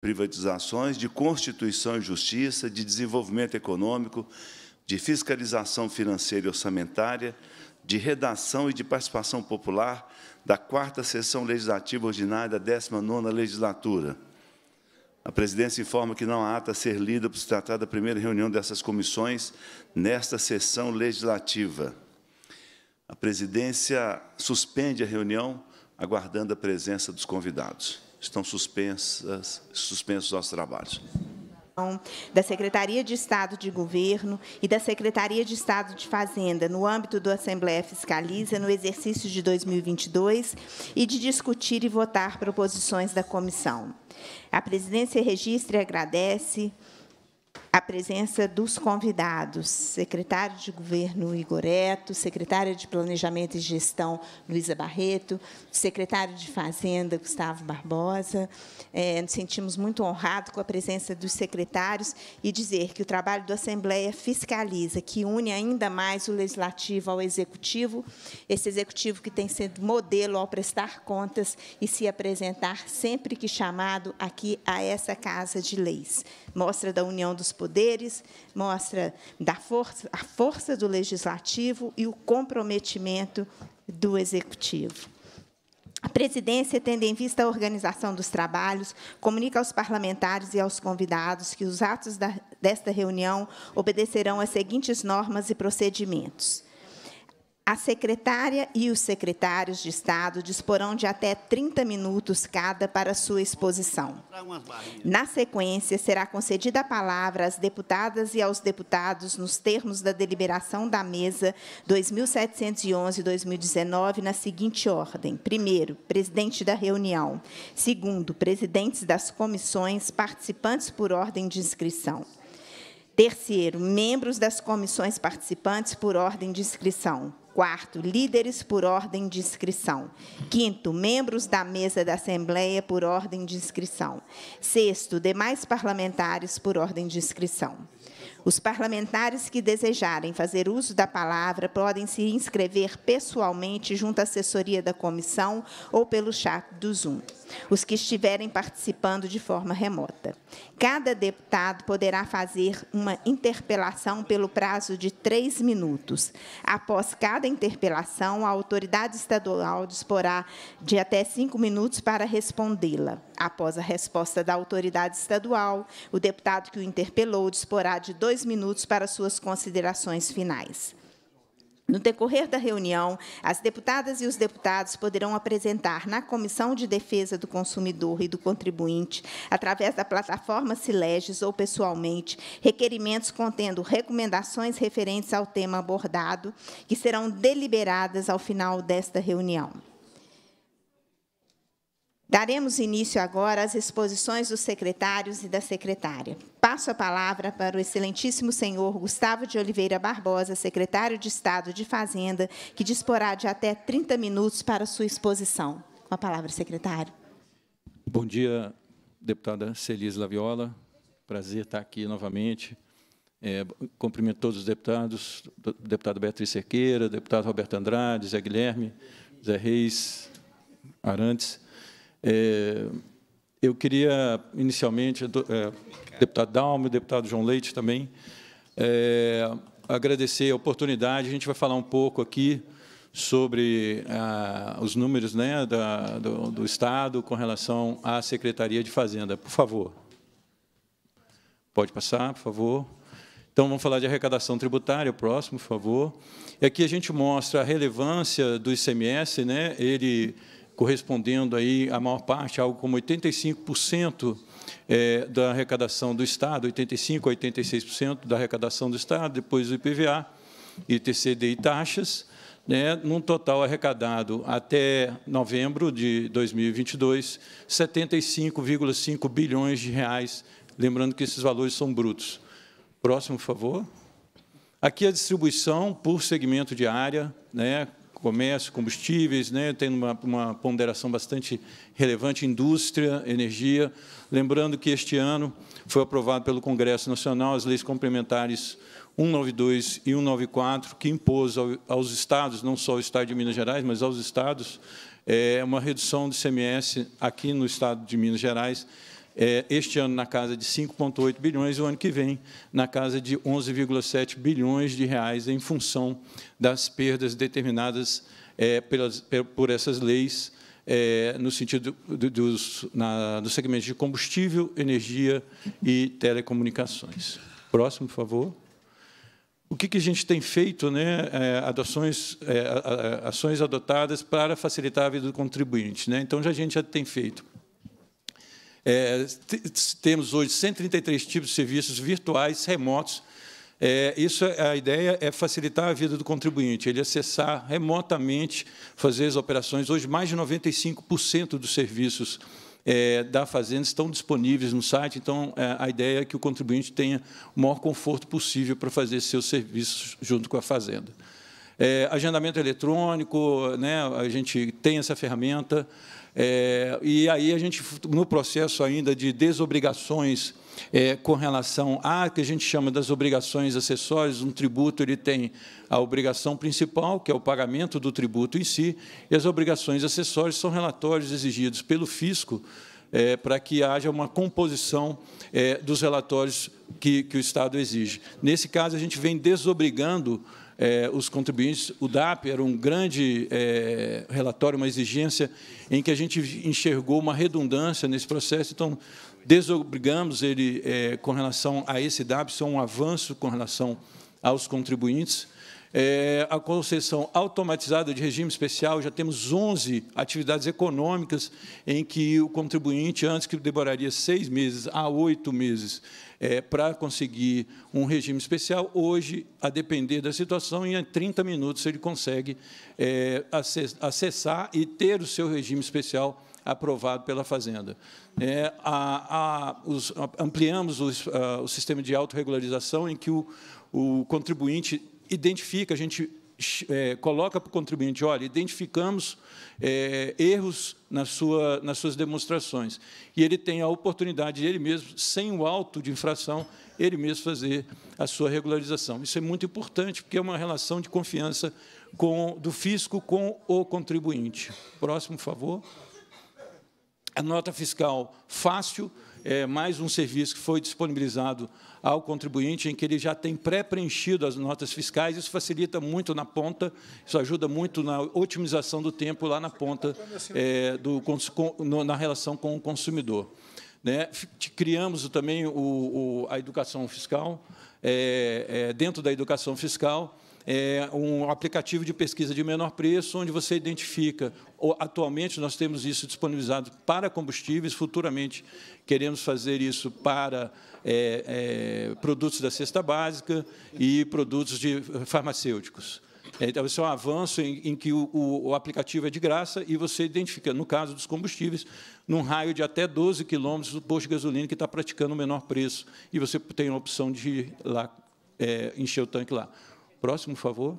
privatizações, de Constituição e Justiça, de Desenvolvimento Econômico, de Fiscalização Financeira e Orçamentária, de Redação e de Participação Popular da Quarta Sessão Legislativa Ordinária da 19ª Legislatura. A presidência informa que não há ata a ser lida por se tratar da primeira reunião dessas comissões nesta sessão legislativa. A presidência suspende a reunião, aguardando a presença dos convidados estão suspensas, suspensos os trabalhos da Secretaria de Estado de Governo e da Secretaria de Estado de Fazenda no âmbito do Assembleia Fiscaliza no exercício de 2022 e de discutir e votar proposições da comissão. A presidência registra e agradece a presença dos convidados, secretário de Governo Igor Eto, secretária de Planejamento e Gestão Luísa Barreto, secretário de Fazenda Gustavo Barbosa. É, nos sentimos muito honrados com a presença dos secretários e dizer que o trabalho da Assembleia fiscaliza, que une ainda mais o Legislativo ao Executivo, esse Executivo que tem sido modelo ao prestar contas e se apresentar sempre que chamado aqui a essa Casa de Leis. Mostra da união dos poderes, mostra da força, a força do legislativo e o comprometimento do executivo. A presidência, tendo em vista a organização dos trabalhos, comunica aos parlamentares e aos convidados que os atos da, desta reunião obedecerão às seguintes normas e procedimentos. A secretária e os secretários de Estado disporão de até 30 minutos cada para sua exposição. Na sequência, será concedida a palavra às deputadas e aos deputados nos termos da deliberação da mesa 2711-2019 na seguinte ordem: primeiro, presidente da reunião; segundo, presidentes das comissões participantes por ordem de inscrição. Terceiro, membros das comissões participantes por ordem de inscrição. Quarto, líderes por ordem de inscrição. Quinto, membros da mesa da Assembleia por ordem de inscrição. Sexto, demais parlamentares por ordem de inscrição. Os parlamentares que desejarem fazer uso da palavra podem se inscrever pessoalmente junto à assessoria da comissão ou pelo chat do Zoom. Os que estiverem participando de forma remota. Cada deputado poderá fazer uma interpelação pelo prazo de três minutos. Após cada interpelação, a autoridade estadual disporá de até cinco minutos para respondê-la. Após a resposta da autoridade estadual, o deputado que o interpelou disporá de dois minutos para suas considerações finais. No decorrer da reunião, as deputadas e os deputados poderão apresentar na Comissão de Defesa do Consumidor e do Contribuinte, através da plataforma Sileges ou pessoalmente, requerimentos contendo recomendações referentes ao tema abordado, que serão deliberadas ao final desta reunião. Daremos início agora às exposições dos secretários e da secretária. Passo a palavra para o excelentíssimo senhor Gustavo de Oliveira Barbosa, secretário de Estado de Fazenda, que disporá de até 30 minutos para sua exposição. Com a palavra, secretário. Bom dia, deputada Celis Laviola. Prazer estar aqui novamente. É, cumprimento todos os deputados, deputado Beatriz Cerqueira, deputado Roberto Andrade, Zé Guilherme, Zé Reis, Arantes. É, eu queria, inicialmente, é, deputado Dalmo, deputado João Leite também, é, agradecer a oportunidade. A gente vai falar um pouco aqui sobre os números né, da, do, do Estado com relação à Secretaria de Fazenda. Por favor. Pode passar, por favor. Então, vamos falar de arrecadação tributária, próximo, por favor. E aqui a gente mostra a relevância do ICMS, né? ele correspondendo aí a maior parte, algo como 85% é, da arrecadação do Estado, 85% a 86% da arrecadação do Estado, depois do IPVA, ITCD e taxas, né, num total arrecadado até novembro de 2022, 75,5 bilhões de reais, lembrando que esses valores são brutos. Próximo, por favor. Aqui a distribuição por segmento de área, né, comércio, combustíveis, né, tendo uma, uma ponderação bastante relevante, indústria, energia. Lembrando que este ano foi aprovado pelo Congresso Nacional as leis complementares 192 e 194, que impôs aos estados, não só ao Estado de Minas Gerais, mas aos estados, é, uma redução do ICMS aqui no Estado de Minas Gerais este ano na casa de 5,8 bilhões, e o ano que vem na casa de 11,7 bilhões de reais, em função das perdas determinadas é, pelas, por essas leis, é, no sentido dos, na, do segmento de combustível, energia e telecomunicações. Próximo, por favor. O que, que a gente tem feito, né, é, adoções, é, ações adotadas para facilitar a vida do contribuinte? Né? Então, já, a gente já tem feito é, temos hoje 133 tipos de serviços virtuais remotos. É, isso, a ideia é facilitar a vida do contribuinte, ele acessar remotamente, fazer as operações. Hoje, mais de 95% dos serviços é, da Fazenda estão disponíveis no site, então é, a ideia é que o contribuinte tenha o maior conforto possível para fazer seus serviços junto com a Fazenda. É, agendamento eletrônico, né, a gente tem essa ferramenta. É, e aí a gente, no processo ainda de desobrigações é, com relação a que a gente chama das obrigações acessórias, um tributo ele tem a obrigação principal, que é o pagamento do tributo em si, e as obrigações acessórias são relatórios exigidos pelo fisco é, para que haja uma composição é, dos relatórios que, que o Estado exige. Nesse caso, a gente vem desobrigando é, os contribuintes. O DAP era um grande é, relatório, uma exigência em que a gente enxergou uma redundância nesse processo, então desobrigamos ele é, com relação a esse DAP, isso é um avanço com relação aos contribuintes. A concessão automatizada de regime especial, já temos 11 atividades econômicas em que o contribuinte, antes que demoraria seis meses a oito meses é, para conseguir um regime especial, hoje, a depender da situação, em 30 minutos ele consegue é, acessar e ter o seu regime especial aprovado pela Fazenda. É, a, a, os, ampliamos os, a, o sistema de autorregularização em que o, o contribuinte identifica, a gente é, coloca para o contribuinte, olha, identificamos é, erros na sua, nas suas demonstrações. E ele tem a oportunidade, ele mesmo, sem o auto de infração, ele mesmo fazer a sua regularização. Isso é muito importante, porque é uma relação de confiança com, do fisco com o contribuinte. Próximo, por favor. A nota fiscal fácil, é mais um serviço que foi disponibilizado ao contribuinte, em que ele já tem pré-preenchido as notas fiscais. Isso facilita muito na ponta, isso ajuda muito na otimização do tempo lá na ponta, é, do, na relação com o consumidor. Né? Criamos também o, o, a educação fiscal, é, é, dentro da educação fiscal, é um aplicativo de pesquisa de menor preço, onde você identifica. Atualmente, nós temos isso disponibilizado para combustíveis, futuramente queremos fazer isso para é, é, produtos da cesta básica e produtos de farmacêuticos. Então, esse é um avanço em, em que o, o, o, aplicativo é de graça e você identifica, no caso dos combustíveis, num raio de até 12 quilômetros do posto de gasolina que está praticando o menor preço, e você tem a opção de ir lá é, encher o tanque lá. Próximo, por favor.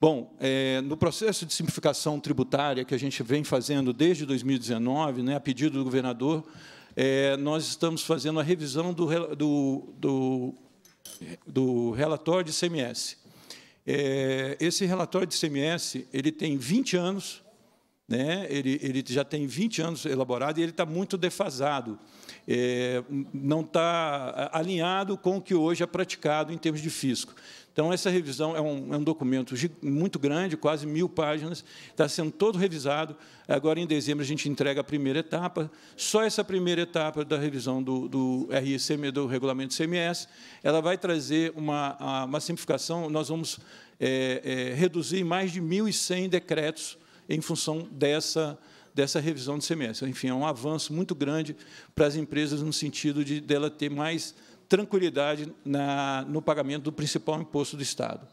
Bom, é, no processo de simplificação tributária que a gente vem fazendo desde 2019, né, a pedido do governador, é, nós estamos fazendo a revisão do, do, do, do relatório de CMS. É, esse relatório de CMS ele tem 20 anos, né, ele, ele já tem 20 anos elaborado e ele está muito defasado. É, não está alinhado com o que hoje é praticado em termos de fisco. Então, essa revisão é um, é um documento muito grande, quase mil páginas, está sendo todo revisado. Agora, em dezembro, a gente entrega a primeira etapa. Só essa primeira etapa da revisão do, do RICM, do regulamento CMS, ela vai trazer uma, uma simplificação. Nós vamos é, é, reduzir mais de 1.100 decretos em função dessa, dessa revisão do CMS. Enfim, é um avanço muito grande para as empresas no sentido de dela ter mais tranquilidade na, no pagamento do principal imposto do Estado.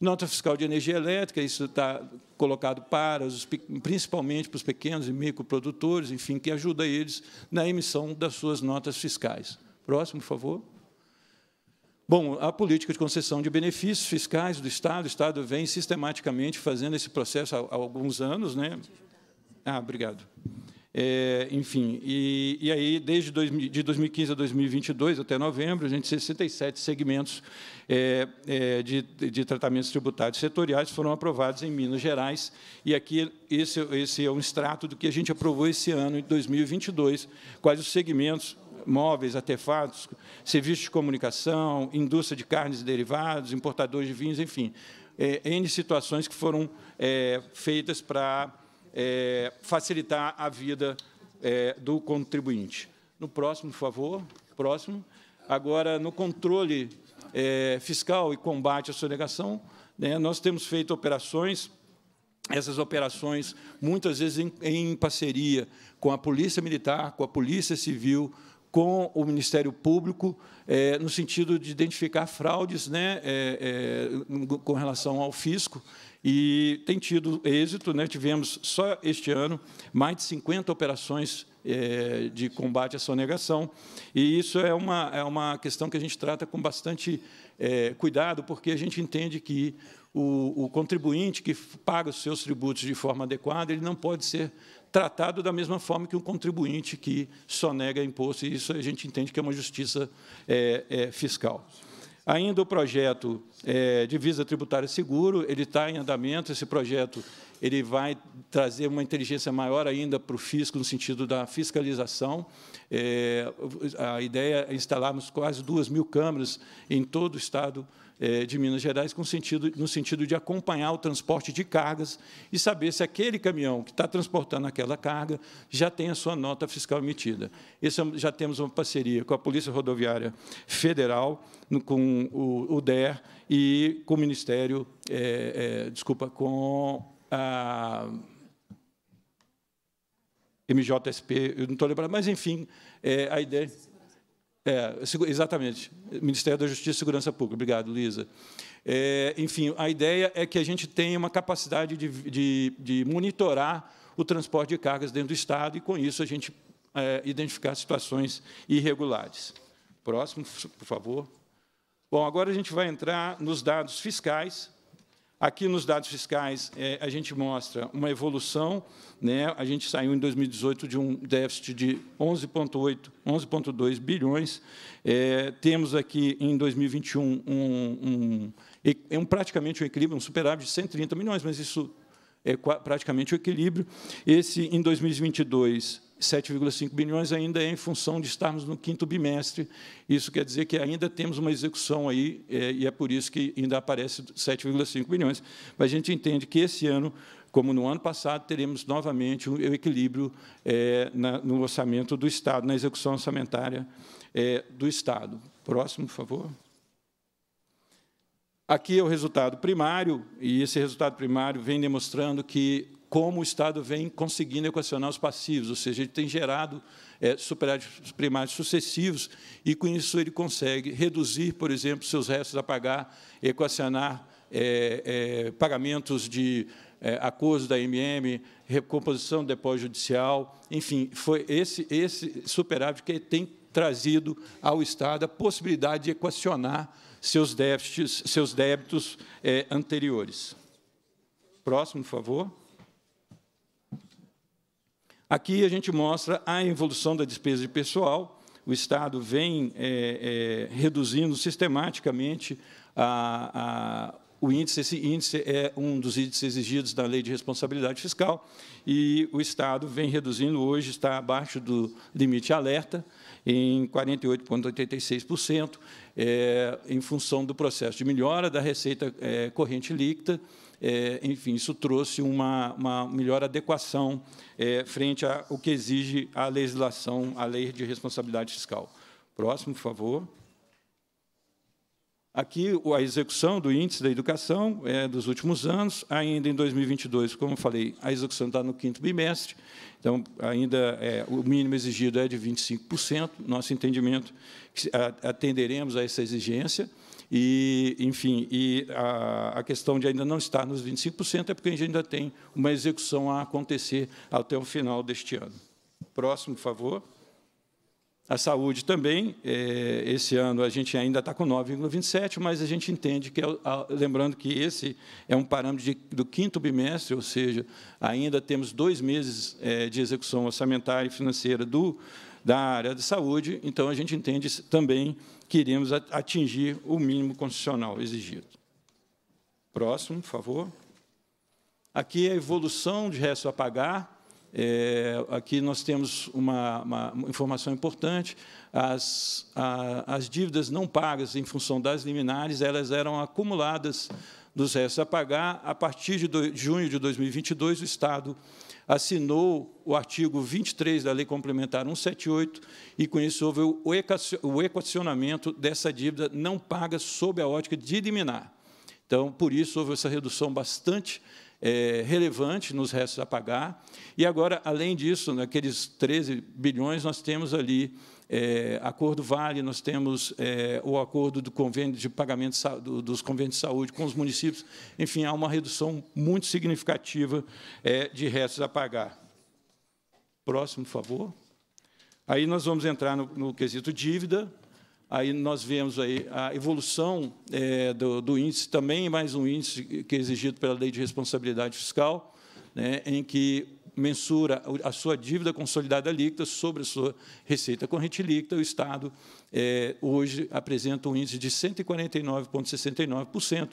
Nota fiscal de energia elétrica, isso está colocado para, os, principalmente para os pequenos e microprodutores, enfim, que ajuda eles na emissão das suas notas fiscais. Próximo, por favor. Bom, a política de concessão de benefícios fiscais do Estado, o Estado vem sistematicamente fazendo esse processo há alguns anos. Né? Ah, obrigado. É, enfim, e, e, aí, desde dois, de 2015 a 2022, até novembro, a gente 67 segmentos é, é, de, de, tratamentos tributários setoriais foram aprovados em Minas Gerais. E aqui, esse, esse é um extrato do que a gente aprovou esse ano, em 2022, quais os segmentos móveis, artefatos, serviços de comunicação, indústria de carnes e derivados, importadores de vinhos, enfim, é, N situações que foram é, feitas para é, facilitar a vida é, do contribuinte. No próximo, por favor. Próximo. Agora, no controle é, fiscal e combate à sonegação, né, nós temos feito operações, essas operações, muitas vezes em, em parceria com a Polícia Militar, com a Polícia Civil, com o Ministério Público, é, no sentido de identificar fraudes né, é, é, com relação ao fisco, e tem tido êxito. Né, tivemos, só este ano, mais de 50 operações é, de combate à sonegação, e isso é uma, é uma questão que a gente trata com bastante é, cuidado, porque a gente entende que o, o contribuinte que paga os seus tributos de forma adequada, ele não pode ser tratado da mesma forma que um contribuinte que sonega imposto, e isso a gente entende que é uma justiça é, fiscal. Ainda o projeto é, de visa tributária seguro, ele está em andamento, esse projeto ele vai trazer uma inteligência maior ainda para o fisco, no sentido da fiscalização. É, a ideia é instalarmos quase duas mil câmeras em todo o Estado é, de Minas Gerais, com sentido, no sentido de acompanhar o transporte de cargas e saber se aquele caminhão que está transportando aquela carga já tem a sua nota fiscal emitida. Esse, é já temos uma parceria com a Polícia Rodoviária Federal, com o, o DER e com o Ministério, é, é, desculpa, com a MJSP, eu não estou lembrando, mas, enfim, é, a ideia... É, exatamente. Ministério da Justiça e Segurança Pública. Obrigado, Luísa. É, enfim, a ideia é que a gente tenha uma capacidade de, de, de, monitorar o transporte de cargas dentro do Estado e, com isso, a gente é, identificar situações irregulares. Próximo, por favor. Bom, agora a gente vai entrar nos dados fiscais. Aqui nos dados fiscais, é, a gente mostra uma evolução. Né? A gente saiu em 2018 de um déficit de 11,8, 11,2 bilhões. É, temos aqui em 2021 um, um, um, um, praticamente um equilíbrio, um superávit de 130 milhões, mas isso é praticamente o equilíbrio. Esse, em 2022, 7,5 bilhões ainda é em função de estarmos no quinto bimestre. Isso quer dizer que ainda temos uma execução aí, é, e é por isso que ainda aparece 7,5 bilhões. Mas a gente entende que esse ano, como no ano passado, teremos novamente o um equilíbrio é, na, no orçamento do Estado, na execução orçamentária é, do Estado. Próximo, por favor. Aqui é o resultado primário, e esse resultado primário vem demonstrando que como o Estado vem conseguindo equacionar os passivos, ou seja, ele tem gerado é, superávites primários sucessivos e, com isso, ele consegue reduzir, por exemplo, seus restos a pagar, equacionar é, é, pagamentos de é, acordos da MM, recomposição do depósito judicial, enfim, foi esse, esse superávit que tem trazido ao Estado a possibilidade de equacionar seus déficits, seus débitos é, anteriores. Próximo, por favor. Aqui a gente mostra a evolução da despesa de pessoal. O Estado vem é, é, reduzindo sistematicamente a, a, o índice. Esse índice é um dos índices exigidos da Lei de Responsabilidade Fiscal e o Estado vem reduzindo, hoje está abaixo do limite alerta, em 48,86%, é, em função do processo de melhora da receita é, corrente líquida é, enfim, isso trouxe uma, uma melhor adequação é, frente ao que exige a legislação, a lei de responsabilidade fiscal. Próximo, por favor. Aqui, a execução do índice da educação é, dos últimos anos, ainda em 2022, como eu falei, a execução está no quinto bimestre, então, ainda é, o mínimo exigido é de 25%. Nosso entendimento que atenderemos a essa exigência. E, enfim, e a, a, questão de ainda não estar nos 25% é porque a gente ainda tem uma execução a acontecer até o final deste ano. Próximo, por favor. A saúde também, é, esse ano a gente ainda está com 9,27, mas a gente entende que, lembrando que esse é um parâmetro de, do quinto bimestre, ou seja, ainda temos dois meses é, de execução orçamentária e financeira do, da área de saúde, então a gente entende também que iremos atingir o mínimo constitucional exigido. Próximo, por favor. Aqui é a evolução de resto a pagar, é, aqui nós temos uma, uma, informação importante. As, a, as dívidas não pagas em função das liminares, elas eram acumuladas dos restos a pagar. A partir de, do, de junho de 2022, o Estado assinou o artigo 23 da Lei Complementar 178 e, com isso, houve o equacionamento dessa dívida não paga sob a ótica de liminar. Então, por isso, houve essa redução bastante é, relevante nos restos a pagar. E agora, além disso, naqueles 13 bilhões, nós temos ali é, acordo Vale, nós temos é, o acordo do convênio de pagamento do, dos convênios de saúde com os municípios. Enfim, há uma redução muito significativa é, de restos a pagar. Próximo, por favor. Aí nós vamos entrar no, no quesito dívida. Aí nós vemos aí a evolução é, do, do, índice, também mais um índice que é exigido pela Lei de Responsabilidade Fiscal, né, em que mensura a sua dívida consolidada líquida sobre a sua receita corrente líquida. O Estado é, hoje apresenta um índice de 149,69%,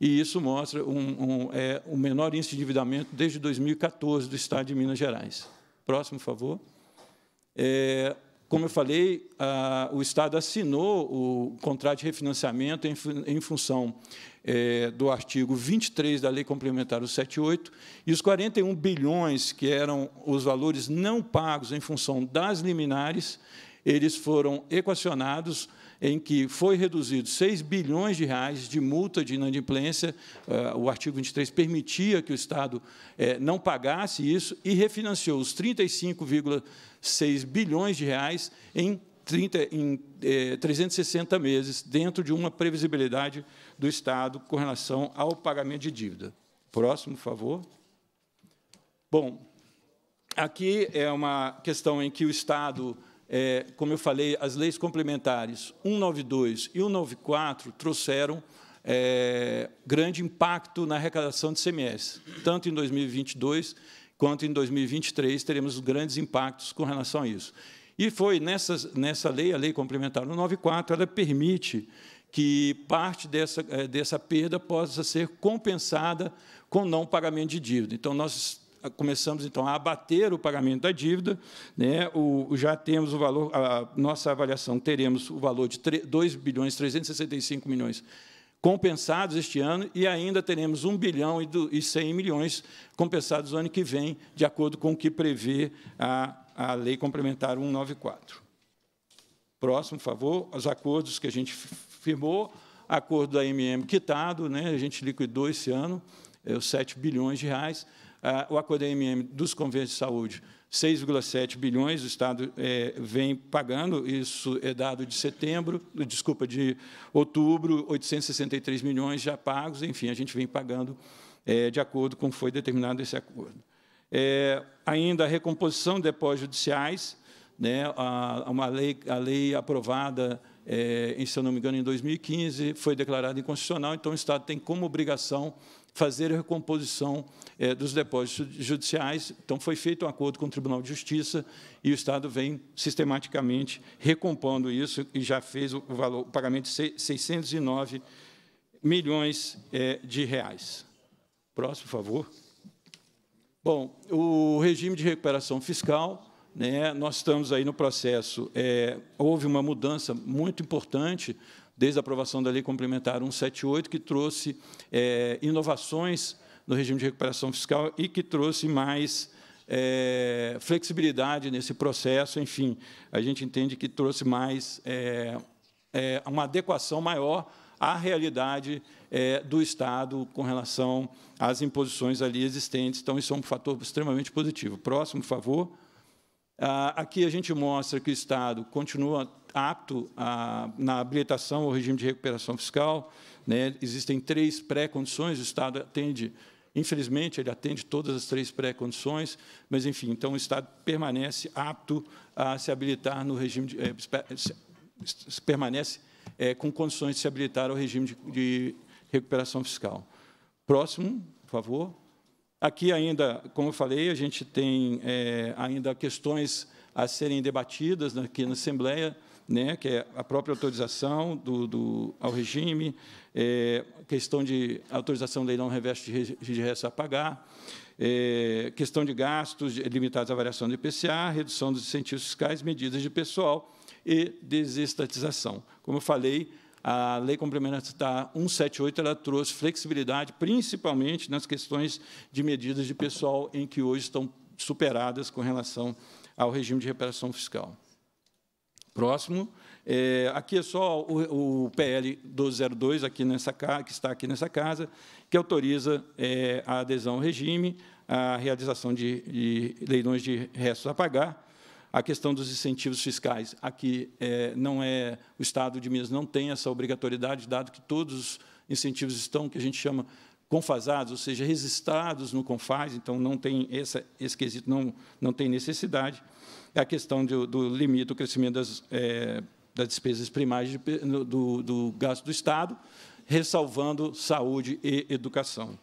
e isso mostra um, um, é, o menor índice de endividamento desde 2014 do Estado de Minas Gerais. Próximo, por favor. É, como eu falei, o Estado assinou o contrato de refinanciamento em, em função é, do artigo 23 da Lei Complementar 78, e os 41 bilhões, que eram os valores não pagos em função das liminares, eles foram equacionados em que foi reduzido 6 bilhões de reais de multa de inadimplência. Eh, o artigo 23 permitia que o Estado eh, não pagasse isso e refinanciou os 35,6 bilhões de reais em 30, em eh, 360 meses, dentro de uma previsibilidade do Estado com relação ao pagamento de dívida. Próximo, por favor. Bom, aqui é uma questão em que o Estado é, como eu falei, as leis complementares 192 e 194 trouxeram é, grande impacto na arrecadação de CMS. Tanto em 2022 quanto em 2023 teremos grandes impactos com relação a isso. E foi nessa, nessa lei, a Lei Complementar 194, ela permite que parte dessa, é, dessa perda possa ser compensada com não pagamento de dívida. Então, nós começamos então a abater o pagamento da dívida, né? O, já temos o valor, a nossa avaliação teremos o valor de 2 bilhões 365 milhões compensados este ano e ainda teremos 1 bilhão e 100 milhões compensados no ano que vem, de acordo com o que prevê a, a Lei Complementar 194. Próximo, por favor, os acordos que a gente firmou, acordo da MM quitado, né? a gente liquidou esse ano, é, os 7 bilhões de reais, o acordo MM dos convênios de saúde, 6,7 bilhões, o Estado é, vem pagando, isso é dado de setembro, desculpa, de outubro, 863 milhões já pagos, enfim, a gente vem pagando é, de acordo com foi determinado esse acordo. É, ainda a recomposição de depósitos judiciais, né, a, uma lei, a lei aprovada, é, se eu não me engano, em 2015, foi declarada inconstitucional, então o Estado tem como obrigação fazer a recomposição é, dos depósitos judiciais. Então, foi feito um acordo com o Tribunal de Justiça e o Estado vem sistematicamente recompondo isso e já fez o, valor, o pagamento de 609 milhões é, de reais. Próximo, por favor. Bom, o regime de recuperação fiscal, né, nós estamos aí no processo, é, houve uma mudança muito importante desde a aprovação da Lei Complementar 178, que trouxe é, inovações no regime de recuperação fiscal e que trouxe mais é, flexibilidade nesse processo. Enfim, a gente entende que trouxe mais é, é, uma adequação maior à realidade é, do Estado com relação às imposições ali existentes. Então, isso é um fator extremamente positivo. Próximo, por favor. Ah, aqui a gente mostra que o Estado continua apto a, na habilitação ao regime de recuperação fiscal. Né? Existem três pré-condições, o Estado atende Infelizmente, ele atende todas as três pré-condições, mas, enfim, então o Estado permanece apto a se habilitar no regime de, é, permanece é, com condições de se habilitar ao regime de, de recuperação fiscal. Próximo, por favor. Aqui ainda, como eu falei, a gente tem é, ainda questões a serem debatidas aqui na Assembleia, né, que é a própria autorização do, do ao regime, é, questão de autorização leilão reverso de, de resto a pagar, é, questão de gastos limitados à variação do IPCA, redução dos incentivos fiscais, medidas de pessoal e desestatização. Como eu falei, a Lei Complementar 178 ela trouxe flexibilidade, principalmente nas questões de medidas de pessoal em que hoje estão superadas com relação ao regime de reparação fiscal. Próximo. É, aqui é só o, o, PL 1202, aqui nessa, que está aqui nessa casa, que autoriza é, a adesão ao regime, a realização de, de leilões de restos a pagar, a questão dos incentivos fiscais. Aqui é, não é o Estado de Minas não tem essa obrigatoriedade, dado que todos os incentivos estão, que a gente chama confasados, ou seja, registrados no Confaz, então não tem essa, esse quesito, não, não tem necessidade. É a questão do, limite do crescimento das, é, das despesas primárias de, do, do gasto do Estado, ressalvando saúde e educação.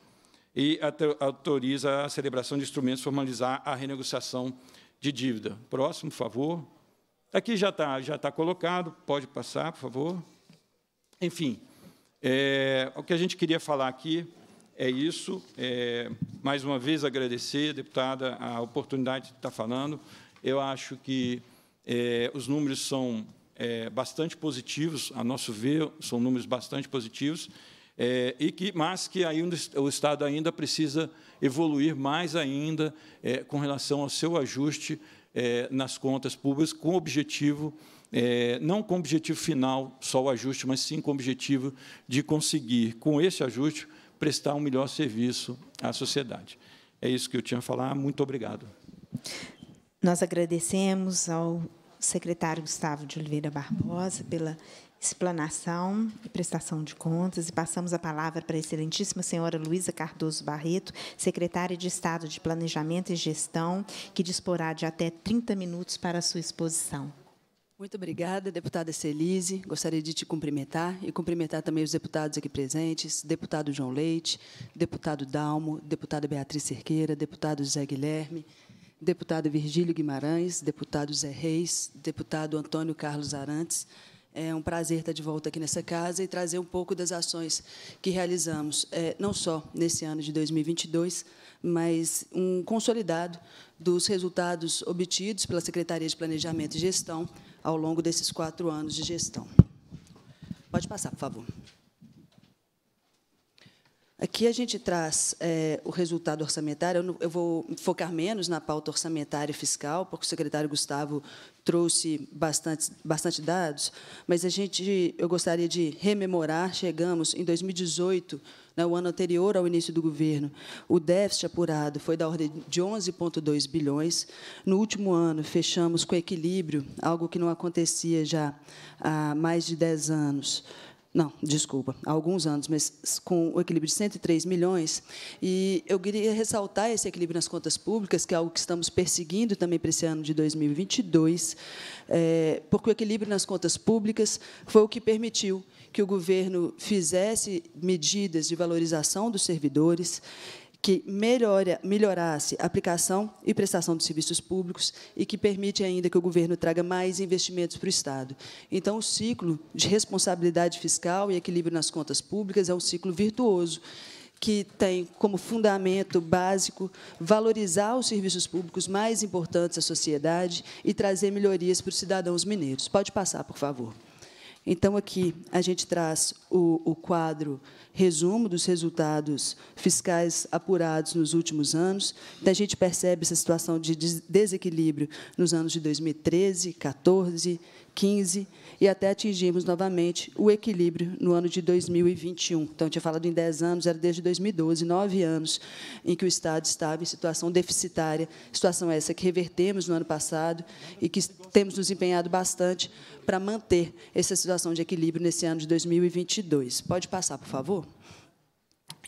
E autoriza a celebração de instrumentos formalizar a renegociação de dívida. Próximo, por favor. Aqui já está já tá colocado, pode passar, por favor. Enfim, é, o que a gente queria falar aqui é isso. É, mais uma vez, agradecer, deputada, a oportunidade de estar falando. Eu acho que é, os números são é, bastante positivos, a nosso ver, são números bastante positivos, é, e que, mas que ainda, o Estado ainda precisa evoluir mais ainda é, com relação ao seu ajuste é, nas contas públicas, com objetivo, é, não com objetivo final, só o ajuste, mas sim com o objetivo de conseguir, com esse ajuste, prestar um melhor serviço à sociedade. É isso que eu tinha a falar. Muito obrigado. Nós agradecemos ao secretário Gustavo de Oliveira Barbosa pela explanação e prestação de contas e passamos a palavra para a excelentíssima senhora Luísa Cardoso Barreto, secretária de Estado de Planejamento e Gestão, que disporá de até 30 minutos para a sua exposição. Muito obrigada, deputada Celise. Gostaria de te cumprimentar e cumprimentar também os deputados aqui presentes, deputado João Leite, deputado Dalmo, deputada Beatriz Cerqueira, deputado José Guilherme, deputado Virgílio Guimarães, deputado Zé Reis, deputado Antônio Carlos Arantes. É um prazer estar de volta aqui nessa casa e trazer um pouco das ações que realizamos, é, não só nesse ano de 2022, mas um consolidado dos resultados obtidos pela Secretaria de Planejamento e Gestão ao longo desses quatro anos de gestão. Pode passar, por favor. Aqui a gente traz é, o resultado orçamentário. Eu, eu, vou focar menos na pauta orçamentária e fiscal, porque o secretário Gustavo trouxe bastante, bastante dados, mas a gente, eu gostaria de rememorar. Chegamos em 2018, né, o ano anterior ao início do governo, o déficit apurado foi da ordem de 11,2 bilhões. No último ano, fechamos com equilíbrio, algo que não acontecia já há mais de 10 anos não, desculpa, há alguns anos, mas com o equilíbrio de 103 milhões. E eu queria ressaltar esse equilíbrio nas contas públicas, que é algo que estamos perseguindo também para esse ano de 2022, é, porque o equilíbrio nas contas públicas foi o que permitiu que o governo fizesse medidas de valorização dos servidores, que melhora, melhorasse a aplicação e prestação dos serviços públicos e que permite ainda que o governo traga mais investimentos para o Estado. Então, o ciclo de responsabilidade fiscal e equilíbrio nas contas públicas é um ciclo virtuoso que tem como fundamento básico valorizar os serviços públicos mais importantes à sociedade e trazer melhorias para os cidadãos mineiros. Pode passar, por favor. Então, aqui a gente traz o, o, quadro resumo dos resultados fiscais apurados nos últimos anos. Então, a gente percebe essa situação de desequilíbrio nos anos de 2013, 14, 15 e até atingimos novamente o equilíbrio no ano de 2021. Então, eu tinha falado em 10 anos, era desde 2012, nove anos em que o Estado estava em situação deficitária, situação essa que revertemos no ano passado e que temos nos empenhado bastante para manter essa situação de equilíbrio nesse ano de 2022. Pode passar, por favor?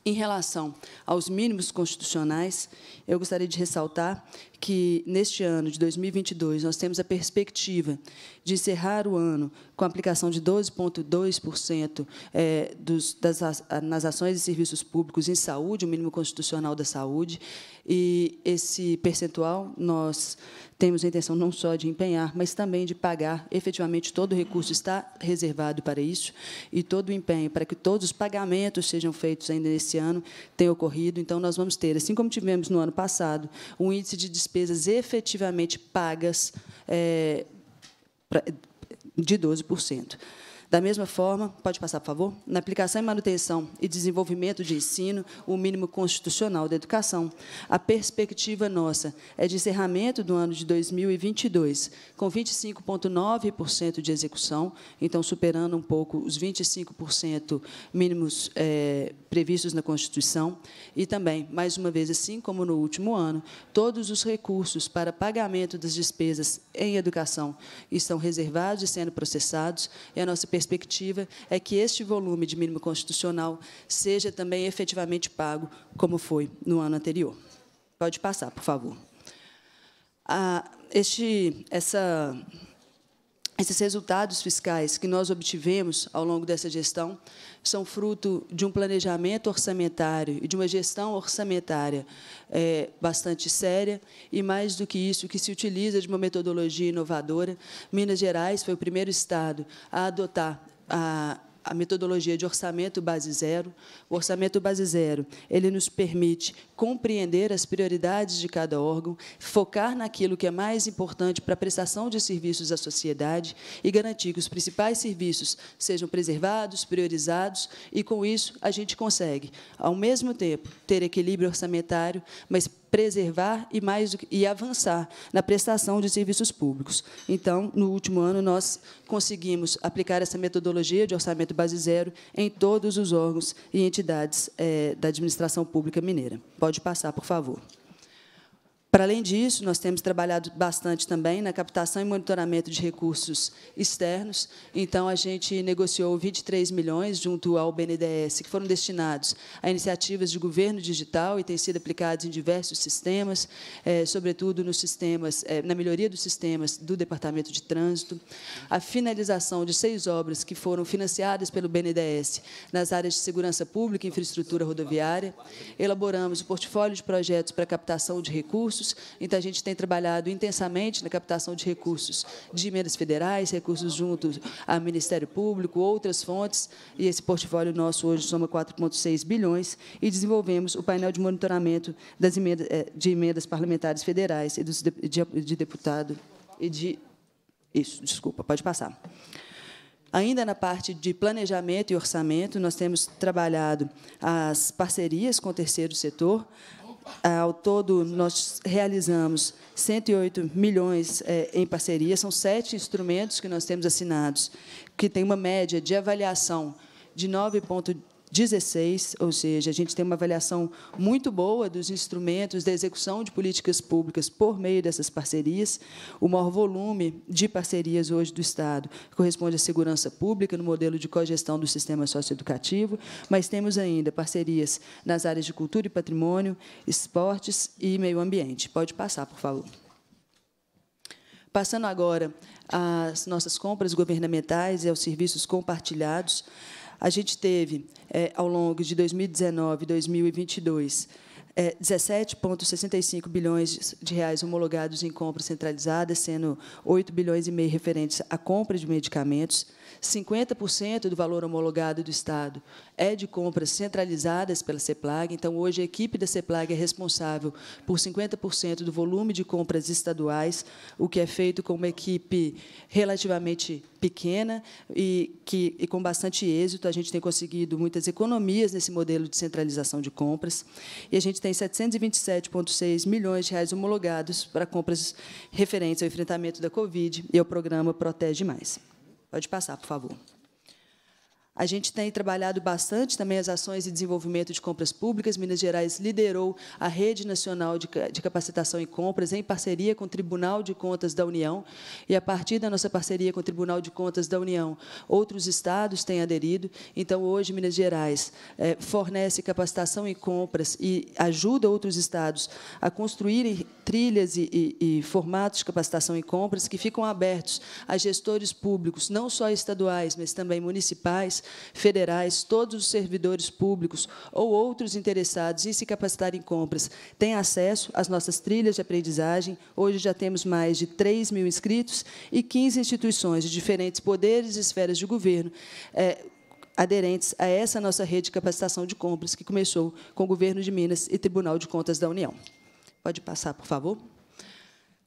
Em relação aos mínimos constitucionais, eu gostaria de ressaltar que, neste ano de 2022, nós temos a perspectiva de encerrar o ano com a aplicação de 12,2% é, dos, das, nas ações e serviços públicos em saúde, o mínimo constitucional da saúde, e esse percentual nós temos a intenção não só de empenhar, mas também de pagar. Efetivamente, todo o recurso está reservado para isso e todo o empenho para que todos os pagamentos sejam feitos ainda nesse ano tem ocorrido. Então, nós vamos ter, assim como tivemos no ano passado, um índice de despesas efetivamente pagas é, de 12%. Da mesma forma, pode passar, por favor, na aplicação e manutenção e desenvolvimento de ensino, o mínimo constitucional da educação, a perspectiva nossa é de encerramento do ano de 2022 com 25,9% de execução, então superando um pouco os 25% mínimos é, previstos na Constituição, e também, mais uma vez, assim como no último ano, todos os recursos para pagamento das despesas em educação estão reservados e sendo processados, e a nossa perspectiva perspectiva é que este volume de mínimo constitucional seja também efetivamente pago, como foi no ano anterior. Pode passar, por favor. Ah, este, essa, esses resultados fiscais que nós obtivemos ao longo dessa gestão são fruto de um planejamento orçamentário e de uma gestão orçamentária é, bastante séria e, mais do que isso, que se utiliza de uma metodologia inovadora. Minas Gerais foi o primeiro estado a adotar a a metodologia de orçamento base zero. O orçamento base zero ele nos permite compreender as prioridades de cada órgão, focar naquilo que é mais importante para a prestação de serviços à sociedade e garantir que os principais serviços sejam preservados, priorizados, e, com isso, a gente consegue, ao mesmo tempo, ter equilíbrio orçamentário, mas preservar e mais e avançar na prestação de serviços públicos. Então, no último ano nós conseguimos aplicar essa metodologia de orçamento base zero em todos os órgãos e entidades é, da administração pública mineira. Pode passar, por favor. Para além disso, nós temos trabalhado bastante também na captação e monitoramento de recursos externos. Então, a gente negociou 23 milhões junto ao BNDES, que foram destinados a iniciativas de governo digital e têm sido aplicados em diversos sistemas, é, sobretudo nos sistemas, é, na melhoria dos sistemas do Departamento de Trânsito, a finalização de seis obras que foram financiadas pelo BNDES nas áreas de segurança pública e infraestrutura rodoviária. Elaboramos o portfólio de projetos para captação de recursos recursos. Então, a gente tem trabalhado intensamente na captação de recursos de emendas federais, recursos junto ao Ministério Público, outras fontes, e esse portfólio nosso hoje soma 4,6 bilhões, e desenvolvemos o painel de monitoramento das emendas, eh, de emendas parlamentares federais e dos de deputado e de... Isso, desculpa, pode passar. Ainda na parte de planejamento e orçamento, nós temos trabalhado as parcerias com o terceiro setor, ao todo, nós realizamos 108 milhões é, em parceria. São sete instrumentos que nós temos assinados, que tem uma média de avaliação de 9,2 16, ou seja, a gente tem uma avaliação muito boa dos instrumentos da execução de políticas públicas por meio dessas parcerias. O maior volume de parcerias hoje do Estado corresponde à segurança pública, no modelo de cogestão do sistema socioeducativo, mas temos ainda parcerias nas áreas de cultura e patrimônio, esportes e meio ambiente. Pode passar, por favor. Passando agora às nossas compras governamentais e aos serviços compartilhados, a gente teve, é, ao longo de 2019 e 2022, é, 17,65 bilhões de reais homologados em compras centralizadas, sendo 8 bilhões e meio referentes à compra de medicamentos, 50% do valor homologado do Estado é de compras centralizadas pela CEPLAG. Então, hoje, a equipe da CEPLAG é responsável por 50% do volume de compras estaduais, o que é feito com uma equipe relativamente pequena e, que, e com bastante êxito. A gente tem conseguido muitas economias nesse modelo de centralização de compras. E a gente tem 727,6 milhões de reais homologados para compras referentes ao enfrentamento da Covid e ao programa Protege Mais. Pode passar, por favor. A gente tem trabalhado bastante também as ações de desenvolvimento de compras públicas. Minas Gerais liderou a Rede Nacional de Capacitação em Compras em parceria com o Tribunal de Contas da União. E, a partir da nossa parceria com o Tribunal de Contas da União, outros estados têm aderido. Então, hoje, Minas Gerais é, fornece capacitação em compras e ajuda outros estados a construírem trilhas e, e formatos de capacitação em compras que ficam abertos a gestores públicos, não só estaduais, mas também municipais, federais, todos os servidores públicos ou outros interessados em se capacitar em compras têm acesso às nossas trilhas de aprendizagem. Hoje já temos mais de 3 mil inscritos e 15 instituições de diferentes poderes e esferas de governo é, aderentes a essa nossa rede de capacitação de compras, que começou com o Governo de Minas e Tribunal de Contas da União. Pode passar, por favor.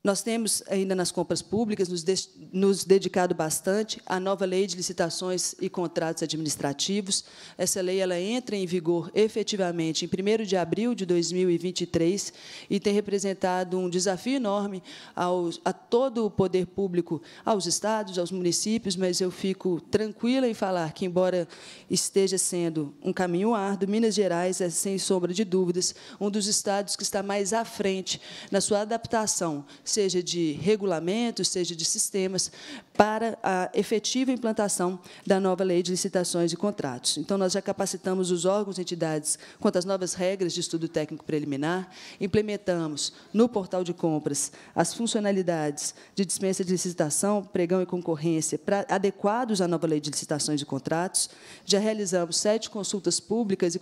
Nós temos, ainda nas compras públicas, nos, de, nos, dedicado bastante à nova lei de licitações e contratos administrativos. Essa lei ela entra em vigor efetivamente em 1 de abril de 2023 e tem representado um desafio enorme aos, a todo o poder público, aos estados, aos municípios, mas eu fico tranquila em falar que, embora esteja sendo um caminho árduo, Minas Gerais é, sem sombra de dúvidas, um dos estados que está mais à frente na sua adaptação seja de regulamentos, seja de sistemas, para a efetiva implantação da nova lei de licitações e contratos. Então, nós já capacitamos os órgãos e entidades quanto às novas regras de estudo técnico preliminar, implementamos no portal de compras as funcionalidades de dispensa de licitação, pregão e concorrência adequados à nova lei de licitações e contratos, já realizamos sete consultas públicas e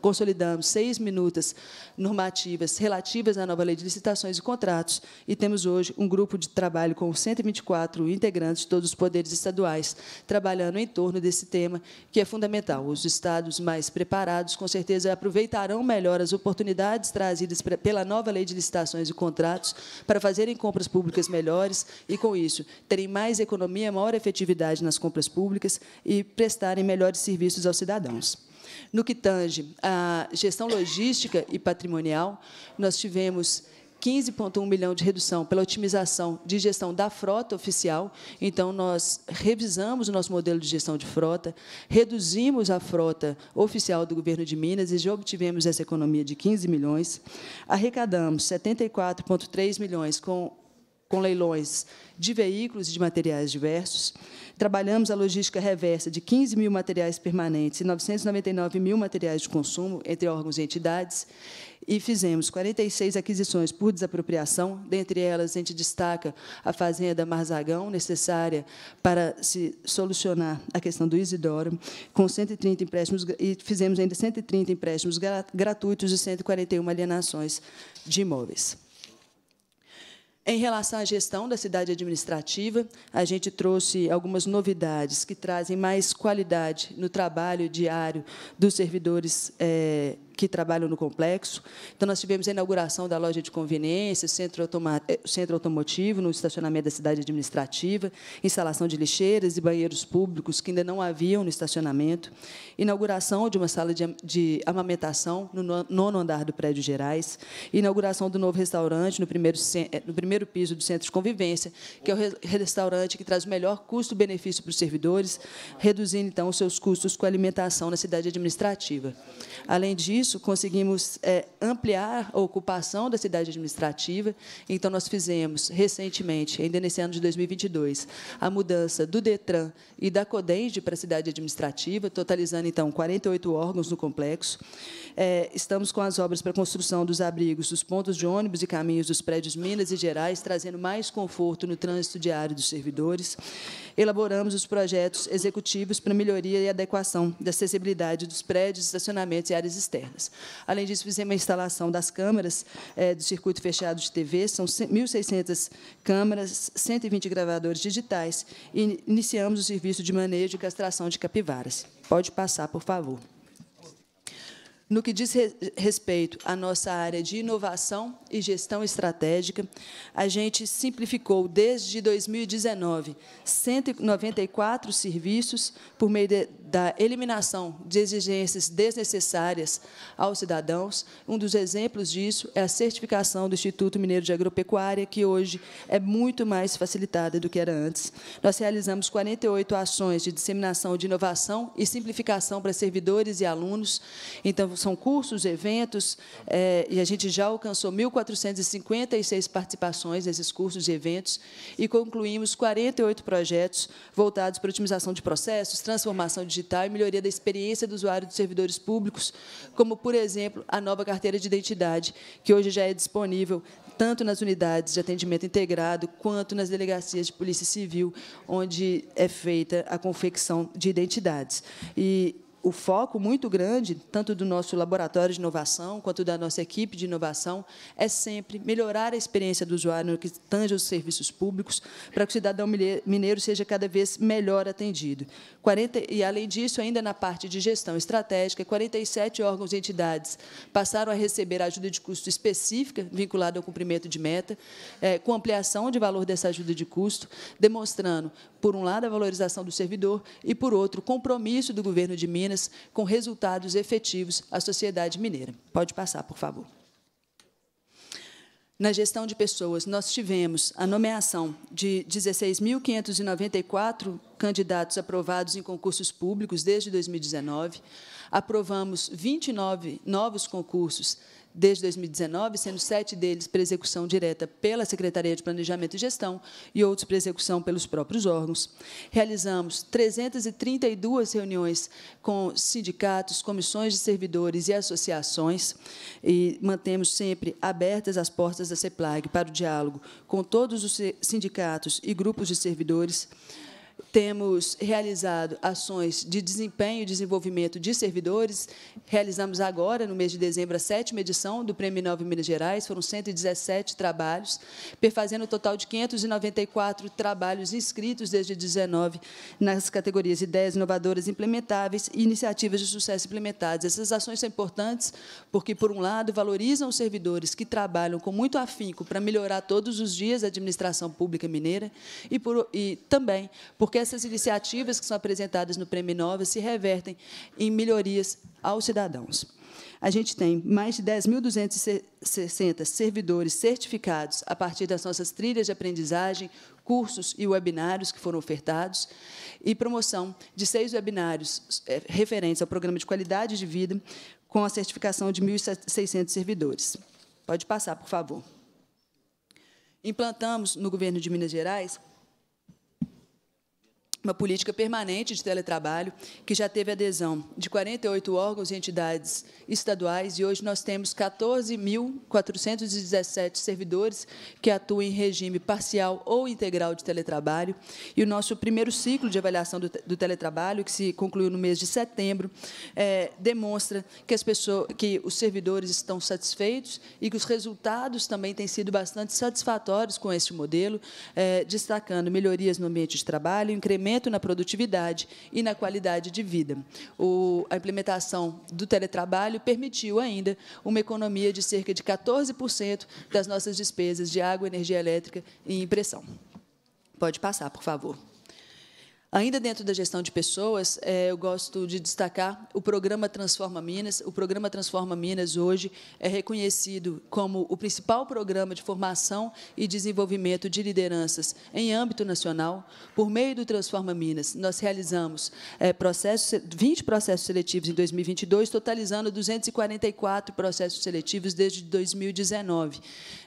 consolidamos seis minutas normativas relativas à nova lei de licitações e contratos e temos temos hoje um grupo de trabalho com 124 integrantes de todos os poderes estaduais, trabalhando em torno desse tema, que é fundamental. Os estados mais preparados, com certeza, aproveitarão melhor as oportunidades trazidas pela nova lei de licitações e contratos para fazerem compras públicas melhores e, com isso, terem mais economia, maior efetividade nas compras públicas e prestarem melhores serviços aos cidadãos. No que tange à gestão logística e patrimonial, nós tivemos 15,1 milhão de redução pela otimização de gestão da frota oficial. Então, nós revisamos o nosso modelo de gestão de frota, reduzimos a frota oficial do governo de Minas e já obtivemos essa economia de 15 milhões. Arrecadamos 74,3 milhões com com leilões de veículos e de materiais diversos. Trabalhamos a logística reversa de 15 mil materiais permanentes e 999 mil materiais de consumo entre órgãos e entidades e fizemos 46 aquisições por desapropriação, dentre elas a gente destaca a fazenda Marzagão, necessária para se solucionar a questão do Isidoro, com 130 empréstimos e fizemos ainda 130 empréstimos gratuitos e 141 alienações de imóveis. Em relação à gestão da cidade administrativa, a gente trouxe algumas novidades que trazem mais qualidade no trabalho diário dos servidores é, que trabalham no complexo. Então, nós tivemos a inauguração da loja de conveniência, centro, eh, centro automotivo no estacionamento da cidade administrativa, instalação de lixeiras e banheiros públicos que ainda não haviam no estacionamento, inauguração de uma sala de, de amamentação no nono andar do prédio Gerais, inauguração do novo restaurante no primeiro, eh, no primeiro piso do centro de convivência, que é o restaurante que traz o melhor custo-benefício para os servidores, reduzindo, então, os seus custos com a alimentação na cidade administrativa. Além disso, conseguimos é, ampliar a ocupação da cidade administrativa. Então, nós fizemos recentemente, ainda nesse ano de 2022, a mudança do DETRAN e da CODENGE para a cidade administrativa, totalizando, então, 48 órgãos no complexo. É, estamos com as obras para construção dos abrigos dos pontos de ônibus e caminhos dos prédios Minas e Gerais, trazendo mais conforto no trânsito diário dos servidores. Elaboramos os projetos executivos para melhoria e adequação da acessibilidade dos prédios, estacionamentos e áreas externas. Além disso, fizemos a instalação das câmeras é, do circuito fechado de TV, são 1.600 câmeras, 120 gravadores digitais, e iniciamos o serviço de manejo e castração de capivaras. Pode passar, por favor. No que diz respeito à nossa área de inovação e gestão estratégica, a gente simplificou desde 2019 194 serviços por meio de, da eliminação de exigências desnecessárias aos cidadãos. Um dos exemplos disso é a certificação do Instituto Mineiro de Agropecuária, que hoje é muito mais facilitada do que era antes. Nós realizamos 48 ações de disseminação de inovação e simplificação para servidores e alunos. Então, são cursos, eventos, é, e a gente já alcançou 1.456 participações nesses cursos e eventos, e concluímos 48 projetos voltados para otimização de processos, transformação digital e melhoria da experiência do usuário dos servidores públicos, como, por exemplo, a nova carteira de identidade, que hoje já é disponível tanto nas unidades de atendimento integrado quanto nas delegacias de polícia civil, onde é feita a confecção de identidades. E o foco muito grande, tanto do nosso laboratório de inovação quanto da nossa equipe de inovação, é sempre melhorar a experiência do usuário no que tange os serviços públicos, para que o cidadão mineiro seja cada vez melhor atendido. 40, e, além disso, ainda na parte de gestão estratégica, 47 órgãos e entidades passaram a receber ajuda de custo específica, vinculada ao cumprimento de meta, é, com ampliação de valor dessa ajuda de custo, demonstrando, por um lado, a valorização do servidor e, por outro, o compromisso do governo de Minas Com resultados efetivos à sociedade mineira. Pode passar, por favor. Na gestão de pessoas, nós tivemos a nomeação de 16.594 candidatos aprovados em concursos públicos desde 2019. Aprovamos 29 novos concursos desde 2019, sendo sete deles para execução direta pela Secretaria de Planejamento e Gestão e outros para execução pelos próprios órgãos. Realizamos 332 reuniões com sindicatos, comissões de servidores e associações e mantemos sempre abertas as portas da CEPLAG para o diálogo com todos os sindicatos e grupos de servidores temos realizado ações de desempenho e desenvolvimento de servidores. Realizamos agora, no mês de dezembro, a sétima edição do Prêmio Nova Minas Gerais. Foram 117 trabalhos, perfazendo um total de 594 trabalhos inscritos desde 19 nas categorias Ideias Inovadoras Implementáveis e Iniciativas de Sucesso Implementadas. Essas ações são importantes porque, por um lado, valorizam os servidores que trabalham com muito afinco para melhorar todos os dias a administração pública mineira e, por, e também porque essas iniciativas que são apresentadas no Prêmio Nova se revertem em melhorias aos cidadãos. A gente tem mais de 10.260 servidores certificados a partir das nossas trilhas de aprendizagem, cursos e webinários que foram ofertados, e promoção de seis webinários eh, referentes ao programa de qualidade de vida, com a certificação de 1.600 servidores. Pode passar, por favor. Implantamos no governo de Minas Gerais uma política permanente de teletrabalho, que já teve adesão de 48 órgãos e entidades estaduais, e hoje nós temos 14.417 servidores que atuam em regime parcial ou integral de teletrabalho. E o nosso primeiro ciclo de avaliação do, teletrabalho, que se concluiu no mês de setembro, é, demonstra que, as pessoas, que os servidores estão satisfeitos e que os resultados também têm sido bastante satisfatórios com este modelo, é, destacando melhorias no ambiente de trabalho, incremento aumento na produtividade e na qualidade de vida. O, a implementação do teletrabalho permitiu ainda uma economia de cerca de 14% das nossas despesas de água, energia elétrica e impressão. Pode passar, por favor. Ainda dentro da gestão de pessoas, é, eu gosto de destacar o programa Transforma Minas. O programa Transforma Minas hoje é reconhecido como o principal programa de formação e desenvolvimento de lideranças em âmbito nacional. Por meio do Transforma Minas, nós realizamos é, processos, 20 processos seletivos em 2022, totalizando 244 processos seletivos desde 2019.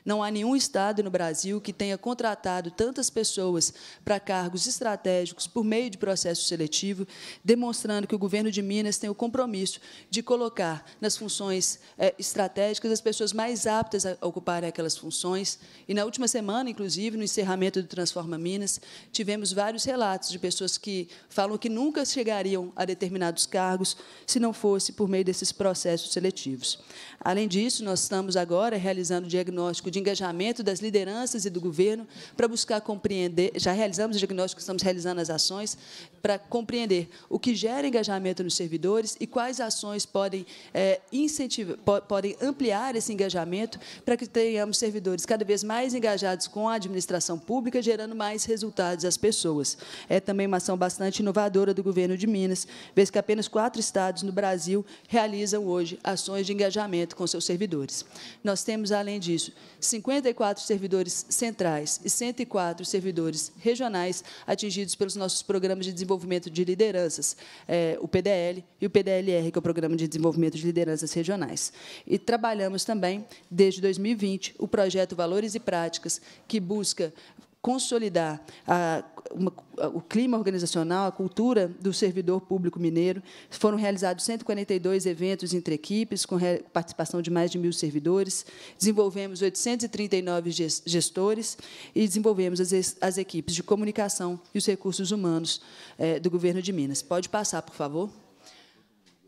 Não há nenhum estado no Brasil que tenha contratado tantas pessoas para cargos estratégicos por meio de processo seletivo, demonstrando que o governo de Minas tem o compromisso de colocar nas funções é, estratégicas as pessoas mais aptas a ocuparem aquelas funções. E na última semana, inclusive, no encerramento do Transforma Minas, tivemos vários relatos de pessoas que falam que nunca chegariam a determinados cargos se não fosse por meio desses processos seletivos. Além disso, nós estamos agora realizando o diagnóstico de engajamento das lideranças e do governo para buscar compreender, já realizamos o diagnóstico, estamos realizando as ações ações para compreender o que gera engajamento nos servidores e quais ações podem é, incentivar, po podem ampliar esse engajamento para que tenhamos servidores cada vez mais engajados com a administração pública, gerando mais resultados às pessoas. É também uma ação bastante inovadora do governo de Minas, vez que apenas quatro estados no Brasil realizam hoje ações de engajamento com seus servidores. Nós temos, além disso, 54 servidores centrais e 104 servidores regionais atingidos pelos nossos programas de desenvolvimento Desenvolvimento de Lideranças, é, o PDL, e o PDLR, que é o Programa de Desenvolvimento de Lideranças Regionais. E trabalhamos também, desde 2020, o projeto Valores e Práticas, que busca consolidar a, uma, o clima organizacional, a cultura do servidor público mineiro. Foram realizados 142 eventos entre equipes, com participação de mais de mil servidores. Desenvolvemos 839 gestores e desenvolvemos as, as equipes de comunicação e os recursos humanos é, do governo de Minas. Pode passar, por favor.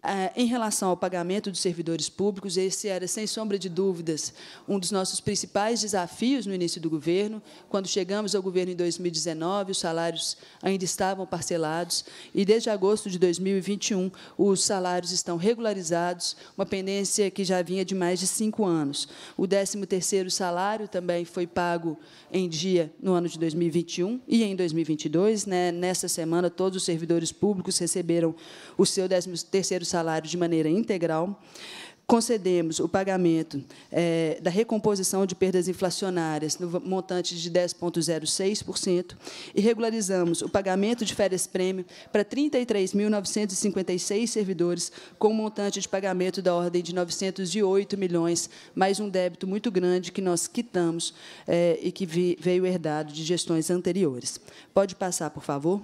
É, em relação ao pagamento dos servidores públicos, esse era, sem sombra de dúvidas, um dos nossos principais desafios no início do governo. Quando chegamos ao governo em 2019, os salários ainda estavam parcelados, e desde agosto de 2021, os salários estão regularizados, uma pendência que já vinha de mais de cinco anos. O 13º salário também foi pago em dia no ano de 2021 e em 2022. Né, nessa semana, todos os servidores públicos receberam o seu 13º salário salário de maneira integral. Concedemos o pagamento é, da recomposição de perdas inflacionárias no montante de 10,06% e regularizamos o pagamento de férias-prêmio para 33.956 servidores, com um montante de pagamento da ordem de 908 milhões, mais um débito muito grande que nós quitamos é, e que vi, veio herdado de gestões anteriores. Pode passar, por favor?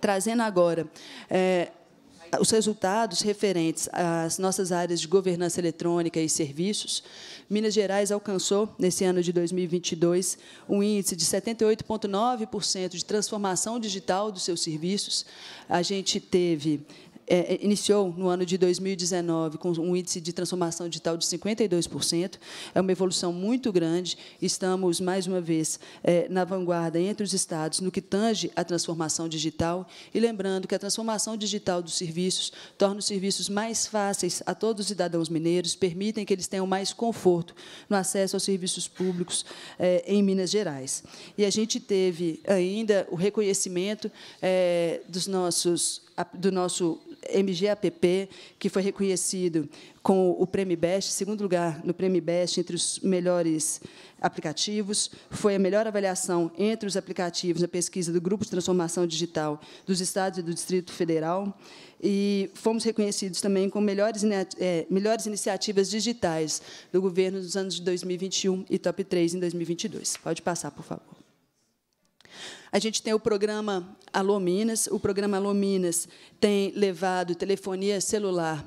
Trazendo agora é, os resultados referentes às nossas áreas de governança eletrônica e serviços, Minas Gerais alcançou, nesse ano de 2022, um índice de 78,9% de transformação digital dos seus serviços. A gente teve é, é, iniciou no ano de 2019 com um índice de transformação digital de 52%. É uma evolução muito grande. Estamos, mais uma vez, é, na vanguarda entre os estados no que tange a transformação digital. E lembrando que a transformação digital dos serviços torna os serviços mais fáceis a todos os cidadãos mineiros, permitem que eles tenham mais conforto no acesso aos serviços públicos é, em Minas Gerais. E a gente teve ainda o reconhecimento é, dos nossos, do nosso MGAPP, que foi reconhecido com o Prêmio Best, segundo lugar no Prêmio Best entre os melhores aplicativos, foi a melhor avaliação entre os aplicativos na pesquisa do Grupo de Transformação Digital dos Estados e do Distrito Federal, e fomos reconhecidos também como melhores, é, melhores iniciativas digitais do governo nos anos de 2021 e top 3 em 2022. Pode passar, por favor. A gente tem o programa Alô Minas. O programa Alô Minas tem levado telefonia celular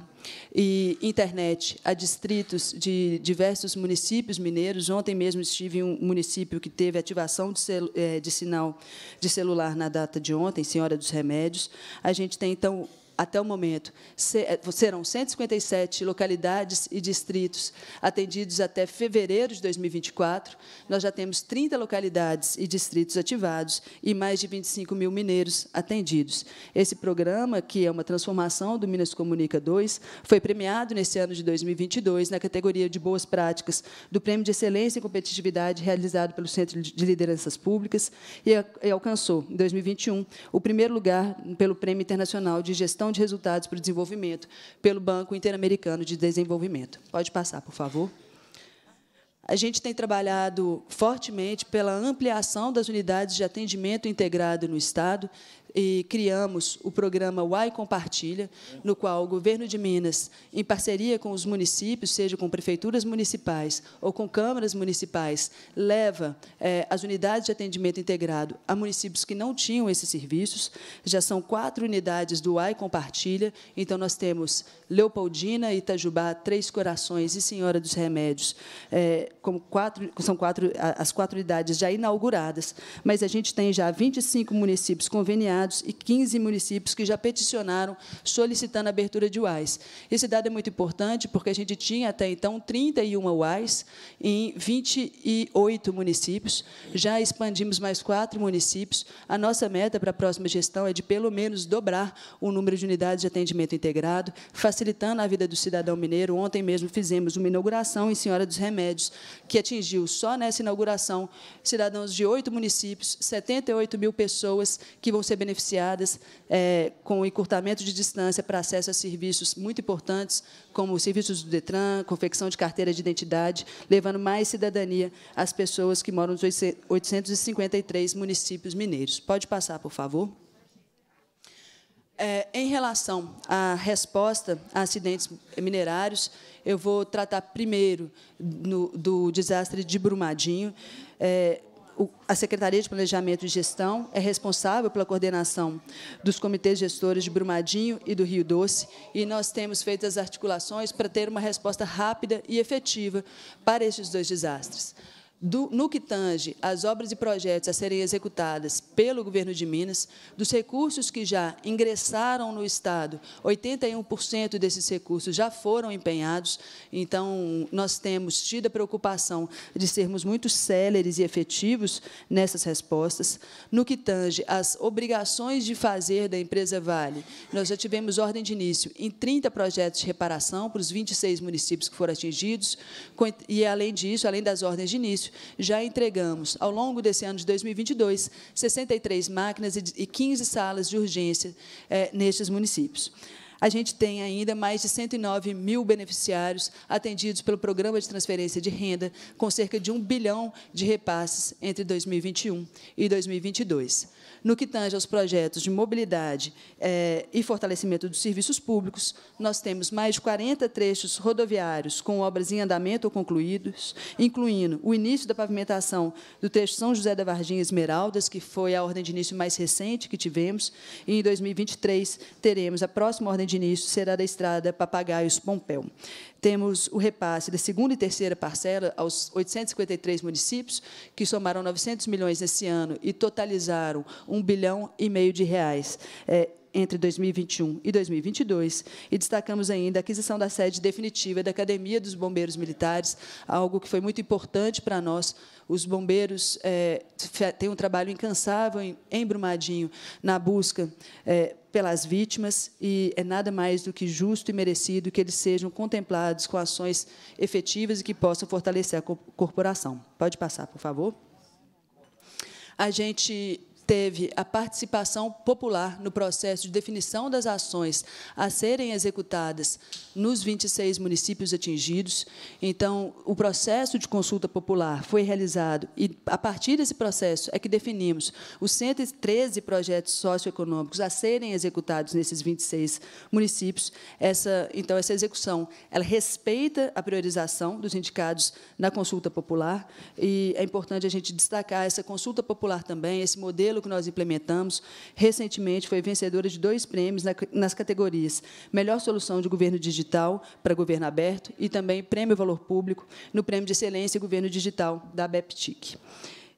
e internet a distritos de diversos municípios mineiros. Ontem mesmo estive em um município que teve ativação de, é, de sinal de celular na data de ontem, Senhora dos Remédios. A gente tem, então, até o momento, eh, serão 157 localidades e distritos atendidos até fevereiro de 2024. Nós já temos 30 localidades e distritos ativados e mais de 25 mil mineiros atendidos. Esse programa, que é uma transformação do Minas Comunica 2, foi premiado nesse ano de 2022 na categoria de Boas Práticas do Prêmio de Excelência e Competitividade realizado pelo Centro de Lideranças Públicas e alcançou, em 2021, o primeiro lugar pelo Prêmio Internacional de Gestão de resultados para o desenvolvimento pelo Banco Interamericano de Desenvolvimento. Pode passar, por favor. A gente tem trabalhado fortemente pela ampliação das unidades de atendimento integrado no Estado, e criamos o programa Uai Compartilha, no qual o governo de Minas, em parceria com os municípios, seja com prefeituras municipais ou com câmaras municipais, leva é, as unidades de atendimento integrado a municípios que não tinham esses serviços. Já são quatro unidades do Uai Compartilha, então nós temos Leopoldina, Itajubá, Três Corações e Senhora dos Remédios. É, como quatro, são quatro, as quatro unidades já inauguradas, mas a gente tem já 25 municípios conveniados e 15 municípios que já peticionaram solicitando a abertura de UAS. Esse dado é muito importante, porque a gente tinha até então 31 UAS em 28 municípios, já expandimos mais quatro municípios. A nossa meta para a próxima gestão é de, pelo menos, dobrar o número de unidades de atendimento integrado, facilitando a vida do cidadão mineiro. Ontem mesmo fizemos uma inauguração em Senhora dos Remédios, que atingiu, só nessa inauguração, cidadãos de oito municípios, 78 mil pessoas que vão ser beneficiadas é, com o encurtamento de distância para acesso a serviços muito importantes, como serviços do DETRAN, confecção de carteira de identidade, levando mais cidadania às pessoas que moram nos 853 municípios mineiros. Pode passar, por favor. É, em relação à resposta a acidentes minerários, eu vou tratar primeiro no, do desastre de Brumadinho. É, a Secretaria de Planejamento e Gestão é responsável pela coordenação dos comitês gestores de Brumadinho e do Rio Doce, e nós temos feito as articulações para ter uma resposta rápida e efetiva para estes dois desastres. Do, no que tange as obras e projetos a serem executadas pelo governo de Minas, dos recursos que já ingressaram no Estado, 81% desses recursos já foram empenhados, então nós temos tido a preocupação de sermos muito céleres e efetivos nessas respostas. No que tange as obrigações de fazer da empresa Vale, nós já tivemos ordem de início em 30 projetos de reparação para os 26 municípios que foram atingidos, e, além disso, além das ordens de início, já entregamos, ao longo desse ano de 2022, 63 máquinas e 15 salas de urgência é, nestes municípios a gente tem ainda mais de 109 mil beneficiários atendidos pelo Programa de Transferência de Renda, com cerca de um bilhão de repasses entre 2021 e 2022. No que tange aos projetos de mobilidade eh, e fortalecimento dos serviços públicos, nós temos mais de 40 trechos rodoviários com obras em andamento ou concluídos, incluindo o início da pavimentação do trecho São José da Varginha Esmeraldas, que foi a ordem de início mais recente que tivemos, e em 2023 teremos a próxima ordem de início, será da estrada Papagaios-Pompéu. Temos o repasse da segunda e terceira parcela aos 853 municípios, que somaram 900 milhões nesse ano e totalizaram um bilhão e meio de reais. É, entre 2021 e 2022, e destacamos ainda a aquisição da sede definitiva da Academia dos Bombeiros Militares, algo que foi muito importante para nós. Os bombeiros é, têm um trabalho incansável em, em Brumadinho na busca é, pelas vítimas e é nada mais do que justo e merecido que eles sejam contemplados com ações efetivas e que possam fortalecer a corporação. Pode passar, por favor. A gente teve a participação popular no processo de definição das ações a serem executadas nos 26 municípios atingidos. Então, o processo de consulta popular foi realizado e, a partir desse processo, é que definimos os 113 projetos socioeconômicos a serem executados nesses 26 municípios. Essa, então, essa execução ela respeita a priorização dos indicados na consulta popular e é importante a gente destacar essa consulta popular também, esse modelo que nós implementamos, recentemente foi vencedora de dois prêmios nas categorias Melhor Solução de Governo Digital para Governo Aberto e também Prêmio Valor Público no Prêmio de Excelência e Governo Digital da BEPTIC.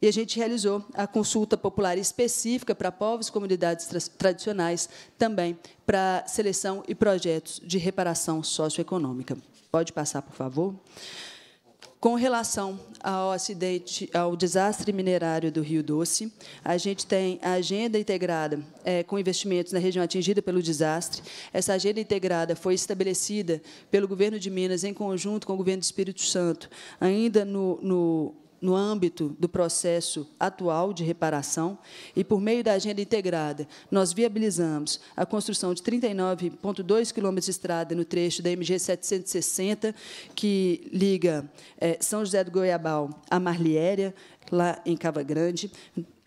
E a gente realizou a consulta popular específica para povos e comunidades tra tradicionais, também para seleção e projetos de reparação socioeconômica. Pode passar, por favor. Com relação ao acidente, ao desastre minerário do Rio Doce, a gente tem a agenda integrada é, com investimentos na região atingida pelo desastre. Essa agenda integrada foi estabelecida pelo governo de Minas em conjunto com o governo do Espírito Santo, ainda no, no no âmbito do processo atual de reparação e, por meio da agenda integrada, nós viabilizamos a construção de 39,2 quilômetros de estrada no trecho da MG 760, que liga é, São José do Goiabal a Marliéria, lá em Cava Grande,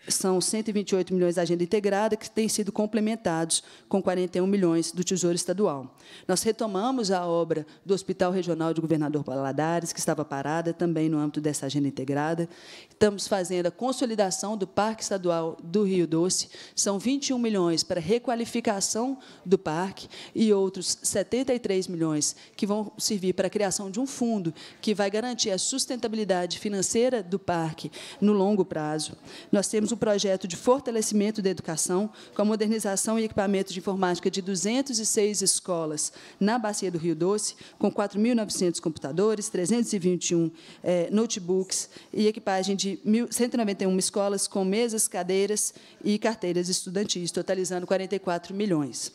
são 128 milhões da agenda integrada, que têm sido complementados com 41 milhões do Tesouro Estadual. Nós retomamos a obra do Hospital Regional de Governador Paladares, que estava parada também no âmbito dessa agenda integrada. Estamos fazendo a consolidação do Parque Estadual do Rio Doce. São 21 milhões para requalificação do parque e outros 73 milhões que vão servir para a criação de um fundo que vai garantir a sustentabilidade financeira do parque no longo prazo. Nós temos um projeto de fortalecimento da educação, com a modernização e equipamento de informática de 206 escolas na Bacia do Rio Doce, com 4.900 computadores, 321 eh, notebooks e equipagem de 191 escolas com mesas, cadeiras e carteiras estudantis, totalizando 44 milhões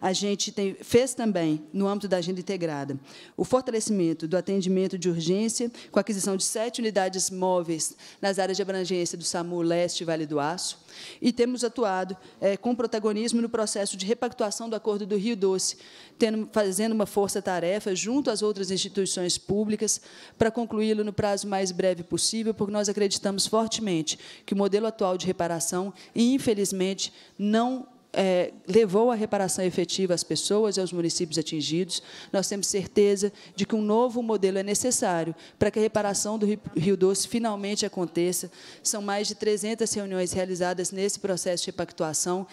a gente tem, fez também, no âmbito da agenda integrada, o fortalecimento do atendimento de urgência, com a aquisição de sete unidades móveis nas áreas de abrangência do SAMU Leste e Vale do Aço, e temos atuado é, com protagonismo no processo de repactuação do Acordo do Rio Doce, tendo, fazendo uma força-tarefa junto às outras instituições públicas para concluí-lo no prazo mais breve possível, porque nós acreditamos fortemente que o modelo atual de reparação, infelizmente, não é, levou à reparação efetiva às pessoas e aos municípios atingidos. Nós temos certeza de que um novo modelo é necessário para que a reparação do Rio Doce finalmente aconteça. São mais de 300 reuniões realizadas nesse processo de repactuação.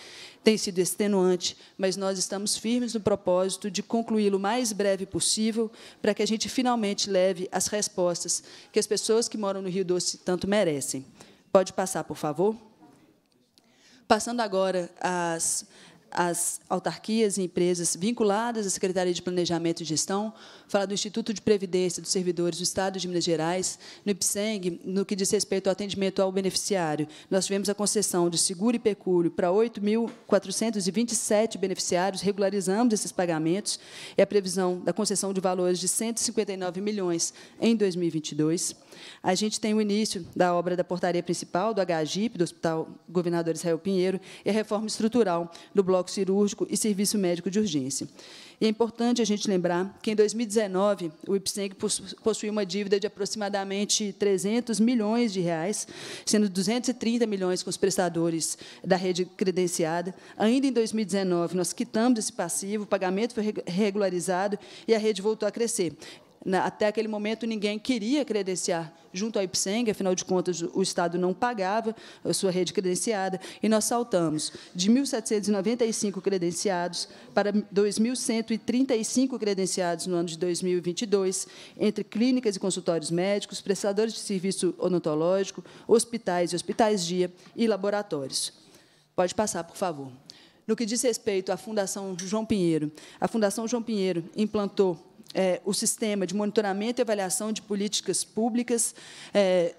Tem sido extenuante, mas nós estamos firmes no propósito de concluí-lo o mais breve possível, para que a gente finalmente leve as respostas que as pessoas que moram no Rio Doce tanto merecem. Pode passar, por favor? Passando agora às, às autarquias e empresas vinculadas à Secretaria de Planejamento e Gestão, falar do Instituto de Previdência dos Servidores do Estado de Minas Gerais, no IPSENG, no que diz respeito ao atendimento ao beneficiário. Nós tivemos a concessão de seguro e pecúlio para 8.427 beneficiários, regularizamos esses pagamentos, e a previsão da concessão de valores de 159 milhões em 2022. A gente tem o início da obra da portaria principal do HGIP, do Hospital Governador Israel Pinheiro, e a reforma estrutural do bloco cirúrgico e serviço médico de urgência. E é importante a gente lembrar que, em 2019, o IPSENG possuía uma dívida de aproximadamente 300 milhões de reais, sendo 230 milhões com os prestadores da rede credenciada. Ainda em 2019, nós quitamos esse passivo, o pagamento foi regularizado e a rede voltou a crescer. Até aquele momento, ninguém queria credenciar junto ao IPSENG, afinal de contas, o Estado não pagava a sua rede credenciada, e nós saltamos de 1.795 credenciados para 2.135 credenciados no ano de 2022, entre clínicas e consultórios médicos, prestadores de serviço odontológico, hospitais e hospitais-dia e laboratórios. Pode passar, por favor. No que diz respeito à Fundação João Pinheiro, a Fundação João Pinheiro implantou é, o sistema de monitoramento e avaliação de políticas públicas é,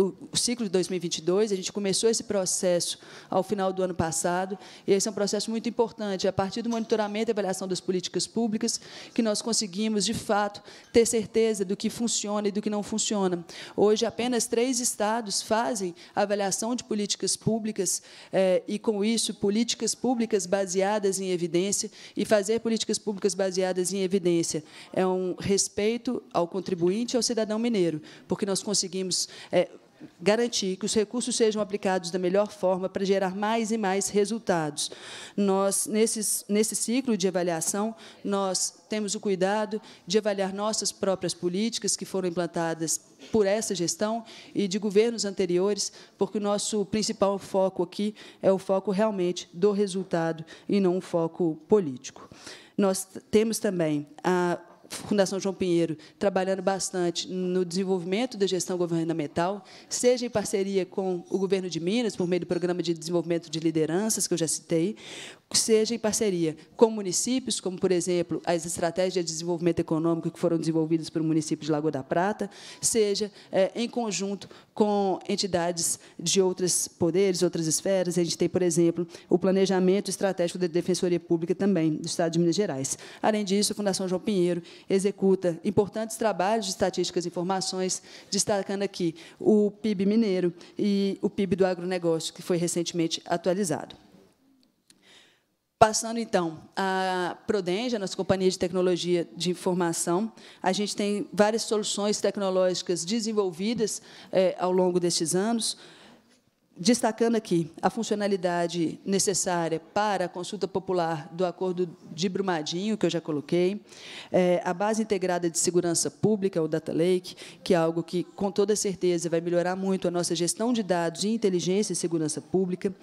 o, ciclo de 2022. A gente começou esse processo ao final do ano passado, e esse é um processo muito importante. A partir do monitoramento e avaliação das políticas públicas, que nós conseguimos, de fato, ter certeza do que funciona e do que não funciona. Hoje, apenas três estados fazem avaliação de políticas públicas, é, e, com isso, políticas públicas baseadas em evidência, e fazer políticas públicas baseadas em evidência é um respeito ao contribuinte e ao cidadão mineiro, porque nós conseguimos é, garantir que os recursos sejam aplicados da melhor forma para gerar mais e mais resultados. Nós, nesses, nesse ciclo de avaliação, nós temos o cuidado de avaliar nossas próprias políticas que foram implantadas por essa gestão e de governos anteriores, porque o nosso principal foco aqui é o foco realmente do resultado e não um foco político. Nós temos também a Fundação João Pinheiro trabalhando bastante no desenvolvimento da gestão governamental, seja em parceria com o governo de Minas, por meio do Programa de Desenvolvimento de Lideranças, que eu já citei, seja em parceria com municípios, como, por exemplo, as estratégias de desenvolvimento econômico que foram desenvolvidas pelo município de Lagoa da Prata, seja é, em conjunto com entidades de outros poderes, outras esferas. A gente tem, por exemplo, o planejamento estratégico da Defensoria Pública também, do Estado de Minas Gerais. Além disso, a Fundação João Pinheiro executa importantes trabalhos de estatísticas e informações, destacando aqui o PIB mineiro e o PIB do agronegócio, que foi recentemente atualizado. Passando, então, a Prodenja, nossa companhia de tecnologia de informação, a gente tem várias soluções tecnológicas desenvolvidas é, ao longo destes anos, Destacando aqui a funcionalidade necessária para a consulta popular do Acordo de Brumadinho, que eu já coloquei, é, a Base Integrada de Segurança Pública, o Data Lake, que é algo que, com toda certeza, vai melhorar muito a nossa gestão de dados e inteligência e segurança pública.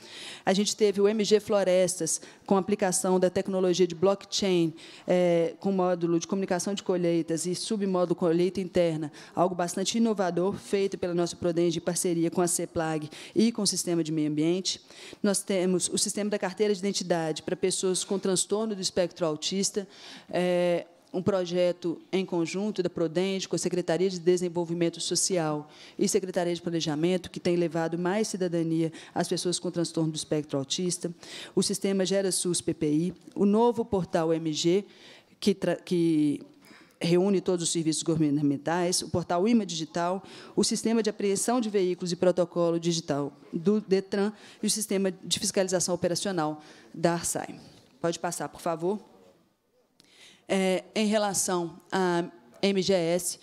A gente teve o MG Florestas, com aplicação da tecnologia de blockchain, é, com módulo de comunicação de colheitas e submódulo colheita interna, algo bastante inovador, feito pela nossa Prodenge em parceria com a CEPLAG e com o sistema de meio ambiente. Nós temos o sistema da carteira de identidade para pessoas com transtorno do espectro autista, é, um projeto em conjunto da Prodente com a Secretaria de Desenvolvimento Social e Secretaria de Planejamento, que tem levado mais cidadania às pessoas com transtorno do espectro autista, o sistema Gera SUS PPI, o novo portal MG, que, que reúne todos os serviços governamentais, o portal IMA Digital, o sistema de apreensão de veículos e protocolo digital do DETRAN e o sistema de fiscalização operacional da ARSAI. Pode passar, por favor. É, em relação à MGS,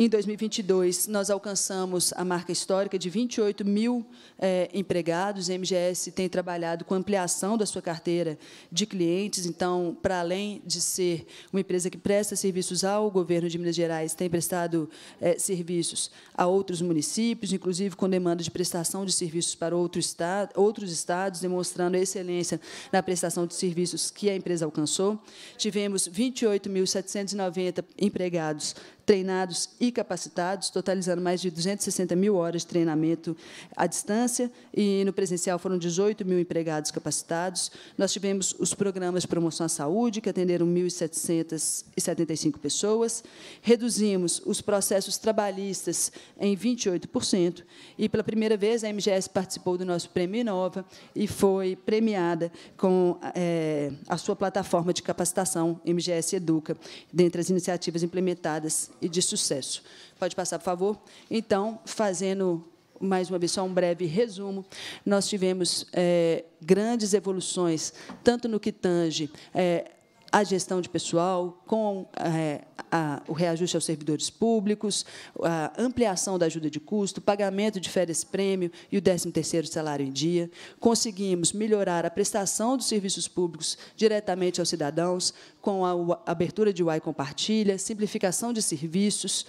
em 2022, nós alcançamos a marca histórica de 28 mil é, empregados. A MGS tem trabalhado com ampliação da sua carteira de clientes. Então, para além de ser uma empresa que presta serviços ao governo de Minas Gerais, tem prestado é, serviços a outros municípios, inclusive com demanda de prestação de serviços para outro estado, outros estados, demonstrando a excelência na prestação de serviços que a empresa alcançou. Tivemos 28.790 empregados treinados e capacitados, totalizando mais de 260 mil horas de treinamento à distância, e no presencial foram 18 mil empregados capacitados. Nós tivemos os programas de promoção à saúde, que atenderam 1.775 pessoas. Reduzimos os processos trabalhistas em 28%, e, pela primeira vez, a MGS participou do nosso Prêmio Inova e foi premiada com é, a sua plataforma de capacitação, MGS Educa, dentre as iniciativas implementadas e de sucesso. Pode passar, por favor? Então, fazendo mais uma vez, só um breve resumo, nós tivemos é, grandes evoluções, tanto no que tange é, a gestão de pessoal, com é, a, o reajuste aos servidores públicos, a ampliação da ajuda de custo, pagamento de férias-prêmio e o 13º salário em dia. Conseguimos melhorar a prestação dos serviços públicos diretamente aos cidadãos, com a abertura de UAI Compartilha, simplificação de serviços,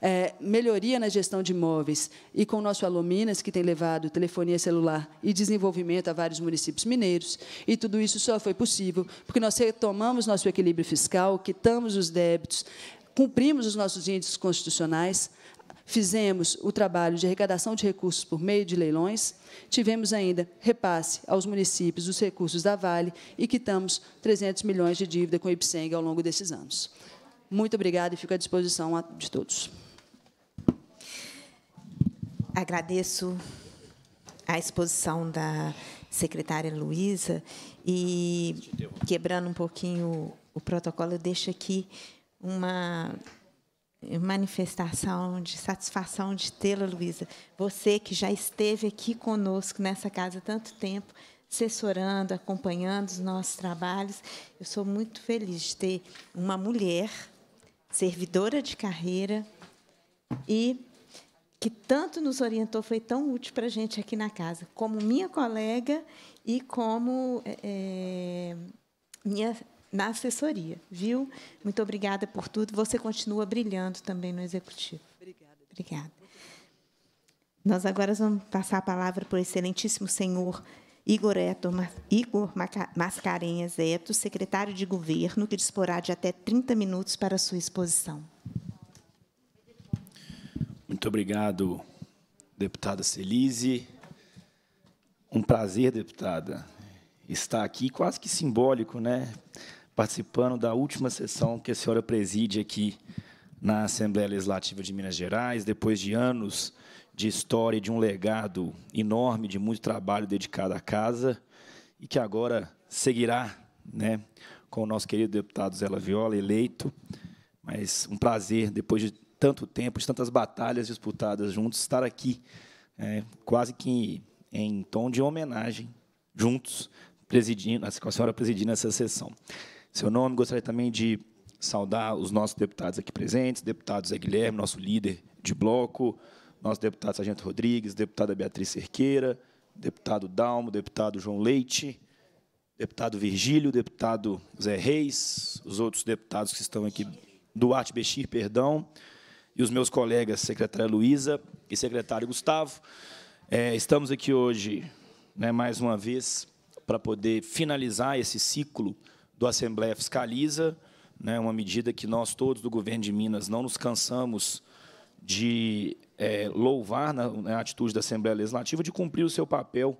é, melhoria na gestão de imóveis e com o nosso Aluminas, que tem levado telefonia celular e desenvolvimento a vários municípios mineiros. E tudo isso só foi possível porque nós retomamos nosso equilíbrio fiscal, quitamos os débitos, cumprimos os nossos índices constitucionais, Fizemos o trabalho de arrecadação de recursos por meio de leilões, tivemos ainda repasse aos municípios dos recursos da Vale e quitamos 300 milhões de dívida com o IPSENG ao longo desses anos. Muito obrigada e fico à disposição de todos. Agradeço a exposição da secretária Luísa e, quebrando um pouquinho o protocolo, eu deixo aqui uma manifestação de satisfação de tê-la, Luísa. Você que já esteve aqui conosco nessa casa tanto tempo, assessorando, acompanhando os nossos trabalhos. Eu sou muito feliz de ter uma mulher servidora de carreira e que tanto nos orientou, foi tão útil para a gente aqui na casa, como minha colega e como é, minha na assessoria, viu? Muito obrigada por tudo. Você continua brilhando também no executivo. Obrigada. Obrigada. Nós agora vamos passar a palavra para o excelentíssimo senhor Igor, Eto, Igor Mascarenhas Eto, secretário de governo, que disporá de até 30 minutos para a sua exposição. Muito obrigado, deputada Celise. Um prazer, deputada, estar aqui, quase que simbólico, né? Participando da última sessão que a senhora preside aqui na Assembleia Legislativa de Minas Gerais, depois de anos de história e de um legado enorme de muito trabalho dedicado à casa, e que agora seguirá né, com o nosso querido deputado Zé Viola, eleito. Mas um prazer, depois de tanto tempo, de tantas batalhas disputadas juntos, estar aqui, é, quase que em tom de homenagem, juntos, presidindo, com a senhora presidindo essa sessão. Seu nome, gostaria também de saudar os nossos deputados aqui presentes, deputado Zé Guilherme, nosso líder de bloco, nosso deputado Sargento Rodrigues, deputada Beatriz Cerqueira, deputado Dalmo, deputado João Leite, deputado Virgílio, deputado Zé Reis, os outros deputados que estão aqui, Duarte Bexir, perdão, e os meus colegas, secretária Luísa e secretário Gustavo. É, estamos aqui hoje, né, mais uma vez, para poder finalizar esse ciclo do Assembleia Fiscaliza, né, uma medida que nós todos do governo de Minas não nos cansamos de é, louvar na, na, atitude da Assembleia Legislativa de cumprir o seu papel,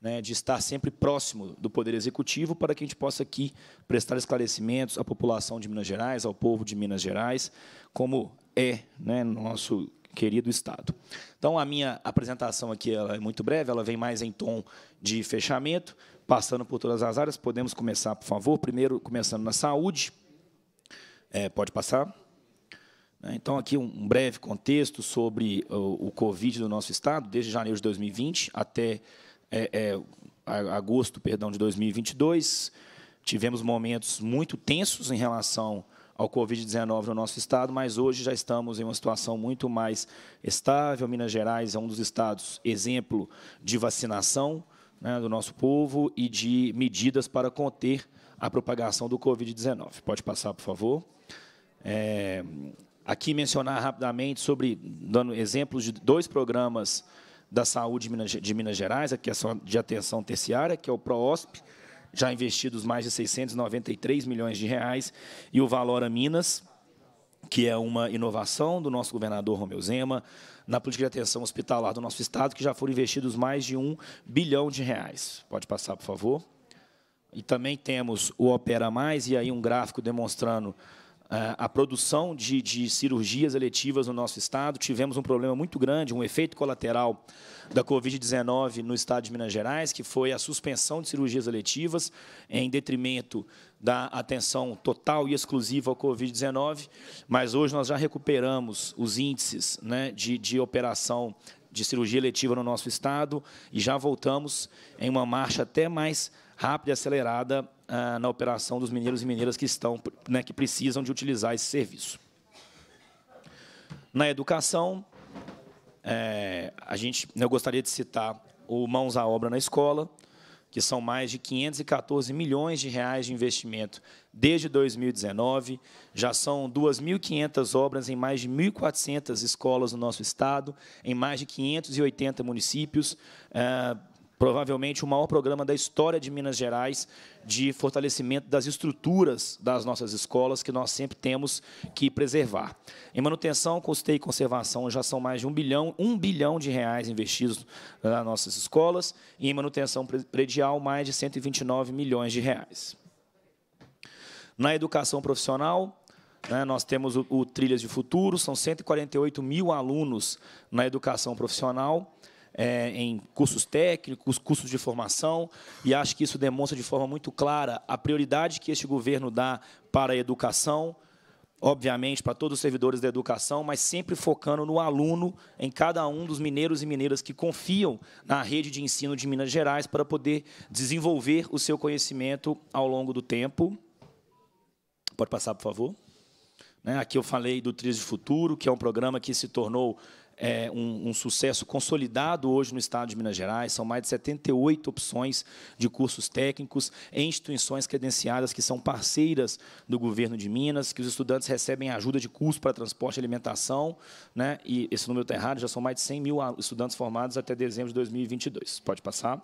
né, de estar sempre próximo do Poder Executivo para que a gente possa aqui prestar esclarecimentos à população de Minas Gerais, ao povo de Minas Gerais, como é né, no nosso querido Estado. Então, a minha apresentação aqui ela é muito breve, ela vem mais em tom de fechamento, passando por todas as áreas. Podemos começar, por favor? Primeiro, começando na saúde. É, pode passar. Né, então, aqui um breve contexto sobre o, Covid do nosso Estado, desde janeiro de 2020 até é, é, agosto perdão, de 2022. Tivemos momentos muito tensos em relação ao Covid-19 no nosso estado, mas hoje já estamos em uma situação muito mais estável. Minas Gerais é um dos estados exemplo de vacinação né, do nosso povo e de medidas para conter a propagação do Covid-19. Pode passar, por favor. É, aqui mencionar rapidamente sobre, dando exemplos de dois programas da saúde de Minas Gerais, aqui é só de atenção terciária, que é o PROOSP, já investidos mais de 693 milhões de reais, e o Valor a Minas, que é uma inovação do nosso governador Romeu Zema, na política de atenção hospitalar do nosso estado, que já foram investidos mais de um bilhão de reais. Pode passar, por favor. E também temos o Opera Mais, e aí um gráfico demonstrando a produção de, de, cirurgias eletivas no nosso estado. Tivemos um problema muito grande, um efeito colateral da Covid-19 no estado de Minas Gerais, que foi a suspensão de cirurgias eletivas em detrimento da atenção total e exclusiva ao Covid-19. Mas hoje nós já recuperamos os índices né, de, de operação de cirurgia eletiva no nosso estado e já voltamos em uma marcha até mais rápida e acelerada ah, na operação dos mineiros e mineiras que estão, né, que precisam de utilizar esse serviço. Na educação, é, a gente, eu gostaria de citar o Mãos à Obra na Escola, que são mais de 514 milhões de reais de investimento desde 2019. Já são 2.500 obras em mais de 1.400 escolas no nosso estado, em mais de 580 municípios. Provavelmente o maior programa da história de Minas Gerais de fortalecimento das estruturas das nossas escolas, que nós sempre temos que preservar. Em manutenção, custeio e conservação já são mais de um bilhão, um bilhão de reais investidos nas nossas escolas, e em manutenção predial, mais de 129 milhões de reais. Na educação profissional, né, nós temos o, o Trilhas de Futuro, são 148 mil alunos na educação profissional, é, em cursos técnicos, cursos de formação, e acho que isso demonstra de forma muito clara a prioridade que este governo dá para a educação, obviamente para todos os servidores da educação, mas sempre focando no aluno, em cada um dos mineiros e mineiras que confiam na rede de ensino de Minas Gerais para poder desenvolver o seu conhecimento ao longo do tempo. Pode passar, por favor. Né, aqui eu falei do Trilhos de Futuro, que é um programa que se tornou é, um, um, sucesso consolidado hoje no estado de Minas Gerais. São mais de 78 opções de cursos técnicos em instituições credenciadas que são parceiras do governo de Minas, que os estudantes recebem ajuda de custo para transporte e alimentação. Né? E esse número está errado, já são mais de 100 mil estudantes formados até dezembro de 2022. Pode passar.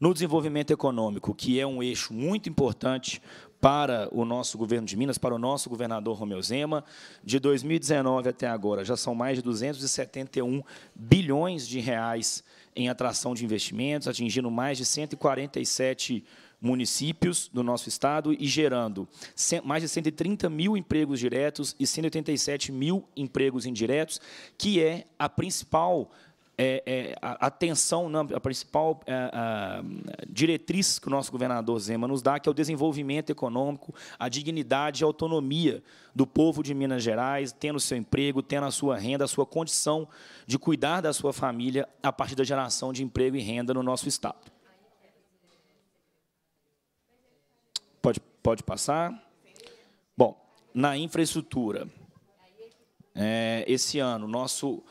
No desenvolvimento econômico, que é um eixo muito importante para o nosso governo de Minas, para o nosso governador Romeu Zema. De 2019 até agora, já são mais de 271 bilhões de reais em atração de investimentos, atingindo mais de 147 municípios do nosso estado e gerando mais de 130 mil empregos diretos e 187 mil empregos indiretos, que é a principal é, é, a atenção, a principal é, a diretriz que o nosso governador Zema nos dá, que é o desenvolvimento econômico, a dignidade e autonomia do povo de Minas Gerais, tendo seu emprego, tendo a sua renda, a sua condição de cuidar da sua família a partir da geração de emprego e renda no nosso Estado. Pode, pode passar? Bom, na infraestrutura, é, esse ano, nosso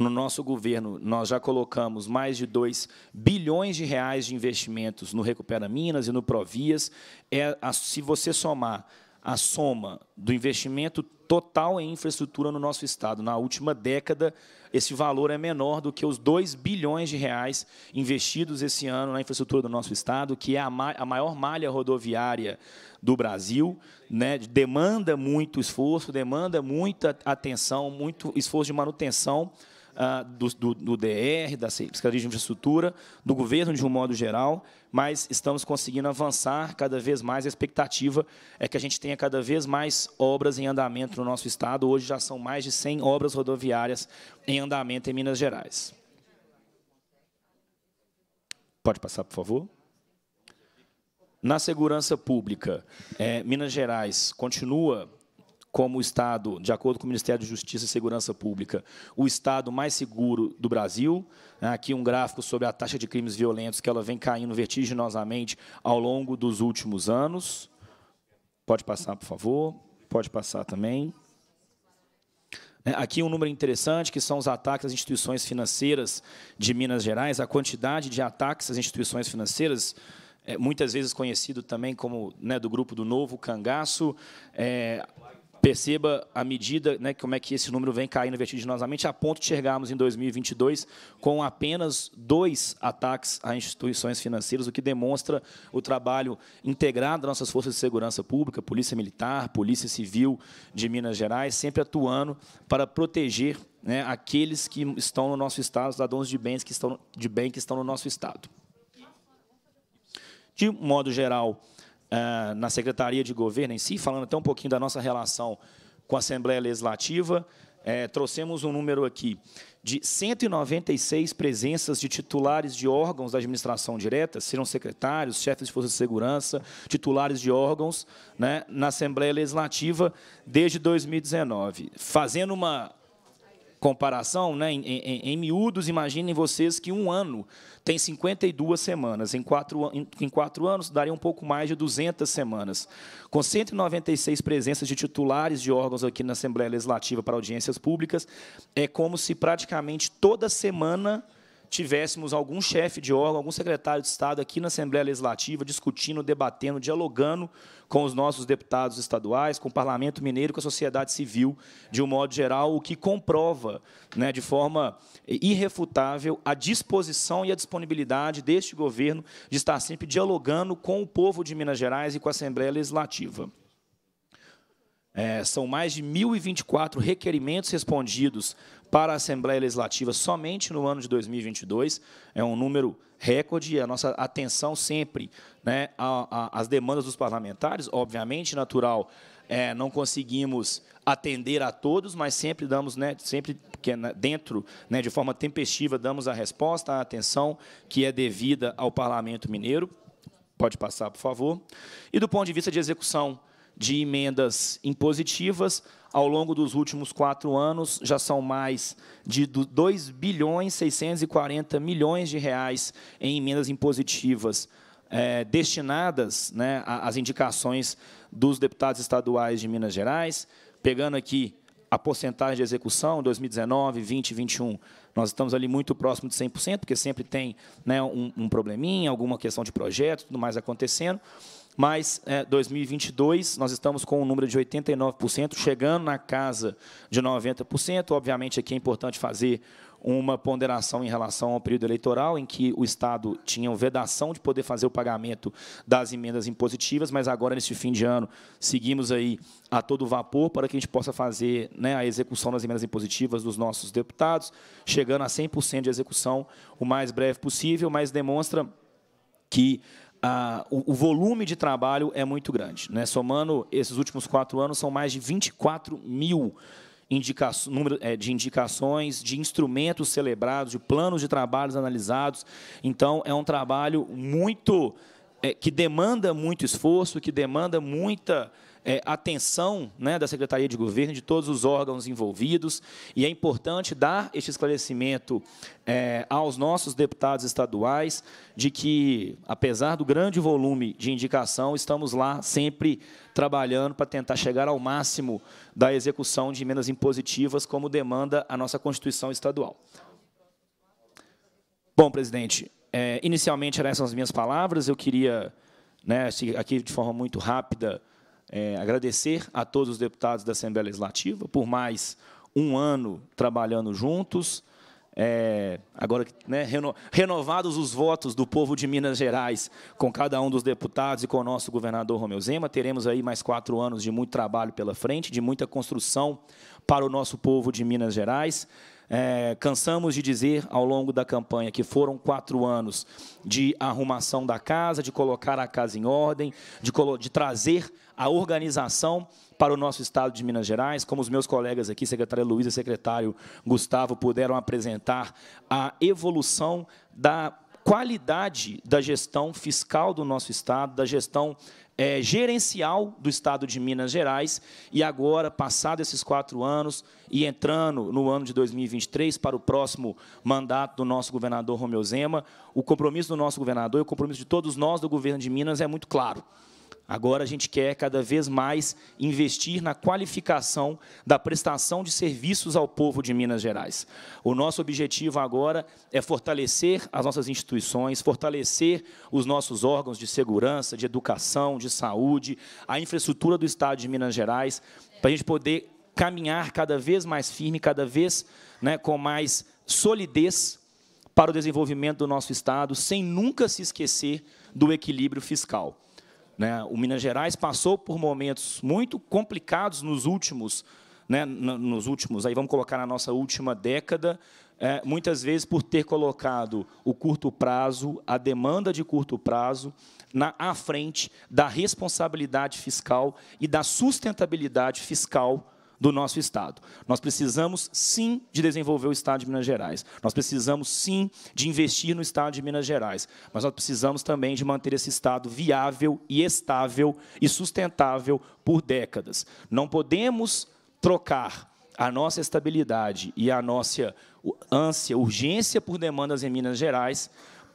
no nosso governo, nós já colocamos mais de 2 bilhões de reais de investimentos no Recupera Minas e no Provias. É, se você somar a soma do investimento total em infraestrutura no nosso Estado, na última década, esse valor é menor do que os 2 bilhões de reais investidos esse ano na infraestrutura do nosso Estado, que é a maior malha rodoviária do Brasil, né, demanda muito esforço, demanda muita atenção, muito esforço de manutenção ah, do, do, do, DR, da Secretaria de Infraestrutura, do governo de um modo geral, mas estamos conseguindo avançar cada vez mais. A expectativa é que a gente tenha cada vez mais obras em andamento no nosso estado. Hoje já são mais de 100 obras rodoviárias em andamento em Minas Gerais. Pode passar, por favor. Na segurança pública, é, Minas Gerais continua como o Estado, de acordo com o Ministério de Justiça e Segurança Pública, o Estado mais seguro do Brasil. Aqui um gráfico sobre a taxa de crimes violentos, que ela vem caindo vertiginosamente ao longo dos últimos anos. Pode passar, por favor. Pode passar também. Aqui um número interessante, que são os ataques às instituições financeiras de Minas Gerais. A quantidade de ataques às instituições financeiras, é, muitas vezes conhecido também como né, do grupo do Novo Cangaço, é, Perceba a medida, né, como é que esse número vem caindo vertiginosamente, a ponto de chegarmos em 2022 com apenas dois ataques a instituições financeiras, o que demonstra o trabalho integrado das nossas forças de segurança pública, Polícia Militar, Polícia Civil de Minas Gerais, sempre atuando para proteger né, aqueles que estão no nosso Estado, os cidadãos de bens que estão, de bem que estão no nosso Estado. De modo geral, uh, na Secretaria de Governo em si, falando até um pouquinho da nossa relação com a Assembleia Legislativa, é, trouxemos um número aqui de 196 presenças de titulares de órgãos da administração direta, serão secretários, chefes de forças de segurança, titulares de órgãos, né, na Assembleia Legislativa desde 2019. Fazendo uma comparação, né, em, em, em, miúdos, imaginem vocês que um ano tem 52 semanas. Em quatro, em, em quatro anos, daria um pouco mais de 200 semanas. Com 196 presenças de titulares de órgãos aqui na Assembleia Legislativa para audiências públicas, é como se praticamente toda semana tivéssemos algum chefe de órgão, algum secretário de Estado aqui na Assembleia Legislativa discutindo, debatendo, dialogando com os nossos deputados estaduais, com o Parlamento Mineiro, com a sociedade civil, de um modo geral, o que comprova, né, de forma irrefutável, a disposição e a disponibilidade deste governo de estar sempre dialogando com o povo de Minas Gerais e com a Assembleia Legislativa. É, são mais de 1.024 requerimentos respondidos para a Assembleia Legislativa somente no ano de 2022. É um número recorde a nossa atenção sempre né, às demandas dos parlamentares, obviamente, natural. É, não conseguimos atender a todos, mas sempre damos, né, sempre que é dentro, né, de forma tempestiva, damos a resposta, a atenção que é devida ao Parlamento Mineiro. Pode passar, por favor. E do ponto de vista de execução de emendas impositivas. Ao longo dos últimos quatro anos, já são mais de 2 bilhões 640 milhões de reais em emendas impositivas é, destinadas né, às indicações dos deputados estaduais de Minas Gerais. Pegando aqui a porcentagem de execução, 2019, 20, 21, nós estamos ali muito próximo de 100%, porque sempre tem né, um, um probleminha, alguma questão de projeto, tudo mais acontecendo mas é, 2022 nós estamos com um número de 89%, chegando na casa de 90%. Obviamente, aqui é importante fazer uma ponderação em relação ao período eleitoral, em que o Estado tinha vedação de poder fazer o pagamento das emendas impositivas, mas agora, neste fim de ano, seguimos aí a todo vapor para que a gente possa fazer né, a execução das emendas impositivas dos nossos deputados, chegando a 100% de execução o mais breve possível, mas demonstra que ah, o, o, volume de trabalho é muito grande. Né? Somando esses últimos quatro anos, são mais de 24 mil indica número, é, de indicações, de instrumentos celebrados, de planos de trabalhos analisados. Então, é um trabalho muito é, que demanda muito esforço, que demanda muita é, atenção né, da Secretaria de Governo, de todos os órgãos envolvidos, e é importante dar este esclarecimento é, aos nossos deputados estaduais de que, apesar do grande volume de indicação, estamos lá sempre trabalhando para tentar chegar ao máximo da execução de emendas impositivas, como demanda a nossa Constituição estadual. Bom, presidente, é, inicialmente eram essas as minhas palavras. Eu queria, né, aqui de forma muito rápida, é, agradecer a todos os deputados da Assembleia Legislativa por mais um ano trabalhando juntos. É, agora, né, reno, renovados os votos do povo de Minas Gerais com cada um dos deputados e com o nosso governador Romeu Zema, teremos aí mais quatro anos de muito trabalho pela frente, de muita construção para o nosso povo de Minas Gerais. É, cansamos de dizer ao longo da campanha que foram quatro anos de arrumação da casa, de colocar a casa em ordem, de, de trazer a organização para o nosso estado de Minas Gerais, como os meus colegas aqui, secretária Luiz e secretário Gustavo, puderam apresentar a evolução da qualidade da gestão fiscal do nosso estado, da gestão é, gerencial do Estado de Minas Gerais, e agora, passados esses quatro anos, e entrando no ano de 2023 para o próximo mandato do nosso governador Romeu Zema, o compromisso do nosso governador e o compromisso de todos nós do governo de Minas é muito claro. Agora a gente quer cada vez mais investir na qualificação da prestação de serviços ao povo de Minas Gerais. O nosso objetivo agora é fortalecer as nossas instituições, fortalecer os nossos órgãos de segurança, de educação, de saúde, a infraestrutura do Estado de Minas Gerais, para a gente poder caminhar cada vez mais firme, cada vez né, com mais solidez para o desenvolvimento do nosso Estado, sem nunca se esquecer do equilíbrio fiscal. Né? O Minas Gerais passou por momentos muito complicados nos últimos, né, nos últimos, aí vamos colocar na nossa última década, é, muitas vezes por ter colocado o curto prazo, a demanda de curto prazo, na, à frente da responsabilidade fiscal e da sustentabilidade fiscal do nosso Estado. Nós precisamos, sim, de desenvolver o Estado de Minas Gerais. Nós precisamos, sim, de investir no Estado de Minas Gerais. Mas nós precisamos também de manter esse Estado viável e estável e sustentável por décadas. Não podemos trocar a nossa estabilidade e a nossa ânsia, urgência por demandas em Minas Gerais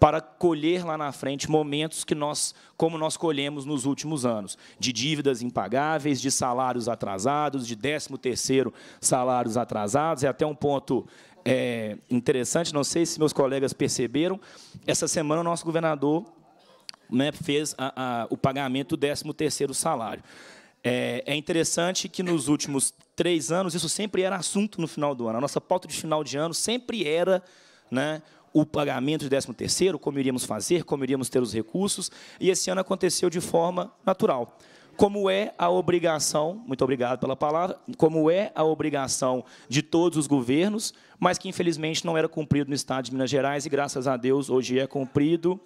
para colher lá na frente momentos que nós, como nós colhemos nos últimos anos, de dívidas impagáveis, de salários atrasados, de 13 terceiro salários atrasados, é até um ponto é, interessante, não sei se meus colegas perceberam, essa semana o nosso governador né, fez a, a, o pagamento do 13 terceiro salário. É, é, interessante que nos últimos três anos isso sempre era assunto no final do ano. A nossa pauta de final de ano sempre era né, o pagamento de 13 terceiro, como iríamos fazer, como iríamos ter os recursos, e esse ano aconteceu de forma natural. Como é a obrigação, muito obrigado pela palavra, como é a obrigação de todos os governos, mas que infelizmente não era cumprido no Estado de Minas Gerais e graças a Deus hoje é cumprido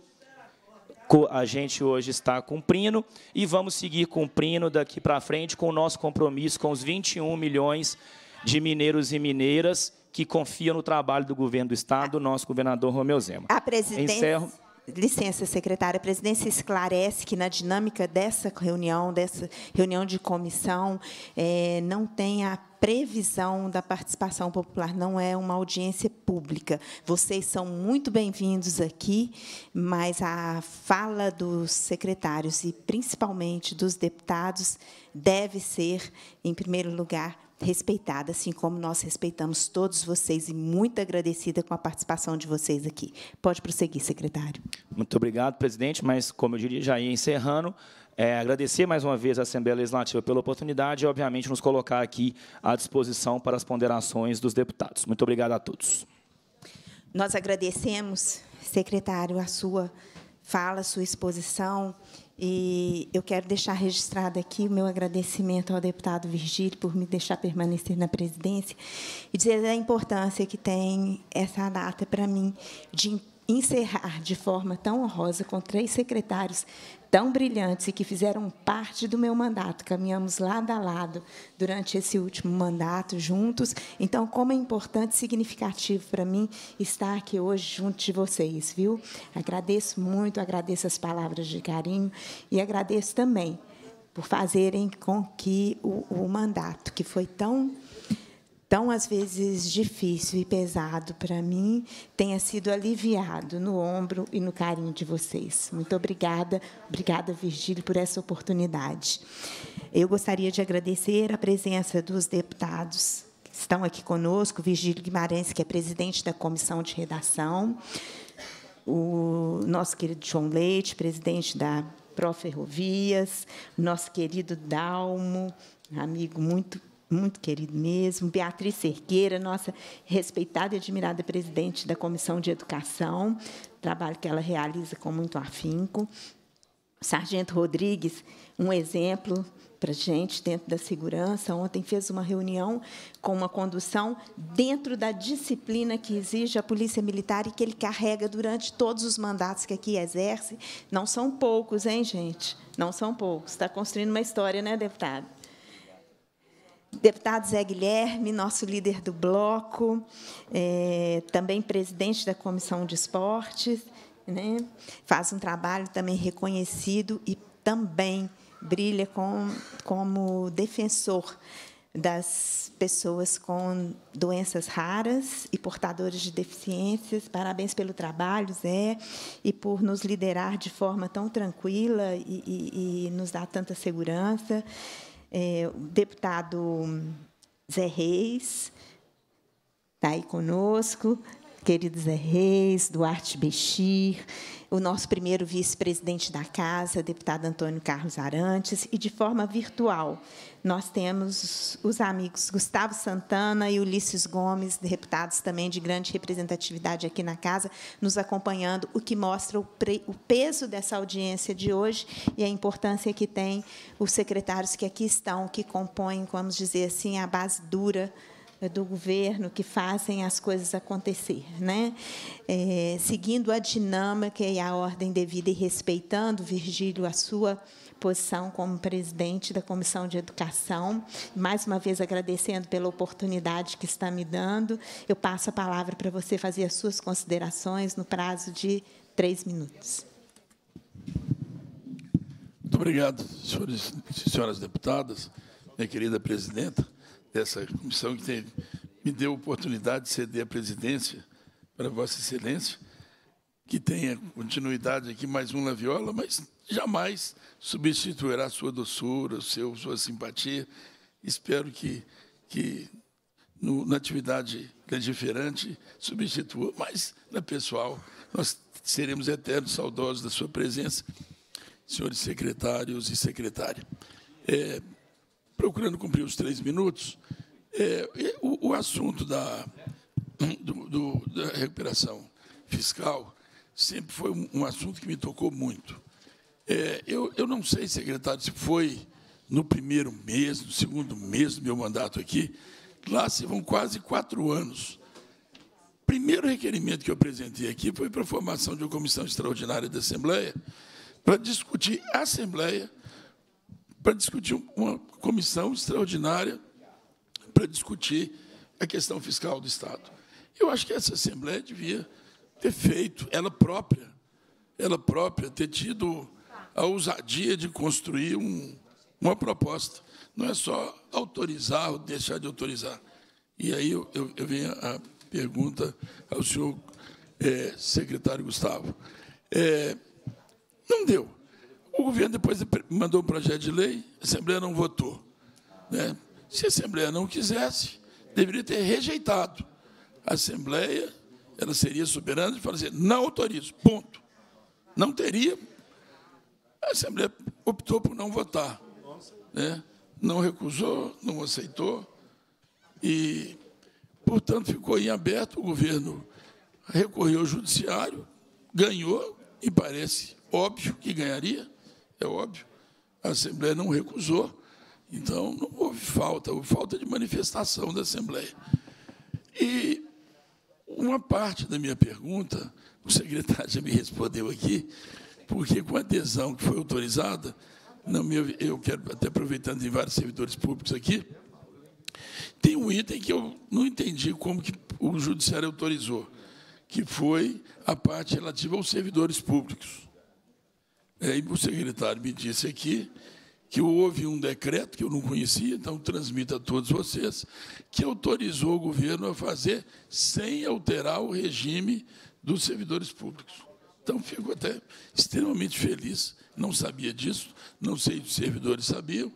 a gente hoje está cumprindo e vamos seguir cumprindo daqui para frente com o nosso compromisso com os 21 milhões de mineiros e mineiras que confia no trabalho do governo do Estado, do nosso governador Romeu Zema. A presidência... Encerro. Licença, secretária. A presidência esclarece que na dinâmica dessa reunião, dessa reunião de comissão, é, não tem a previsão da participação popular, não é uma audiência pública. Vocês são muito bem-vindos aqui, mas a fala dos secretários e principalmente dos deputados deve ser, em primeiro lugar, respeitada, assim como nós respeitamos todos vocês e muito agradecida com a participação de vocês aqui. Pode prosseguir, secretário. Muito obrigado, presidente, mas, como eu diria, já ia encerrando, é, agradecer mais uma vez à Assembleia Legislativa pela oportunidade e, obviamente, nos colocar aqui à disposição para as ponderações dos deputados. Muito obrigado a todos. Nós agradecemos, secretário, a sua fala, a sua exposição e eu quero deixar registrado aqui o meu agradecimento ao deputado Virgílio por me deixar permanecer na presidência e dizer a importância que tem essa data para mim de encerrar de forma tão honrosa com três secretários tão brilhantes e que fizeram parte do meu mandato. Caminhamos lado a lado durante esse último mandato juntos. Então, como é importante e significativo para mim estar aqui hoje junto de vocês, viu? Agradeço muito, agradeço as palavras de carinho e agradeço também por fazerem com que o, o mandato, que foi tão tão às vezes difícil e pesado para mim, tenha sido aliviado no ombro e no carinho de vocês. Muito obrigada, obrigada Virgílio por essa oportunidade. Eu gostaria de agradecer a presença dos deputados que estão aqui conosco, Virgílio Guimarães, que é presidente da comissão de redação, o nosso querido João Leite, presidente da Proferrovias, nosso querido Dalmo, amigo muito muito querido mesmo, Beatriz Cerqueira, nossa respeitada e admirada presidente da Comissão de Educação, trabalho que ela realiza com muito afinco. Sargento Rodrigues, um exemplo para gente dentro da segurança. Ontem fez uma reunião com uma condução dentro da disciplina que exige a Polícia Militar e que ele carrega durante todos os mandatos que aqui exerce. Não são poucos, hein, gente? Não são poucos. Está construindo uma história, né, deputado? Deputado Zé Guilherme, nosso líder do bloco, é, também presidente da Comissão de Esportes, né? faz um trabalho também reconhecido e também brilha com, como defensor das pessoas com doenças raras e portadores de deficiências. Parabéns pelo trabalho, Zé, e por nos liderar de forma tão tranquila e, e, e nos dar tanta segurança. É, o deputado Zé Reis está aí conosco, querido Zé Reis, Duarte Bexir, o nosso primeiro vice-presidente da Casa, deputado Antônio Carlos Arantes, e de forma virtual, nós temos os amigos Gustavo Santana e Ulisses Gomes, deputados também de grande representatividade aqui na Casa, nos acompanhando, o que mostra o, o peso dessa audiência de hoje e a importância que tem os secretários que aqui estão, que compõem, vamos dizer assim, a base dura do governo que fazem as coisas acontecer, né? É, seguindo a dinâmica e a ordem devida e respeitando, Virgílio, a sua posição como presidente da Comissão de Educação. Mais uma vez agradecendo pela oportunidade que está me dando. Eu passo a palavra para você fazer as suas considerações no prazo de três minutos. Muito obrigado, senhores e senhoras deputadas, minha querida presidenta dessa comissão que tem, me deu a oportunidade de ceder a presidência para Vossa Excelência, que tenha continuidade aqui mais um Laviola, mas jamais substituirá sua doçura, seu, sua simpatia. Espero que, que no, na atividade legiferante substitua, mas na pessoal nós seremos eternos saudosos da sua presença, senhores secretários e secretária. É, procurando cumprir os três minutos, é, o, o, assunto da, do, do, da recuperação fiscal sempre foi um, um, assunto que me tocou muito. É, eu, eu não sei, secretário, se foi no primeiro mês, no segundo mês do meu mandato aqui, lá se vão quase quatro anos. Primeiro requerimento que eu apresentei aqui foi para a formação de uma comissão extraordinária da Assembleia para discutir a Assembleia para discutir uma comissão extraordinária para discutir a questão fiscal do Estado. Eu acho que essa Assembleia devia ter feito, ela própria, ela própria, ter tido a ousadia de construir um, uma proposta. Não é só autorizar ou deixar de autorizar. E aí eu, eu, eu venho a pergunta ao senhor é, secretário Gustavo. É, não deu. O governo depois mandou um projeto de lei, a Assembleia não votou. Né? Se a Assembleia não quisesse, deveria ter rejeitado. A Assembleia ela seria soberana e falaria, não autorizo, ponto. Não teria. A Assembleia optou por não votar. Né? Não recusou, não aceitou. E, portanto, ficou em aberto. O governo recorreu ao judiciário, ganhou, e parece óbvio que ganharia é óbvio. A Assembleia não recusou, então não houve falta, houve falta de manifestação da Assembleia. E uma parte da minha pergunta, o secretário já me respondeu aqui, porque com a adesão que foi autorizada, não me, eu quero, até aproveitando em vários servidores públicos aqui, tem um item que eu não entendi como que o judiciário autorizou, que foi a parte relativa aos servidores públicos. É, e o secretário me disse aqui que houve um decreto que eu não conhecia, então transmito a todos vocês, que autorizou o governo a fazer sem alterar o regime dos servidores públicos. Então, fico até extremamente feliz. Não sabia disso, não sei se os servidores sabiam,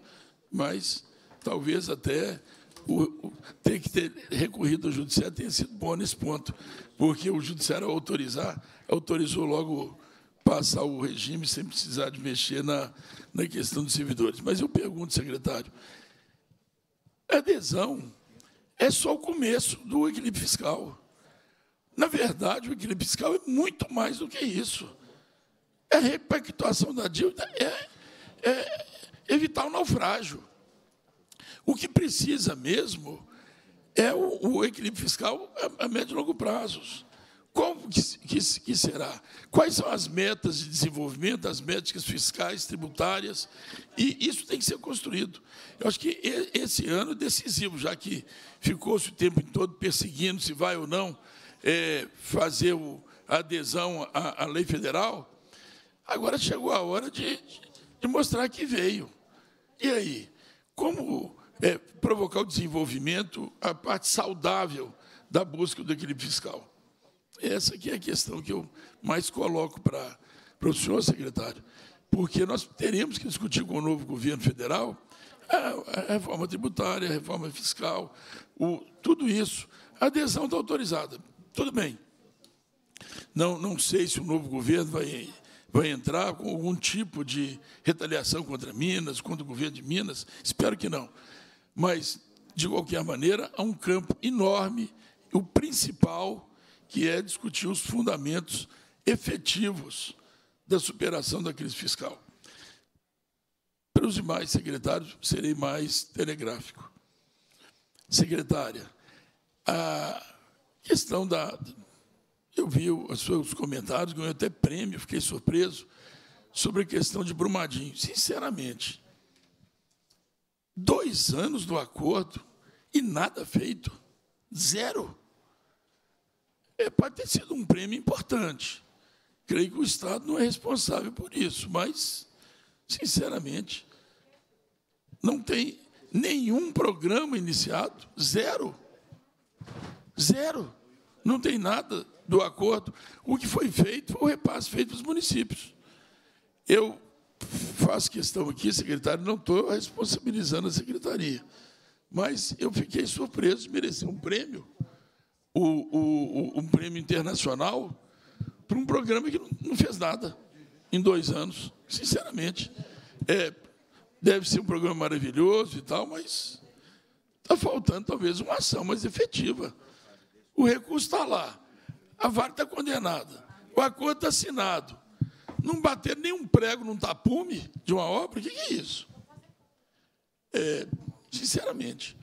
mas talvez até o, o, ter que ter recorrido ao judiciário tenha sido bom nesse ponto, porque o judiciário, ao autorizar, autorizou logo passar o regime sem precisar de mexer na, na questão dos servidores. Mas eu pergunto, secretário, a adesão é só o começo do equilíbrio fiscal. Na verdade, o equilíbrio fiscal é muito mais do que isso. É a repactuação da dívida, é, é evitar o naufrágio. O que precisa mesmo é o, o equilíbrio fiscal a, a, médio e longo prazos. Como que, que, que, será? Quais são as metas de desenvolvimento, as métricas fiscais, tributárias? E isso tem que ser construído. Eu acho que esse ano é decisivo, já que ficou-se o tempo todo perseguindo se vai ou não é, fazer o, a adesão à, à, lei federal. Agora chegou a hora de, de mostrar que veio. E aí? Como é, provocar o desenvolvimento, a parte saudável da busca do equilíbrio fiscal? Essa aqui é a questão que eu mais coloco para, para o senhor, secretário, porque nós teremos que discutir com o novo governo federal a, a reforma tributária, a reforma fiscal, o, tudo isso. A adesão está autorizada. Tudo bem. Não, não sei se o novo governo vai, vai entrar com algum tipo de retaliação contra Minas, contra o governo de Minas. Espero que não. Mas, de qualquer maneira, há um campo enorme, o principal, que é discutir os fundamentos efetivos da superação da crise fiscal. Para os demais secretários, serei mais telegráfico. Secretária, a Questão da. Eu vi os seus comentários, ganhou até prêmio, fiquei surpreso, sobre a questão de Brumadinho. Sinceramente, dois anos do acordo e nada feito. Zero. É, pode ter sido um prêmio importante. Creio que o Estado não é responsável por isso, mas, sinceramente, não tem nenhum programa iniciado, zero. Zero. Não tem nada do acordo. O que foi feito foi o repasse feito para os municípios. Eu faço questão aqui, secretário, não estou responsabilizando a secretaria, mas eu fiquei surpreso de merecer um prêmio, o, o, um prêmio internacional, para um programa que não fez nada em dois anos, sinceramente. É, deve ser um programa maravilhoso e tal, mas está faltando talvez uma ação mais efetiva. O recurso está lá. A vara está condenada. O acordo está assinado. Não bater nenhum prego num tapume de uma obra, o que, é isso? É, sinceramente.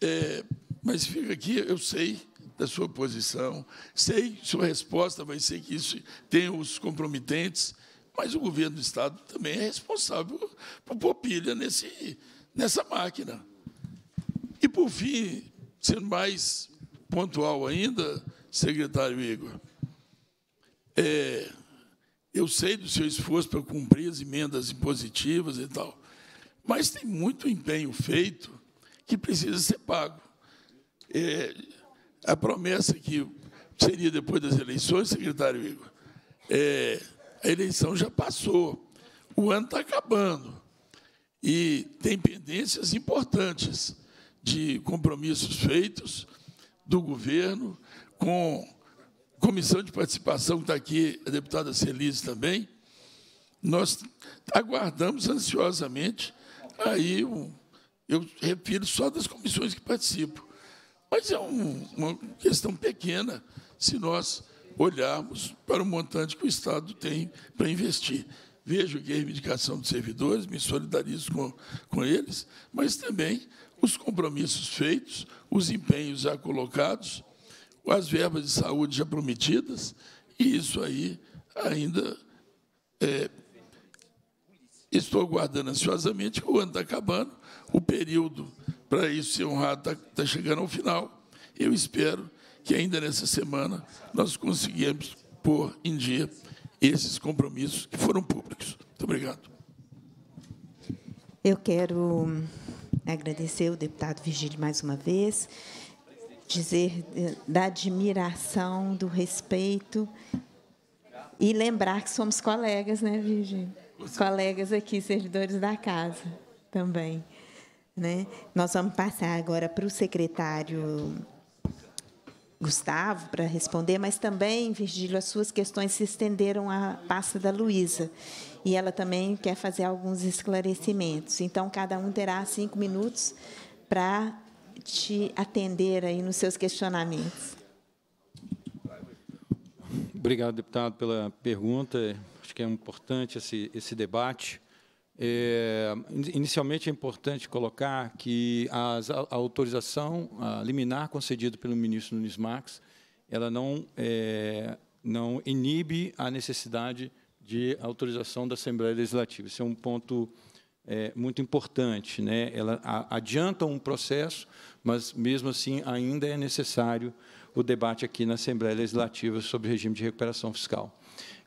É, mas fica aqui, eu sei da sua posição, sei sua resposta vai ser que isso tem os comprometentes, mas o governo do Estado também é responsável por pôr pilha nesse, nessa máquina. E, por fim, sendo mais pontual ainda, secretário Igor. É, eu sei do seu esforço para cumprir as emendas impositivas e tal, mas tem muito empenho feito que precisa ser pago. É, a promessa que seria depois das eleições, secretário Igor, é, a eleição já passou, o ano está acabando e tem pendências importantes de compromissos feitos do governo, com comissão de participação, que está aqui a deputada Celise também, nós aguardamos ansiosamente aí eu refiro só das comissões que participo. Mas é um, uma questão pequena se nós olharmos para o montante que o Estado tem para investir. Vejo que a reivindicação dos servidores, me solidarizo com, com eles, mas também os compromissos feitos, os empenhos já colocados, as verbas de saúde já prometidas, e isso aí ainda é, estou aguardando ansiosamente, o ano está acabando, o período para isso ser honrado está, está chegando ao final. Eu espero que ainda nessa semana nós conseguimos pôr em dia esses compromissos que foram públicos. Muito obrigado. Eu quero agradecer o deputado Vigílio mais uma vez, dizer eh, da admiração, do respeito e lembrar que somos colegas, né, Virgílio? Colegas aqui, servidores da casa também. Né? Nós vamos passar agora para o secretário Gustavo para responder, mas também, Virgílio, as suas questões se estenderam à pasta da Luísa. E ela também quer fazer alguns esclarecimentos. Então, cada um terá cinco minutos para te atender aí nos seus questionamentos. Obrigado, deputado, pela pergunta. Acho que é importante esse, esse debate. É, inicialmente, é importante colocar que a, autorização a liminar concedida pelo ministro Nunes Marques, ela não, é, não inibe a necessidade de autorização da Assembleia Legislativa. Esse é um ponto é, muito importante. Né? Ela adianta um processo, mas, mesmo assim, ainda é necessário o debate aqui na Assembleia Legislativa sobre regime de recuperação fiscal.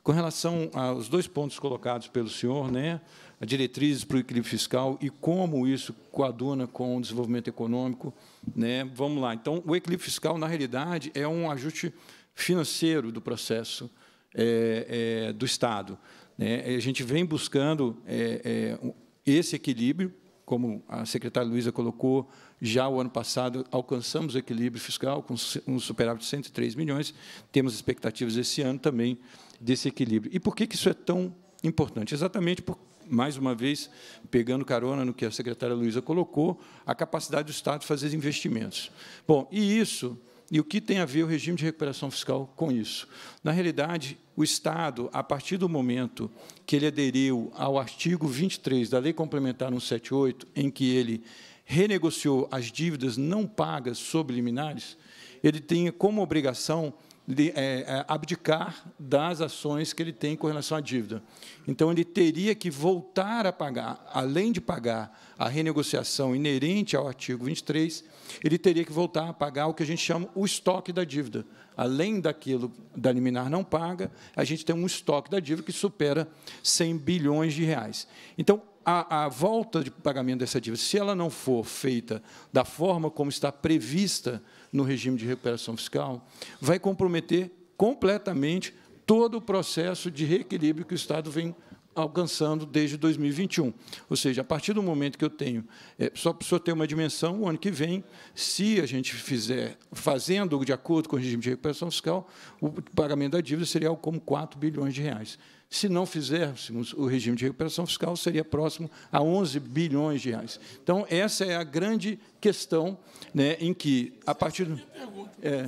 Com relação aos dois pontos colocados pelo senhor, né, diretrizes para o equilíbrio fiscal e como isso coaduna com o desenvolvimento econômico. Né? Vamos lá. Então, o equilíbrio fiscal, na realidade, é um ajuste financeiro do processo é, é, do Estado. Né? A gente vem buscando é, é esse equilíbrio, como a secretária Luísa colocou, já o ano passado alcançamos o equilíbrio fiscal com um superávit de 103 milhões, temos expectativas esse ano também desse equilíbrio. E por que isso é tão importante? Exatamente por mais uma vez, pegando carona no que a secretária Luísa colocou, a capacidade do Estado de fazer investimentos. Bom, e isso, e o que tem a ver o regime de recuperação fiscal com isso? Na realidade, o Estado, a partir do momento que ele aderiu ao artigo 23 da Lei Complementar 178, em que ele renegociou as dívidas não pagas sob liminares, ele tem como obrigação é, é, abdicar das ações que ele tem com relação à dívida. Então, ele teria que voltar a pagar, além de pagar a renegociação inerente ao artigo 23, ele teria que voltar a pagar o que a gente chama o estoque da dívida. Além daquilo da liminar não paga, a gente tem um estoque da dívida que supera 100 bilhões de reais. Então, a, a, volta de pagamento dessa dívida, se ela não for feita da forma como está prevista no regime de recuperação fiscal, vai comprometer completamente todo o processo de reequilíbrio que o Estado vem alcançando desde 2021. Ou seja, a partir do momento que eu tenho, é, só para o senhor ter uma dimensão, o ano que vem, se a gente fizer, fazendo de acordo com o regime de recuperação fiscal, o pagamento da dívida seria algo como 4 bilhões de reais. Se não fizéssemos o regime de recuperação fiscal, seria próximo a 11 bilhões de reais. Então, essa é a grande questão né, em que, a partir do. É,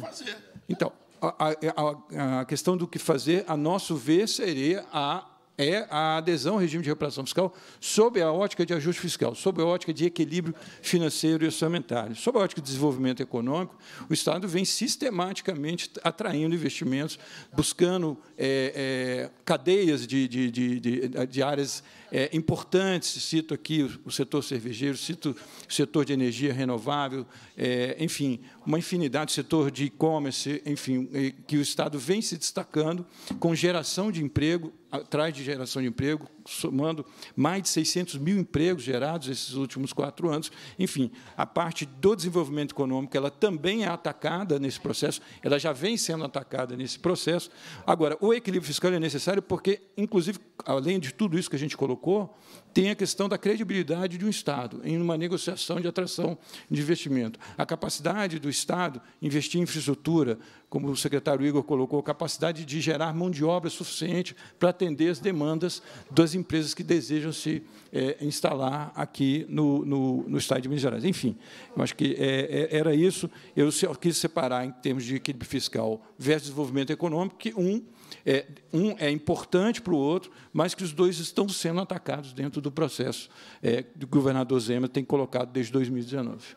então, a, a, a questão do que fazer, a nosso ver, seria a é a adesão ao regime de recuperação fiscal sob a ótica de ajuste fiscal, sob a ótica de equilíbrio financeiro e orçamentário. Sob a ótica de desenvolvimento econômico, o Estado vem sistematicamente atraindo investimentos, buscando é, é, cadeias de, de, de, de áreas é, importantes, cito aqui o setor cervejeiro, cito o setor de energia renovável, é, enfim, uma infinidade de setor de e-commerce, enfim, que o Estado vem se destacando com geração de emprego, atrás de geração de emprego, somando mais de 600 mil empregos gerados esses últimos quatro anos. Enfim, a parte do desenvolvimento econômico ela também é atacada nesse processo, ela já vem sendo atacada nesse processo. Agora, o equilíbrio fiscal é necessário porque, inclusive, além de tudo isso que a gente colocou, tem a questão da credibilidade de um Estado em uma negociação de atração de investimento. A capacidade do Estado investir em infraestrutura, como o secretário Igor colocou, capacidade de gerar mão de obra suficiente para atender as demandas das empresas que desejam se é, instalar aqui no, no, no, Estado de Minas Gerais. Enfim, eu acho que é, é, era isso. Eu quis separar em termos de equilíbrio fiscal versus desenvolvimento econômico, que um é, um é importante para o outro, mas que os dois estão sendo atacados dentro do processo é, que o governador Zema tem colocado desde 2019.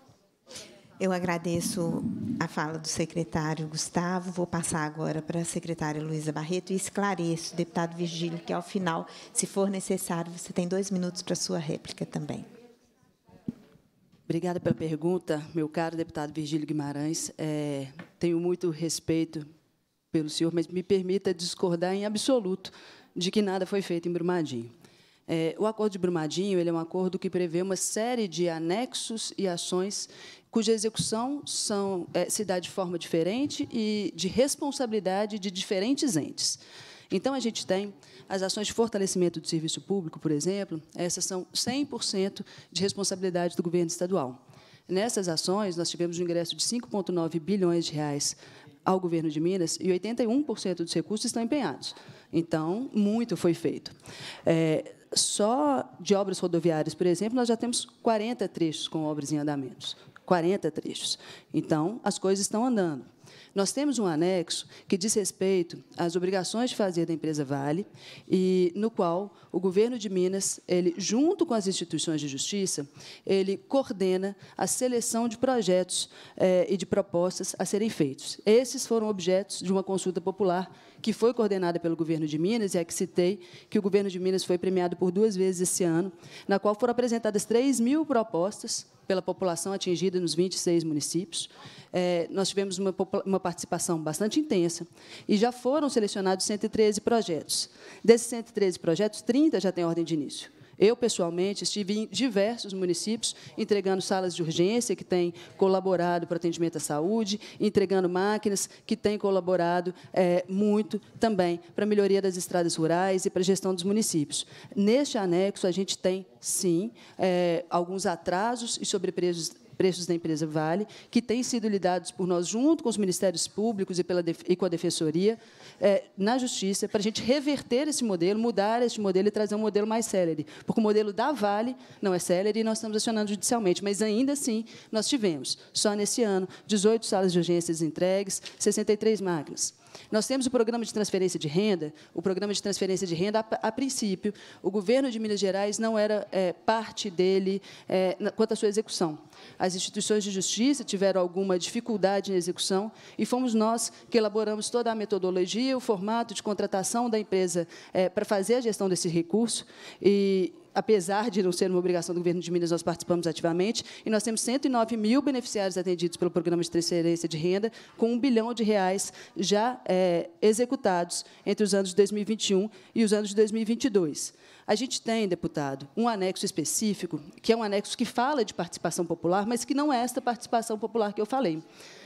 Eu agradeço a fala do secretário Gustavo. Vou passar agora para a secretária Luísa Barreto e esclareço, deputado Virgílio, que ao final, se for necessário, você tem dois minutos para a sua réplica também. Obrigada pela pergunta, meu caro deputado Virgílio Guimarães. É, tenho muito respeito pelo senhor, mas me permita discordar em absoluto de que nada foi feito em Brumadinho. É, o acordo de Brumadinho ele é um acordo que prevê uma série de anexos e ações cuja execução são, é, se dá de forma diferente e de responsabilidade de diferentes entes. Então, a gente tem as ações de fortalecimento do serviço público, por exemplo, essas são 100% de responsabilidade do governo estadual. Nessas ações, nós tivemos um ingresso de 5,9 bilhões de reais ao governo de Minas e 81% dos recursos estão empenhados. Então, muito foi feito. É, só de obras rodoviárias, por exemplo, nós já temos 40 trechos com obras em andamentos. 40 trechos. Então, as coisas estão andando. Nós temos um anexo que diz respeito às obrigações de fazer da empresa Vale, e no qual o governo de Minas, ele, junto com as instituições de justiça, ele coordena a seleção de projetos eh, e de propostas a serem feitos. Esses foram objetos de uma consulta popular que foi coordenada pelo governo de Minas, e é que citei que o governo de Minas foi premiado por duas vezes esse ano, na qual foram apresentadas 3 mil propostas pela população atingida nos 26 municípios. É, nós tivemos uma, uma, participação bastante intensa e já foram selecionados 113 projetos. Desses 113 projetos, 30 já têm ordem de início. Eu, pessoalmente, estive em diversos municípios entregando salas de urgência, que têm colaborado para o atendimento à saúde, entregando máquinas, que têm colaborado é, muito também para a melhoria das estradas rurais e para a gestão dos municípios. Neste anexo, a gente tem, sim, é, alguns atrasos e sobrepreços preços da empresa Vale, que têm sido lidados por nós, junto com os ministérios públicos e, pela, e com a Defensoria, é, na Justiça, para a gente reverter esse modelo, mudar esse modelo e trazer um modelo mais célere. Porque o modelo da Vale não é célere e nós estamos acionando judicialmente, mas ainda assim nós tivemos, só nesse ano, 18 salas de urgências entregues, 63 máquinas. Nós temos o programa de transferência de renda. O programa de transferência de renda, a, a princípio, o governo de Minas Gerais não era é, parte dele é, quanto à sua execução. As instituições de justiça tiveram alguma dificuldade na execução e fomos nós que elaboramos toda a metodologia, o formato de contratação da empresa é, para fazer a gestão desse recurso. E, apesar de não ser uma obrigação do governo de Minas, nós participamos ativamente, e nós temos 109 mil beneficiários atendidos pelo programa de transferência de renda, com um bilhão de reais já é, executados entre os anos de 2021 e os anos de 2022. A gente tem, deputado, um anexo específico, que é um anexo que fala de participação popular, mas que não é esta participação popular que eu falei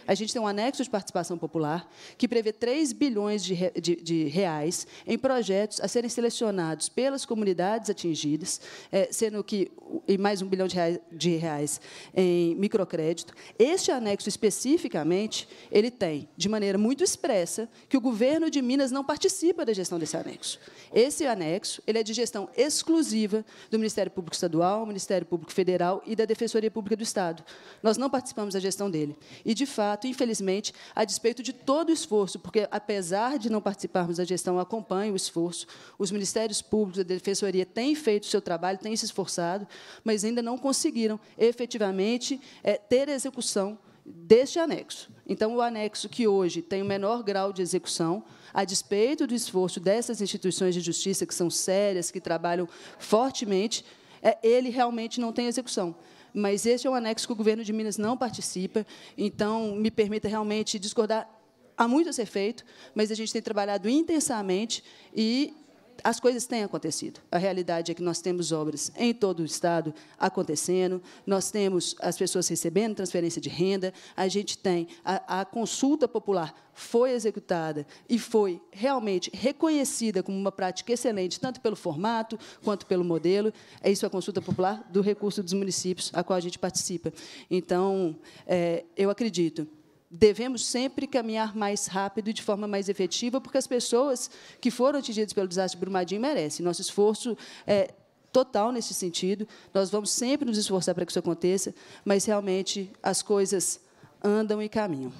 a gente tem um anexo de participação popular que prevê 3 bilhões de, de, de reais em projetos a serem selecionados pelas comunidades atingidas, é, sendo que e mais um bilhão de reais, de reais em microcrédito. Este anexo, especificamente, ele tem, de maneira muito expressa, que o governo de Minas não participa da gestão desse anexo. Esse anexo ele é de gestão exclusiva do Ministério Público Estadual, Ministério Público Federal e da Defensoria Pública do Estado. Nós não participamos da gestão dele. E, de fato, fato, infelizmente, a despeito de todo o esforço, porque, apesar de não participarmos da gestão, acompanho o esforço, os ministérios públicos, a Defensoria têm feito o seu trabalho, têm se esforçado, mas ainda não conseguiram, efetivamente, é, ter execução deste anexo. Então, o anexo que hoje tem o menor grau de execução, a despeito do esforço dessas instituições de justiça, que são sérias, que trabalham fortemente, é, ele realmente não tem execução mas este é um anexo que o governo de Minas não participa, então me permita realmente discordar. Há muito a ser feito, mas a gente tem trabalhado intensamente e as coisas têm acontecido. A realidade é que nós temos obras em todo o Estado acontecendo, nós temos as pessoas recebendo transferência de renda, a gente tem a, a consulta popular foi executada e foi realmente reconhecida como uma prática excelente, tanto pelo formato quanto pelo modelo. É isso a consulta popular do recurso dos municípios, a qual a gente participa. Então, é, eu acredito devemos sempre caminhar mais rápido e de forma mais efetiva, porque as pessoas que foram atingidas pelo desastre de Brumadinho merecem. Nosso esforço é total nesse sentido. Nós vamos sempre nos esforçar para que isso aconteça, mas realmente as coisas andam e caminham.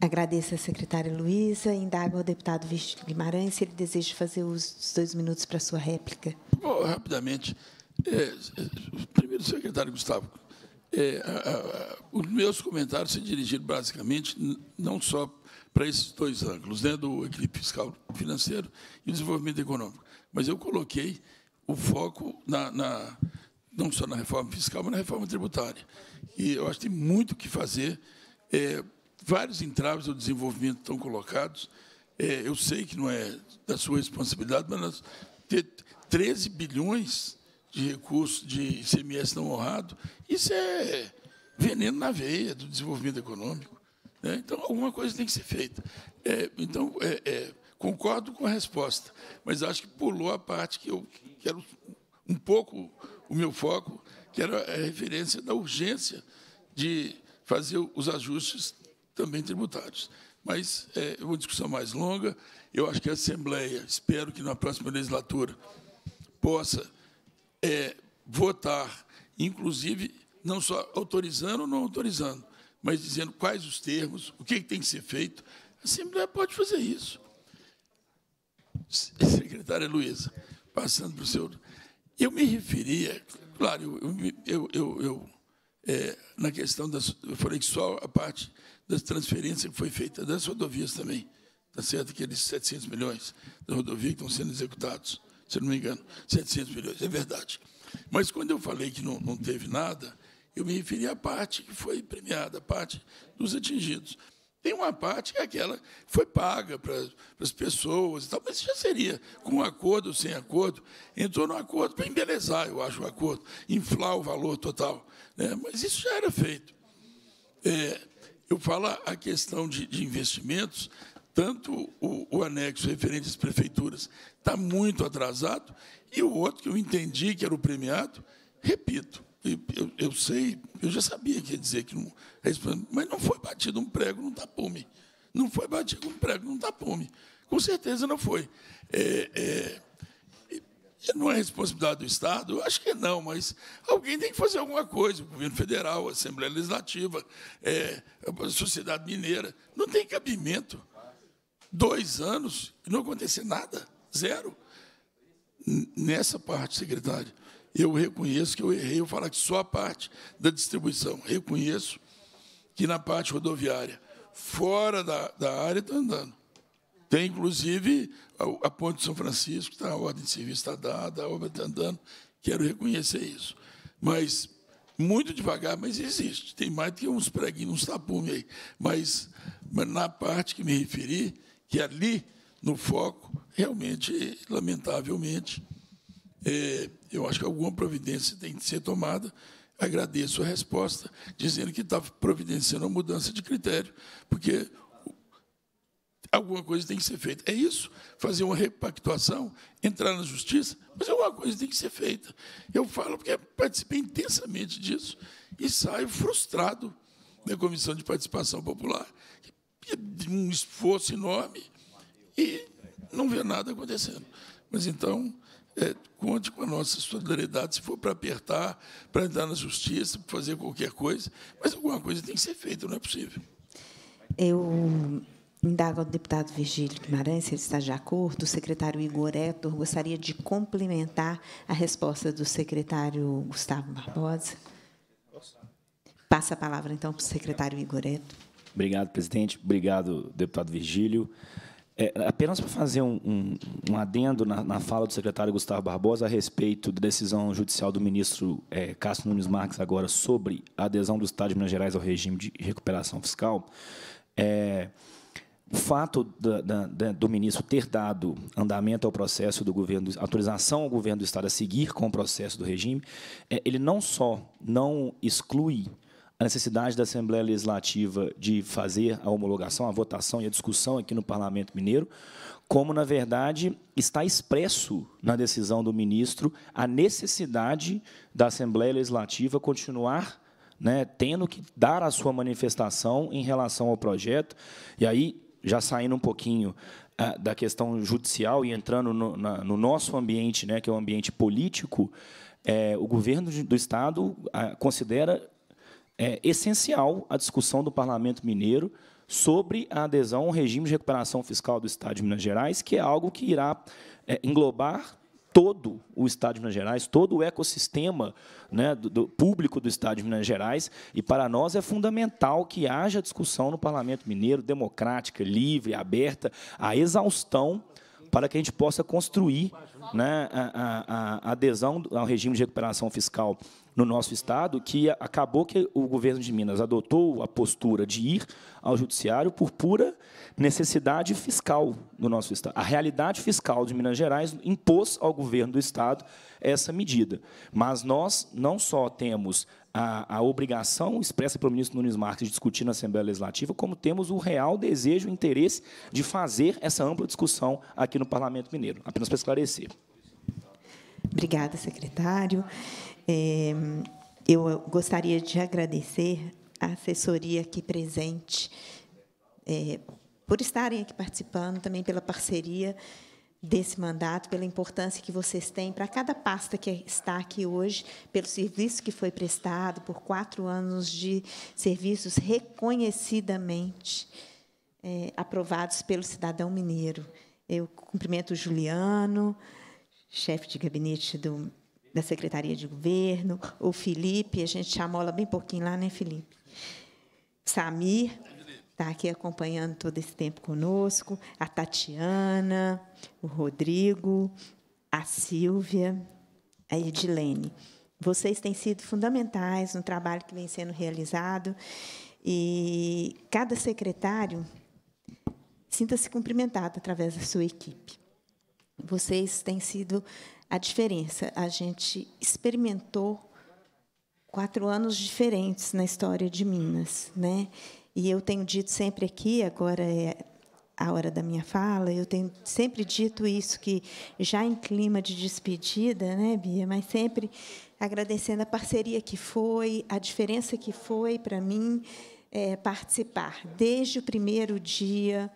Agradeço a secretária Luísa. Indago ao deputado Vítor Guimarães se ele deseja fazer os dois minutos para a sua réplica. Bom, rapidamente. É, primeiro, secretário Gustavo, é, a, a, os meus comentários se dirigiram basicamente não só para esses dois ângulos, né, do equilíbrio fiscal financeiro e desenvolvimento econômico, mas eu coloquei o foco na, na, não só na reforma fiscal, mas na reforma tributária. E eu acho que tem muito o que fazer. É, vários entraves ao desenvolvimento estão colocados. É, eu sei que não é da sua responsabilidade, mas nós ter 13 bilhões de recursos de ICMS não honrado, isso é veneno na veia do desenvolvimento econômico. Né? Então, alguma coisa tem que ser feita. É, então, é, é, concordo com a resposta, mas acho que pulou a parte que eu quero um pouco o meu foco, que era a referência da urgência de fazer os ajustes também tributários. Mas é uma discussão mais longa. Eu acho que a Assembleia, espero que na próxima legislatura, possa é, votar, inclusive, não só autorizando ou não autorizando, mas dizendo quais os termos, o que tem que ser feito. A Assembleia pode fazer isso. Secretária Luísa, passando para o senhor. Eu me referia, claro, eu, eu, eu, eu é, na questão das. Eu falei que só a parte das transferências que foi feita, das rodovias também. Está certo? Aqueles 700 milhões da rodovia que estão sendo executados, se não me engano, 700 milhões, é verdade. Mas quando eu falei que não, não teve nada, eu me referi à parte que foi premiada, a parte dos atingidos. Tem uma parte que é aquela que foi paga para, para as pessoas e tal, mas já seria com acordo ou sem acordo. Entrou no acordo para embelezar, eu acho, o acordo, inflar o valor total. Né? Mas isso já era feito. É, eu falo a questão de, de investimentos, tanto o, o, anexo referente às prefeituras está muito atrasado, e o outro que eu entendi que era o premiado, repito, eu, eu, sei, eu já sabia que ia dizer que não, mas não foi batido um prego no tapume. Não foi batido um prego no tapume. Com certeza não foi. É, é, não é responsabilidade do Estado? Eu acho que não, mas alguém tem que fazer alguma coisa. O governo federal, a Assembleia Legislativa, é, a sociedade mineira. Não tem cabimento. Dois anos e não acontecer nada. Zero. Nessa parte, secretário, eu reconheço que eu errei, eu falar que só a parte da distribuição. Reconheço que na parte rodoviária, fora da, da área, está andando. Tem, inclusive, a, a Ponte de São Francisco, está a ordem de serviço está dada, a obra está andando, quero reconhecer isso. Mas, muito devagar, mas existe. Tem mais do que uns preguinhos, uns tapumes aí. Mas, mas na parte que me referi, que ali, no foco, realmente, lamentavelmente, é, eu acho que alguma providência tem que ser tomada. Agradeço a resposta, dizendo que está providenciando a mudança de critério, porque alguma coisa tem que ser feita. É isso, fazer uma repactuação, entrar na justiça, mas alguma coisa tem que ser feita. Eu falo porque participei intensamente disso e saio frustrado da Comissão de Participação Popular, um esforço enorme e não vê nada acontecendo. Mas então, é, conte com a nossa solidariedade se for para apertar, para entrar na justiça, para fazer qualquer coisa, mas alguma coisa tem que ser feita, não é possível. Eu indago ao deputado Virgílio Guimarães, se ele está de acordo, o secretário Igor Héctor gostaria de complementar a resposta do secretário Gustavo Barbosa. Passa a palavra, então, para o secretário Igor Héctor. Obrigado, presidente. Obrigado, deputado Virgílio. É, apenas para fazer um, um, um adendo na, na, fala do secretário Gustavo Barbosa a respeito da decisão judicial do ministro é, Cássio Nunes Marques agora sobre a adesão do Estado de Minas Gerais ao regime de recuperação fiscal, é, o fato da, da, da, do ministro ter dado andamento ao processo do governo, autorização ao governo do Estado a seguir com o processo do regime, é, ele não só não exclui a necessidade da Assembleia Legislativa de fazer a homologação, a votação e a discussão aqui no Parlamento Mineiro, como, na verdade, está expresso na decisão do ministro a necessidade da Assembleia Legislativa continuar né, tendo que dar a sua manifestação em relação ao projeto. E aí, já saindo um pouquinho ah, da questão judicial e entrando no, na, no nosso ambiente, né, que é o ambiente político, é, o governo do Estado ah, considera é essencial a discussão do Parlamento Mineiro sobre a adesão ao regime de recuperação fiscal do Estado de Minas Gerais, que é algo que irá é, englobar todo o Estado de Minas Gerais, todo o ecossistema né, do, do, público do Estado de Minas Gerais, e para nós é fundamental que haja discussão no Parlamento Mineiro, democrática, livre, aberta, a exaustão, para que a gente possa construir né, a, a, a adesão ao regime de recuperação fiscal no nosso estado, que acabou que o governo de Minas adotou a postura de ir ao judiciário por pura necessidade fiscal no nosso estado. A realidade fiscal de Minas Gerais impôs ao governo do estado essa medida. Mas nós não só temos a, a, obrigação expressa pelo ministro Nunes Marques de discutir na Assembleia Legislativa, como temos o real desejo e interesse de fazer essa ampla discussão aqui no Parlamento Mineiro. Apenas para esclarecer. Obrigada, secretário. É, eu gostaria de agradecer a assessoria aqui presente é, por estarem aqui participando, também pela parceria desse mandato, pela importância que vocês têm para cada pasta que está aqui hoje, pelo serviço que foi prestado, por quatro anos de serviços reconhecidamente é, aprovados pelo cidadão mineiro. Eu cumprimento o Juliano, chefe de gabinete do da Secretaria de Governo, o Felipe, a gente chamou ela bem pouquinho lá, né, Felipe? Samir, está aqui acompanhando todo esse tempo conosco, a Tatiana, o Rodrigo, a Silvia, a Edilene. Vocês têm sido fundamentais no trabalho que vem sendo realizado e cada secretário sinta-se cumprimentado através da sua equipe. Vocês têm sido a diferença. A gente experimentou quatro anos diferentes na história de Minas, né? E eu tenho dito sempre aqui, agora é a hora da minha fala, eu tenho sempre dito isso que já em clima de despedida, né, Bia, mas sempre agradecendo a parceria que foi, a diferença que foi para mim é, participar desde o primeiro dia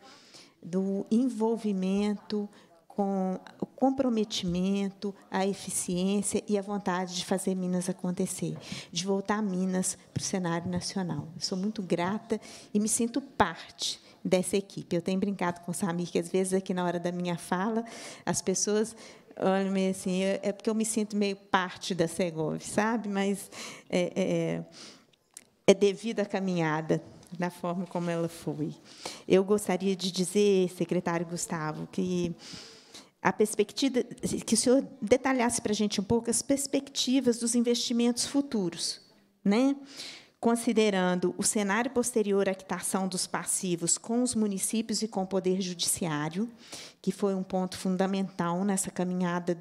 do envolvimento com o comprometimento, a eficiência e a vontade de fazer Minas acontecer, de voltar Minas para o cenário nacional. Eu sou muito grata e me sinto parte dessa equipe. Eu tenho brincado com o Samir que, às vezes, aqui na hora da minha fala, as pessoas olham meio assim, é, porque eu me sinto meio parte da Segov, sabe? Mas é, é, é devido à caminhada da forma como ela foi. Eu gostaria de dizer, secretário Gustavo, que a perspectiva, que o senhor detalhasse para a gente um pouco as perspectivas dos investimentos futuros, né? considerando o cenário posterior à quitação dos passivos com os municípios e com o Poder Judiciário, que foi um ponto fundamental nessa caminhada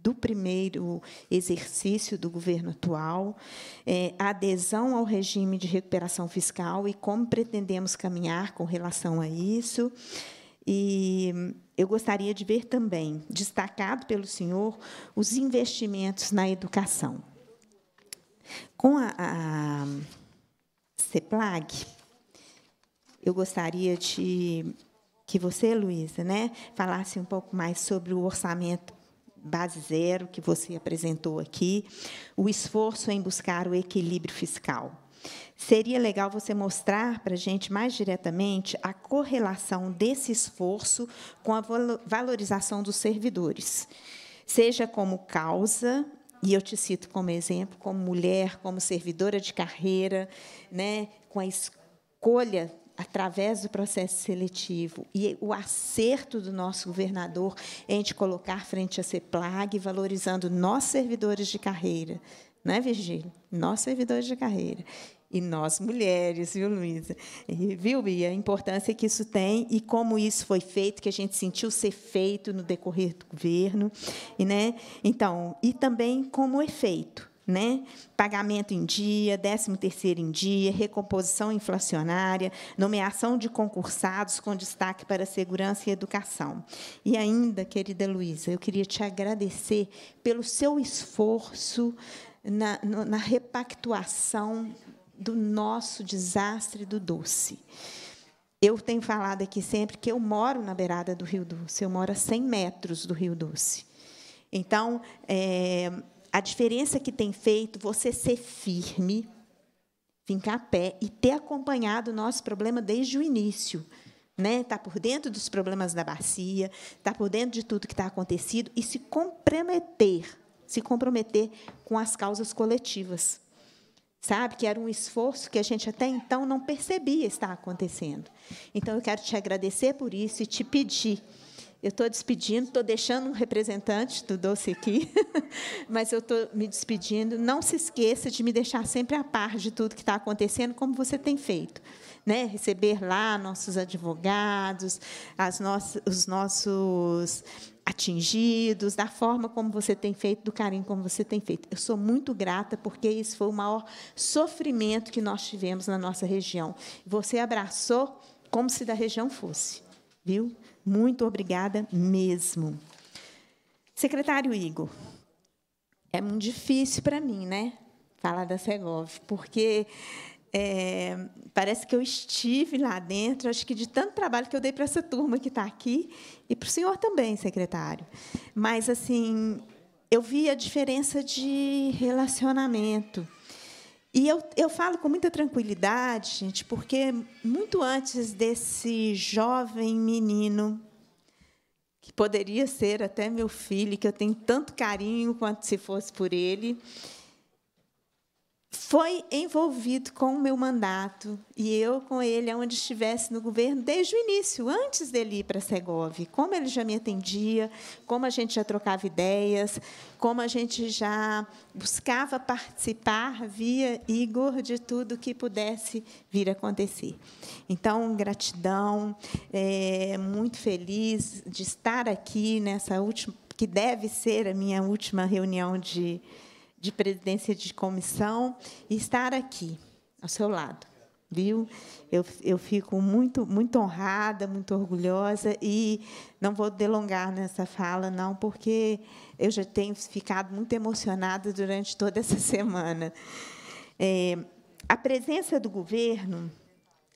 do primeiro exercício do governo atual, é, a adesão ao regime de recuperação fiscal e como pretendemos caminhar com relação a isso, e eu gostaria de ver também, destacado pelo senhor, os investimentos na educação. Com a, a CEPLAG, eu gostaria de que você, Luísa, né, falasse um pouco mais sobre o orçamento base zero que você apresentou aqui, o esforço em buscar o equilíbrio fiscal. Seria legal você mostrar para a gente mais diretamente a correlação desse esforço com a valorização dos servidores, seja como causa e eu te cito como exemplo, como mulher, como servidora de carreira, né, com a escolha através do processo seletivo e o acerto do nosso governador em te colocar frente a CEPLAG, valorizando nós servidores de carreira, não é, Virgílio? Nós servidores de carreira e nós mulheres, viu, Luísa? Viu, Bia, a importância que isso tem e como isso foi feito, que a gente sentiu ser feito no decorrer do governo, e né? Então, e também como efeito, né? Pagamento em dia, 13 terceiro em dia, recomposição inflacionária, nomeação de concursados com destaque para segurança e educação. E ainda, querida Luísa, eu queria te agradecer pelo seu esforço na, na repactuação do nosso desastre do Doce. Eu tenho falado aqui sempre que eu moro na beirada do Rio Doce, eu moro a 100 metros do Rio Doce. Então, é, a diferença que tem feito você ser firme, fincar a pé e ter acompanhado o nosso problema desde o início. Né? Está por dentro dos problemas da bacia, está por dentro de tudo que está acontecido e se comprometer, se comprometer com as causas coletivas sabe? Que era um esforço que a gente até então não percebia estar acontecendo. Então, eu quero te agradecer por isso e te pedir Eu estou despedindo, estou deixando um representante do Doce aqui, mas eu estou me despedindo. Não se esqueça de me deixar sempre a par de tudo que está acontecendo, como você tem feito. Né? Receber lá nossos advogados, as nossas, os nossos atingidos, da forma como você tem feito, do carinho como você tem feito. Eu sou muito grata, porque isso foi o maior sofrimento que nós tivemos na nossa região. Você abraçou como se da região fosse, viu? Muito obrigada mesmo. Secretário Igor, é muito difícil para mim, né? Falar da Segov, porque é, parece que eu estive lá dentro, acho que de tanto trabalho que eu dei para essa turma que está aqui, e para o senhor também, secretário. Mas, assim, eu vi a diferença de relacionamento. E eu, eu falo com muita tranquilidade, gente, porque muito antes desse jovem menino, que poderia ser até meu filho, que eu tenho tanto carinho quanto se fosse por ele, foi envolvido com o meu mandato e eu com ele aonde estivesse no governo desde o início, antes dele ir para Segov, como ele já me atendia, como a gente já trocava ideias, como a gente já buscava participar via Igor de tudo que pudesse vir a acontecer. Então, gratidão, é, muito feliz de estar aqui nessa última, que deve ser a minha última reunião de de presidência de comissão e estar aqui, ao seu lado, viu? Eu, eu fico muito, muito honrada, muito orgulhosa e não vou delongar nessa fala, não, porque eu já tenho ficado muito emocionada durante toda essa semana. É, a presença do governo,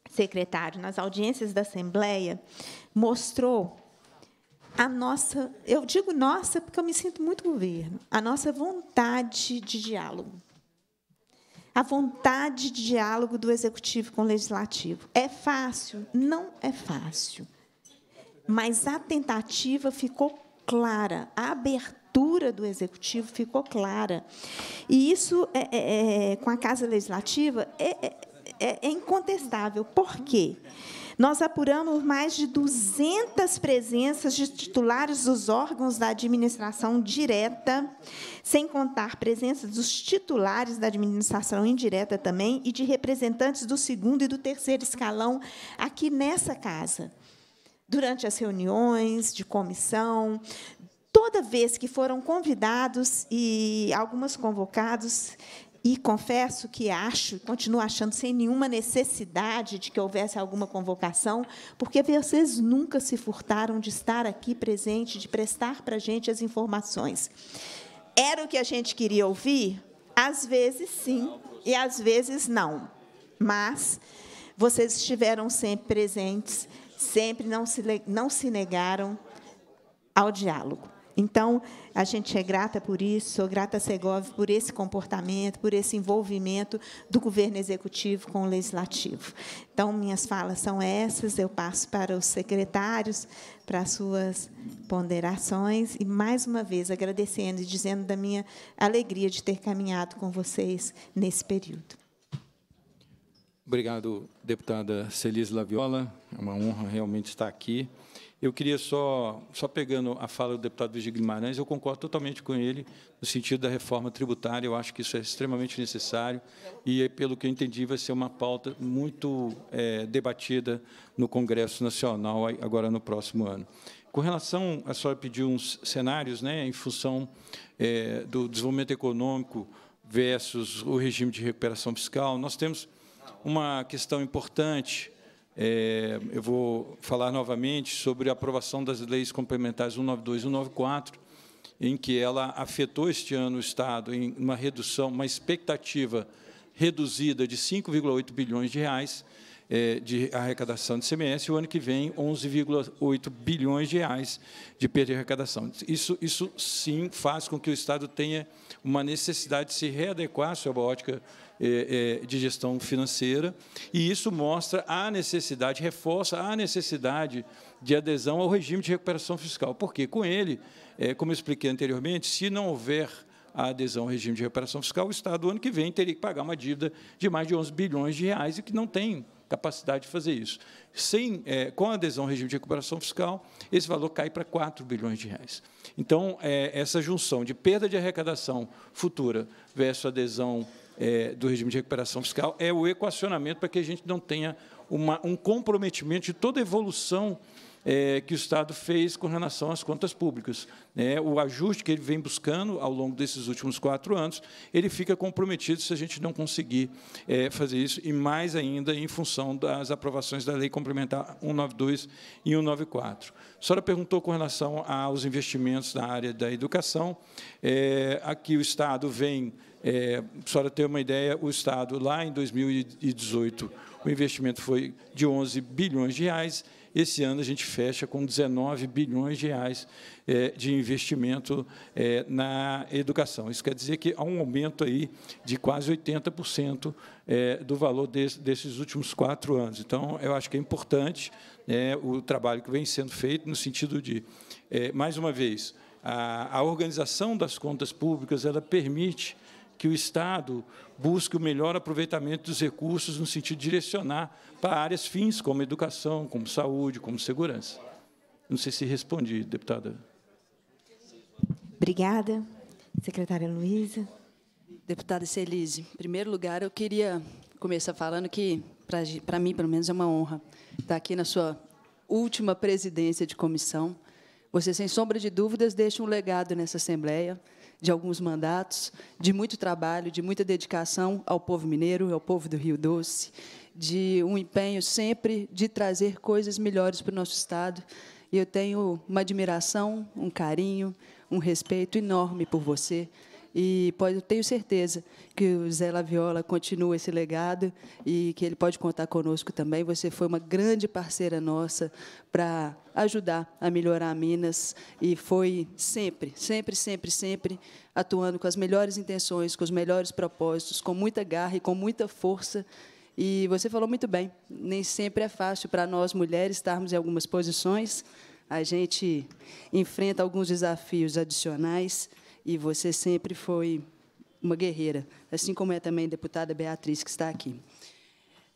secretário, nas audiências da Assembleia, mostrou a nossa, eu digo nossa porque eu me sinto muito governo, a nossa vontade de diálogo. A vontade de diálogo do executivo com o legislativo. É fácil? Não é fácil. Mas a tentativa ficou clara, a abertura do executivo ficou clara. E isso, é, é, é com a Casa Legislativa, é, é, é incontestável. Por quê? Nós apuramos mais de 200 presenças de titulares dos órgãos da administração direta, sem contar presença dos titulares da administração indireta também e de representantes do segundo e do terceiro escalão aqui nessa casa. Durante as reuniões de comissão, toda vez que foram convidados e algumas convocados, e confesso que acho, continuo achando sem nenhuma necessidade de que houvesse alguma convocação, porque vocês nunca se furtaram de estar aqui presente, de prestar para a gente as informações. Era o que a gente queria ouvir? Às vezes sim, e às vezes não. Mas vocês estiveram sempre presentes, sempre não se, não se negaram ao diálogo. Então, a gente é grata por isso, sou grata a Segov por esse comportamento, por esse envolvimento do governo executivo com o legislativo. Então, minhas falas são essas, eu passo para os secretários, para as suas ponderações, e, mais uma vez, agradecendo e dizendo da minha alegria de ter caminhado com vocês nesse período. Obrigado, deputada Celise Laviola. É uma honra realmente estar aqui. Eu queria só, só pegando a fala do deputado Vigílio Guimarães, eu concordo totalmente com ele no sentido da reforma tributária. Eu acho que isso é extremamente necessário e, pelo que eu entendi, vai ser uma pauta muito é, debatida no Congresso Nacional agora no próximo ano. Com relação, a senhora pediu uns cenários, né, em função é, do desenvolvimento econômico versus o regime de recuperação fiscal. Nós temos uma questão importante é, eu vou falar novamente sobre a aprovação das leis complementares 192 e 194, em que ela afetou este ano o Estado em uma redução, uma expectativa reduzida de 5,8 bilhões de reais é, de arrecadação de CMS, e o ano que vem 11,8 bilhões de reais de perda de arrecadação. Isso, isso sim faz com que o Estado tenha uma necessidade de se readequar à sua ótica de gestão financeira, e isso mostra a necessidade, reforça a necessidade de adesão ao regime de recuperação fiscal, porque com ele, é, como eu expliquei anteriormente, se não houver a adesão ao regime de recuperação fiscal, o Estado, ano que vem, teria que pagar uma dívida de mais de 11 bilhões de reais e que não tem capacidade de fazer isso. Sem, é, com a adesão ao regime de recuperação fiscal, esse valor cai para 4 bilhões de reais. Então, é, essa junção de perda de arrecadação futura versus adesão é, do regime de recuperação fiscal é o equacionamento para que a gente não tenha uma, um comprometimento de toda a evolução é, que o Estado fez com relação às contas públicas. Né? O ajuste que ele vem buscando ao longo desses últimos quatro anos, ele fica comprometido se a gente não conseguir é, fazer isso, e mais ainda em função das aprovações da Lei Complementar 192 e 194. A senhora perguntou com relação aos investimentos na área da educação. É, aqui o Estado vem, é, para a senhora ter uma ideia, o Estado, lá em 2018, o investimento foi de 11 bilhões de reais, esse ano a gente fecha com 19 bilhões de reais é, de investimento é, na educação. Isso quer dizer que há um aumento aí de quase 80% é, do valor desse, desses últimos quatro anos. Então, eu acho que é importante né, o trabalho que vem sendo feito no sentido de, é, mais uma vez, a, a organização das contas públicas ela permite que o Estado busque o melhor aproveitamento dos recursos no sentido de direcionar para áreas fins, como educação, como saúde, como segurança. Não sei se respondi, deputada. Obrigada. Secretária Luísa. Deputada Celise, em primeiro lugar, eu queria começar falando que, para mim, pelo menos, é uma honra estar aqui na sua última presidência de comissão. Você, sem sombra de dúvidas, deixa um legado nessa Assembleia de alguns mandatos, de muito trabalho, de muita dedicação ao povo mineiro, ao povo do Rio Doce, de um empenho sempre de trazer coisas melhores para o nosso Estado. E eu tenho uma admiração, um carinho, um respeito enorme por você, e pode, tenho certeza que o Zé Laviola continua esse legado e que ele pode contar conosco também. Você foi uma grande parceira nossa para ajudar a melhorar Minas e foi sempre, sempre, sempre, sempre atuando com as melhores intenções, com os melhores propósitos, com muita garra e com muita força. E você falou muito bem, nem sempre é fácil para nós mulheres estarmos em algumas posições. A gente enfrenta alguns desafios adicionais e você sempre foi uma guerreira, assim como é também a deputada Beatriz, que está aqui.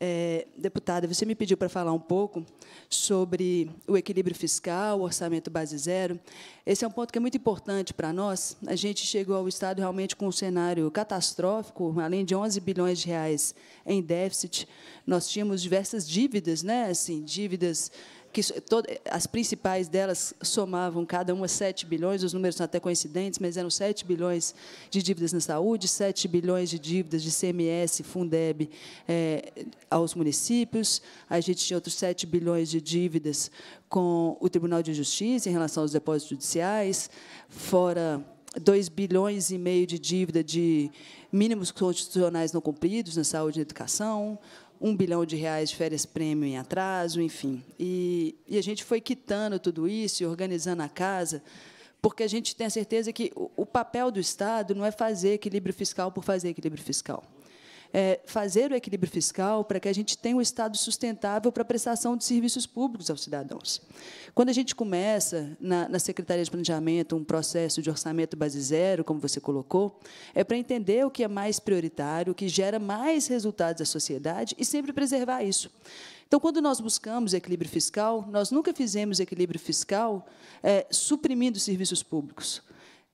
É, deputada, você me pediu para falar um pouco sobre o equilíbrio fiscal, o orçamento base zero. Esse é um ponto que é muito importante para nós. A gente chegou ao Estado realmente com um cenário catastrófico, além de 11 bilhões de reais em déficit. Nós tínhamos diversas dívidas, né? assim, dívidas que as principais delas somavam cada uma 7 bilhões, os números são até coincidentes, mas eram 7 bilhões de dívidas na saúde, 7 bilhões de dívidas de CMS, Fundeb é, aos municípios, a gente tinha outros 7 bilhões de dívidas com o Tribunal de Justiça em relação aos depósitos judiciais, fora 2 bilhões e meio de dívida de mínimos constitucionais não cumpridos na saúde e na educação, um bilhão de reais de férias prêmio em atraso, enfim. E, e a gente foi quitando tudo isso e organizando a casa, porque a gente tem a certeza que o, o papel do Estado não é fazer equilíbrio fiscal por fazer equilíbrio fiscal é, fazer o equilíbrio fiscal para que a gente tenha um Estado sustentável para a prestação de serviços públicos aos cidadãos. Quando a gente começa, na, na Secretaria de Planejamento, um processo de orçamento base zero, como você colocou, é para entender o que é mais prioritário, o que gera mais resultados à sociedade e sempre preservar isso. Então, quando nós buscamos equilíbrio fiscal, nós nunca fizemos equilíbrio fiscal é, suprimindo serviços públicos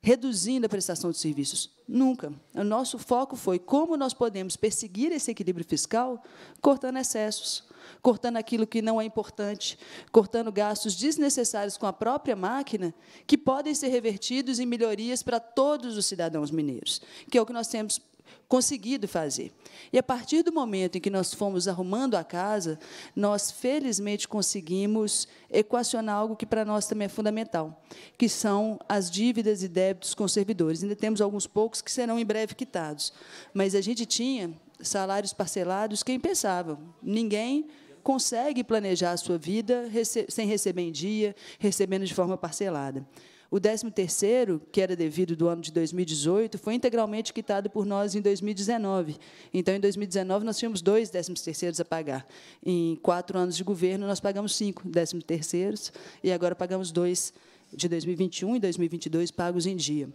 reduzindo a prestação de serviços. Nunca. O nosso foco foi como nós podemos perseguir esse equilíbrio fiscal cortando excessos, cortando aquilo que não é importante, cortando gastos desnecessários com a própria máquina, que podem ser revertidos em melhorias para todos os cidadãos mineiros, que é o que nós temos conseguido fazer. E a partir do momento em que nós fomos arrumando a casa, nós felizmente conseguimos equacionar algo que para nós também é fundamental, que são as dívidas e débitos com servidores. Ainda temos alguns poucos que serão em breve quitados, mas a gente tinha salários parcelados, quem pensava? Ninguém consegue planejar a sua vida sem receber em dia, recebendo de forma parcelada. O 13º, que era devido do ano de 2018, foi integralmente quitado por nós em 2019. Então, em 2019, nós tínhamos dois 13º a pagar. Em quatro anos de governo, nós pagamos cinco 13º, e agora pagamos dois de 2021 e 2022 pagos em dia.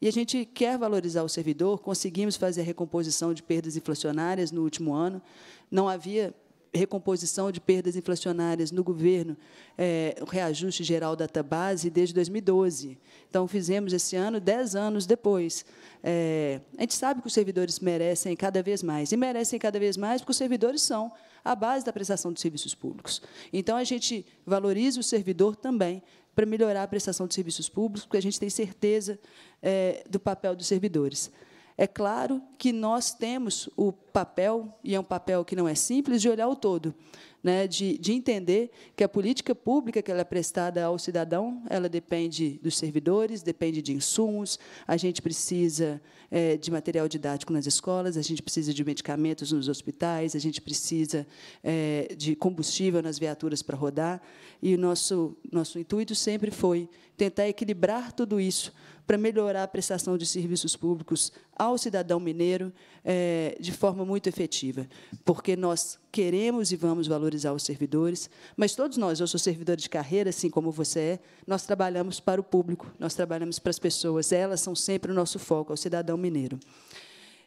E a gente quer valorizar o servidor, conseguimos fazer a recomposição de perdas inflacionárias no último ano. Não havia recomposição de perdas inflacionárias no governo, é, o reajuste geral da base desde 2012. Então, fizemos esse ano, dez anos depois. É, a gente sabe que os servidores merecem cada vez mais, e merecem cada vez mais porque os servidores são a base da prestação de serviços públicos. Então, a gente valoriza o servidor também para melhorar a prestação de serviços públicos, porque a gente tem certeza é, do papel dos servidores. É claro que nós temos o papel, e é um papel que não é simples, de olhar o todo, né, de, de entender que a política pública que ela é prestada ao cidadão, ela depende dos servidores, depende de insumos, a gente precisa é, de material didático nas escolas, a gente precisa de medicamentos nos hospitais, a gente precisa é, de combustível nas viaturas para rodar, e o nosso, nosso intuito sempre foi tentar equilibrar tudo isso para melhorar a prestação de serviços públicos ao cidadão mineiro é, de forma muito efetiva, porque nós queremos e vamos valorizar os servidores, mas todos nós, eu sou servidora de carreira, assim como você é, nós trabalhamos para o público, nós trabalhamos para as pessoas, elas são sempre o nosso foco, é o cidadão mineiro.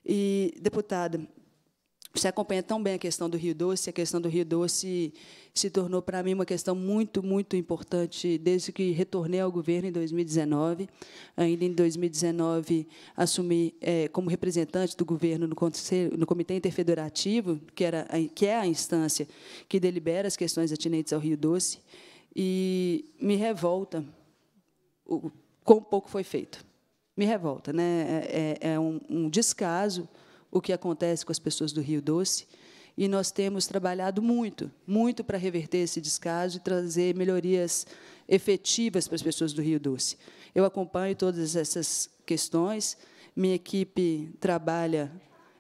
E, deputada, você acompanha tão bem a questão do Rio Doce, a questão do Rio Doce se tornou para mim uma questão muito, muito importante desde que retornei ao governo em 2019. Ainda em 2019, assumi é, como representante do governo no, conselho, no Comitê Interfederativo, que, era, que é a instância que delibera as questões atinentes ao Rio Doce, e me revolta o quão pouco foi feito. Me revolta. Né? É, é, é um, um descaso o que acontece com as pessoas do Rio Doce. E nós temos trabalhado muito, muito para reverter esse descaso e trazer melhorias efetivas para as pessoas do Rio Doce. Eu acompanho todas essas questões. Minha equipe trabalha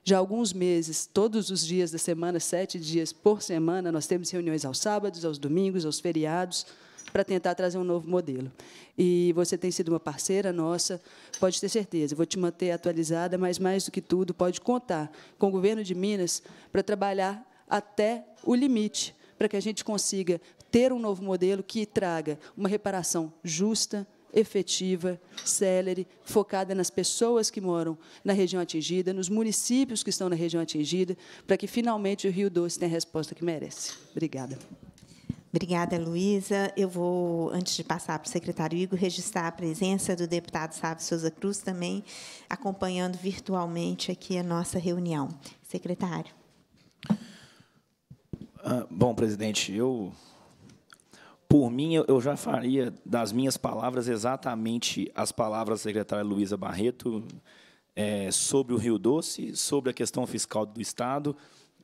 já há alguns meses, todos os dias da semana, sete dias por semana. Nós temos reuniões aos sábados, aos domingos, aos feriados para tentar trazer um novo modelo. E você tem sido uma parceira nossa, pode ter certeza. Vou te manter atualizada, mas, mais do que tudo, pode contar com o governo de Minas para trabalhar até o limite, para que a gente consiga ter um novo modelo que traga uma reparação justa, efetiva, célere, focada nas pessoas que moram na região atingida, nos municípios que estão na região atingida, para que finalmente o Rio Doce tenha a resposta que merece. Obrigada. Obrigada, Luísa. Eu vou, antes de passar para o secretário Igor, registrar a presença do deputado Sábio Souza Cruz, também acompanhando virtualmente aqui a nossa reunião. Secretário. Ah, bom, presidente, eu, por mim, eu já faria das minhas palavras exatamente as palavras da secretária Luísa Barreto é, sobre o Rio Doce, sobre a questão fiscal do Estado,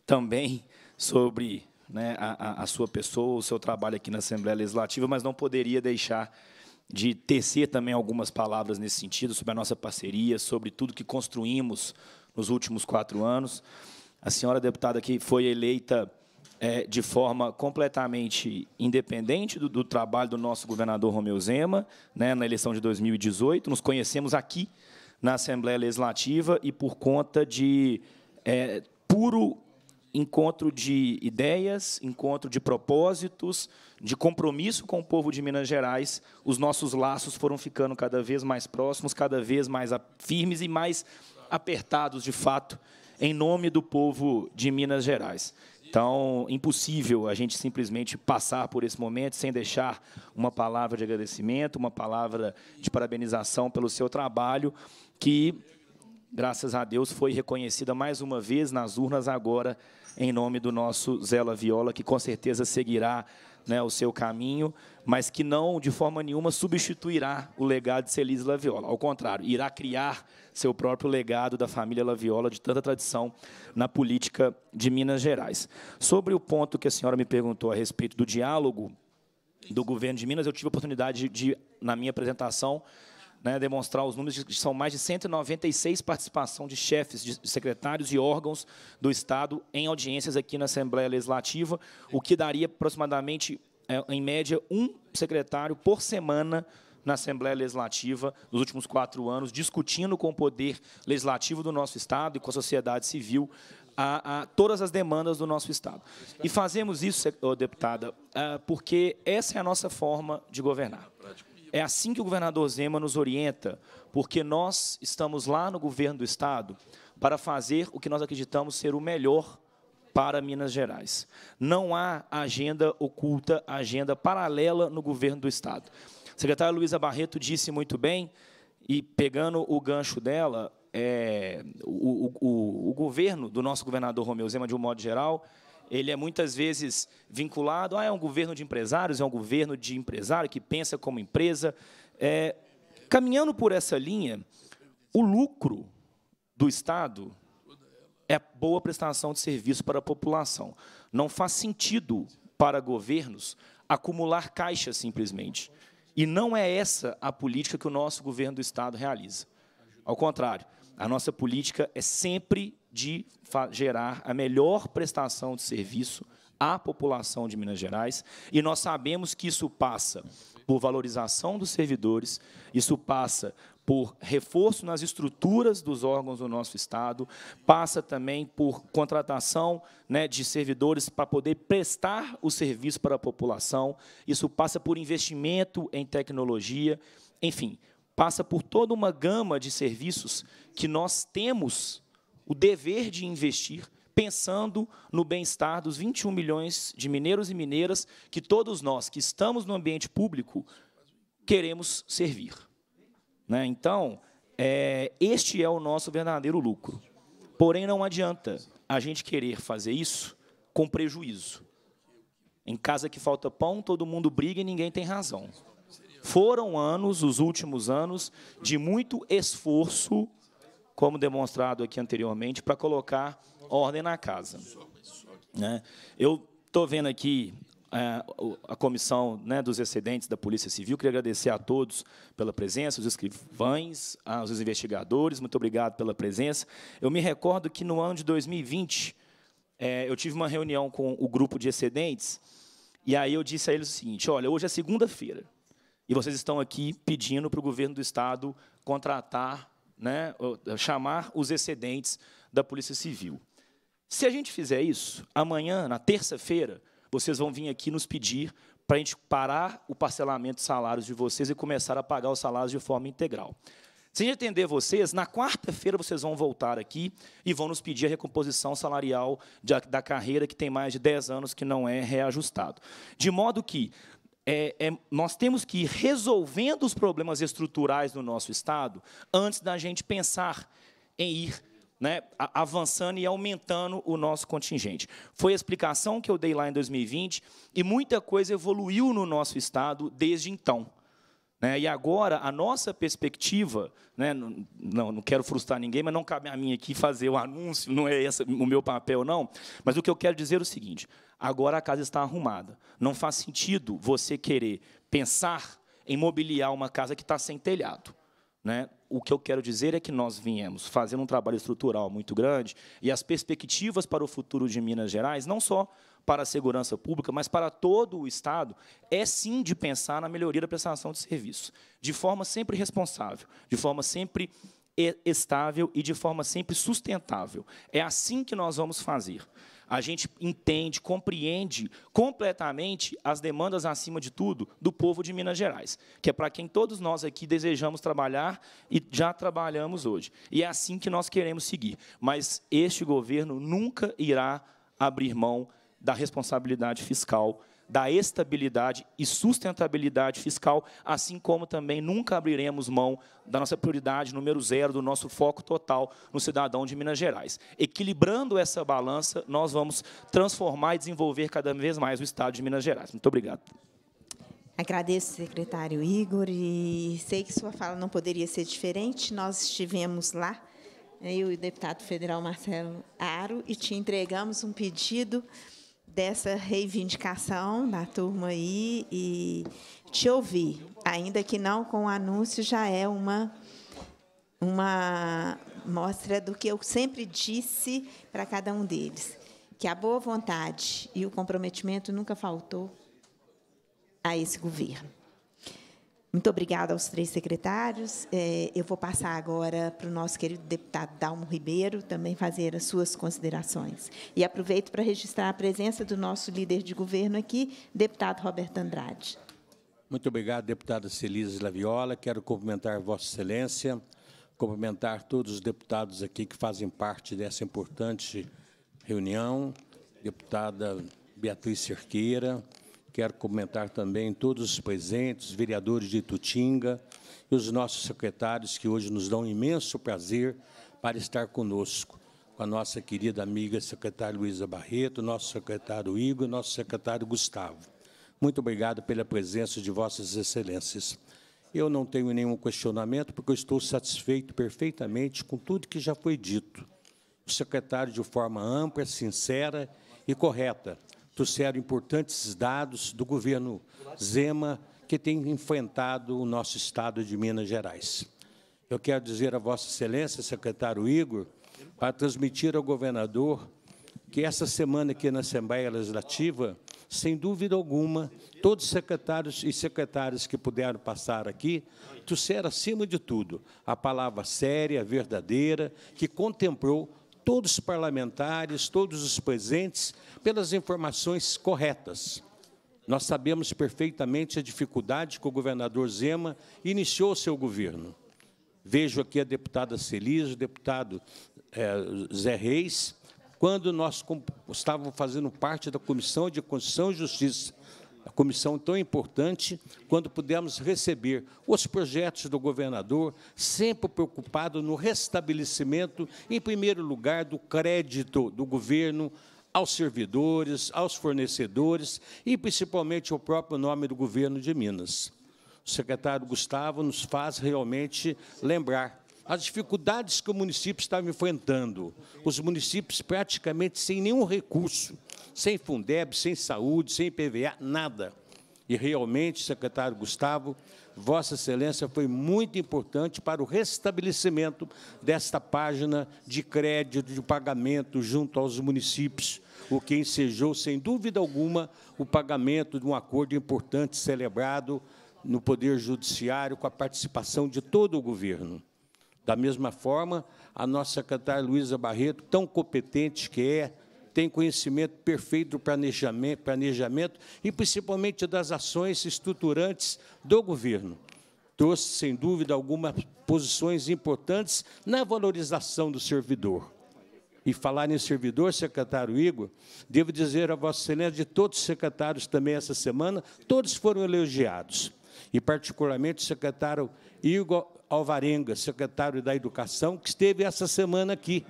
também sobre né, a, a, sua pessoa, o seu trabalho aqui na Assembleia Legislativa, mas não poderia deixar de tecer também algumas palavras nesse sentido, sobre a nossa parceria, sobre tudo que construímos nos últimos quatro anos. A senhora deputada que foi eleita é, de forma completamente independente do, do, trabalho do nosso governador Romeu Zema, né, na eleição de 2018. Nos conhecemos aqui na Assembleia Legislativa e por conta de é, puro encontro de ideias, encontro de propósitos, de compromisso com o povo de Minas Gerais, os nossos laços foram ficando cada vez mais próximos, cada vez mais firmes e mais apertados, de fato, em nome do povo de Minas Gerais. Então, impossível a gente simplesmente passar por esse momento sem deixar uma palavra de agradecimento, uma palavra de parabenização pelo seu trabalho, que, graças a Deus, foi reconhecida mais uma vez nas urnas agora em nome do nosso Zé Viola, que com certeza seguirá né, o seu caminho, mas que não, de forma nenhuma, substituirá o legado de Celis Laviola. Ao contrário, irá criar seu próprio legado da família Laviola, de tanta tradição na política de Minas Gerais. Sobre o ponto que a senhora me perguntou a respeito do diálogo do governo de Minas, eu tive a oportunidade de, na minha apresentação, né, demonstrar os números, de, são mais de 196 participação de chefes, de secretários e órgãos do Estado em audiências aqui na Assembleia Legislativa, o que daria aproximadamente, é, em média, um secretário por semana na Assembleia Legislativa nos últimos quatro anos, discutindo com o poder legislativo do nosso Estado e com a sociedade civil a, a, todas as demandas do nosso Estado. E fazemos isso, deputada, é, porque essa é a nossa forma de governar. É assim que o governador Zema nos orienta, porque nós estamos lá no governo do Estado para fazer o que nós acreditamos ser o melhor para Minas Gerais. Não há agenda oculta, agenda paralela no governo do Estado. A secretária Luísa Barreto disse muito bem, e pegando o gancho dela, é, o, o, o, governo do nosso governador Romeu Zema, de um modo geral, ele é muitas vezes vinculado, ah, é um governo de empresários, é um governo de empresário que pensa como empresa. É, caminhando por essa linha, o lucro do Estado é boa prestação de serviço para a população. Não faz sentido para governos acumular caixa simplesmente. E não é essa a política que o nosso governo do Estado realiza. Ao contrário, a nossa política é sempre de gerar a melhor prestação de serviço à população de Minas Gerais, e nós sabemos que isso passa por valorização dos servidores, isso passa por reforço nas estruturas dos órgãos do nosso Estado, passa também por contratação né, de servidores para poder prestar o serviço para a população, isso passa por investimento em tecnologia, enfim, passa por toda uma gama de serviços que nós temos o dever de investir pensando no bem-estar dos 21 milhões de mineiros e mineiras que todos nós que estamos no ambiente público queremos servir. Né? Então, é, este é o nosso verdadeiro lucro. Porém, não adianta a gente querer fazer isso com prejuízo. Em casa que falta pão, todo mundo briga e ninguém tem razão. Foram anos, os últimos anos, de muito esforço, como demonstrado aqui anteriormente, para colocar ordem na casa. Né? Eu estou vendo aqui é, a comissão né, dos excedentes da Polícia Civil. Queria agradecer a todos pela presença, os escrivães, os investigadores, muito obrigado pela presença. Eu me recordo que no ano de 2020, é, eu tive uma reunião com o grupo de excedentes, e aí eu disse a eles o seguinte: olha, hoje é segunda-feira, e vocês estão aqui pedindo para o governo do Estado contratar, né, chamar os excedentes da Polícia Civil. Se a gente fizer isso, amanhã, na terça-feira, vocês vão vir aqui nos pedir para a gente parar o parcelamento de salários de vocês e começar a pagar os salários de forma integral. Sem entender vocês, na quarta-feira vocês vão voltar aqui e vão nos pedir a recomposição salarial da carreira que tem mais de 10 anos que não é reajustado. De modo que é, é, nós temos que ir resolvendo os problemas estruturais do nosso Estado antes da gente pensar em ir né, avançando e aumentando o nosso contingente. Foi a explicação que eu dei lá em 2020 e muita coisa evoluiu no nosso Estado desde então. Né, e agora, a nossa perspectiva, né, não, não quero frustrar ninguém, mas não cabe a mim aqui fazer o anúncio, não é esse o meu papel, não. Mas o que eu quero dizer é o seguinte: agora a casa está arrumada. Não faz sentido você querer pensar em mobiliar uma casa que está sem telhado. Né? O que eu quero dizer é que nós viemos fazendo um trabalho estrutural muito grande e as perspectivas para o futuro de Minas Gerais, não só para a segurança pública, mas para todo o Estado, é sim de pensar na melhoria da prestação de serviço, de forma sempre responsável, de forma sempre estável e de forma sempre sustentável. É assim que nós vamos fazer a gente entende, compreende completamente as demandas, acima de tudo, do povo de Minas Gerais, que é para quem todos nós aqui desejamos trabalhar e já trabalhamos hoje. E é assim que nós queremos seguir. Mas este governo nunca irá abrir mão da responsabilidade fiscal da estabilidade e sustentabilidade fiscal, assim como também nunca abriremos mão da nossa prioridade número zero, do nosso foco total no cidadão de Minas Gerais. Equilibrando essa balança, nós vamos transformar e desenvolver cada vez mais o Estado de Minas Gerais. Muito obrigado. Agradeço, secretário Igor, e sei que sua fala não poderia ser diferente. Nós estivemos lá, eu e o deputado federal Marcelo Aro, e te entregamos um pedido dessa reivindicação da turma aí e te ouvir, ainda que não com o anúncio, já é uma uma mostra do que eu sempre disse para cada um deles, que a boa vontade e o comprometimento nunca faltou a esse governo. Muito obrigada aos três secretários. É, eu vou passar agora para o nosso querido deputado Dalmo Ribeiro também fazer as suas considerações. E aproveito para registrar a presença do nosso líder de governo aqui, deputado Roberto Andrade. Muito obrigado, deputada Celise Laviola. Quero cumprimentar Vossa Excelência, cumprimentar todos os deputados aqui que fazem parte dessa importante reunião, deputada Beatriz Cerqueira, quero comentar também todos os presentes, vereadores de Tutinga e os nossos secretários que hoje nos dão um imenso prazer para estar conosco, com a nossa querida amiga secretária Luísa Barreto, nosso secretário Igor e nosso secretário Gustavo. Muito obrigado pela presença de vossas excelências. Eu não tenho nenhum questionamento, porque eu estou satisfeito perfeitamente com tudo que já foi dito. O secretário, de forma ampla, sincera e correta, trouxeram importantes dados do governo Zema, que tem enfrentado o nosso Estado de Minas Gerais. Eu quero dizer a Vossa Excelência, secretário Igor, para transmitir ao governador que essa semana aqui na Assembleia Legislativa, sem dúvida alguma, todos os secretários e secretárias que puderam passar aqui trouxeram, acima de tudo, a palavra séria, verdadeira, que contemplou todos os parlamentares, todos os presentes, pelas informações corretas. Nós sabemos perfeitamente a dificuldade que o governador Zema iniciou o seu governo. Vejo aqui a deputada Celis, o deputado é, Zé Reis, quando nós estávamos fazendo parte da Comissão de Constituição e Justiça, a comissão tão importante, quando pudemos receber. Os projetos do governador, sempre preocupado no restabelecimento, em primeiro lugar, do crédito do governo aos servidores, aos fornecedores e, principalmente, ao próprio nome do governo de Minas. O secretário Gustavo nos faz realmente lembrar as dificuldades que o município estava enfrentando. Os municípios praticamente sem nenhum recurso, sem Fundeb, sem saúde, sem PVA, nada. E realmente, secretário Gustavo, Vossa Excelência foi muito importante para o restabelecimento desta página de crédito, de pagamento junto aos municípios, o que ensejou, sem dúvida alguma, o pagamento de um acordo importante celebrado no Poder Judiciário com a participação de todo o governo. Da mesma forma, a nossa secretária Luísa Barreto, tão competente que é, tem conhecimento perfeito do planejamento, planejamento e principalmente das ações estruturantes do governo. Trouxe, sem dúvida alguma, posições importantes na valorização do servidor. E falar em servidor, secretário Igor, devo dizer a Vossa Excelência, de todos os secretários também essa semana, todos foram elogiados e particularmente o secretário Igor Alvarenga, secretário da Educação, que esteve essa semana aqui,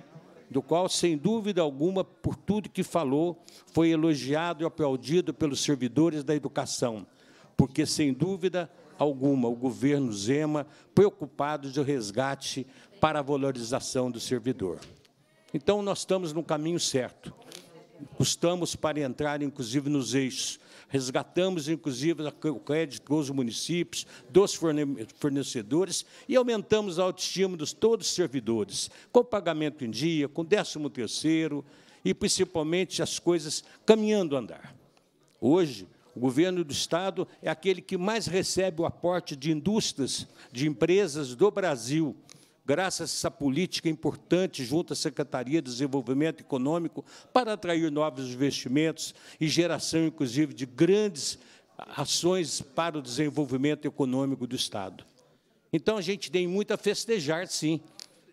do qual, sem dúvida alguma, por tudo que falou, foi elogiado e aplaudido pelos servidores da educação, porque, sem dúvida alguma, o governo Zema preocupado de resgate para a valorização do servidor. Então, nós estamos no caminho certo. Custamos para entrar, inclusive, nos eixos resgatamos, inclusive, o crédito dos municípios, dos fornecedores e aumentamos a autoestima de todos os servidores, com pagamento em dia, com décimo terceiro e, principalmente, as coisas caminhando a andar. Hoje, o governo do Estado é aquele que mais recebe o aporte de indústrias, de empresas do Brasil, graças a essa política importante junto à Secretaria de Desenvolvimento Econômico para atrair novos investimentos e geração, inclusive, de grandes ações para o desenvolvimento econômico do Estado. Então, a gente tem muito a festejar, sim.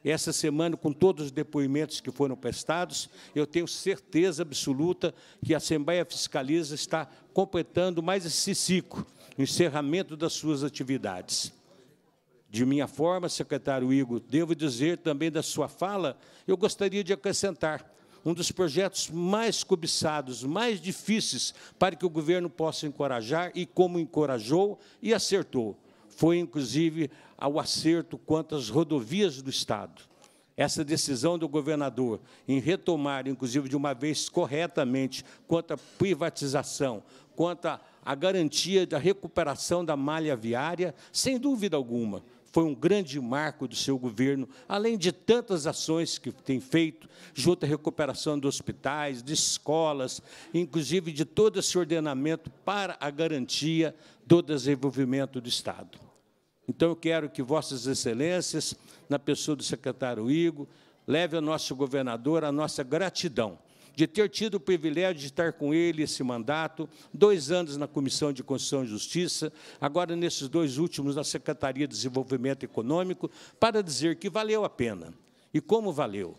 Essa semana, com todos os depoimentos que foram prestados, eu tenho certeza absoluta que a Assembleia Fiscaliza está completando mais esse ciclo, o encerramento das suas atividades. De minha forma, secretário Igor, devo dizer também da sua fala, eu gostaria de acrescentar um dos projetos mais cobiçados, mais difíceis para que o governo possa encorajar e como encorajou e acertou. Foi, inclusive, ao acerto quanto às rodovias do Estado. Essa decisão do governador em retomar, inclusive, de uma vez corretamente, quanto à privatização, quanto à garantia da recuperação da malha viária, sem dúvida alguma, foi um grande marco do seu governo, além de tantas ações que tem feito, junto à recuperação de hospitais, de escolas, inclusive de todo esse ordenamento para a garantia do desenvolvimento do Estado. Então, eu quero que Vossas Excelências, na pessoa do secretário Igor, leve ao nosso governador a nossa gratidão de ter tido o privilégio de estar com ele esse mandato, dois anos na Comissão de Constituição e Justiça, agora nesses dois últimos na Secretaria de Desenvolvimento Econômico, para dizer que valeu a pena. E como valeu?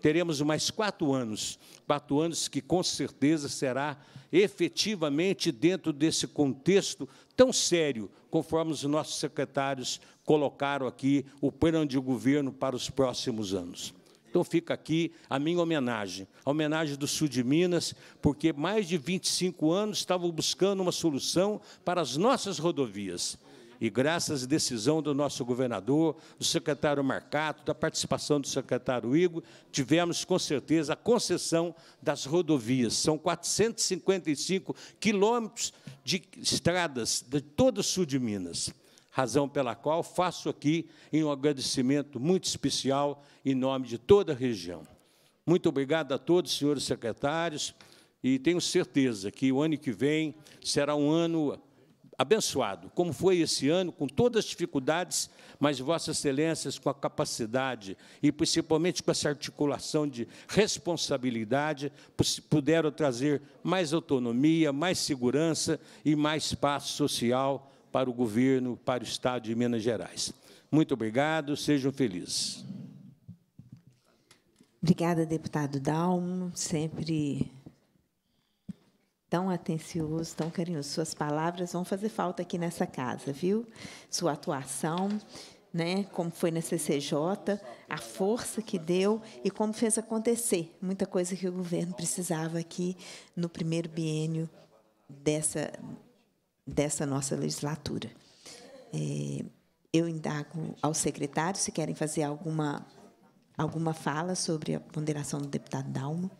teremos mais quatro anos, quatro anos que com certeza será efetivamente dentro desse contexto tão sério, conforme os nossos secretários colocaram aqui o plano de governo para os próximos anos. Então fica aqui a minha homenagem, a homenagem do sul de Minas, porque mais de 25 anos estavam buscando uma solução para as nossas rodovias. E graças à decisão do nosso governador, do secretário Marcato, da participação do secretário Igor, tivemos com certeza a concessão das rodovias. São 455 quilômetros de estradas de todo o sul de Minas razão pela qual faço aqui em um agradecimento muito especial em nome de toda a região. Muito obrigado a todos, senhores secretários, e tenho certeza que o ano que vem será um ano abençoado, como foi esse ano, com todas as dificuldades, mas Vossas Excelências, com a capacidade e principalmente com essa articulação de responsabilidade, puderam trazer mais autonomia, mais segurança e mais paz social para o governo, para o Estado de Minas Gerais. Muito obrigado, sejam felizes. Obrigada, deputado Dalmo, sempre tão atencioso, tão carinhoso. Suas palavras vão fazer falta aqui nessa casa, viu? Sua atuação, né, como foi na CCJ, a força que deu e como fez acontecer muita coisa que o governo precisava aqui no primeiro biênio dessa dessa nossa legislatura. É, eu indago aos secretários se querem fazer alguma, alguma fala sobre a ponderação do deputado Dalmo.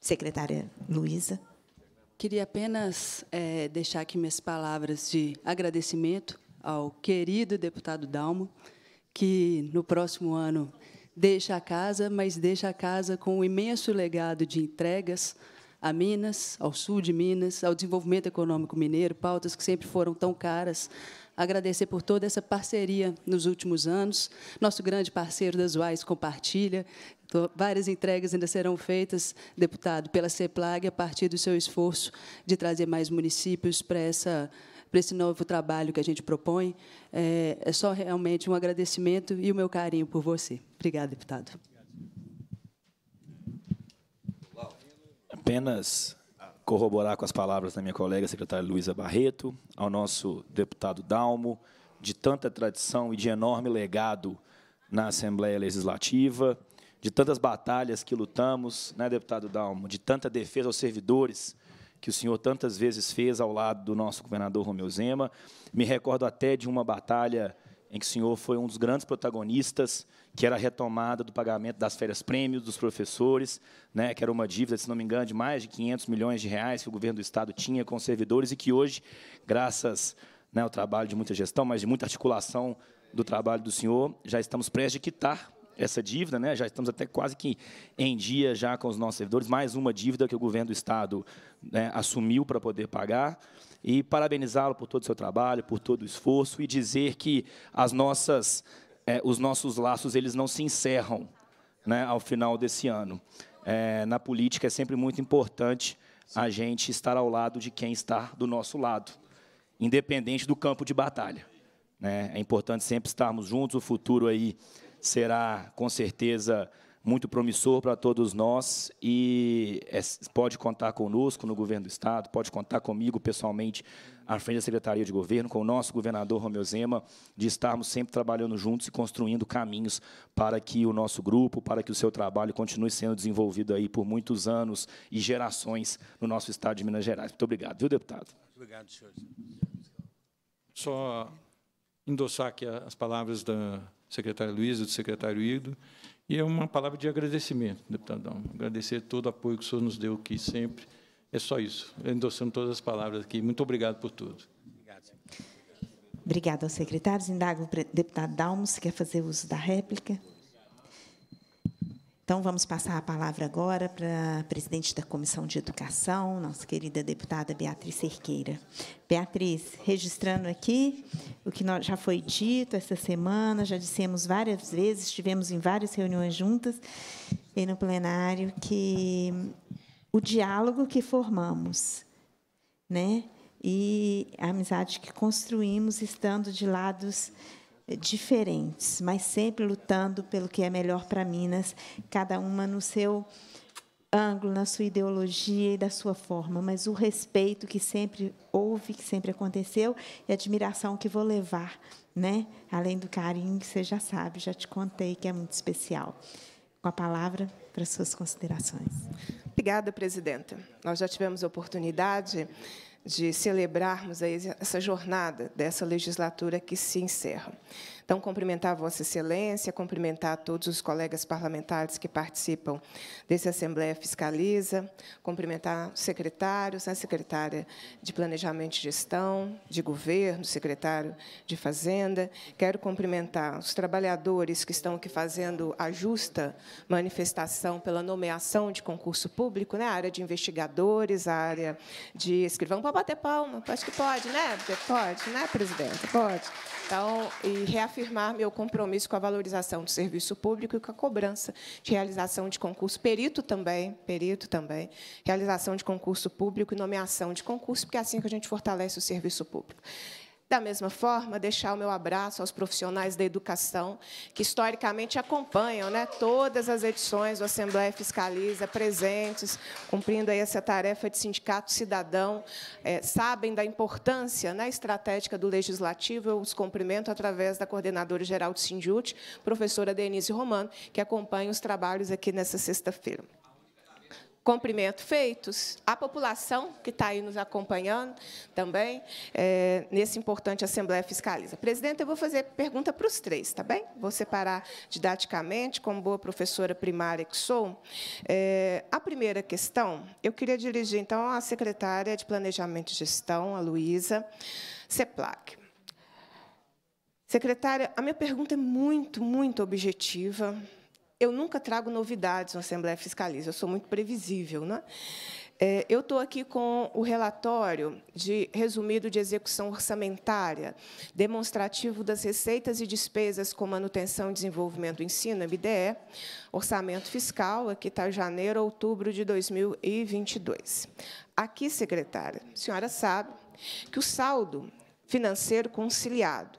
Secretária Luísa. Queria apenas é, deixar aqui minhas palavras de agradecimento ao querido deputado Dalmo, que no próximo ano deixa a casa, mas deixa a casa com um imenso legado de entregas a Minas, ao sul de Minas, ao desenvolvimento econômico mineiro, pautas que sempre foram tão caras. Agradecer por toda essa parceria nos últimos anos. Nosso grande parceiro das UAIs compartilha. Várias entregas ainda serão feitas, deputado, pela CEPLAG, a partir do seu esforço de trazer mais municípios para essa para esse novo trabalho que a gente propõe. É, é só realmente um agradecimento e o meu carinho por você. Obrigada, deputado. Apenas corroborar com as palavras da minha colega secretária Luísa Barreto, ao nosso deputado Dalmo, de tanta tradição e de enorme legado na Assembleia Legislativa, de tantas batalhas que lutamos, né, deputado Dalmo, de tanta defesa aos servidores que o senhor tantas vezes fez ao lado do nosso governador Romeu Zema. Me recordo até de uma batalha em que o senhor foi um dos grandes protagonistas, que era a retomada do pagamento das férias prêmios dos professores, né, que era uma dívida, se não me engano, de mais de 500 milhões de reais que o governo do Estado tinha com os servidores e que hoje, graças né, ao trabalho de muita gestão, mas de muita articulação do trabalho do senhor, já estamos prestes a quitar essa dívida, né? já estamos até quase que em dia já com os nossos servidores, mais uma dívida que o governo do Estado né, assumiu para poder pagar e parabenizá-lo por todo o seu trabalho, por todo o esforço e dizer que as nossas, é, os nossos laços eles não se encerram né, ao final desse ano. É, na política é sempre muito importante a gente estar ao lado de quem está do nosso lado, independente do campo de batalha. Né? É importante sempre estarmos juntos. O futuro aí será, com certeza, muito promissor para todos nós e é, pode contar conosco no governo do Estado, pode contar comigo pessoalmente à frente da Secretaria de Governo, com o nosso governador Romeu Zema, de estarmos sempre trabalhando juntos e construindo caminhos para que o nosso grupo, para que o seu trabalho continue sendo desenvolvido aí por muitos anos e gerações no nosso Estado de Minas Gerais. Muito obrigado, viu, deputado? Muito obrigado, senhor. Só endossar aqui as palavras da secretária Luísa, do secretário Ido, e é uma palavra de agradecimento, deputadão. Agradecer todo o apoio que o senhor nos deu aqui sempre. É só isso. Endossando todas as palavras aqui. Muito obrigado por tudo. Obrigada aos secretários. Indago o deputado Dalmo, se quer fazer uso da réplica. Então, vamos passar a palavra agora para a presidente da Comissão de Educação, nossa querida deputada Beatriz Cerqueira. Beatriz, registrando aqui o que já foi dito essa semana, já dissemos várias vezes, estivemos em várias reuniões juntas e no plenário, que o diálogo que formamos, né, e a amizade que construímos estando de lados diferentes, mas sempre lutando pelo que é melhor para Minas, cada uma no seu ângulo, na sua ideologia e da sua forma, mas o respeito que sempre houve, que sempre aconteceu, e a admiração que vou levar, né? Além do carinho que você já sabe, já te contei que é muito especial. Com a palavra para suas considerações. Obrigada, presidenta. Nós já tivemos a oportunidade de celebrarmos essa jornada dessa legislatura que se encerra. Então, cumprimentar Vossa Excelência, cumprimentar todos os colegas parlamentares que participam desse Assembleia Fiscaliza, cumprimentar os secretários, a secretária de Planejamento e Gestão, de Governo, secretário de Fazenda. Quero cumprimentar os trabalhadores que estão aqui fazendo a justa manifestação pela nomeação de concurso público, né? a área de investigadores, a área de escrivão. Bater palma? Acho que pode, né? Pode, né, presidente? Pode. Então, e reafirmar meu compromisso com a valorização do serviço público e com a cobrança de realização de concurso, perito também, perito também, realização de concurso público e nomeação de concurso, porque é assim que a gente fortalece o serviço público. Da mesma forma, deixar o meu abraço aos profissionais da educação, que historicamente acompanham né, todas as edições do Assembleia Fiscaliza, presentes, cumprindo aí essa tarefa de sindicato cidadão, é, sabem da importância né, estratégica do Legislativo. Eu os cumprimento através da coordenadora geral do Sindiute, professora Denise Romano, que acompanha os trabalhos aqui nessa sexta-feira cumprimento feitos, a população que está aí nos acompanhando também, é, nesse importante Assembleia Fiscaliza. Presidente, eu vou fazer pergunta para os três, tá bem? Vou separar didaticamente, como boa professora primária que sou. É, a primeira questão, eu queria dirigir, então, à secretária de Planejamento e Gestão, a Luísa Seplac. Secretária, a minha pergunta é muito, muito objetiva, eu nunca trago novidades na Assembleia Fiscaliza, eu sou muito previsível. Né? É, eu estou aqui com o relatório de resumido de execução orçamentária, demonstrativo das receitas e despesas com manutenção e desenvolvimento do ensino, MDE, orçamento fiscal, aqui está janeiro, outubro de 2022. Aqui, secretária, a senhora sabe que o saldo financeiro conciliado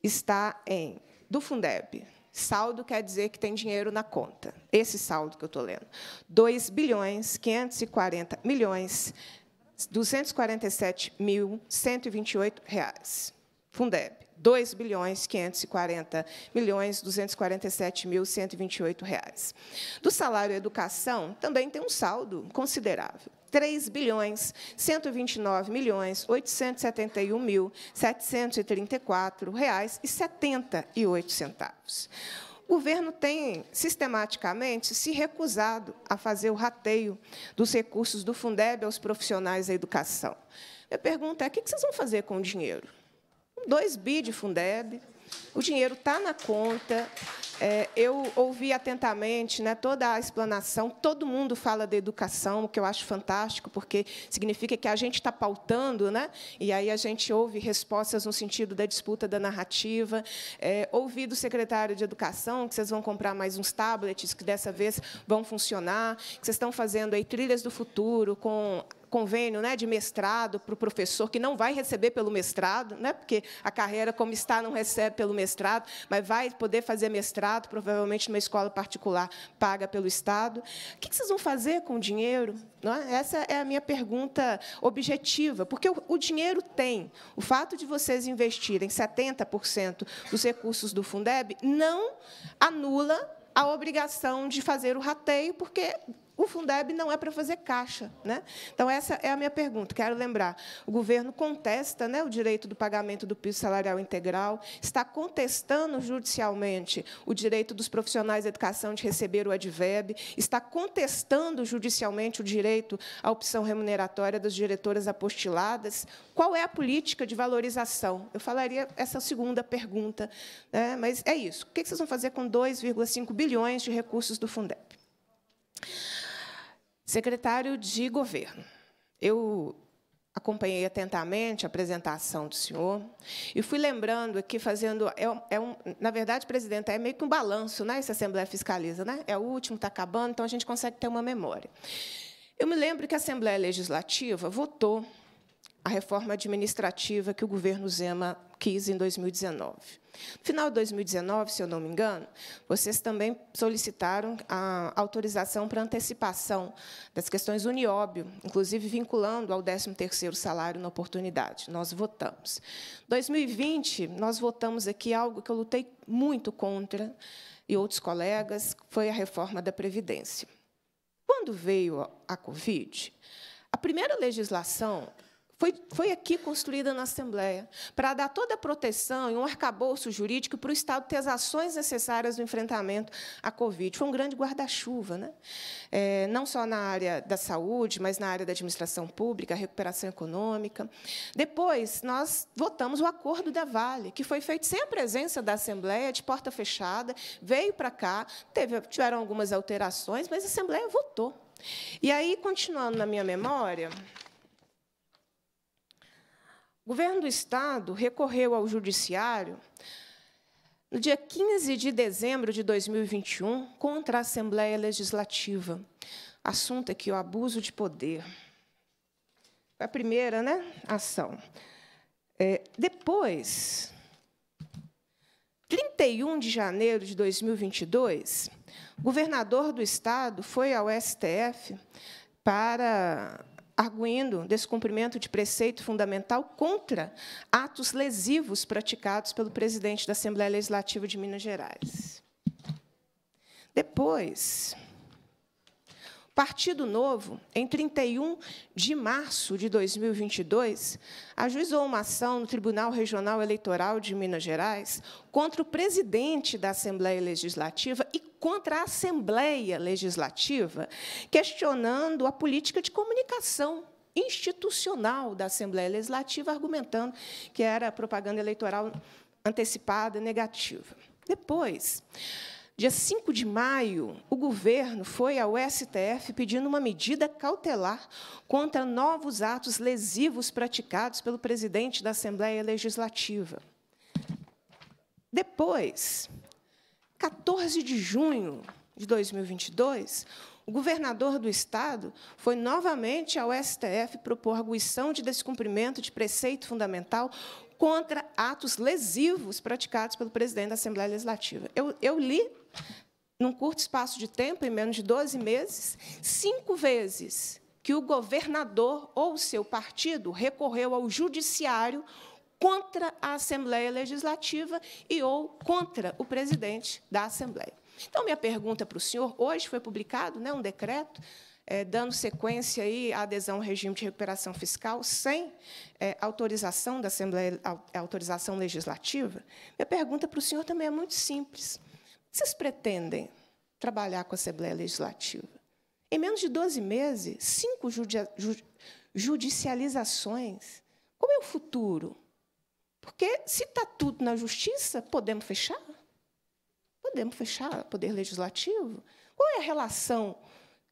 está em, do Fundeb, Saldo quer dizer que tem dinheiro na conta. Esse saldo que eu estou lendo. 2 bilhões 540 milhões 247 mil 128 reais. Fundeb. 2 bilhões 540 milhões 247 mil 128 reais. Do salário educação também tem um saldo considerável. 3 bilhões 129 milhões 871 mil 734 reais e 78 centavos. O governo tem sistematicamente se recusado a fazer o rateio dos recursos do Fundeb aos profissionais da educação. Minha pergunta é: o que vocês vão fazer com o dinheiro? 2 bi de Fundeb, o dinheiro está na conta. É, eu ouvi atentamente né, toda a explanação. Todo mundo fala de educação, o que eu acho fantástico, porque significa que a gente está pautando, né, e aí a gente ouve respostas no sentido da disputa da narrativa. É, ouvi do secretário de Educação que vocês vão comprar mais uns tablets que dessa vez vão funcionar, que vocês estão fazendo aí trilhas do futuro com convênio né, de mestrado para o professor, que não vai receber pelo mestrado, né, porque a carreira, como está, não recebe pelo mestrado, mas vai poder fazer mestrado, provavelmente numa escola particular paga pelo Estado. O que vocês vão fazer com o dinheiro? É? Essa é a minha pergunta objetiva, porque o, o dinheiro tem. O fato de vocês investirem 70% dos recursos do Fundeb não anula a obrigação de fazer o rateio, porque o Fundeb não é para fazer caixa. Né? Então, essa é a minha pergunta. Quero lembrar: o governo contesta né, o direito do pagamento do piso salarial integral, está contestando judicialmente o direito dos profissionais da educação de receber o adveb, está contestando judicialmente o direito à opção remuneratória das diretoras apostiladas. Qual é a política de valorização? Eu falaria essa segunda pergunta, né? mas é isso. O que vocês vão fazer com 2,5 bilhões de recursos do Fundeb? Secretário de Governo, eu acompanhei atentamente a apresentação do senhor e fui lembrando aqui, fazendo. É, é um, na verdade, presidente, é meio que um balanço, né? Essa Assembleia Fiscaliza, né? É o último, está acabando, então a gente consegue ter uma memória. Eu me lembro que a Assembleia Legislativa votou a reforma administrativa que o governo Zema quis em 2019. No final de 2019, se eu não me engano, vocês também solicitaram a autorização para antecipação das questões Unióbio, inclusive vinculando ao 13º salário na oportunidade. Nós votamos. Em 2020, nós votamos aqui algo que eu lutei muito contra, e outros colegas, foi a reforma da Previdência. Quando veio a Covid, a primeira legislação foi, foi aqui construída na Assembleia, para dar toda a proteção e um arcabouço jurídico para o Estado ter as ações necessárias no enfrentamento à Covid. Foi um grande guarda-chuva, né? É, não só na área da saúde, mas na área da administração pública, recuperação econômica. Depois, nós votamos o acordo da Vale, que foi feito sem a presença da Assembleia, de porta fechada, veio para cá, teve, tiveram algumas alterações, mas a Assembleia votou. E aí, continuando na minha memória, o governo do Estado recorreu ao Judiciário no dia 15 de dezembro de 2021 contra a Assembleia Legislativa. Assunto aqui, o abuso de poder. A primeira né, ação. É, depois, 31 de janeiro de 2022, o governador do Estado foi ao STF para arguindo descumprimento de preceito fundamental contra atos lesivos praticados pelo presidente da Assembleia Legislativa de Minas Gerais. Depois, Partido Novo, em 31 de março de 2022, ajuizou uma ação no Tribunal Regional Eleitoral de Minas Gerais contra o presidente da Assembleia Legislativa e contra a Assembleia Legislativa, questionando a política de comunicação institucional da Assembleia Legislativa, argumentando que era propaganda eleitoral antecipada negativa. Depois, Dia 5 de maio, o governo foi ao STF pedindo uma medida cautelar contra novos atos lesivos praticados pelo presidente da Assembleia Legislativa. Depois, 14 de junho de 2022, o governador do Estado foi novamente ao STF propor arguição de descumprimento de preceito fundamental contra atos lesivos praticados pelo presidente da Assembleia Legislativa. Eu, eu li num curto espaço de tempo, em menos de 12 meses, cinco vezes que o governador ou seu partido recorreu ao judiciário contra a Assembleia Legislativa e ou contra o presidente da Assembleia. Então, minha pergunta para o senhor, hoje foi publicado né, um decreto é, dando sequência aí à adesão ao regime de recuperação fiscal sem é, autorização da Assembleia, autorização legislativa. Minha pergunta para o senhor também é muito simples. Vocês pretendem trabalhar com a Assembleia Legislativa? Em menos de 12 meses, cinco judicializações. Como é o futuro? Porque, se está tudo na justiça, podemos fechar? Podemos fechar o Poder Legislativo? Qual é a relação?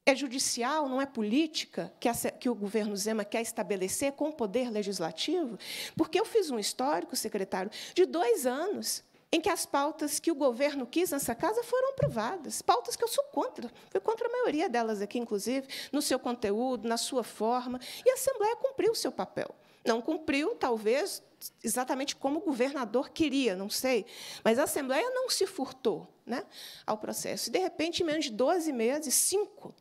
É judicial, não é política, que o governo Zema quer estabelecer com o Poder Legislativo? Porque eu fiz um histórico, secretário, de dois anos em que as pautas que o governo quis nessa casa foram aprovadas. Pautas que eu sou contra. Fui contra a maioria delas aqui, inclusive, no seu conteúdo, na sua forma. E a Assembleia cumpriu o seu papel. Não cumpriu, talvez, exatamente como o governador queria, não sei. Mas a Assembleia não se furtou né, ao processo. E, de repente, em menos de 12 meses, cinco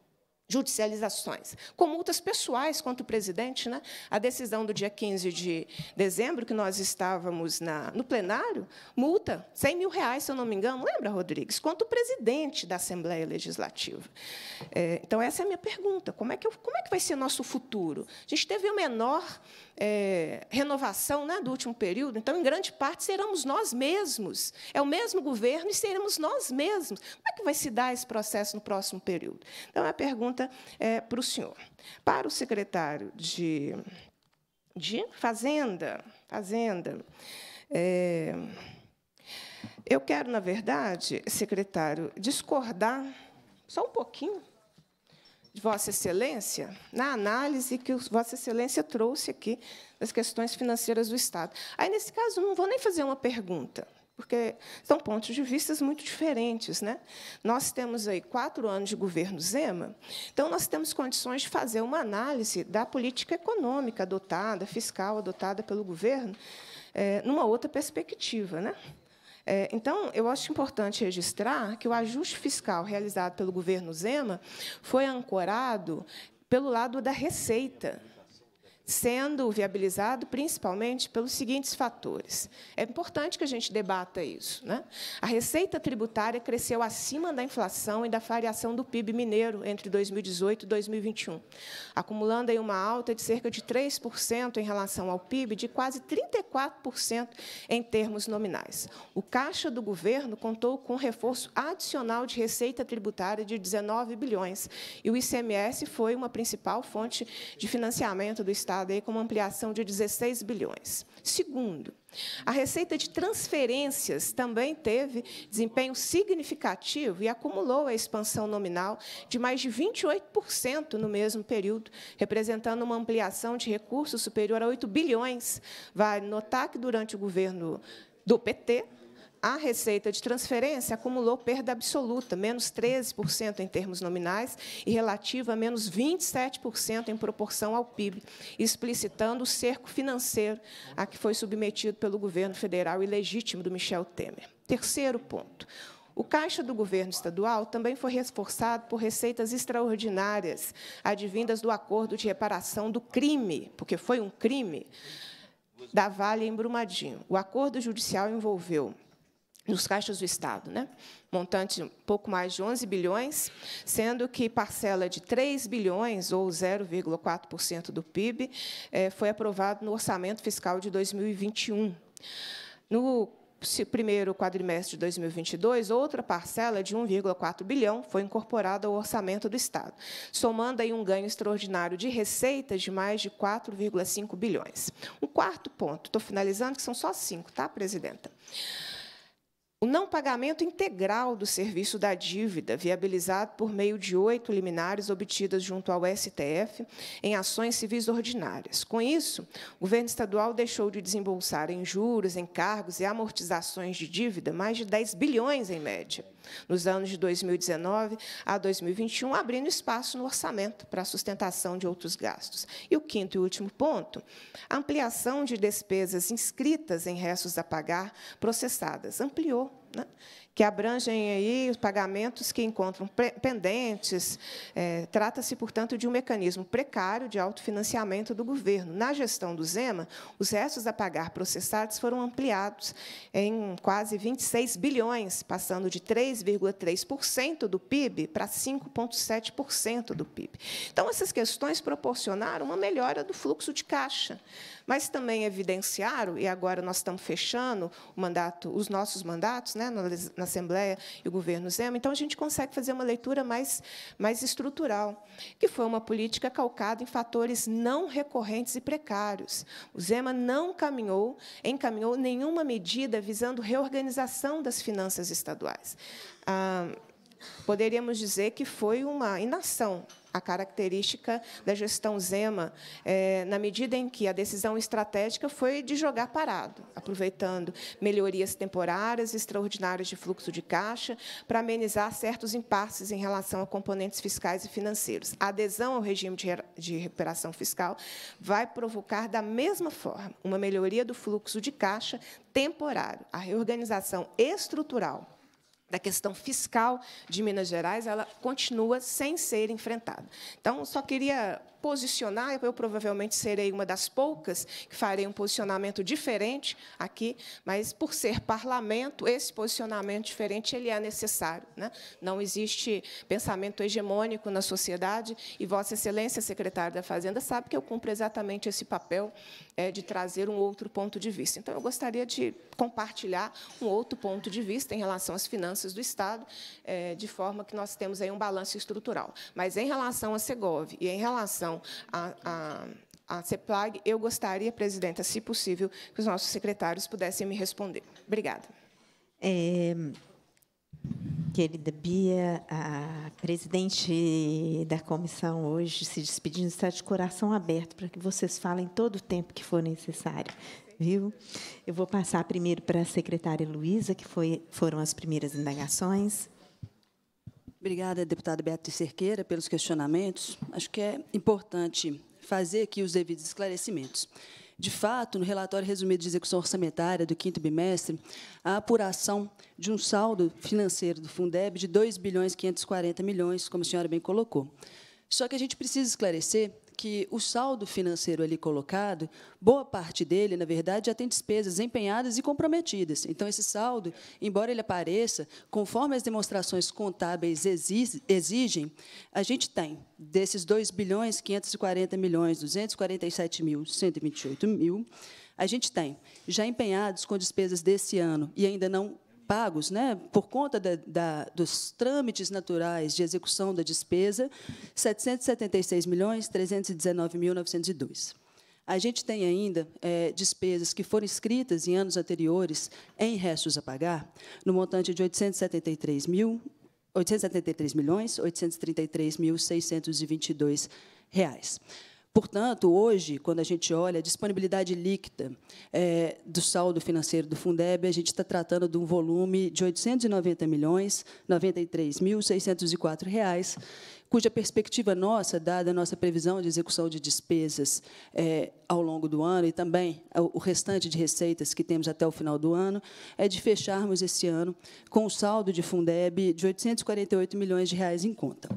judicializações, com multas pessoais contra o presidente. Né? A decisão do dia 15 de dezembro, que nós estávamos na, no plenário, multa 100 mil reais, se eu não me engano, lembra, Rodrigues? Contra o presidente da Assembleia Legislativa. É, então, essa é a minha pergunta. Como é que, eu, como é que vai ser nosso futuro? A gente teve o menor é, renovação né, do último período, então, em grande parte, seremos nós mesmos. É o mesmo governo e seremos nós mesmos. Como é que vai se dar esse processo no próximo período? Então, a pergunta é para o senhor. Para o secretário de, de Fazenda, Fazenda é, eu quero, na verdade, secretário, discordar só um pouquinho Vossa Excelência na análise que Vossa Excelência trouxe aqui das questões financeiras do Estado. Aí, nesse caso, não vou nem fazer uma pergunta. porque são pontos de vista muito diferentes. Né? Nós temos aí quatro anos de governo Zema, então nós temos condições de fazer uma análise da política econômica adotada, fiscal adotada pelo governo, é, numa outra perspectiva. Né? É, então, eu acho importante registrar que o ajuste fiscal realizado pelo governo Zema foi ancorado pelo lado da receita sendo viabilizado principalmente pelos seguintes fatores. É importante que a gente debata isso. Né? A receita tributária cresceu acima da inflação e da variação do PIB mineiro entre 2018 e 2021, acumulando aí uma alta de cerca de 3% em relação ao PIB, de quase 34% em termos nominais. O caixa do governo contou com um reforço adicional de receita tributária de 19 bilhões, e o ICMS foi uma principal fonte de financiamento do Estado Aí com uma ampliação de 16 bilhões. Segundo, a receita de transferências também teve desempenho significativo e acumulou a expansão nominal de mais de 28% no mesmo período, representando uma ampliação de recursos superior a 8 bilhões. Vale notar que, durante o governo do PT, a receita de transferência acumulou perda absoluta, menos 13% em termos nominais e relativa, menos 27% em proporção ao PIB, explicitando o cerco financeiro a que foi submetido pelo governo federal ilegítimo do Michel Temer. Terceiro ponto. O caixa do governo estadual também foi reforçado por receitas extraordinárias, advindas do acordo de reparação do crime, porque foi um crime, da Vale em Brumadinho. O acordo judicial envolveu nos caixas do Estado, né? montante um pouco mais de 11 bilhões, sendo que parcela de 3 bilhões, ou 0,4% do PIB, eh, foi aprovado no orçamento fiscal de 2021. No primeiro quadrimestre de 2022, outra parcela de 1,4 bilhão foi incorporada ao orçamento do Estado, somando aí um ganho extraordinário de receitas de mais de 4,5 bilhões. Um quarto ponto, estou finalizando, que são só cinco, tá, presidenta? O não pagamento integral do serviço da dívida, viabilizado por meio de oito liminares obtidas junto ao STF em ações civis ordinárias. Com isso, o governo estadual deixou de desembolsar em juros, encargos e amortizações de dívida mais de 10 bilhões em média nos anos de 2019 a 2021, abrindo espaço no orçamento para a sustentação de outros gastos. E o quinto e último ponto, ampliação de despesas inscritas em restos a pagar processadas. Ampliou. Né? Que abrangem aí os pagamentos que encontram pendentes. É, Trata-se, portanto, de um mecanismo precário de autofinanciamento do governo. Na gestão do Zema, os restos a pagar processados foram ampliados em quase 26 bilhões, passando de 3,3% do PIB para 5,7% do PIB. Então, essas questões proporcionaram uma melhora do fluxo de caixa mas também evidenciaram, e agora nós estamos fechando mandato, os nossos mandatos né, na Assembleia e o governo Zema, então a gente consegue fazer uma leitura mais, mais estrutural, que foi uma política calcada em fatores não recorrentes e precários. O Zema não caminhou, encaminhou nenhuma medida visando reorganização das finanças estaduais. Ah, poderíamos dizer que foi uma inação a característica da gestão Zema, é, na medida em que a decisão estratégica foi de jogar parado, aproveitando melhorias temporárias, extraordinárias de fluxo de caixa, para amenizar certos impasses em relação a componentes fiscais e financeiros. A adesão ao regime de, de recuperação fiscal vai provocar, da mesma forma, uma melhoria do fluxo de caixa temporário, a reorganização estrutural da questão fiscal de Minas Gerais, ela continua sem ser enfrentada. Então, só queria posicionar, eu provavelmente serei uma das poucas que farei um posicionamento diferente aqui, mas por ser parlamento, esse posicionamento diferente ele é necessário. Né? Não existe pensamento hegemônico na sociedade e Vossa Excelência, secretário da Fazenda, sabe que eu cumpro exatamente esse papel é, de trazer um outro ponto de vista. Então, eu gostaria de compartilhar um outro ponto de vista em relação às finanças do Estado, é, de forma que nós temos aí um balanço estrutural. Mas, em relação a Segov e em relação relação à, à, CEPLAG, eu gostaria, presidenta, se possível, que os nossos secretários pudessem me responder. Obrigada. É, Querida Bia, a presidente da comissão hoje se despedindo está de coração aberto para que vocês falem todo o tempo que for necessário, viu? Eu vou passar primeiro para a secretária Luísa, que foi, foram as primeiras indagações. Obrigada, deputada Beatriz Cerqueira, pelos questionamentos. Acho que é importante fazer aqui os devidos esclarecimentos. De fato, no relatório resumido de execução orçamentária do quinto bimestre, a apuração de um saldo financeiro do Fundeb de 2 bilhões 540 milhões, como a senhora bem colocou. Só que a gente precisa esclarecer que o saldo financeiro ali colocado, boa parte dele, na verdade, já tem despesas empenhadas e comprometidas. Então, esse saldo, embora ele apareça, conforme as demonstrações contábeis exigem, a gente tem, desses 2 bilhões 540 milhões, 247 mil, 128 mil, a gente tem já empenhados com despesas desse ano e ainda não pagos, né, por conta da, da, dos trâmites naturais de execução da despesa, 776 milhões 319 mil 902. A gente tem ainda é, despesas que foram escritas em anos anteriores em restos a pagar, no montante de 873 mil 873 milhões 833 mil 622 reais. Portanto, hoje, quando a gente olha a disponibilidade líquida é, do saldo financeiro do Fundeb, a gente está tratando de um volume de 890 milhões 93.604 reais, cuja perspectiva nossa, dada a nossa previsão de execução de despesas é, ao longo do ano e também o restante de receitas que temos até o final do ano, é de fecharmos esse ano com um saldo de Fundeb de 848 milhões de reais em conta.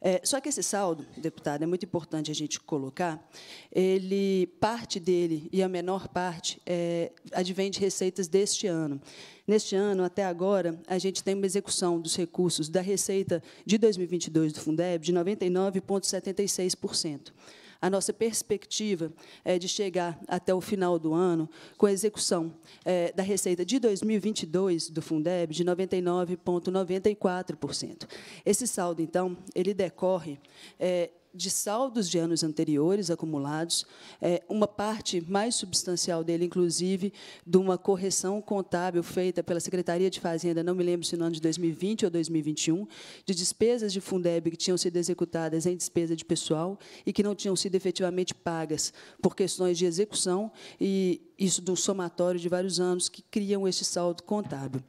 É, só que esse saldo, deputado, é muito importante a gente colocar, ele parte dele e a menor parte é, advém de receitas deste ano. Neste ano, até agora, a gente tem uma execução dos recursos da receita de 2022 do Fundeb de 99,76%. A nossa perspectiva é de chegar até o final do ano com a execução é, da receita de 2022 do Fundeb de 99,94%. Esse saldo, então, ele decorre é, de saldos de anos anteriores acumulados, é, uma parte mais substancial dele, inclusive, de uma correção contábil feita pela Secretaria de Fazenda, não me lembro se no ano de 2020 ou 2021, de despesas de Fundeb que tinham sido executadas em despesa de pessoal e que não tinham sido efetivamente pagas por questões de execução e isso do somatório de vários anos que criam este saldo contábil.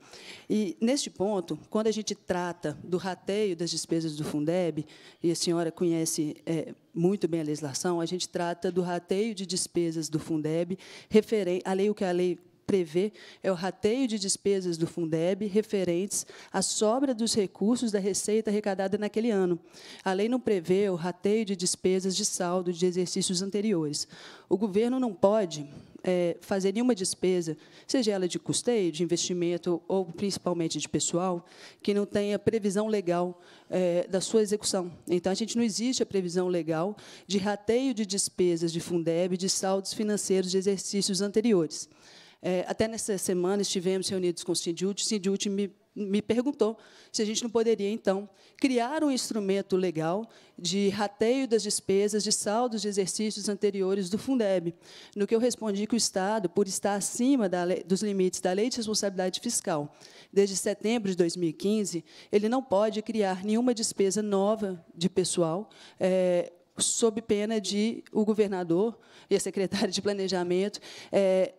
E, neste ponto, quando a gente trata do rateio das despesas do Fundeb, e a senhora conhece é, muito bem a legislação, a gente trata do rateio de despesas do Fundeb, referente, a lei, o que a lei prevê é o rateio de despesas do Fundeb referentes à sobra dos recursos da receita arrecadada naquele ano. A lei não prevê o rateio de despesas de saldo de exercícios anteriores. O governo não pode é, fazer nenhuma despesa, seja ela de custeio, de investimento ou principalmente de pessoal, que não tenha previsão legal é, da sua execução. Então, a gente não existe a previsão legal de rateio de despesas de Fundeb de saldos financeiros de exercícios anteriores. É, até nessa semana estivemos reunidos com o Sindiut, o Sindiut me me perguntou se a gente não poderia, então, criar um instrumento legal de rateio das despesas de saldos de exercícios anteriores do Fundeb. No que eu respondi que o Estado, por estar acima lei, dos limites da Lei de Responsabilidade Fiscal, desde setembro de 2015, ele não pode criar nenhuma despesa nova de pessoal, é, sob pena de o governador e a secretária de Planejamento é,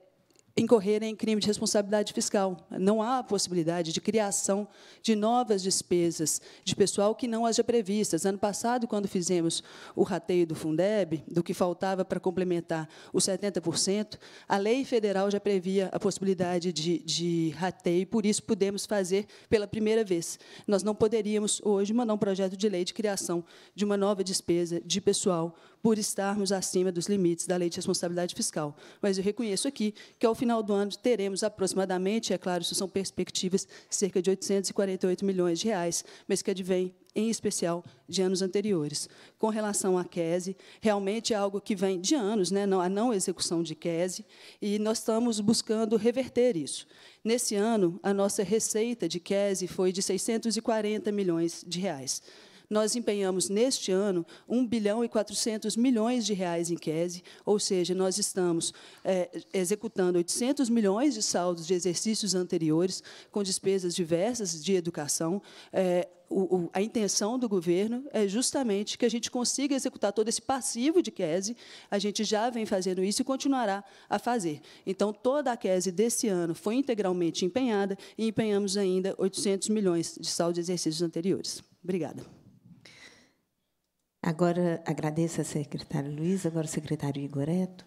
incorrerem em crime de responsabilidade fiscal. Não há possibilidade de criação de novas despesas de pessoal que não haja previstas. Ano passado, quando fizemos o rateio do Fundeb, do que faltava para complementar os 70%, a lei federal já previa a possibilidade de, de rateio, por isso pudemos fazer pela primeira vez. Nós não poderíamos, hoje, mandar um projeto de lei de criação de uma nova despesa de pessoal por estarmos acima dos limites da lei de responsabilidade fiscal. Mas eu reconheço aqui que, ao final do ano, teremos aproximadamente, é claro, isso são perspectivas, cerca de 848 milhões de reais, mas que advém, em especial, de anos anteriores. Com relação à QESE, realmente é algo que vem de anos, né, a não execução de QESE, e nós estamos buscando reverter isso. Nesse ano, a nossa receita de QESE foi de 640 milhões de reais. Nós empenhamos neste ano 1 bilhão e 400 milhões de reais em QESE, ou seja, nós estamos é, executando 800 milhões de saldos de exercícios anteriores, com despesas diversas de educação. É, o, o, a intenção do governo é justamente que a gente consiga executar todo esse passivo de QESE. A gente já vem fazendo isso e continuará a fazer. Então, toda a QESE desse ano foi integralmente empenhada e empenhamos ainda 800 milhões de saldo de exercícios anteriores. Obrigada. Agora, agradeço a secretária Luiz, agora o secretário Igoreto.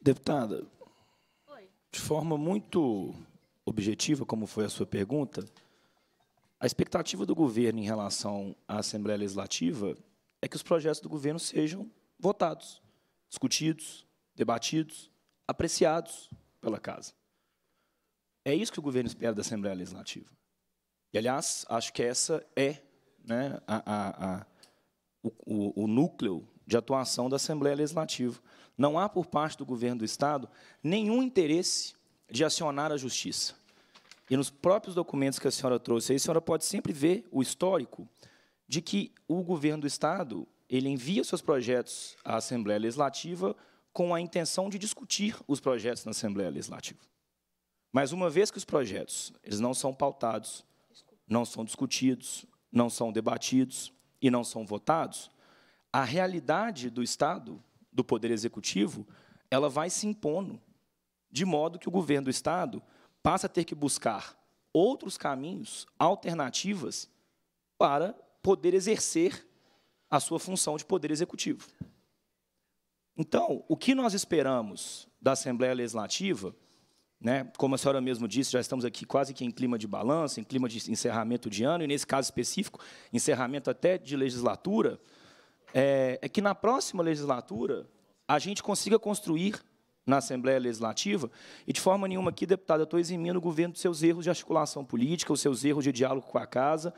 Deputada, de forma muito objetiva, como foi a sua pergunta, a expectativa do governo em relação à Assembleia Legislativa é que os projetos do governo sejam votados, discutidos, debatidos, apreciados pela Casa. É isso que o governo espera da Assembleia Legislativa. E, aliás, acho que essa é né, a, a, a, o, o núcleo de atuação da Assembleia Legislativa. Não há, por parte do governo do Estado, nenhum interesse de acionar a justiça. E nos próprios documentos que a senhora trouxe aí, a senhora pode sempre ver o histórico de que o governo do Estado ele envia seus projetos à Assembleia Legislativa com a intenção de discutir os projetos na Assembleia Legislativa. Mas uma vez que os projetos eles não são pautados, não são discutidos, não são debatidos e não são votados, a realidade do Estado, do Poder Executivo, ela vai se impondo de modo que o governo do Estado passa a ter que buscar outros caminhos, alternativas, para poder exercer a sua função de poder executivo. Então, o que nós esperamos da Assembleia Legislativa, né, como a senhora mesmo disse, já estamos aqui quase que em clima de balanço, em clima de encerramento de ano, e nesse caso específico, encerramento até de legislatura, é, é que na próxima legislatura a gente consiga construir na Assembleia Legislativa, e de forma nenhuma aqui, deputado, eu estou eximindo o governo dos seus erros de articulação política, os seus erros de diálogo com a casa,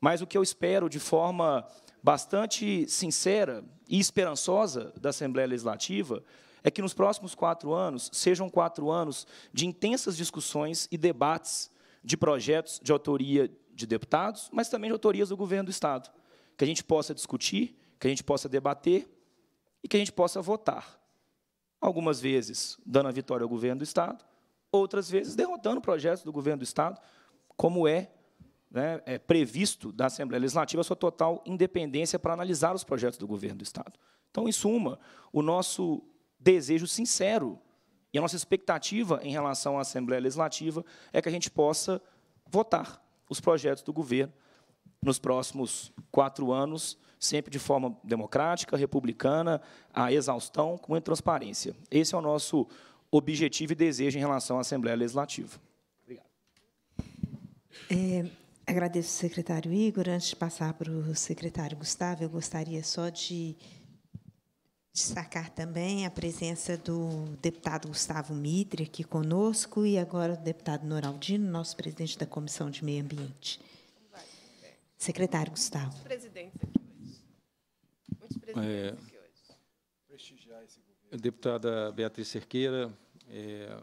mas o que eu espero de forma bastante sincera e esperançosa da Assembleia Legislativa é que nos próximos quatro anos sejam quatro anos de intensas discussões e debates de projetos de autoria de deputados, mas também de autorias do governo do Estado, que a gente possa discutir, que a gente possa debater e que a gente possa votar algumas vezes dando a vitória ao governo do Estado, outras vezes derrotando projetos do governo do Estado, como é, né, é previsto da Assembleia Legislativa a sua total independência para analisar os projetos do governo do Estado. Então, em suma, o nosso desejo sincero e a nossa expectativa em relação à Assembleia Legislativa é que a gente possa votar os projetos do governo nos próximos quatro anos, sempre de forma democrática, republicana, a exaustão, com muita transparência. Esse é o nosso objetivo e desejo em relação à Assembleia Legislativa. Obrigado. É, agradeço ao secretário Igor. Antes de passar para o secretário Gustavo, eu gostaria só de destacar também a presença do deputado Gustavo Mitre aqui conosco e agora o deputado Noraldino, nosso presidente da Comissão de Meio Ambiente. Secretário Gustavo. Presidente Muitos presidentes aqui hoje. Prestigiar esse governo. Deputada Beatriz Cerqueira, é,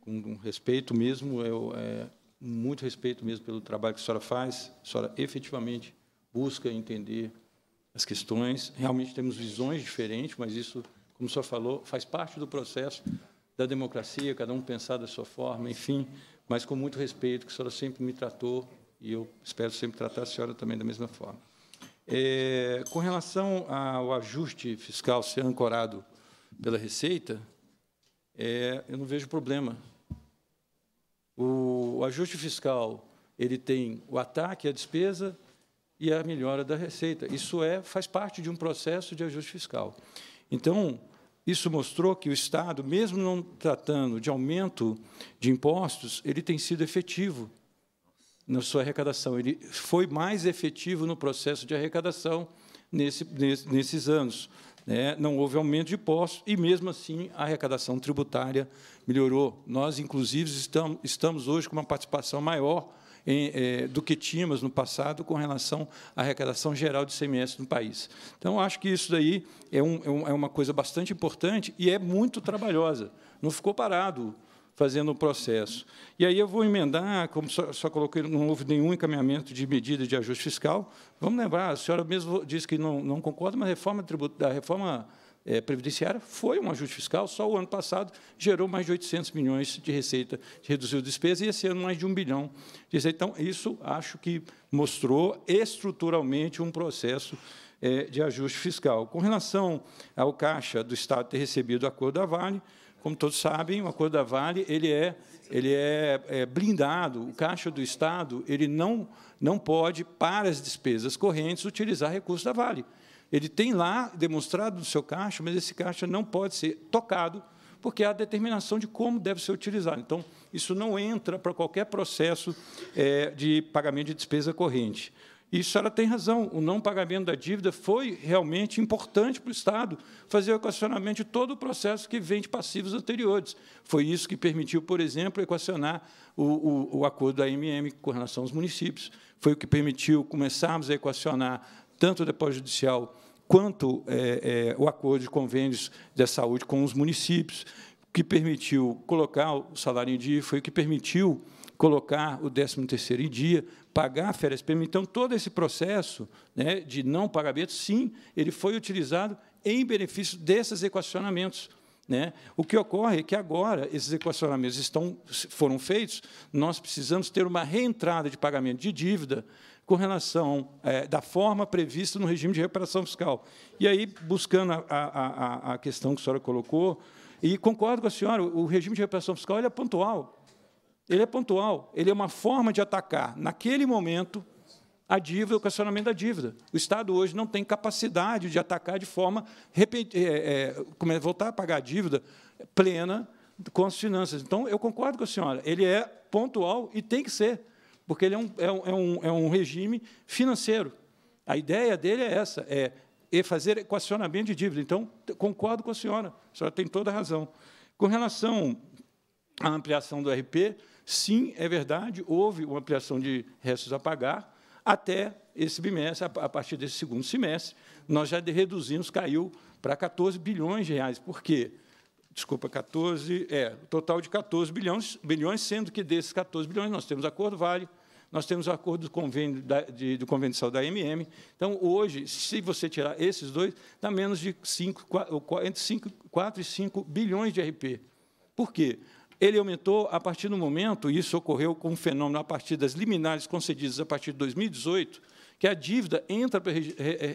com respeito mesmo, eu, é, muito respeito mesmo pelo trabalho que a senhora faz. A senhora efetivamente busca entender as questões. Realmente temos visões diferentes, mas isso, como a senhora falou, faz parte do processo da democracia, cada um pensar da sua forma, enfim, mas com muito respeito, que a senhora sempre me tratou e eu espero sempre tratar a senhora também da mesma forma. É, com relação ao ajuste fiscal ser ancorado pela Receita, é, eu não vejo problema. O, o ajuste fiscal ele tem o ataque à despesa e a melhora da receita. Isso é faz parte de um processo de ajuste fiscal. Então, isso mostrou que o Estado, mesmo não tratando de aumento de impostos, ele tem sido efetivo na sua arrecadação. Ele foi mais efetivo no processo de arrecadação nesse, nesse, nesses anos. Né? Não houve aumento de impostos e, mesmo assim, a arrecadação tributária melhorou. Nós, inclusive, estamos, estamos hoje com uma participação maior é, do que tínhamos no passado com relação à arrecadação geral de ICMS no país. Então, acho que isso daí é, é, um, é uma coisa bastante importante e é muito trabalhosa. Não ficou parado fazendo o processo. E aí eu vou emendar, como só, só, coloquei, não houve nenhum encaminhamento de medida de ajuste fiscal. Vamos lembrar, a senhora mesmo disse que não, não concorda, mas a reforma, da reforma é, previdenciária foi um ajuste fiscal, só o ano passado gerou mais de 800 milhões de receita, reduziu despesa, e esse ano mais de um bilhão de receita. Então, isso acho que mostrou estruturalmente um processo é, de ajuste fiscal. Com relação ao Caixa do Estado ter recebido o acordo da Vale, como todos sabem, o acordo da Vale ele é, ele é, é blindado. O Caixa do Estado ele não, não pode, para as despesas correntes, utilizar recursos da Vale. Ele tem lá demonstrado no seu caixa, mas esse caixa não pode ser tocado, porque há determinação de como deve ser utilizado. Então, isso não entra para qualquer processo é, de pagamento de despesa corrente. E a senhora tem razão, o não pagamento da dívida foi realmente importante para o Estado fazer o equacionamento de todo o processo que vem de passivos anteriores. Foi isso que permitiu, por exemplo, equacionar o, o, o acordo da MM com relação aos municípios, foi o que permitiu começarmos a equacionar tanto o depósito judicial quanto é, é, o acordo de convênios de saúde com os municípios, que permitiu colocar o salário em dia, foi o que permitiu colocar o 13º em dia, pagar férias prêmio. Então, todo esse processo né, de não pagamento, sim, ele foi utilizado em benefício desses equacionamentos. Né? O que ocorre é que agora esses equacionamentos estão, foram feitos, nós precisamos ter uma reentrada de pagamento de dívida com relação é, da forma prevista no regime de recuperação fiscal. E aí, buscando a, a, a questão que a senhora colocou, e concordo com a senhora, o regime de recuperação fiscal é pontual. Ele é pontual, ele é uma forma de atacar, naquele momento, a dívida, o questionamento da dívida. O Estado hoje não tem capacidade de atacar de forma, é, é, é, voltar a pagar a dívida plena com as finanças. Então, eu concordo com a senhora, ele é pontual e tem que ser, porque ele é um, é um, é um, é um regime financeiro. A ideia dele é essa, é fazer equacionamento de dívida. Então, concordo com a senhora, a senhora tem toda a razão. Com relação à ampliação do RP, Sim, é verdade, houve uma ampliação de restos a pagar até esse bimestre, a partir desse segundo semestre, nós já reduzimos, caiu para 14 bilhões de reais. Por quê? Desculpa, 14, é, total de 14 bilhões, bilhões, sendo que desses 14 bilhões nós temos acordo Vale, nós temos o acordo do convênio, da, de, do convênio de saúde da MM. Então, hoje, se você tirar esses dois, dá menos de 5, 4, entre 5, 4 e 5 bilhões de RP. Por quê? ele aumentou a partir do momento, e isso ocorreu com um fenômeno a partir das liminares concedidas a partir de 2018, que a dívida entra para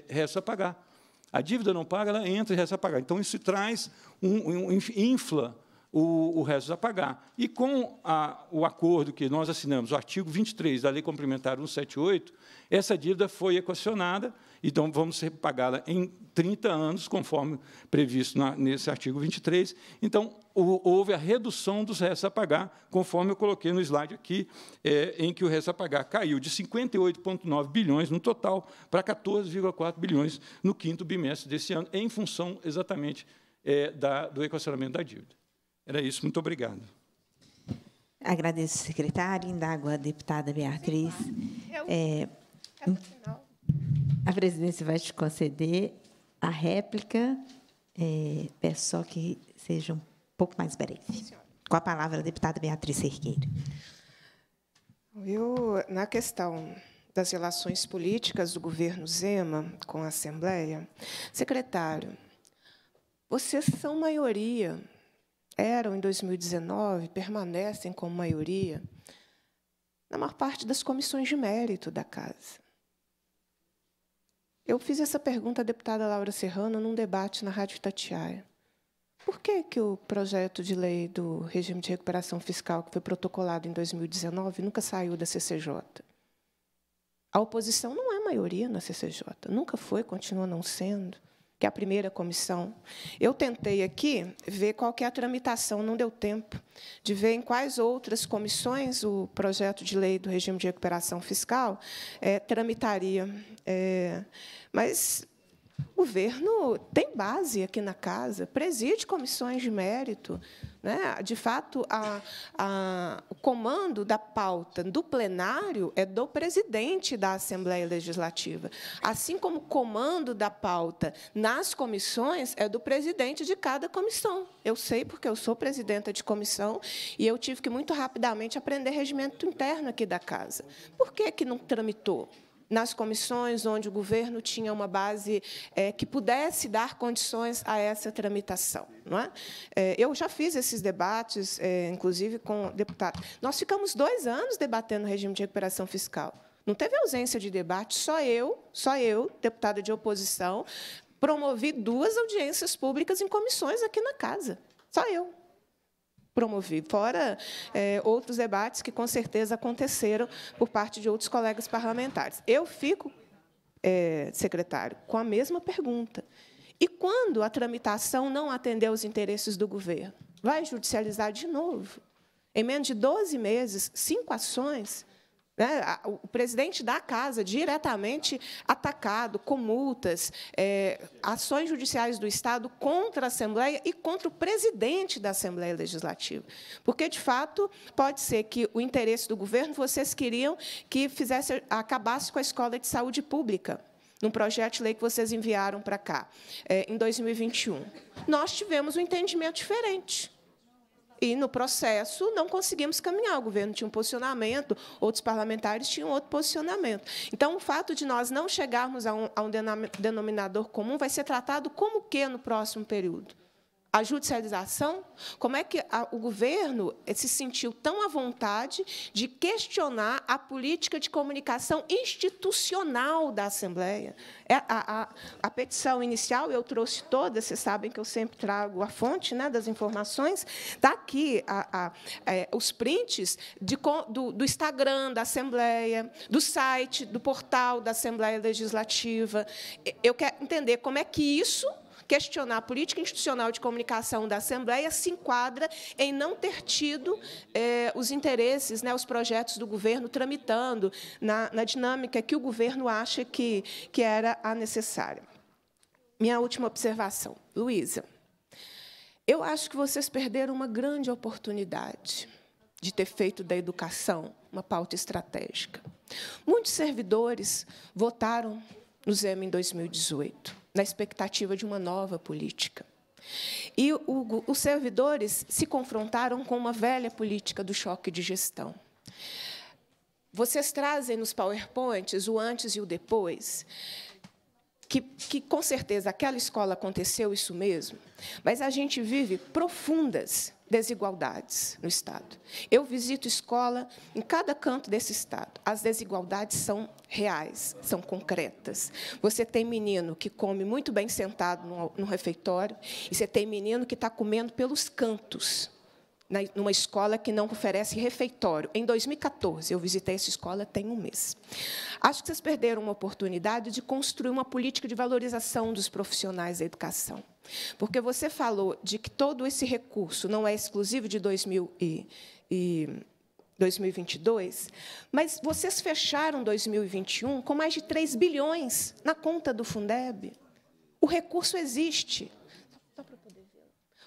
resta pagar. A dívida não paga, ela entra e resta a pagar. Então, isso traz, um, um infla o, o resto a pagar. E com a, o acordo que nós assinamos, o artigo 23 da Lei Complementar 178, essa dívida foi equacionada, então vamos pagá-la em 30 anos, conforme previsto na, nesse artigo 23. Então, houve a redução dos restos a pagar, conforme eu coloquei no slide aqui, é, em que o resto a pagar caiu de 58,9 bilhões no total para 14,4 bilhões no quinto bimestre desse ano, em função exatamente é, da, do equacionamento da dívida. Era isso, muito obrigado. Agradeço, secretário. Indago a deputada Beatriz. É, a presidência vai te conceder a réplica. É, peço só que seja um pouco mais breve. Com a palavra, a deputada Beatriz Cerqueira. Eu, na questão das relações políticas do governo Zema com a Assembleia, secretário, vocês são maioria eram em 2019, permanecem como maioria na maior parte das comissões de mérito da casa. Eu fiz essa pergunta à deputada Laura Serrano num debate na Rádio Tatiaia. Por que, que o projeto de lei do regime de recuperação fiscal, que foi protocolado em 2019, nunca saiu da CCJ? A oposição não é maioria na CCJ, nunca foi, continua não sendo que é a primeira comissão. Eu tentei aqui ver qual é a tramitação, não deu tempo de ver em quais outras comissões o projeto de lei do regime de recuperação fiscal é, tramitaria. É, mas o governo tem base aqui na casa, preside comissões de mérito, Né? De fato, a, a, o comando da pauta do plenário é do presidente da Assembleia Legislativa, assim como o comando da pauta nas comissões é do presidente de cada comissão. Eu sei porque eu sou presidenta de comissão e eu tive que muito rapidamente aprender regimento interno aqui da casa. Por que que não tramitou? Nas comissões onde o governo tinha uma base é, que pudesse dar condições a essa tramitação. Não é? É, eu já fiz esses debates, é, inclusive com deputados. Nós ficamos dois anos debatendo o regime de recuperação fiscal. Não teve ausência de debate, só eu, só eu, deputada de oposição, promovi duas audiências públicas em comissões aqui na casa. Só eu promovi, fora é, outros debates que, com certeza, aconteceram por parte de outros colegas parlamentares. Eu fico, é, secretário, com a mesma pergunta. E quando a tramitação não atender aos interesses do governo? Vai judicializar de novo? Em menos de 12 meses, cinco ações? O presidente da casa diretamente atacado com multas, é, ações judiciais do Estado contra a Assembleia e contra o presidente da Assembleia Legislativa. Porque, de fato, pode ser que o interesse do governo, vocês queriam que fizesse, acabasse com a escola de saúde pública num projeto de lei que vocês enviaram para cá, é, em 2021. Nós tivemos um entendimento diferente. E, no processo, não conseguimos caminhar. O governo tinha um posicionamento, outros parlamentares tinham outro posicionamento. Então, o fato de nós não chegarmos a um, a um denominador comum vai ser tratado como que no próximo período? A judicialização, como é que a, o governo se sentiu tão à vontade de questionar a política de comunicação institucional da Assembleia? É, a, a, a, petição inicial, eu trouxe toda, vocês sabem que eu sempre trago a fonte né, das informações, está aqui é, os prints de, do, do Instagram da Assembleia, do site, do portal da Assembleia Legislativa. Eu quero entender como é que isso questionar a política institucional de comunicação da Assembleia se enquadra em não ter tido eh, os interesses, né, os projetos do governo tramitando na, na dinâmica que o governo acha que, que era a necessária. Minha última observação. Luísa, eu acho que vocês perderam uma grande oportunidade de ter feito da educação uma pauta estratégica. Muitos servidores votaram no Zema em 2018 na expectativa de uma nova política. E o, os servidores se confrontaram com uma velha política do choque de gestão. Vocês trazem nos PowerPoints o antes e o depois, que, que com certeza aquela escola aconteceu isso mesmo, mas a gente vive profundas desigualdades no Estado. Eu visito escola em cada canto desse Estado. As desigualdades são reais, são concretas. Você tem menino que come muito bem sentado no, refeitório, e você tem menino que está comendo pelos cantos numa escola que não oferece refeitório. Em 2014, eu visitei essa escola tem um mês. Acho que vocês perderam uma oportunidade de construir uma política de valorização dos profissionais da educação. Porque você falou de que todo esse recurso não é exclusivo de 2000 e, e 2022, mas vocês fecharam 2021 com mais de 3 bilhões na conta do Fundeb. O recurso existe.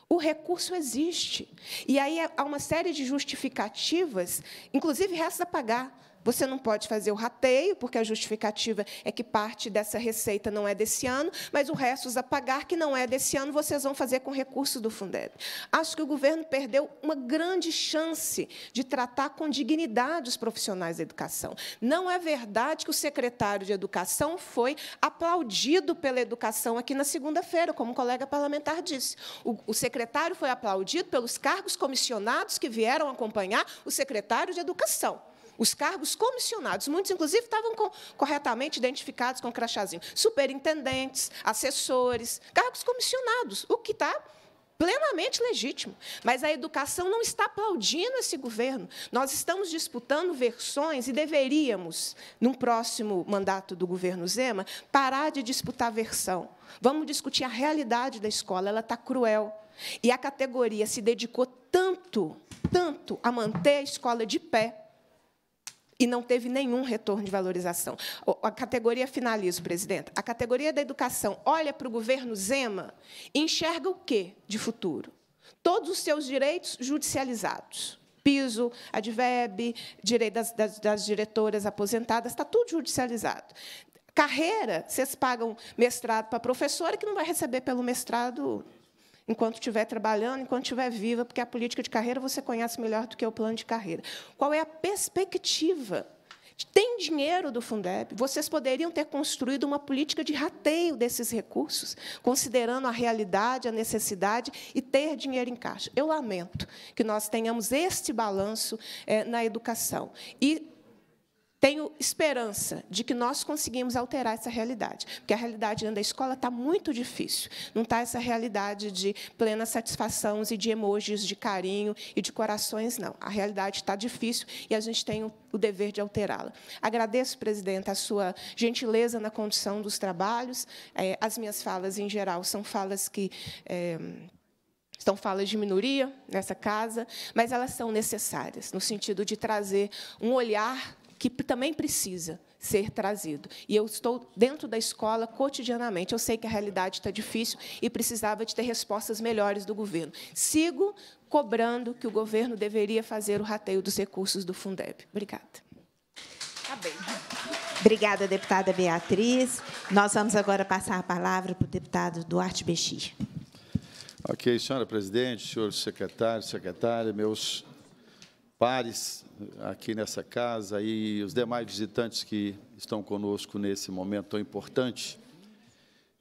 O recurso existe. E aí há uma série de justificativas, inclusive resta pagar. Você não pode fazer o rateio, porque a justificativa é que parte dessa receita não é desse ano, mas o resto a pagar, que não é desse ano, vocês vão fazer com recurso do Fundeb. Acho que o governo perdeu uma grande chance de tratar com dignidade os profissionais da educação. Não é verdade que o secretário de Educação foi aplaudido pela educação aqui na segunda-feira, como o colega parlamentar disse. O, o secretário foi aplaudido pelos cargos comissionados que vieram acompanhar o secretário de Educação. Os cargos comissionados, muitos, inclusive, estavam com, corretamente identificados com crachazinho. Superintendentes, assessores, cargos comissionados, o que está plenamente legítimo. Mas a educação não está aplaudindo esse governo. Nós estamos disputando versões e deveríamos, num próximo mandato do governo Zema, parar de disputar versão. Vamos discutir a realidade da escola. Ela está cruel. E a categoria se dedicou tanto, tanto a manter a escola de pé e não teve nenhum retorno de valorização. A categoria finaliza, presidente. A categoria da educação olha para o governo Zema e enxerga o quê de futuro? Todos os seus direitos judicializados. Piso, adverb, direito das, das, das diretoras aposentadas, está tudo judicializado. Carreira, vocês pagam mestrado para a professora, que não vai receber pelo mestrado enquanto estiver trabalhando, enquanto estiver viva, porque a política de carreira você conhece melhor do que o plano de carreira. Qual é a perspectiva tem dinheiro do Fundeb, vocês poderiam ter construído uma política de rateio desses recursos, considerando a realidade, a necessidade e ter dinheiro em caixa. Eu lamento que nós tenhamos este balanço é, na educação. E tenho esperança de que nós conseguimos alterar essa realidade, porque a realidade dentro da escola está muito difícil. Não está essa realidade de plena satisfação e de emojis de carinho e de corações, não. A realidade está difícil e a gente tem o dever de alterá-la. Agradeço, presidente, a sua gentileza na condução dos trabalhos. É, as minhas falas, em geral, são falas que. É, são falas de minoria nessa casa, mas elas são necessárias, no sentido de trazer um olhar que também precisa ser trazido. E eu estou dentro da escola cotidianamente. Eu sei que a realidade está difícil e precisava de ter respostas melhores do governo. Sigo cobrando que o governo deveria fazer o rateio dos recursos do Fundeb. Obrigada. Tá bem. Obrigada, deputada Beatriz. Nós vamos agora passar a palavra para o deputado Duarte Bexir. Ok, senhora presidente, senhores secretários, secretária, meus pares, aqui nessa casa e os demais visitantes que estão conosco nesse momento tão importante,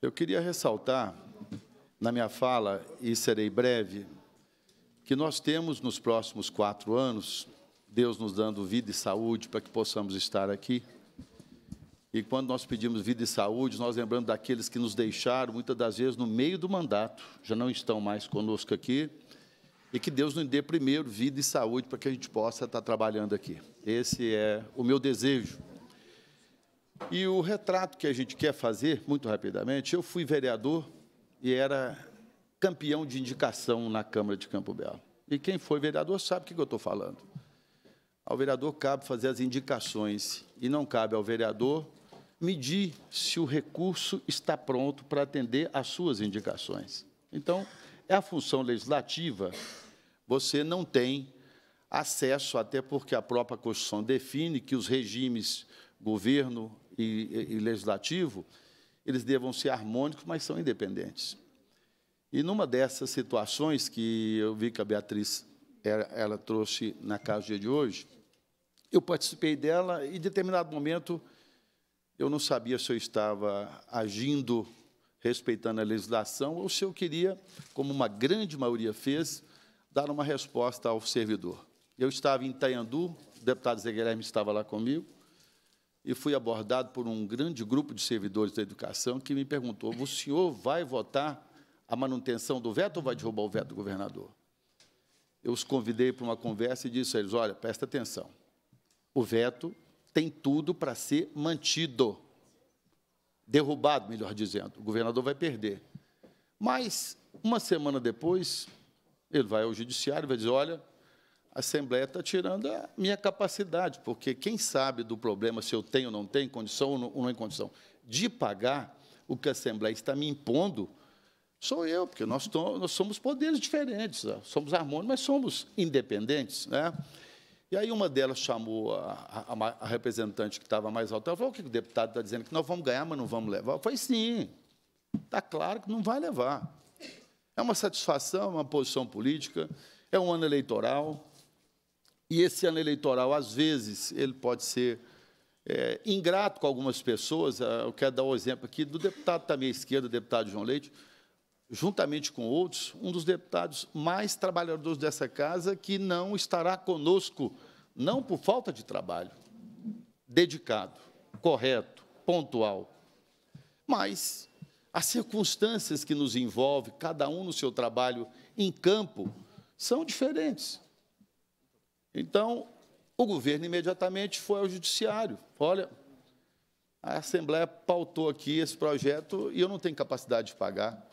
eu queria ressaltar na minha fala, e serei breve, que nós temos nos próximos quatro anos, Deus nos dando vida e saúde para que possamos estar aqui. E quando nós pedimos vida e saúde, nós lembramos daqueles que nos deixaram, muitas das vezes, no meio do mandato, já não estão mais conosco aqui, e que Deus nos dê primeiro vida e saúde para que a gente possa estar trabalhando aqui. Esse é o meu desejo. E o retrato que a gente quer fazer, muito rapidamente, eu fui vereador e era campeão de indicação na Câmara de Campo Belo. E quem foi vereador sabe o que eu estou falando. Ao vereador cabe fazer as indicações e não cabe ao vereador medir se o recurso está pronto para atender às suas indicações. Então, é a função legislativa você não tem acesso, até porque a própria Constituição define que os regimes governo e, e, legislativo, eles devam ser harmônicos, mas são independentes. E numa dessas situações que eu vi que a Beatriz ela, ela trouxe na casa de hoje, eu participei dela e, em determinado momento, eu não sabia se eu estava agindo respeitando a legislação ou se eu queria, como uma grande maioria fez, dar uma resposta ao servidor. Eu estava em Itaiandu, o deputado Zé Guilherme estava lá comigo, e fui abordado por um grande grupo de servidores da educação que me perguntou: o senhor vai votar a manutenção do veto ou vai derrubar o veto do governador? Eu os convidei para uma conversa e disse a eles: olha, presta atenção, o veto tem tudo para ser mantido, derrubado, melhor dizendo. O governador vai perder. Mas, uma semana depois, ele vai ao judiciário e vai dizer: olha, a Assembleia está tirando a minha capacidade, porque quem sabe do problema, se eu tenho ou não tenho condição ou não, ou em condição de pagar o que a Assembleia está me impondo, sou eu, porque nós, nós somos poderes diferentes, somos harmônicos, mas somos independentes. Né? E aí uma delas chamou a, a, a representante que estava mais alta, ela falou, o que o deputado está dizendo? Que nós vamos ganhar, mas não vamos levar? Eu falei, sim, está claro que não vai levar. É uma satisfação, uma posição política, é um ano eleitoral, e esse ano eleitoral, às vezes, ele pode ser é, ingrato com algumas pessoas. Ah, eu quero dar um exemplo aqui do deputado da minha esquerda, o deputado João Leite, juntamente com outros, um dos deputados mais trabalhadores dessa casa, que não estará conosco, não por falta de trabalho, dedicado, correto, pontual, mas as circunstâncias que nos envolvem, cada um no seu trabalho em campo, são diferentes. Então, o governo imediatamente foi ao judiciário. Olha, a Assembleia pautou aqui esse projeto e eu não tenho capacidade de pagar.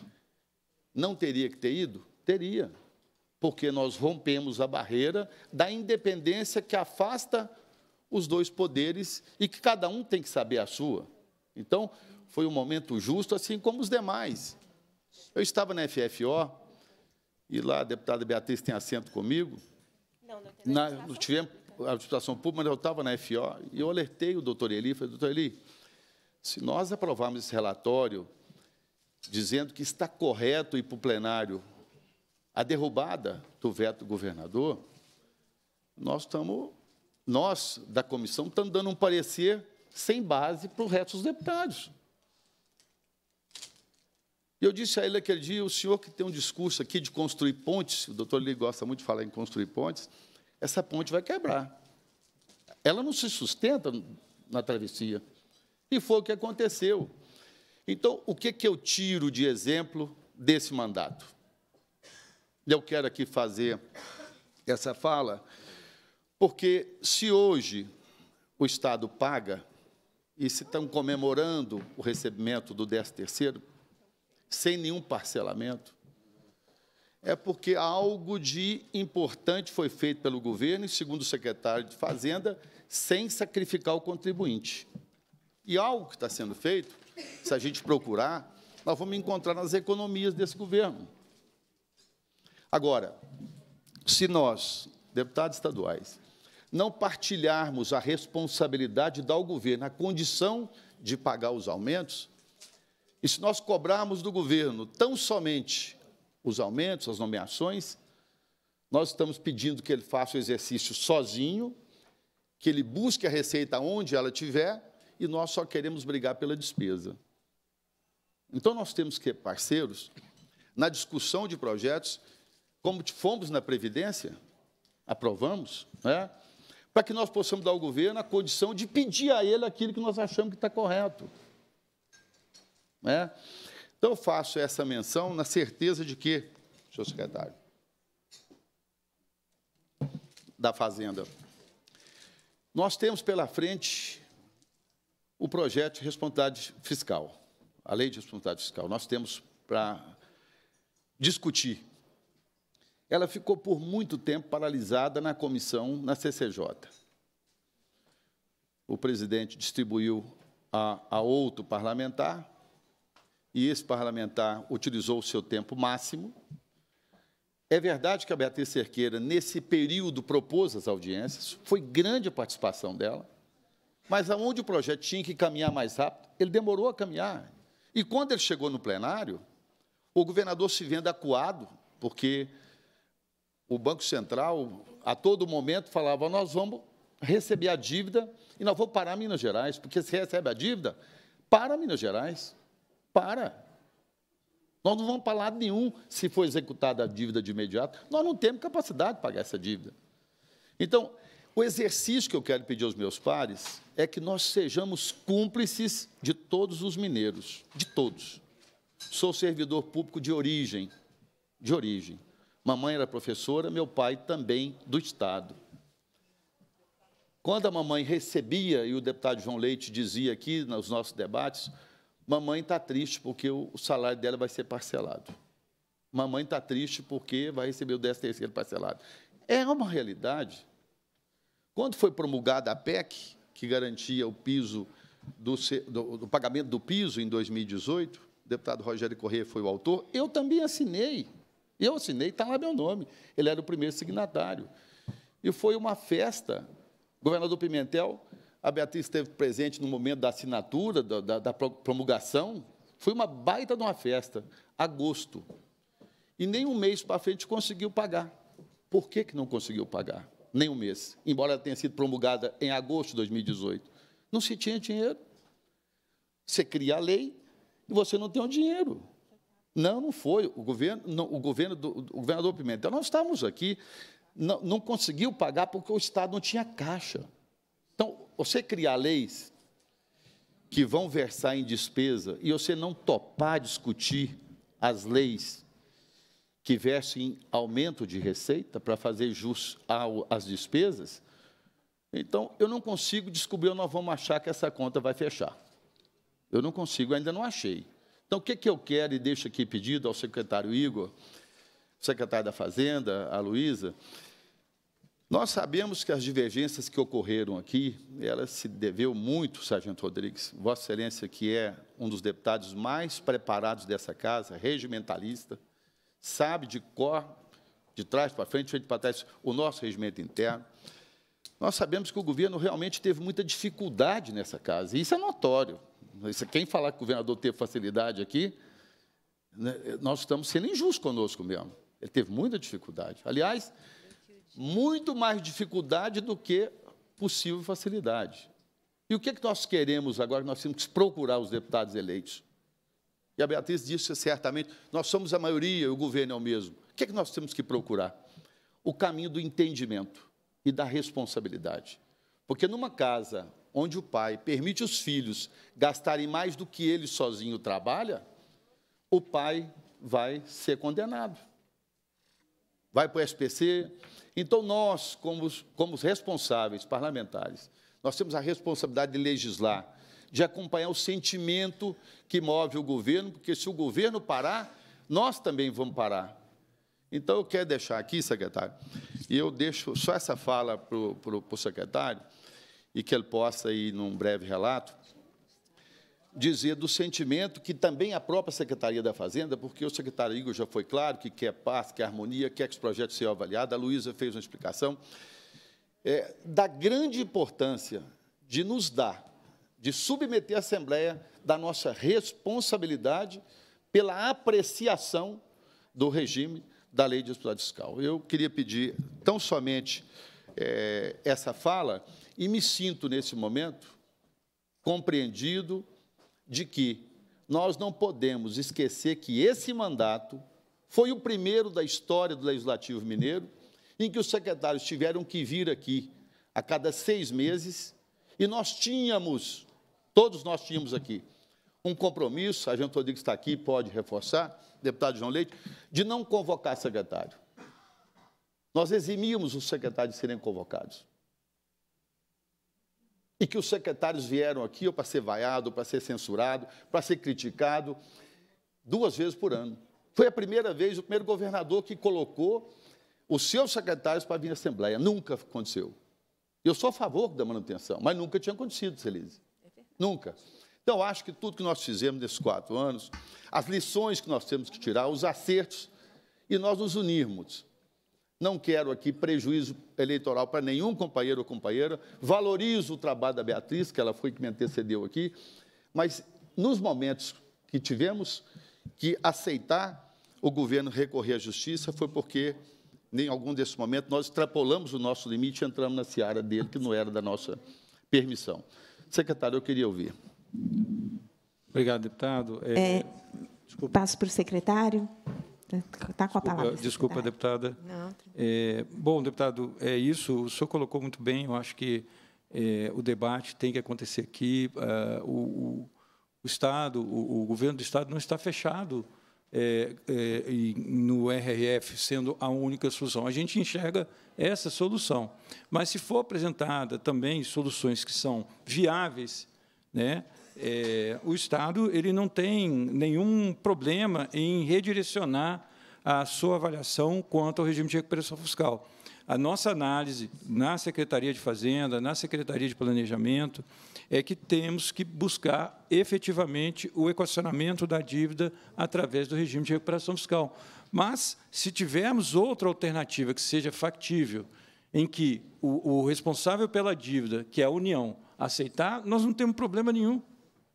Não teria que ter ido? Teria, porque nós rompemos a barreira da independência que afasta os dois poderes e que cada um tem que saber a sua. Então, foi um momento justo, assim como os demais. Eu estava na FFO e lá a deputada Beatriz tem assento comigo. Não, não tem na, nós tivemos a administração pública, mas eu estava na FO, e eu alertei o doutor Eli, falei, doutor Eli, se nós aprovarmos esse relatório dizendo que está correto ir para o plenário a derrubada do veto do governador, nós estamos, nós da comissão, estamos dando um parecer sem base para o resto dos deputados. Eu disse a ele aquele dia, o senhor que tem um discurso aqui de construir pontes, o doutor Lee gosta muito de falar em construir pontes, essa ponte vai quebrar. Ela não se sustenta na travessia. E foi o que aconteceu. Então, o que, que eu tiro de exemplo desse mandato? Eu quero aqui fazer essa fala, porque se hoje o Estado paga, e se estão comemorando o recebimento do 13 terceiro, sem nenhum parcelamento, é porque algo de importante foi feito pelo governo, segundo o secretário de Fazenda, sem sacrificar o contribuinte. E algo que está sendo feito, se a gente procurar, nós vamos encontrar nas economias desse governo. Agora, se nós, deputados estaduais, não partilharmos a responsabilidade de dar ao governo a condição de pagar os aumentos, e se nós cobrarmos do governo tão somente os aumentos, as nomeações, nós estamos pedindo que ele faça o exercício sozinho, que ele busque a receita onde ela estiver, e nós só queremos brigar pela despesa. Então, nós temos que ser parceiros na discussão de projetos, como fomos na Previdência, aprovamos, né? para que nós possamos dar ao governo a condição de pedir a ele aquilo que nós achamos que está correto. Né? Então, eu faço essa menção na certeza de que, senhor secretário, da Fazenda, nós temos pela frente o projeto de responsabilidade fiscal, a lei de responsabilidade fiscal. Nós temos para discutir. Ela ficou por muito tempo paralisada na comissão, na CCJ. O presidente distribuiu a, a outro parlamentar, e esse parlamentar utilizou o seu tempo máximo. É verdade que a Beatriz Cerqueira, nesse período, propôs as audiências, foi grande a participação dela, mas aonde o projeto tinha que caminhar mais rápido, ele demorou a caminhar. E quando ele chegou no plenário, o governador se vendo acuado, porque o Banco Central, a todo momento, falava: nós vamos receber a dívida e nós vamos parar Minas Gerais, porque se recebe a dívida, para Minas Gerais. Para. Nós não vamos para lado nenhum se for executada a dívida de imediato. Nós não temos capacidade de pagar essa dívida. Então, o exercício que eu quero pedir aos meus pares é que nós sejamos cúmplices de todos os mineiros, de todos. Sou servidor público de origem, de origem. Mamãe era professora, meu pai também do Estado. Quando a mamãe recebia, e o deputado João Leite dizia aqui nos nossos debates, Mamãe está triste porque o salário dela vai ser parcelado. Mamãe está triste porque vai receber o 13 terceiro parcelado. É uma realidade. Quando foi promulgada a PEC, que garantia o piso do, do, do pagamento do piso em 2018, o deputado Rogério Corrêa foi o autor, eu também assinei. Eu assinei, está lá meu nome. Ele era o primeiro signatário. E foi uma festa. O governador Pimentel a Beatriz esteve presente no momento da assinatura, da, da, da promulgação. Foi uma baita de uma festa, agosto. E nem um mês para frente conseguiu pagar. Por que, que não conseguiu pagar? Nem um mês, embora ela tenha sido promulgada em agosto de 2018. Não se tinha dinheiro. Você cria a lei e você não tem o dinheiro. Não, não foi. O governo, não, o governo do o governador Pimentel, nós estávamos aqui, não, não conseguiu pagar porque o Estado não tinha caixa. Então, você criar leis que vão versar em despesa e você não topar discutir as leis que versem em aumento de receita para fazer jus às despesas, então eu não consigo descobrir, nós vamos achar que essa conta vai fechar. Eu não consigo, ainda não achei. Então, o que, que eu quero e deixo aqui pedido ao secretário Igor, secretário da Fazenda, a Luísa, nós sabemos que as divergências que ocorreram aqui, elas se deveu muito, Sargento Rodrigues, Vossa Excelência, que é um dos deputados mais preparados dessa casa, regimentalista, sabe de cor, de trás para frente, frente para trás, o nosso regimento interno. Nós sabemos que o governo realmente teve muita dificuldade nessa casa, e isso é notório. Quem falar que o governador teve facilidade aqui, né, nós estamos sendo injustos conosco mesmo. Ele teve muita dificuldade. Aliás, muito mais dificuldade do que possível facilidade. E o que, é que nós queremos agora? Nós temos que procurar os deputados eleitos. E a Beatriz disse certamente: nós somos a maioria, o governo é o mesmo. O que, é que nós temos que procurar? O caminho do entendimento e da responsabilidade. Porque numa casa onde o pai permite os filhos gastarem mais do que ele sozinho trabalha, o pai vai ser condenado. Vai para o SPC. Então, nós, como, como responsáveis parlamentares, nós temos a responsabilidade de legislar, de acompanhar o sentimento que move o governo, porque se o governo parar, nós também vamos parar. Então, eu quero deixar aqui, secretário, e eu deixo só essa fala para o secretário, e que ele possa ir num breve relato, dizer do sentimento que também a própria Secretaria da Fazenda, porque o secretário Igor já foi claro que quer paz, quer harmonia, quer que os projetos sejam avaliados, a Luísa fez uma explicação, é, da grande importância de nos dar, de submeter a Assembleia da nossa responsabilidade pela apreciação do regime da lei de responsabilidade fiscal. Eu queria pedir tão somente é, essa fala e me sinto, nesse momento, compreendido de que nós não podemos esquecer que esse mandato foi o primeiro da história do Legislativo Mineiro em que os secretários tiveram que vir aqui a cada seis meses e nós tínhamos, todos nós tínhamos aqui, um compromisso, a gente Rodrigues está aqui, pode reforçar, deputado João Leite, de não convocar secretário. Nós eximíamos os secretários de serem convocados. E que os secretários vieram aqui ou para ser vaiado, para ser censurado, para ser criticado, duas vezes por ano. Foi a primeira vez, o primeiro governador que colocou os seus secretários para vir à Assembleia. Nunca aconteceu. Eu sou a favor da manutenção, mas nunca tinha acontecido, Celise. Nunca. Então, acho que tudo que nós fizemos nesses quatro anos, as lições que nós temos que tirar, os acertos, e nós nos unirmos. Não quero aqui prejuízo eleitoral para nenhum companheiro ou companheira. Valorizo o trabalho da Beatriz, que ela foi que me antecedeu aqui. Mas, nos momentos que tivemos que aceitar o governo recorrer à justiça, foi porque, em algum desses momentos, nós extrapolamos o nosso limite e entramos na seara dele, que não era da nossa permissão. Secretário, eu queria ouvir. Obrigado, deputado. É, é, passo para o secretário. Está com a palavra. Desculpa, deputada. Não. É, bom, deputado, é isso. O senhor colocou muito bem. Eu acho que é, o debate tem que acontecer aqui. Uh, o, o, Estado, o, o, governo do Estado não está fechado é, é, no RRF sendo a única solução. A gente enxerga essa solução. Mas, se for apresentada também soluções que são viáveis, né, é, o Estado ele não tem nenhum problema em redirecionar a sua avaliação quanto ao regime de recuperação fiscal. A nossa análise na Secretaria de Fazenda, na Secretaria de Planejamento, é que temos que buscar efetivamente o equacionamento da dívida através do regime de recuperação fiscal. Mas, se tivermos outra alternativa que seja factível, em que o, o responsável pela dívida, que é a União, aceitar, nós não temos problema nenhum.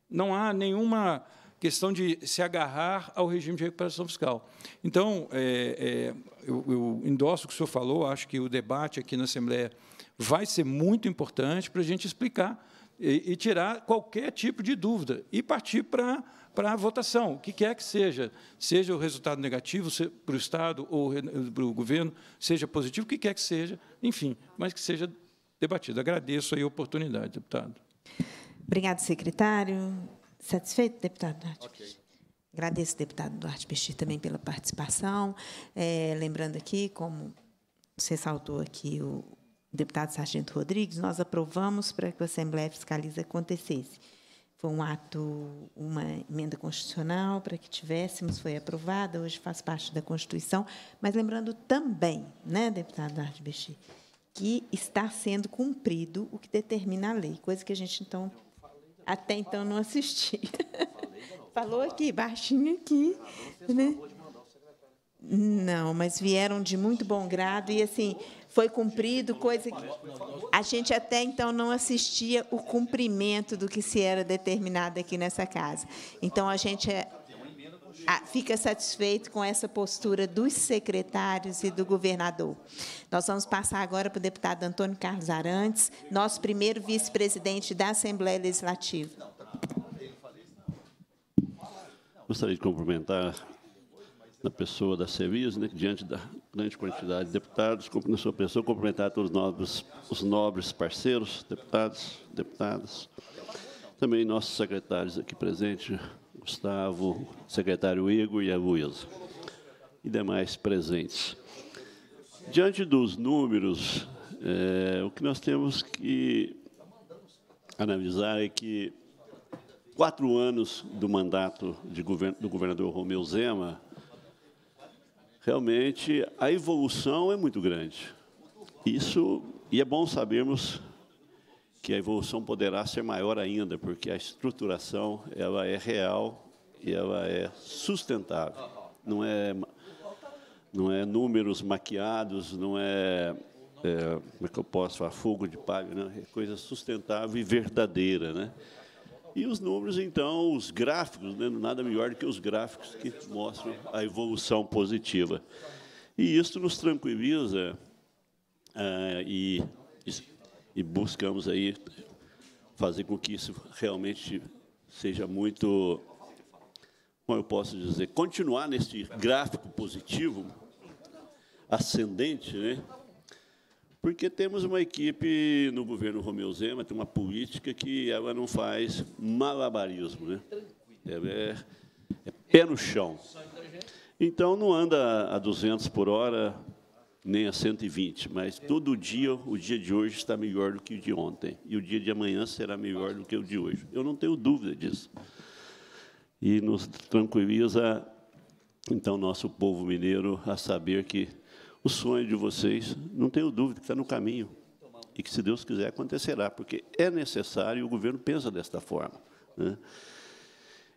Não há nenhuma questão de se agarrar ao regime de recuperação fiscal. Então, é, é, eu, eu endosso o que o senhor falou, acho que o debate aqui na Assembleia vai ser muito importante para a gente explicar e, e, tirar qualquer tipo de dúvida e partir para, para a votação, o que quer que seja, seja o resultado negativo para o Estado ou para o governo, seja positivo, o que quer que seja, enfim, mas que seja debatido. Agradeço a oportunidade, deputado. Obrigado, secretário. Satisfeito, deputado Duarte? Okay. Agradeço, deputado Duarte Peixi, também pela participação. É, lembrando aqui, como você saltou aqui o deputado Sargento Rodrigues, nós aprovamos para que a Assembleia Fiscaliza acontecesse. Foi um ato, uma emenda constitucional para que tivéssemos, foi aprovada, hoje faz parte da Constituição, mas lembrando também, né, deputado Duarte Peixi, que está sendo cumprido o que determina a lei, coisa que a gente, então, até então não assisti. Falou aqui, baixinho aqui. Né? Não, mas vieram de muito bom grado e assim foi cumprido coisa que a gente até então não assistia o cumprimento do que se era determinado aqui nessa casa. Então a gente é, fica satisfeito com essa postura dos secretários e do governador. Nós vamos passar agora para o deputado Antônio Carlos Arantes, nosso primeiro vice-presidente da Assembleia Legislativa. Gostaria de cumprimentar na pessoa da Sevias, né, diante da grande quantidade de deputados, na sua pessoa, cumprimentar todos os nobres, os nobres parceiros, deputados, deputadas, também nossos secretários aqui presentes, Gustavo, secretário Igor e a Luísa, e demais presentes. Diante dos números, é, o que nós temos que analisar é que quatro anos do mandato govern do governador Romeu Zema, realmente a evolução é muito grande. Isso, e é bom sabermos que a evolução poderá ser maior ainda, porque a estruturação ela é real e ela é sustentável. Não é, não é números maquiados, não é, é como é que eu posso falar, fogo de palha, né? é coisa sustentável e verdadeira, né? E os números, então, os gráficos, né, nada melhor do que os gráficos que mostram a evolução positiva. E isso nos tranquiliza ah, e, e buscamos aí fazer com que isso realmente seja muito, como eu posso dizer, continuar nesse gráfico positivo, ascendente, né? Porque temos uma equipe no governo Romeu Zema, tem uma política que ela não faz malabarismo, né? É, é pé no chão. Então, não anda a 200 por hora, nem a 120, mas todo dia, o dia de hoje está melhor do que o de ontem. E o dia de amanhã será melhor do que o de hoje. Eu não tenho dúvida disso. E nos tranquiliza, então, nosso povo mineiro a saber que o sonho de vocês, não tenho dúvida que está no caminho. E que, se Deus quiser, acontecerá, porque é necessário e o governo pensa desta forma. Né?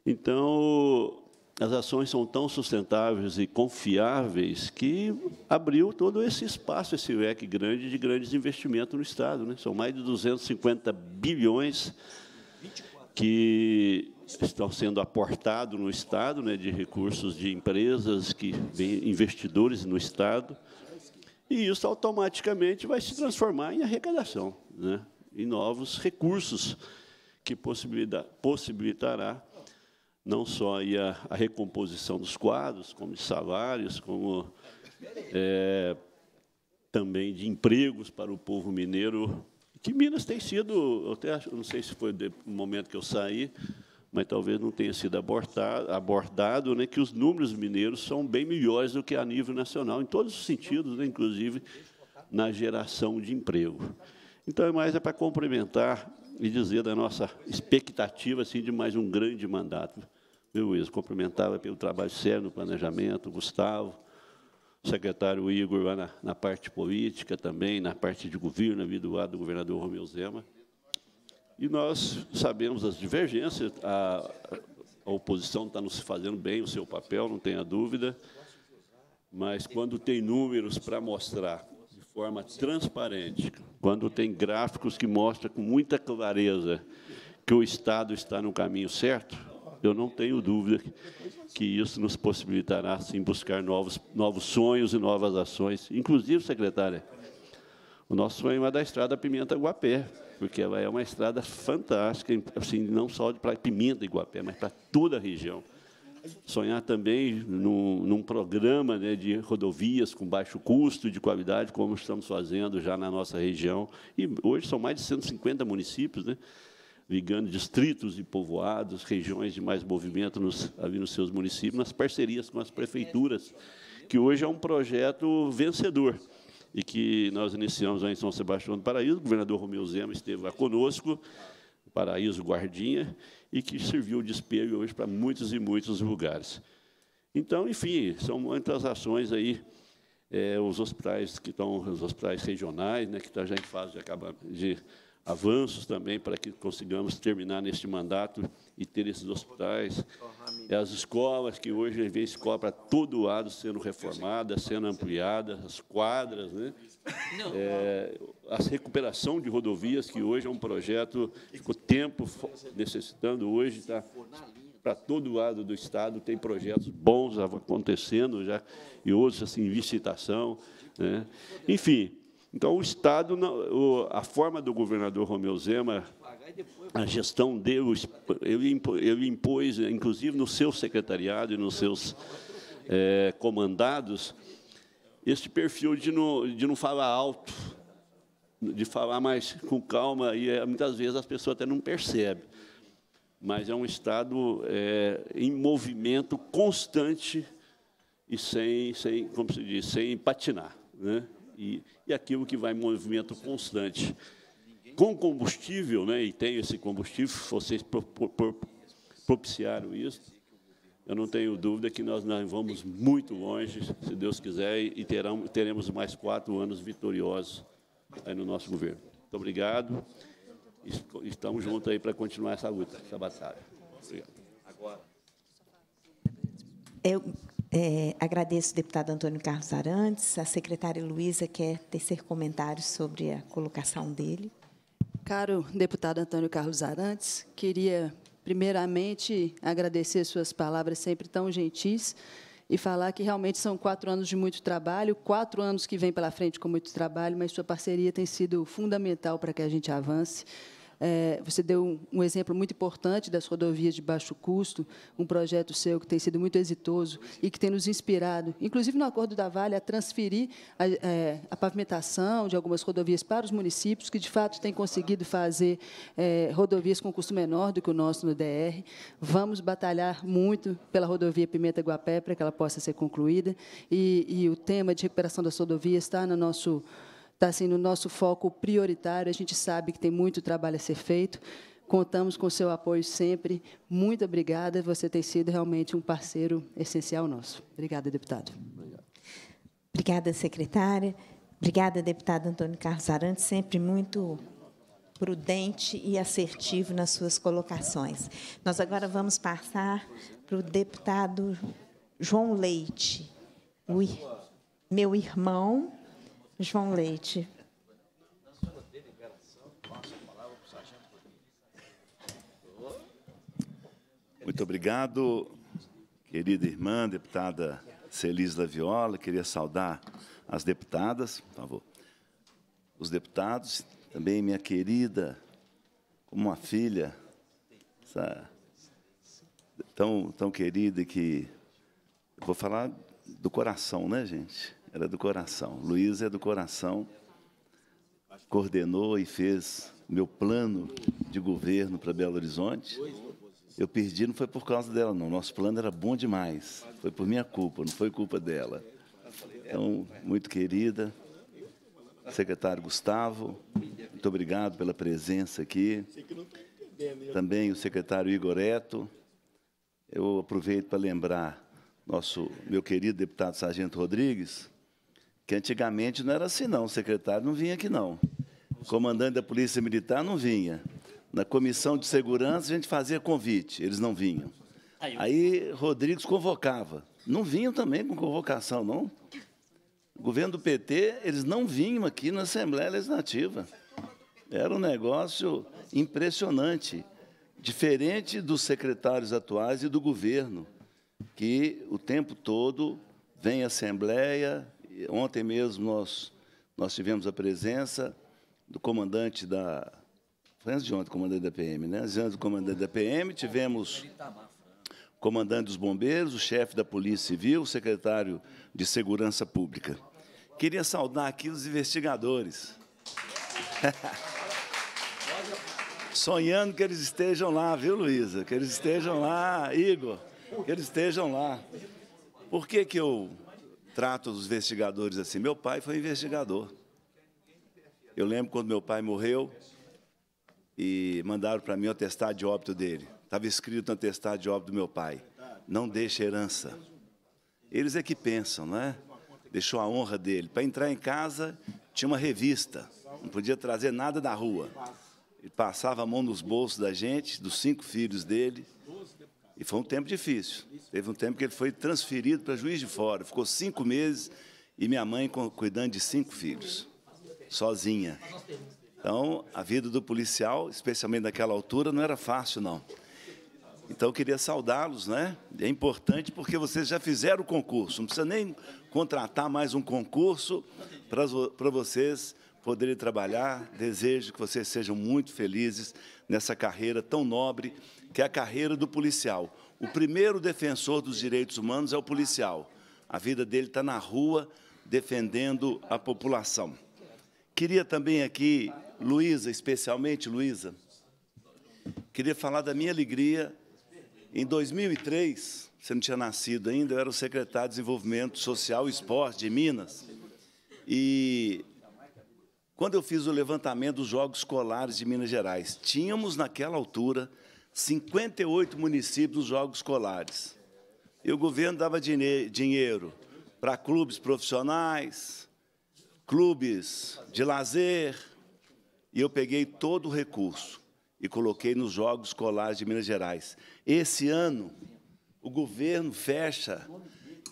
Então, as ações são tão sustentáveis e confiáveis que abriu todo esse espaço, esse leque grande de grandes investimentos no Estado. Né? São mais de 250 bilhões que estão sendo aportados no Estado, né, de recursos de empresas, que investidores no Estado, e isso automaticamente vai se transformar em arrecadação, né? em novos recursos que possibilitará não só a, a, recomposição dos quadros, como de salários, como é, também de empregos para o povo mineiro, que Minas tem sido, até não sei se foi no momento que eu saí, mas talvez não tenha sido abordado, abordado né, que os números mineiros são bem melhores do que a nível nacional, em todos os sentidos, né, inclusive na geração de emprego. Então, é mais é para complementar e dizer da nossa expectativa assim, de mais um grande mandato. Luiz? Cumprimentava pelo trabalho sério no planejamento, Gustavo, secretário Igor lá na, na parte política também, na parte de governo, do lado do governador Romeu Zema. E nós sabemos as divergências, a, a oposição está nos fazendo bem o seu papel, não tenha dúvida, mas quando tem números para mostrar de forma transparente, quando tem gráficos que mostram com muita clareza que o Estado está no caminho certo, eu não tenho dúvida que isso nos possibilitará, sim, buscar novos, novos sonhos e novas ações. Inclusive, secretária, o nosso sonho é da estrada Pimenta-Guapé, porque ela é uma estrada fantástica, assim, não só para Pimenta e Guapé, mas para toda a região. Sonhar também num, num programa né, de rodovias com baixo custo, de qualidade, como estamos fazendo já na nossa região. E hoje são mais de 150 municípios, né, ligando distritos e povoados, regiões de mais movimento nos, ali nos seus municípios, nas parcerias com as prefeituras, que hoje é um projeto vencedor e que nós iniciamos em São Sebastião do Paraíso, o governador Romeu Zema esteve lá conosco, Paraíso Guardinha, e que serviu de espelho hoje para muitos e muitos lugares. Então, enfim, são muitas ações aí, é, os hospitais que estão, os hospitais regionais, né, que estão já em fase de, acabar, de avanços também para que consigamos terminar neste mandato e ter esses hospitais. É as escolas, que hoje vê escola para todo lado sendo reformada, sendo ampliada, as quadras, né? É, a recuperação de rodovias, que hoje é um projeto o tempo necessitando, hoje está para todo lado do Estado, tem projetos bons acontecendo já, e outros assim, em licitação. Né? Enfim, então o Estado, a forma do governador Romeu Zema, a gestão dele, ele impôs, inclusive no seu secretariado e nos seus é, comandados, esse perfil de não, de não falar alto, de falar mais com calma, e é, muitas vezes as pessoas até não percebem. Mas é um Estado é, em movimento constante e sem, sem, como se diz, sem patinar. Né? E, e aquilo que vai em movimento constante. Com combustível, né, e tem esse combustível, vocês propiciaram isso, eu não tenho dúvida que nós, nós vamos muito longe, se Deus quiser, e terão, teremos mais quatro anos vitoriosos aí no nosso governo. Muito obrigado. Estamos juntos aí para continuar essa luta, essa batalha. Obrigado. Agora. Eu é, agradeço o deputado Antônio Carlos Arantes. A secretária Luísa quer tecer comentários sobre a colocação dele. Caro deputado Antônio Carlos Arantes, queria primeiramente, agradecer suas palavras sempre tão gentis e falar que realmente são quatro anos de muito trabalho, quatro anos que vem pela frente com muito trabalho, mas sua parceria tem sido fundamental para que a gente avance. É, você deu um, exemplo muito importante das rodovias de baixo custo, um projeto seu que tem sido muito exitoso e que tem nos inspirado, inclusive no acordo da Vale, a transferir a, é, a pavimentação de algumas rodovias para os municípios, que de fato têm conseguido fazer é, rodovias com custo menor do que o nosso no DR. Vamos batalhar muito pela rodovia Pimenta-Guapé para que ela possa ser concluída. E, e o tema de recuperação das rodovias está no nosso está assim, no nosso foco prioritário. A gente sabe que tem muito trabalho a ser feito. Contamos com o seu apoio sempre. Muito obrigada. Você tem sido realmente um parceiro essencial nosso. Obrigada, deputado. Obrigada, secretária. Obrigada, deputado Antônio Carlos Arantes, sempre muito prudente e assertivo nas suas colocações. Nós agora vamos passar para o deputado João Leite, meu irmão, João Leite. Muito obrigado, querida irmã, deputada Celis Viola. Queria saudar as deputadas, por favor. Os deputados, também minha querida, como uma filha, essa, tão, tão querida que. Vou falar do coração, né, gente? Era do coração. Luiz é do coração. Coordenou e fez meu plano de governo para Belo Horizonte. Eu perdi, não foi por causa dela, não. Nosso plano era bom demais. Foi por minha culpa, não foi culpa dela. Então, muito querida, secretário Gustavo, muito obrigado pela presença aqui. Também o secretário Igor Eto. Eu aproveito para lembrar nosso meu querido deputado Sargento Rodrigues, que antigamente não era assim, não. O secretário não vinha aqui, não. O comandante da Polícia Militar não vinha. Na comissão de segurança, a gente fazia convite, eles não vinham. Aí Rodrigues convocava. Não vinham também com convocação, não. O governo do PT, eles não vinham aqui na Assembleia Legislativa. Era um negócio impressionante, diferente dos secretários atuais e do governo, que o tempo todo vem à Assembleia, ontem mesmo nós, nós tivemos a presença do comandante da. Foi antes de ontem, comandante da PM, né? Antes do comandante da PM, tivemos o comandante dos bombeiros, o chefe da Polícia Civil, o secretário de Segurança Pública. Queria saudar aqui os investigadores. Sonhando que eles estejam lá, viu, Luísa? Que eles estejam lá, Igor, que eles estejam lá. Por que, que eu trato os investigadores assim. Meu pai foi investigador. Eu lembro quando meu pai morreu e mandaram para mim o atestado de óbito dele. Estava escrito no atestado de óbito do meu pai: não deixe herança. Eles é que pensam, não é? Deixou a honra dele. Para entrar em casa, tinha uma revista, não podia trazer nada da rua. Ele passava a mão nos bolsos da gente, dos cinco filhos dele. E foi um tempo difícil. Teve um tempo que ele foi transferido para Juiz de Fora. Ficou cinco meses e minha mãe cuidando de cinco filhos, sozinha. Então, a vida do policial, especialmente naquela altura, não era fácil, não. Então, eu queria saudá-los, né? É importante porque vocês já fizeram o concurso. Não precisa nem contratar mais um concurso para vocês poderem trabalhar. Desejo que vocês sejam muito felizes nessa carreira tão nobre que é a carreira do policial. O primeiro defensor dos direitos humanos é o policial. A vida dele está na rua defendendo a população. Queria também aqui, Luísa, especialmente Luísa, queria falar da minha alegria. Em 2003, você não tinha nascido ainda, eu era o secretário de Desenvolvimento Social e Esporte de Minas. E quando eu fiz o levantamento dos Jogos Escolares de Minas Gerais, tínhamos naquela altura 58 municípios nos Jogos Escolares. E o governo dava dinheiro para clubes profissionais, clubes de lazer, e eu peguei todo o recurso e coloquei nos Jogos Escolares de Minas Gerais. Esse ano, o governo fecha,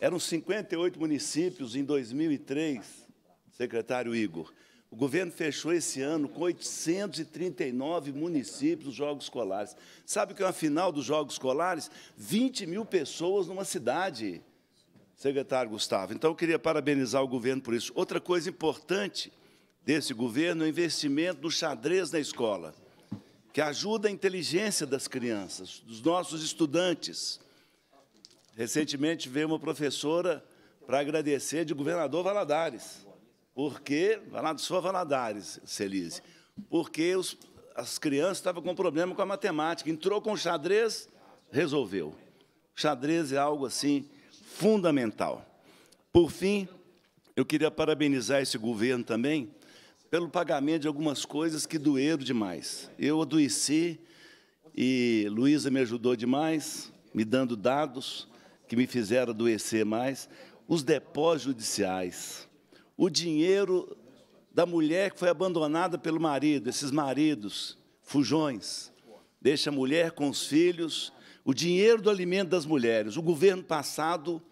eram 58 municípios em 2003, secretário Igor, o governo fechou esse ano com 839 municípios nos Jogos Escolares. Sabe o que é uma final dos Jogos Escolares? 20 mil pessoas numa cidade, secretário Gustavo. Então, eu queria parabenizar o governo por isso. Outra coisa importante desse governo é o investimento no xadrez na escola, que ajuda a inteligência das crianças, dos nossos estudantes. Recentemente veio uma professora para agradecer de governador Valadares porque, lá de sua Valadares, Celise, porque os, as crianças estavam com problema com a matemática. Entrou com xadrez, resolveu. Xadrez é algo assim fundamental. Por fim, eu queria parabenizar esse governo também pelo pagamento de algumas coisas que doeram demais. Eu adoeci e Luísa me ajudou demais, me dando dados que me fizeram adoecer mais. Os depósitos judiciais, o dinheiro da mulher que foi abandonada pelo marido, esses maridos, fujões. Deixa a mulher com os filhos, o dinheiro do alimento das mulheres. O governo passado,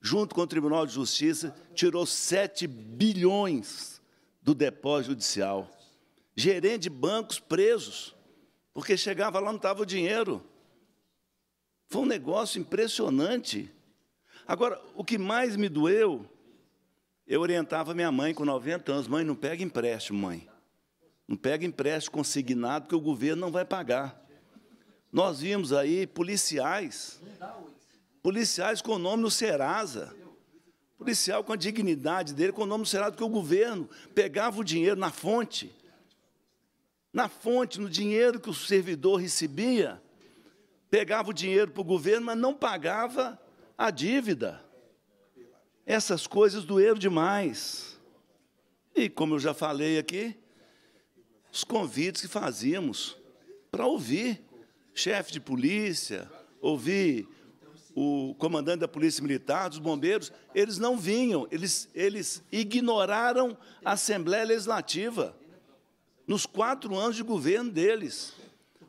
junto com o Tribunal de Justiça, tirou 7 bilhões do depósito judicial. Gerente de bancos presos, porque chegava lá não estava o dinheiro. Foi um negócio impressionante. Agora, o que mais me doeu eu orientava minha mãe com 90 anos, mãe, não pega empréstimo, mãe. Não pega empréstimo consignado, porque o governo não vai pagar. Nós vimos aí policiais, policiais com o nome no Serasa, policial com a dignidade dele, com o nome no Serasa, porque o governo pegava o dinheiro na fonte, na fonte, no dinheiro que o servidor recebia, pegava o dinheiro para o governo, mas não pagava a dívida. Essas coisas doeram demais. E, como eu já falei aqui, os convites que fazíamos para ouvir chefe de polícia, ouvir o comandante da Polícia Militar, dos bombeiros, eles não vinham, eles, eles ignoraram a Assembleia Legislativa nos quatro anos de governo deles,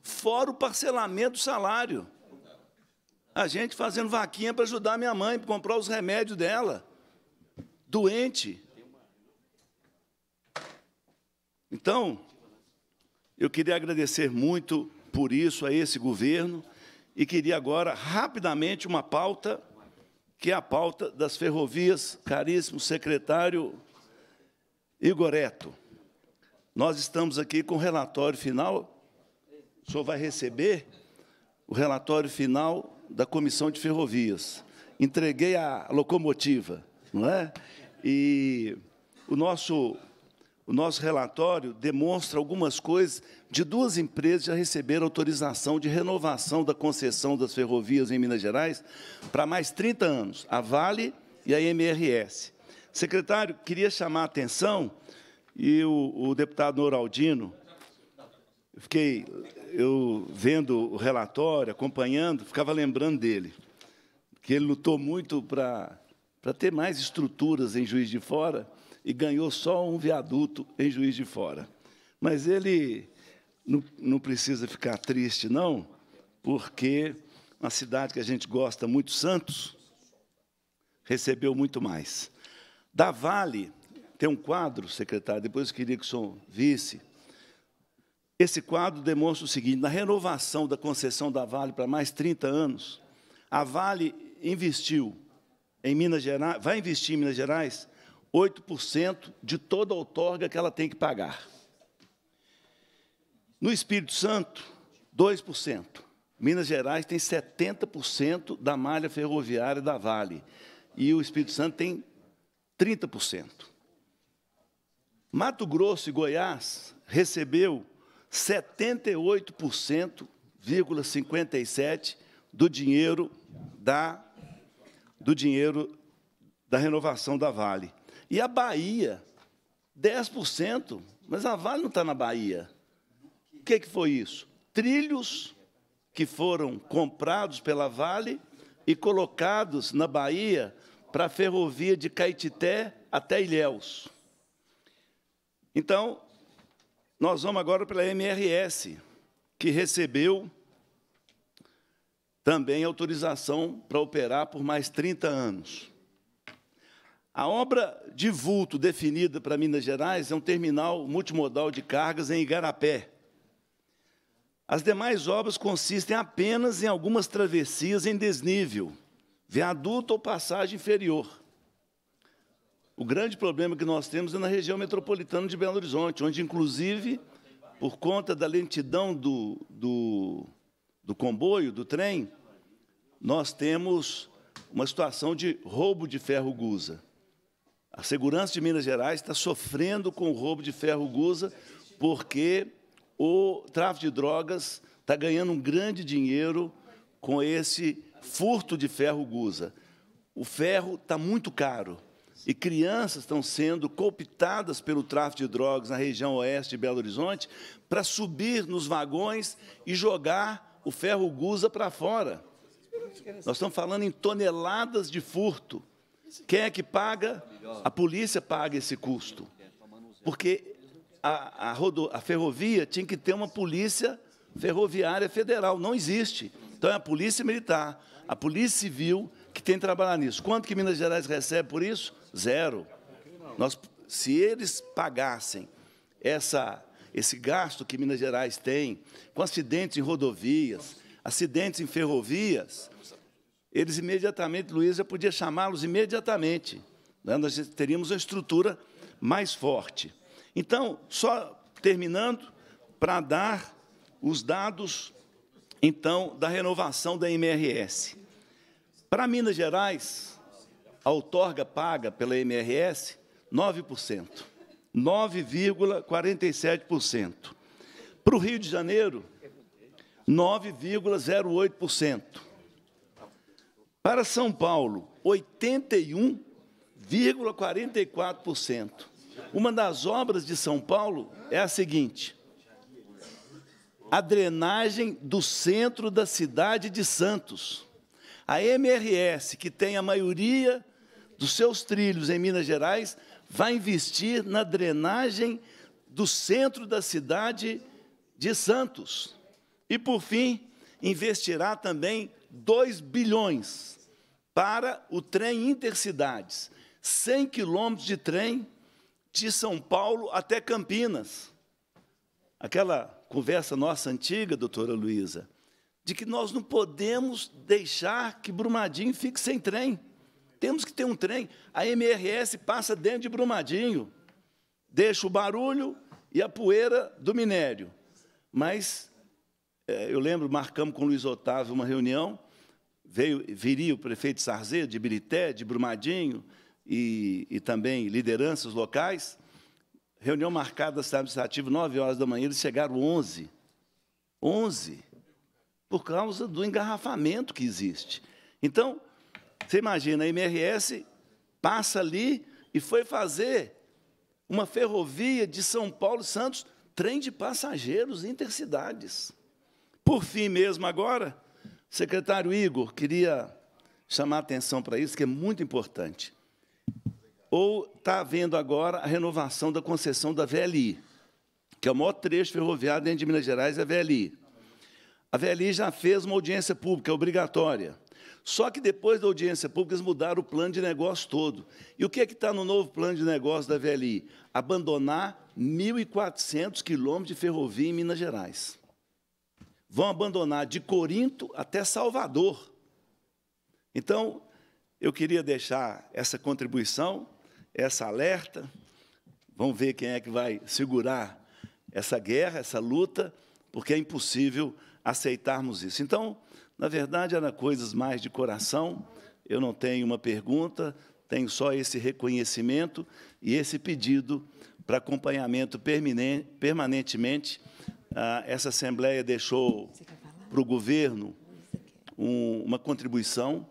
fora o parcelamento do salário. A gente fazendo vaquinha para ajudar minha mãe, para comprar os remédios dela doente. Então, eu queria agradecer muito por isso a esse governo e queria agora, rapidamente, uma pauta, que é a pauta das ferrovias, caríssimo secretário Igoreto. Nós estamos aqui com o relatório final, o senhor vai receber o relatório final da Comissão de Ferrovias. Entreguei a locomotiva, não é? E o nosso, o nosso relatório demonstra algumas coisas de duas empresas já receberam autorização de renovação da concessão das ferrovias em Minas Gerais para mais 30 anos, a Vale e a MRS. Secretário, queria chamar a atenção, e o, o deputado Noraldino, eu fiquei eu vendo o relatório, acompanhando, ficava lembrando dele, que ele lutou muito para para ter mais estruturas em Juiz de Fora e ganhou só um viaduto em Juiz de Fora. Mas ele não, não precisa ficar triste, não, porque uma cidade que a gente gosta muito, Santos, recebeu muito mais. Da Vale, tem um quadro, secretário, depois eu queria que o senhor visse. Esse quadro demonstra o seguinte: na renovação da concessão da Vale para mais 30 anos, a Vale investiu em Minas Gerais, vai investir em Minas Gerais 8% de toda a outorga que ela tem que pagar. No Espírito Santo, 2%. Minas Gerais tem 70% da malha ferroviária da Vale. E o Espírito Santo tem 30%. Mato Grosso e Goiás recebeu 78,57 do dinheiro da do dinheiro da renovação da Vale. E a Bahia, 10%, mas a Vale não está na Bahia. O que, que foi isso? Trilhos que foram comprados pela Vale e colocados na Bahia para a ferrovia de Caetité até Ilhéus. Então, nós vamos agora pela MRS, que recebeu também autorização para operar por mais 30 anos. A obra de vulto definida para Minas Gerais é um terminal multimodal de cargas em Igarapé. As demais obras consistem apenas em algumas travessias em desnível, viaduto ou passagem inferior. O grande problema que nós temos é na região metropolitana de Belo Horizonte, onde, inclusive, por conta da lentidão do, do, do comboio, do trem, nós temos uma situação de roubo de ferro gusa. A segurança de Minas Gerais está sofrendo com o roubo de ferro gusa, porque o tráfico de drogas está ganhando um grande dinheiro com esse furto de ferro gusa. O ferro está muito caro e crianças estão sendo cooptadas pelo tráfico de drogas na região oeste de Belo Horizonte para subir nos vagões e jogar o ferro gusa para fora. Nós estamos falando em toneladas de furto. Quem é que paga? A polícia paga esse custo. Porque a, a, rodo, a ferrovia tinha que ter uma polícia ferroviária federal. Não existe. Então é a polícia militar, a polícia civil que tem que trabalhar nisso. Quanto que Minas Gerais recebe por isso? Zero. Nós, se eles pagassem essa, esse gasto que Minas Gerais tem com acidentes em rodovias, acidentes em ferrovias, eles imediatamente, Luiz já podia chamá-los imediatamente. Né? Nós teríamos uma estrutura mais forte. Então, só terminando, para dar os dados, então, da renovação da MRS. Para Minas Gerais, a outorga paga pela MRS, 9%. 9,47%. Para o Rio de Janeiro, 9,08%. Para São Paulo, 81,44%. Uma das obras de São Paulo é a seguinte: a drenagem do centro da cidade de Santos. A MRS, que tem a maioria dos seus trilhos em Minas Gerais, vai investir na drenagem do centro da cidade de Santos. E, por fim, investirá também 2 bilhões para o trem intercidades, 100 quilômetros de trem de São Paulo até Campinas. Aquela conversa nossa antiga, doutora Luísa, de que nós não podemos deixar que Brumadinho fique sem trem. Temos que ter um trem. A MRS passa dentro de Brumadinho, deixa o barulho e a poeira do minério. Mas é, eu lembro, marcamos com o Luiz Otávio uma reunião, veio, viria o prefeito Sarzê, de Birité, de Brumadinho, e, e também lideranças locais. Reunião marcada da cidade administrativa, 9 horas da manhã, eles chegaram 11. 11. Por causa do engarrafamento que existe. Então, você imagina, a MRS passa ali e foi fazer uma ferrovia de São Paulo Santos, trem de passageiros intercidades. Por fim mesmo agora, secretário Igor, queria chamar a atenção para isso, que é muito importante. Ou está havendo agora a renovação da concessão da VLI. que é o maior trecho ferroviário dentro de Minas Gerais, é a VLI. A VLI já fez uma audiência pública obrigatória. Só que depois da audiência pública, eles mudaram o plano de negócio todo. E o que é que está no novo plano de negócio da VLI? Abandonar 1.400 quilômetros de ferrovia em Minas Gerais. Vão abandonar de Corinto até Salvador. Então, eu queria deixar essa contribuição, essa alerta. Vamos ver quem é que vai segurar essa guerra, essa luta, porque é impossível aceitarmos isso. Então, na verdade, eram coisas mais de coração. Eu não tenho uma pergunta, tenho só esse reconhecimento e esse pedido para acompanhamento permanentemente. Ah, essa Assembleia deixou para o governo um, uma contribuição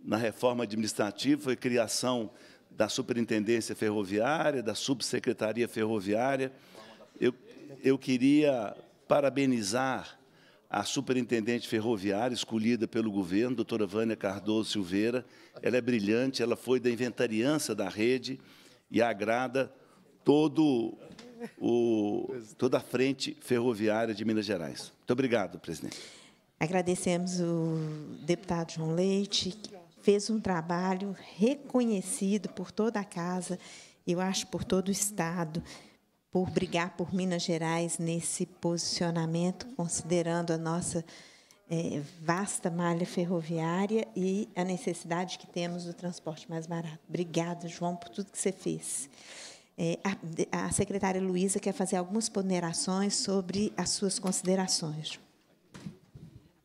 na reforma administrativa, foi criação da Superintendência Ferroviária, da Subsecretaria Ferroviária. Eu, eu queria parabenizar a superintendente ferroviária escolhida pelo governo, doutora Vânia Cardoso Silveira. Ela é brilhante, ela foi da inventariança da rede e agrada todo o, toda a frente ferroviária de Minas Gerais. Muito obrigado, presidente. Agradecemos o deputado João Leite, que fez um trabalho reconhecido por toda a casa, eu acho por todo o Estado por brigar por Minas Gerais nesse posicionamento, considerando a nossa é, vasta malha ferroviária e a necessidade que temos do transporte mais barato. Obrigada, João, por tudo que você fez. É, a, a secretária Luísa quer fazer algumas ponderações sobre as suas considerações.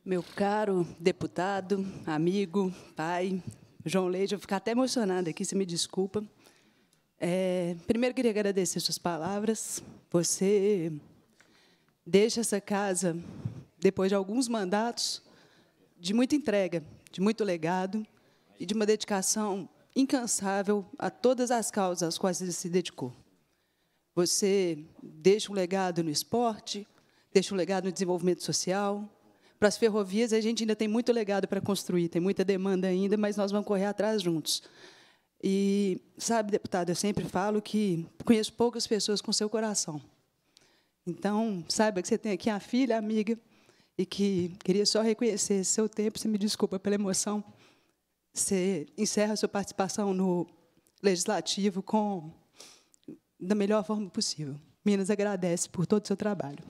Meu caro deputado, amigo, pai, João Leite, eu vou ficar até emocionada aqui, você me desculpa. É, primeiro, queria agradecer suas palavras. Você deixa essa casa, depois de alguns mandatos, de muita entrega, de muito legado e de uma dedicação incansável a todas as causas às quais você se dedicou. Você deixa um legado no esporte, deixa um legado no desenvolvimento social. Para as ferrovias, a gente ainda tem muito legado para construir, tem muita demanda ainda, mas nós vamos correr atrás juntos. E, sabe, deputado, eu sempre falo que conheço poucas pessoas com seu coração. Então, saiba que você tem aqui a filha, a amiga, e que queria só reconhecer seu tempo. Você me desculpa pela emoção. Você encerra sua participação no Legislativo com da melhor forma possível. Minas agradece por todo o seu trabalho.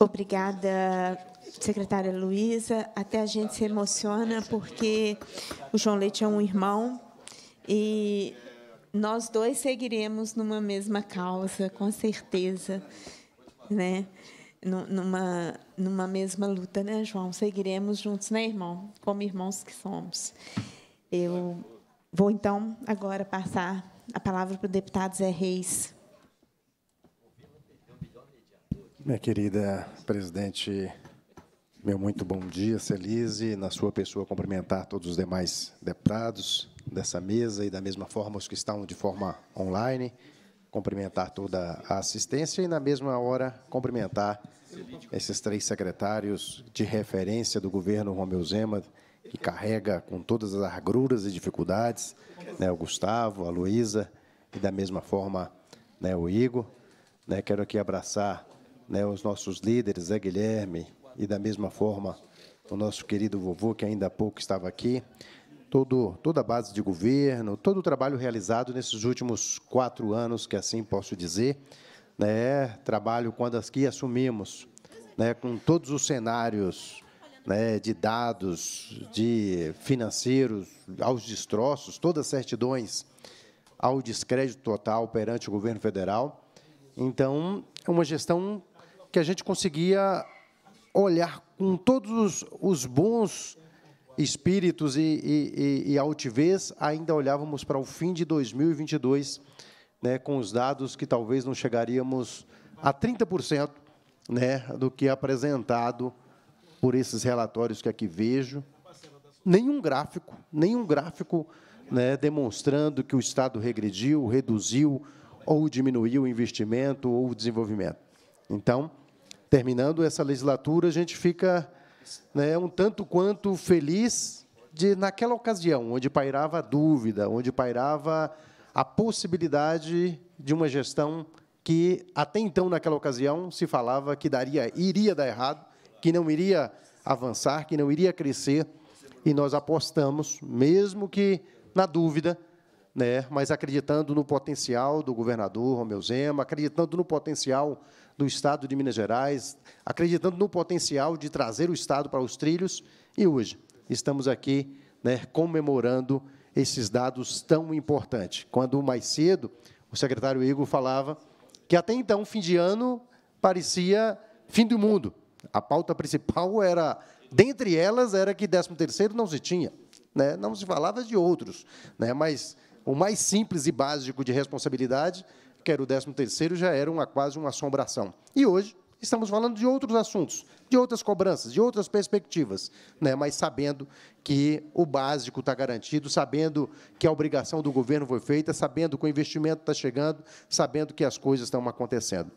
Obrigada, secretária Luísa. Até a gente se emociona, porque o João Leite é um irmão e nós dois seguiremos numa mesma causa, com certeza, né? numa, numa mesma luta, né, João? Seguiremos juntos, né, irmão? Como irmãos que somos. Eu vou, então, agora passar a palavra para o deputado Zé Reis. Minha querida presidente, meu muito bom dia, Celise, na sua pessoa cumprimentar todos os demais deputados dessa mesa e da mesma forma os que estão de forma online, cumprimentar toda a assistência e na mesma hora cumprimentar esses três secretários de referência do governo Romeu Zema, que carrega com todas as agruras e dificuldades, né, o Gustavo, a Luísa e da mesma forma né, o Igor. Né, quero aqui abraçar né, os nossos líderes, Zé Guilherme, e da mesma forma o nosso querido vovô, que ainda há pouco estava aqui, todo, toda a base de governo, todo o trabalho realizado nesses últimos quatro anos, que assim posso dizer, né, trabalho quando aqui assumimos, né, com todos os cenários né, de dados, de financeiros, aos destroços, todas as certidões ao descrédito total perante o governo federal. Então, é uma gestão que a gente conseguia olhar com todos os, bons espíritos e, e, e, altivez, ainda olhávamos para o fim de 2022, né, com os dados que talvez não chegaríamos a 30% né, do que é apresentado por esses relatórios que aqui vejo. Nenhum gráfico, nenhum gráfico né, demonstrando que o Estado regrediu, reduziu ou diminuiu o investimento ou o desenvolvimento. Então, terminando essa legislatura, a gente fica né, um tanto quanto feliz de, naquela ocasião, onde pairava a dúvida, onde pairava a possibilidade de uma gestão que, até então, naquela ocasião, se falava que daria, iria dar errado, que não iria avançar, que não iria crescer, e nós apostamos, mesmo que na dúvida, né, mas acreditando no potencial do governador Romeu Zema, acreditando no potencial do Estado de Minas Gerais, acreditando no potencial de trazer o Estado para os trilhos, e hoje estamos aqui né, comemorando esses dados tão importantes. Quando mais cedo o secretário Igor falava que até então, fim de ano, parecia fim do mundo. A pauta principal era, dentre elas, era que 13 terceiro não se tinha, né? não se falava de outros, né? mas o mais simples e básico de responsabilidade, que era o 13 terceiro, já era uma, quase uma assombração. E hoje estamos falando de outros assuntos, de outras cobranças, de outras perspectivas, né? mas sabendo que o básico está garantido, sabendo que a obrigação do governo foi feita, sabendo que o investimento está chegando, sabendo que as coisas estão acontecendo.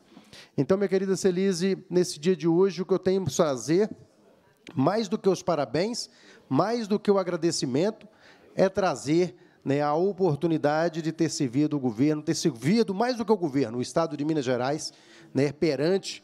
Então, minha querida Celise, nesse dia de hoje, o que eu tenho para fazer, mais do que os parabéns, mais do que o agradecimento, é trazer né, a oportunidade de ter servido o governo, ter servido mais do que o governo, o Estado de Minas Gerais, né, perante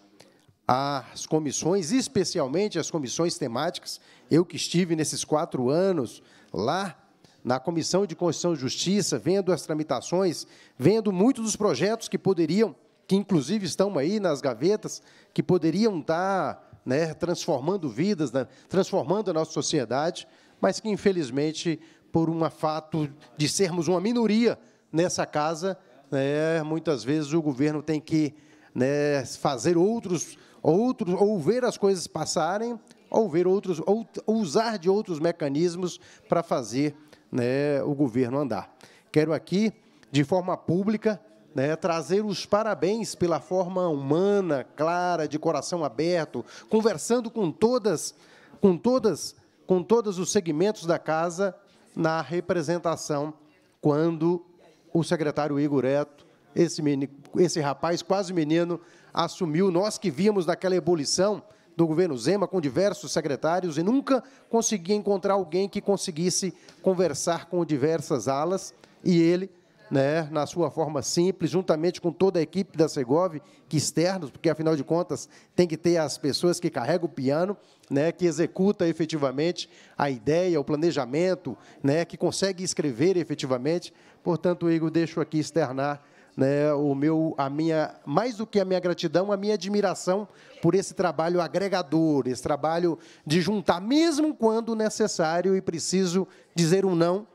as comissões, especialmente as comissões temáticas. Eu que estive nesses quatro anos lá na Comissão de Constituição e Justiça, vendo as tramitações, vendo muitos dos projetos que poderiam, que inclusive estão aí nas gavetas, que poderiam estar né, transformando vidas, né, transformando a nossa sociedade, mas que, infelizmente, por um fato de sermos uma minoria nessa casa, né, muitas vezes o governo tem que né, fazer outros, outros, ou ver as coisas passarem, ou ver outros, ou usar de outros mecanismos para fazer né, o governo andar. Quero aqui, de forma pública, né, trazer os parabéns pela forma humana, clara, de coração aberto, conversando com todas, com todas, com todos os segmentos da casa na representação quando o secretário Igor Eto, esse, menino, esse rapaz quase menino, assumiu. Nós que víamos naquela ebulição do governo Zema com diversos secretários e nunca conseguia encontrar alguém que conseguisse conversar com diversas alas, e ele né, na sua forma simples, juntamente com toda a equipe da Segov, que externos, porque afinal de contas tem que ter as pessoas que carregam o piano, né, que executa efetivamente a ideia, o planejamento, né, que consegue escrever efetivamente. Portanto, Igor, deixo aqui externar né, o meu, a minha, mais do que a minha gratidão, a minha admiração por esse trabalho agregador, esse trabalho de juntar, mesmo quando necessário e preciso dizer um não,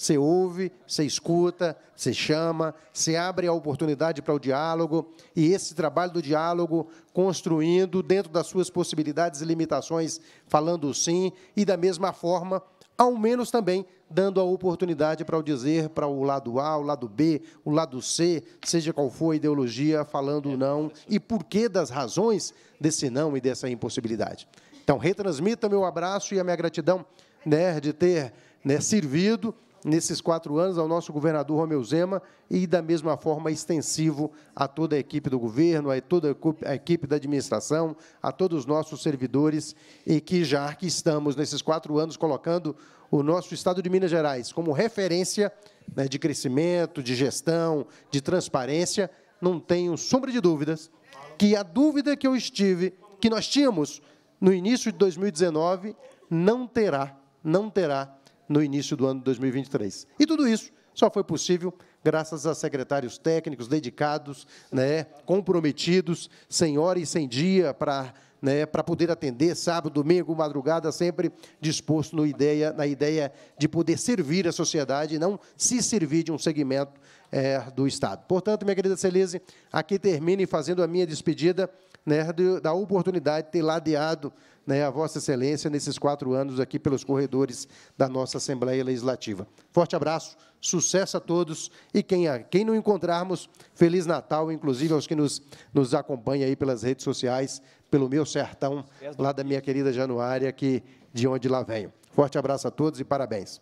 você ouve, você escuta, você chama, você abre a oportunidade para o diálogo, e esse trabalho do diálogo, construindo dentro das suas possibilidades e limitações, falando sim, e da mesma forma, ao menos também dando a oportunidade para o dizer para o lado A, o lado B, o lado C, seja qual for a ideologia, falando não, e por que das razões desse não e dessa impossibilidade. Então, retransmita meu abraço e a minha gratidão né, de ter né, servido nesses quatro anos ao nosso governador Romeu Zema e, da mesma forma, extensivo a toda a equipe do governo, a toda a equipe da administração, a todos os nossos servidores, e que já que estamos nesses quatro anos colocando o nosso Estado de Minas Gerais como referência né, de crescimento, de gestão, de transparência, não tenho sombra de dúvidas que a dúvida que eu estive, que nós tínhamos no início de 2019, não terá, não terá no início do ano de 2023. E tudo isso só foi possível graças a secretários técnicos dedicados, né, comprometidos, sem hora e sem dia para né, para poder atender sábado, domingo, madrugada, sempre disposto no ideia, na ideia de poder servir a sociedade e não se servir de um segmento é, do Estado. Portanto, minha querida Celise, aqui termine fazendo a minha despedida né, da oportunidade de ter ladeado né, a Vossa Excelência nesses quatro anos aqui pelos corredores da nossa Assembleia Legislativa. Forte abraço, sucesso a todos e quem, quem não encontrarmos, Feliz Natal, inclusive aos que nos, nos acompanham aí pelas redes sociais, pelo meu sertão, lá da minha querida Januária, que, de onde lá venho. Forte abraço a todos e parabéns.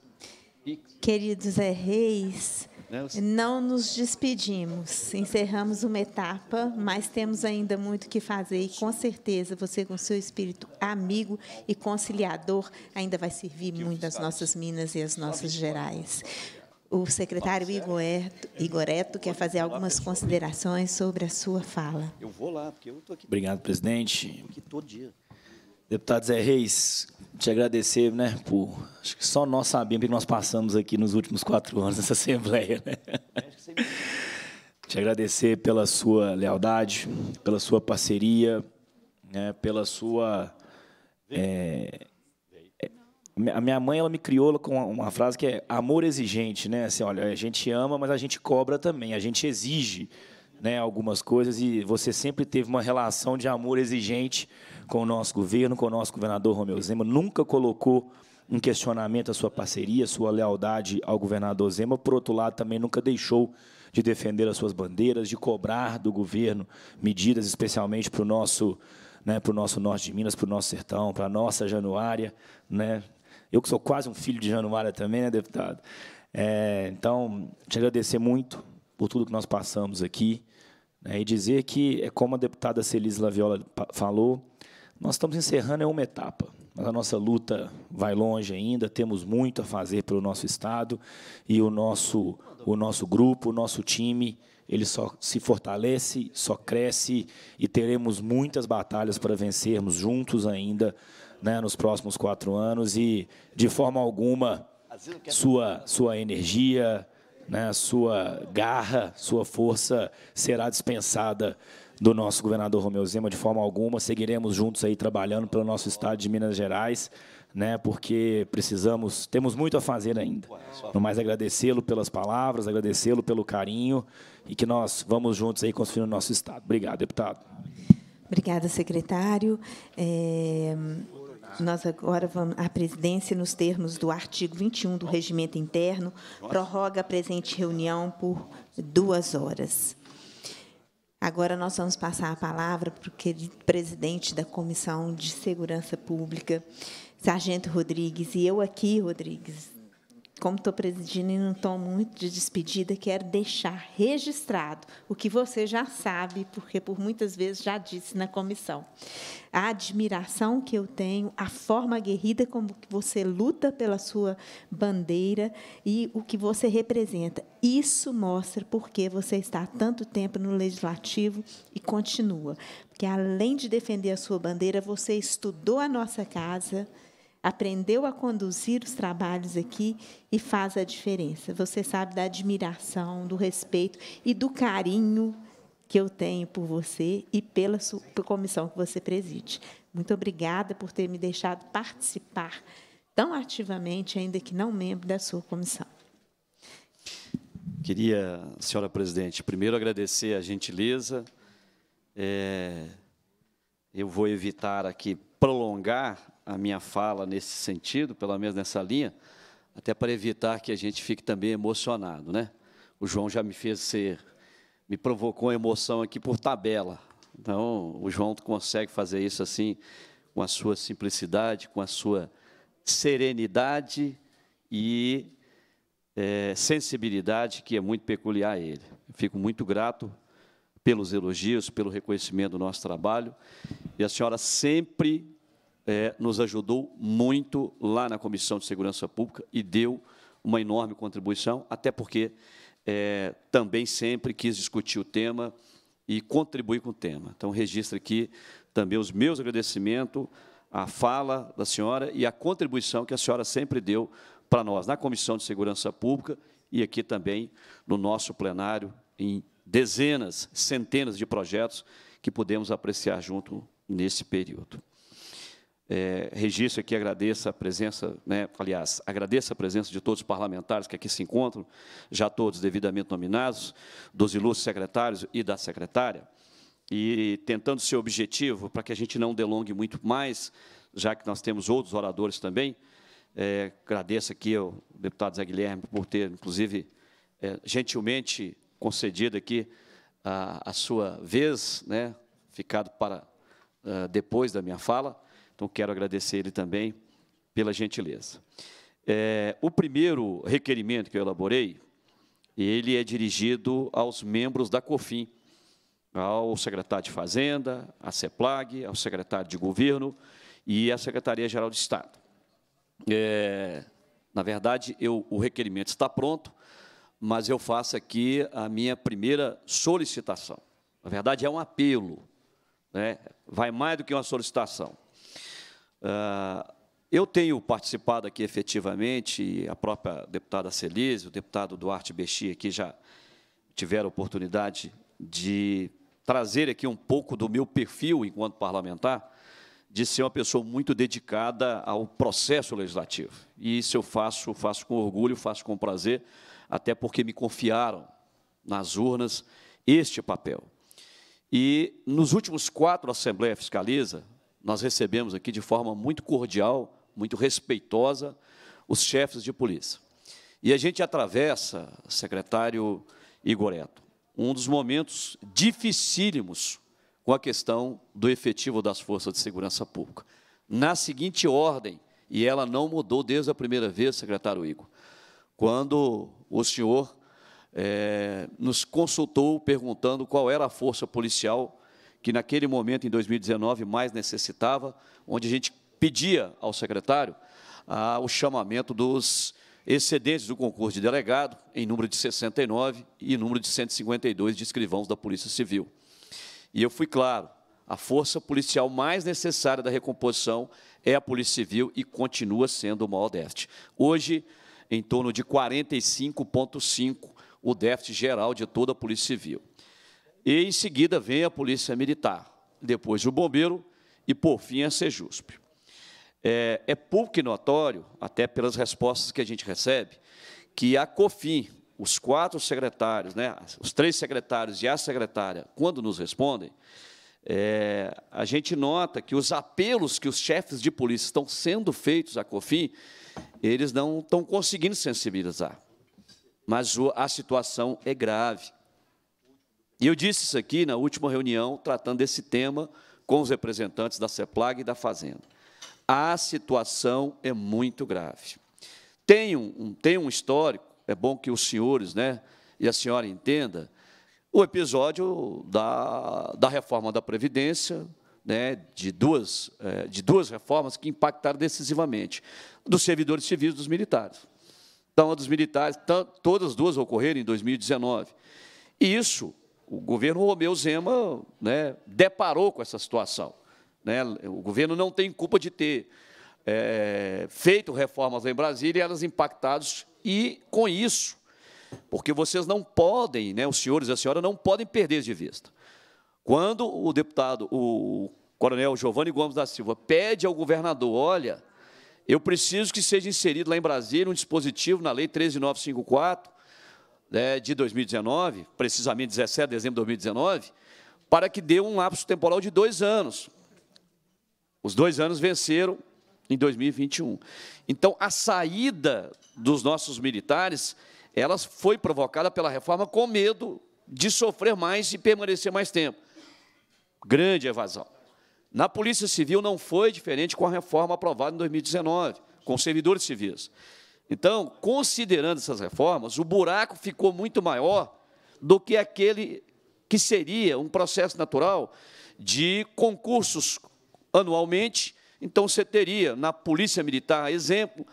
Querido Zé Reis, Não nos despedimos, encerramos uma etapa, mas temos ainda muito que fazer e com certeza você, com seu espírito amigo e conciliador, ainda vai servir muito as nossas Minas e as nossas Gerais. O secretário Igoreto, Igoreto quer fazer algumas considerações sobre a sua fala. Eu vou lá, porque eu estou aqui. Obrigado, presidente. Aqui todo dia. Deputado Zé Reis, te agradecer, né, por acho que só nós sabemos o que nós passamos aqui nos últimos quatro anos nessa Assembleia, né? Te agradecer pela sua lealdade, pela sua parceria, né, pela sua. É, é, a minha mãe ela me criou com uma frase que é amor exigente, né? Assim, olha, a gente ama, mas a gente cobra também, a gente exige, né, algumas coisas e você sempre teve uma relação de amor exigente com o nosso governo, com o nosso governador Romeu Zema, nunca colocou em questionamento a sua parceria, a sua lealdade ao governador Zema. Por outro lado, também nunca deixou de defender as suas bandeiras, de cobrar do governo medidas, especialmente para o nosso, né, para o nosso norte de Minas, para o nosso sertão, para a nossa Januária. Né? Eu que sou quase um filho de Januária também, né, deputado? É, então, te agradecer muito por tudo que nós passamos aqui né, e dizer que, é como a deputada Celise Laviola falou, nós estamos encerrando é uma etapa, mas a nossa luta vai longe ainda, temos muito a fazer pelo nosso Estado e o nosso, o nosso grupo, o nosso time, ele só se fortalece, só cresce e teremos muitas batalhas para vencermos juntos ainda né, nos próximos quatro anos e, de forma alguma, sua, sua energia, né, sua garra, sua força será dispensada do nosso governador Romeu Zema de forma alguma. Seguiremos juntos aí trabalhando pelo nosso estado de Minas Gerais, né? Porque precisamos, temos muito a fazer ainda. No mais agradecê-lo pelas palavras, agradecê-lo pelo carinho e que nós vamos juntos aí construindo o nosso estado. Obrigado, deputado. Obrigada, secretário. É... Nós agora vamos à presidência, nos termos do artigo 21 do regimento interno, prorroga a presente reunião por duas horas. Agora nós vamos passar a palavra para o querido presidente da Comissão de Segurança Pública, Sargento Rodrigues. E eu aqui, Rodrigues, como estou presidindo e não estou muito de despedida, quero deixar registrado o que você já sabe, porque por muitas vezes já disse na comissão. A admiração que eu tenho, a forma aguerrida como você luta pela sua bandeira e o que você representa. Isso mostra porque você está há tanto tempo no legislativo e continua. Porque além de defender a sua bandeira, você estudou a nossa casa, aprendeu a conduzir os trabalhos aqui e faz a diferença. Você sabe da admiração, do respeito e do carinho que eu tenho por você e pela, sua, comissão que você preside. Muito obrigada por ter me deixado participar tão ativamente, ainda que não membro da sua comissão. Queria, senhora presidente, primeiro agradecer a gentileza. É, eu vou evitar aqui prolongar a minha fala nesse sentido, pelo menos nessa linha, até para evitar que a gente fique também emocionado, né? O João já me fez ser, me provocou emoção aqui por tabela. Então, o João consegue fazer isso assim, com a sua simplicidade, com a sua serenidade e é, sensibilidade que é muito peculiar a ele. Eu fico muito grato pelos elogios, pelo reconhecimento do nosso trabalho. E a senhora sempre é, nos ajudou muito lá na Comissão de Segurança Pública e deu uma enorme contribuição, até porque é, também sempre quis discutir o tema e contribuir com o tema. Então, registro aqui também os meus agradecimentos à fala da senhora e à contribuição que a senhora sempre deu para nós na Comissão de Segurança Pública e aqui também no nosso plenário, em dezenas, centenas de projetos que pudemos apreciar junto nesse período. É, registro aqui, agradeço a presença, né, aliás, agradeço a presença de todos os parlamentares que aqui se encontram, já todos devidamente nominados, dos ilustres secretários e da secretária, e tentando ser objetivo, para que a gente não delongue muito mais, já que nós temos outros oradores também, é, agradeço aqui ao deputado Zé Guilherme por ter, inclusive, é, gentilmente concedido aqui a, a, sua vez, né, ficado para uh, depois da minha fala, então, quero agradecer ele também pela gentileza. É, o primeiro requerimento que eu elaborei, ele é dirigido aos membros da COFIN, ao secretário de Fazenda, à CEPLAG, ao secretário de Governo e à Secretaria-Geral de Estado. É, na verdade, eu, o requerimento está pronto, mas eu faço aqui a minha primeira solicitação. Na verdade, é um apelo, né? vai mais do que uma solicitação. Uh, eu tenho participado aqui efetivamente, a própria deputada Celise, o deputado Duarte Bexi aqui já tiveram a oportunidade de trazer aqui um pouco do meu perfil enquanto parlamentar, de ser uma pessoa muito dedicada ao processo legislativo. E isso eu faço, faço com orgulho, faço com prazer, até porque me confiaram nas urnas este papel. E nos últimos quatro Assembleia Fiscaliza, nós recebemos aqui de forma muito cordial, muito respeitosa, os chefes de polícia. E a gente atravessa, secretário Igoreto, um dos momentos dificílimos com a questão do efetivo das forças de segurança pública. Na seguinte ordem, e ela não mudou desde a primeira vez, secretário Igor, quando o senhor é, nos consultou perguntando qual era a força policial que naquele momento, em 2019, mais necessitava, onde a gente pedia ao secretário ah, o chamamento dos excedentes do concurso de delegado, em número de 69 e número de 152 de escrivãos da Polícia Civil. E eu fui claro, a força policial mais necessária da recomposição é a Polícia Civil e continua sendo o maior déficit. Hoje, em torno de 45,5% o déficit geral de toda a Polícia Civil. E, em seguida, vem a Polícia Militar, depois o Bombeiro e, por fim, a Sejusp. É, é pouco notório, até pelas respostas que a gente recebe, que a COFIN, os quatro secretários, né, os três secretários e a secretária, quando nos respondem, é, a gente nota que os apelos que os chefes de polícia estão sendo feitos à COFIN, eles não estão conseguindo sensibilizar mas a situação é grave. E eu disse isso aqui na última reunião, tratando desse tema com os representantes da CEPLAG e da Fazenda. A situação é muito grave. Tem um, tem um histórico, é bom que os senhores né, e a senhora entenda, o episódio da, da reforma da Previdência, né, de, duas, é, de duas reformas que impactaram decisivamente dos servidores civis e dos militares. Então, a dos militares, todas as duas ocorreram em 2019. E isso, o governo Romeu Zema né, deparou com essa situação. Né? O governo não tem culpa de ter é, feito reformas em Brasília e elas impactadas, e com isso, porque vocês não podem, né, os senhores e a senhora não podem perder de vista. Quando o deputado, o coronel Giovanni Gomes da Silva, pede ao governador, olha, eu preciso que seja inserido lá em Brasília um dispositivo na Lei 13954, né, de 2019, precisamente 17 de dezembro de 2019, para que dê um lapso temporal de dois anos. Os dois anos venceram em 2021. Então, a saída dos nossos militares, ela foi provocada pela reforma com medo de sofrer mais e permanecer mais tempo. Grande evasão. Na Polícia Civil não foi diferente com a reforma aprovada em 2019, com servidores civis. Então, considerando essas reformas, o buraco ficou muito maior do que aquele que seria um processo natural de concursos anualmente. Então, você teria na Polícia Militar, exemplo,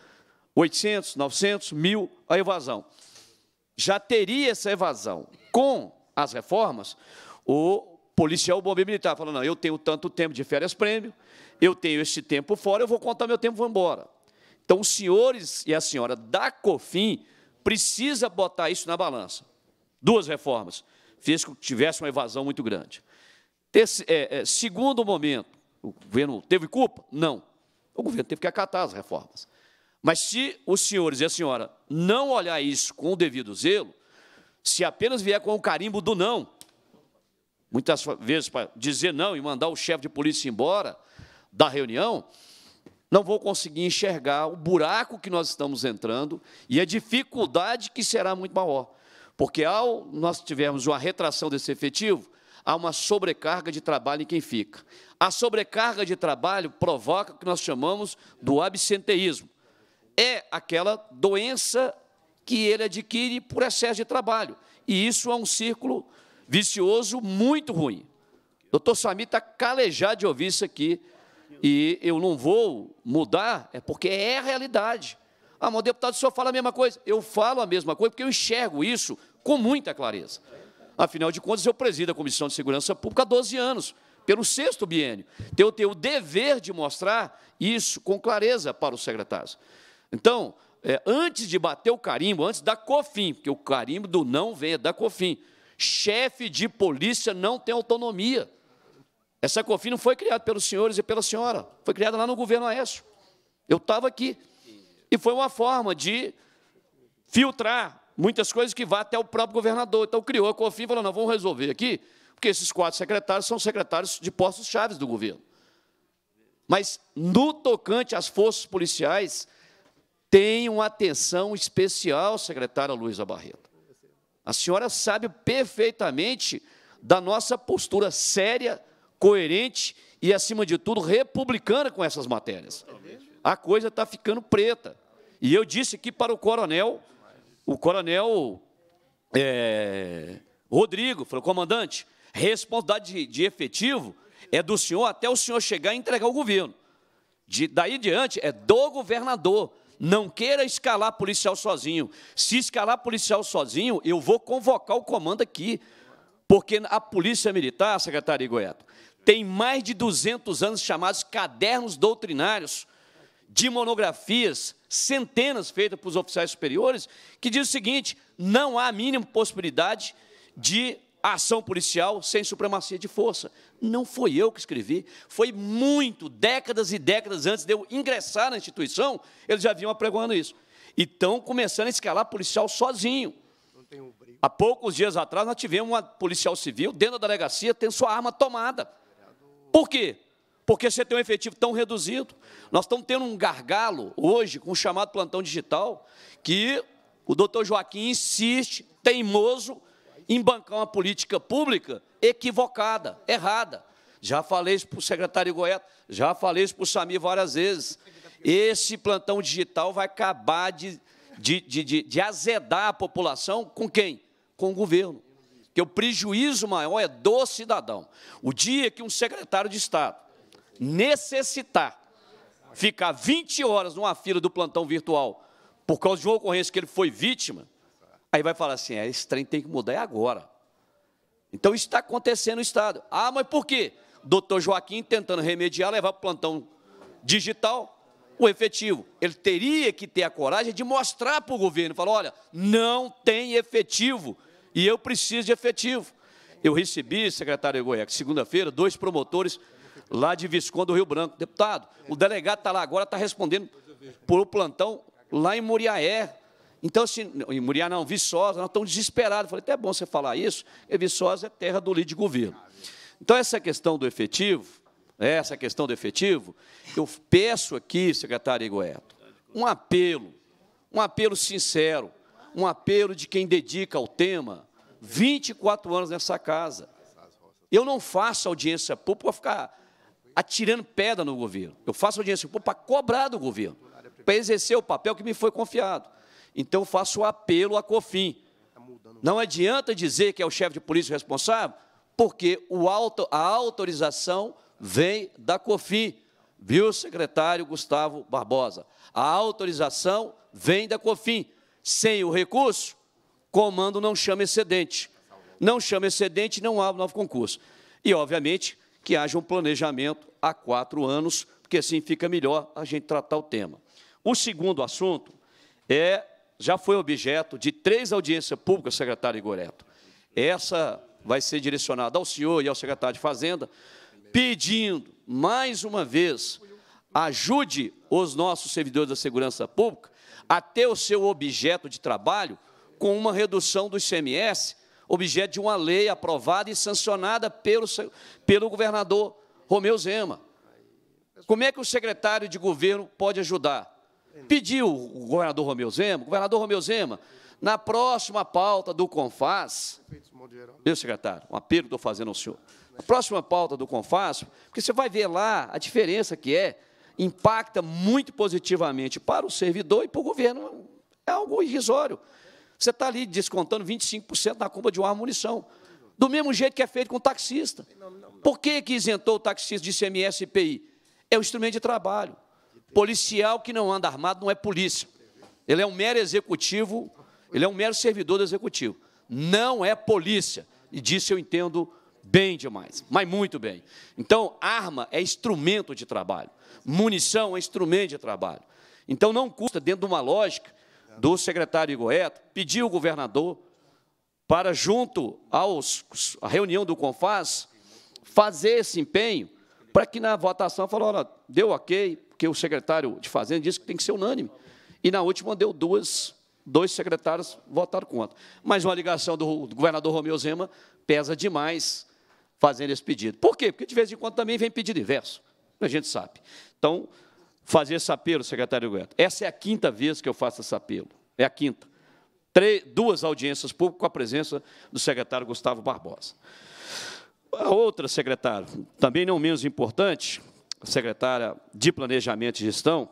800, 900, mil a evasão. Já teria essa evasão com as reformas, o policial, bombeiro militar, falando, não, eu tenho tanto tempo de férias prêmio, eu tenho esse tempo fora, eu vou contar meu tempo vou embora. Então, os senhores e a senhora da COFIN precisa botar isso na balança. Duas reformas. Fez com que tivesse uma evasão muito grande. Esse, é, é, segundo momento, o governo teve culpa? Não. O governo teve que acatar as reformas. Mas se os senhores e a senhora não olhar isso com o devido zelo, se apenas vier com o carimbo do não, muitas vezes para dizer não e mandar o chefe de polícia embora da reunião, não vou conseguir enxergar o buraco que nós estamos entrando e a dificuldade que será muito maior. Porque ao nós tivermos uma retração desse efetivo, há uma sobrecarga de trabalho em quem fica. A sobrecarga de trabalho provoca o que nós chamamos do absenteísmo. É aquela doença que ele adquire por excesso de trabalho. E isso é um círculo vicioso muito ruim. Doutor Sami está calejado de ouvir isso aqui, e eu não vou mudar, é porque é a realidade. Ah, mas o deputado, senhor fala a mesma coisa. Eu falo a mesma coisa porque eu enxergo isso com muita clareza. Afinal de contas, eu presido a Comissão de Segurança Pública há 12 anos, pelo sexto biênio. Então, eu tenho o dever de mostrar isso com clareza para os secretários. Então, é, antes de bater o carimbo, antes da COFIM, porque o carimbo do não vem é da COFIM, chefe de polícia não tem autonomia. Essa COFIM não foi criada pelos senhores e pela senhora, foi criada lá no governo Aécio. Eu estava aqui. E foi uma forma de filtrar muitas coisas que vá até o próprio governador. Então, criou a COFIM e falou, não, vamos resolver aqui, porque esses quatro secretários são secretários de postos chaves do governo. Mas, no tocante às forças policiais, tem uma atenção especial, secretária Luísa Barreto. A senhora sabe perfeitamente da nossa postura séria, coerente e, acima de tudo, republicana com essas matérias. A coisa está ficando preta. E eu disse aqui para o coronel, o coronel é, Rodrigo, falou, comandante, responsabilidade de, de, efetivo é do senhor até o senhor chegar e entregar o governo. De, daí diante é do governador. Não queira escalar policial sozinho. Se escalar policial sozinho, eu vou convocar o comando aqui. Porque a Polícia Militar, secretário Igoeto, tem mais de 200 anos chamados cadernos doutrinários de monografias, centenas feitas por oficiais superiores, que diz o seguinte: não há a mínima possibilidade de ação policial sem supremacia de força. Não foi eu que escrevi, foi muito, décadas e décadas antes de eu ingressar na instituição, eles já vinham apregoando isso. E estão começando a escalar policial sozinho. Há poucos dias atrás, nós tivemos uma policial civil dentro da delegacia tendo sua arma tomada. Por quê? Porque você tem um efetivo tão reduzido. Nós estamos tendo um gargalo hoje com o chamado plantão digital, que o doutor Joaquim insiste, teimoso, em bancar uma política pública equivocada, errada. Já falei isso para o secretário Goiás, já falei isso para o Sami várias vezes. Esse plantão digital vai acabar de, de, de, de, azedar a população com quem? Com o governo. Porque o prejuízo maior é do cidadão. O dia que um secretário de Estado necessitar ficar 20 horas numa fila do plantão virtual por causa de uma ocorrência que ele foi vítima, Aí vai falar assim: é, esse trem tem que mudar é agora. Então isso está acontecendo no Estado. Ah, mas por quê? Doutor Joaquim tentando remediar, levar para o plantão digital o efetivo. Ele teria que ter a coragem de mostrar para o governo, falar, olha, não tem efetivo e eu preciso de efetivo. Eu recebi, secretário Goiás, segunda-feira, dois promotores lá de Visconde do Rio Branco. Deputado, o delegado está lá agora, está respondendo por o plantão lá em Muriaé. Então, assim, em Muriá não, Viçosa, nós estamos desesperados. Falei, até é bom você falar isso, porque Viçosa é terra do líder de governo. Então, essa questão do efetivo, essa questão do efetivo, eu peço aqui, secretário Igoeto, um apelo, um apelo sincero, um apelo de quem dedica ao tema 24 anos nessa casa. Eu não faço audiência pública para ficar atirando pedra no governo. Eu faço audiência pública para cobrar do governo, para exercer o papel que me foi confiado. Então, faço apelo à COFIM. Não adianta dizer que é o chefe de polícia responsável, porque auto, a autorização vem da COFIM, viu, secretário Gustavo Barbosa? A autorização vem da COFIM. Sem o recurso, comando não chama excedente. Não chama excedente, não abre novo concurso. E, obviamente, que haja um planejamento há quatro anos, porque assim fica melhor a gente tratar o tema. O segundo assunto é já foi objeto de três audiências públicas, secretário Igoreto. Essa vai ser direcionada ao senhor e ao secretário de Fazenda, pedindo, mais uma vez, ajude os nossos servidores da segurança pública a ter o seu objeto de trabalho com uma redução do ICMS, objeto de uma lei aprovada e sancionada pelo, pelo governador Romeu Zema. Como é que o secretário de governo pode ajudar? Pediu o governador Romeu Zema, governador Romeu Zema, na próxima pauta do CONFAS, meu secretário, um apelo que estou fazendo ao senhor, na próxima pauta do CONFAS, porque você vai ver lá a diferença que é, impacta muito positivamente para o servidor e para o governo, É algo irrisório. Você está ali descontando 25% na compra de uma munição. Do mesmo jeito que é feito com o taxista. Por que, que isentou o taxista de ICMS e IPI? É o instrumento de trabalho. Policial que não anda armado não é polícia. Ele é um mero executivo, ele é um mero servidor do executivo. Não é polícia. E disso eu entendo bem demais, mas muito bem. Então, arma é instrumento de trabalho. Munição é instrumento de trabalho. Então, não custa, dentro de uma lógica do secretário Igoeta, pedir ao governador para, junto aos, à reunião do CONFAS, fazer esse empenho para que na votação falou, olha, deu ok, porque o secretário de Fazenda disse que tem que ser unânime. E na última deu duas, dois secretários votaram contra. Mas uma ligação do, do governador Romeu Zema pesa demais fazendo esse pedido. Por quê? Porque de vez em quando também vem pedido inverso. A gente sabe. Então, fazer esse apelo, secretário Gueto. Essa é a quinta vez que eu faço esse apelo. É a quinta. Três, duas audiências públicas com a presença do secretário Gustavo Barbosa. A outra secretária, também não menos importante, secretária de Planejamento e Gestão,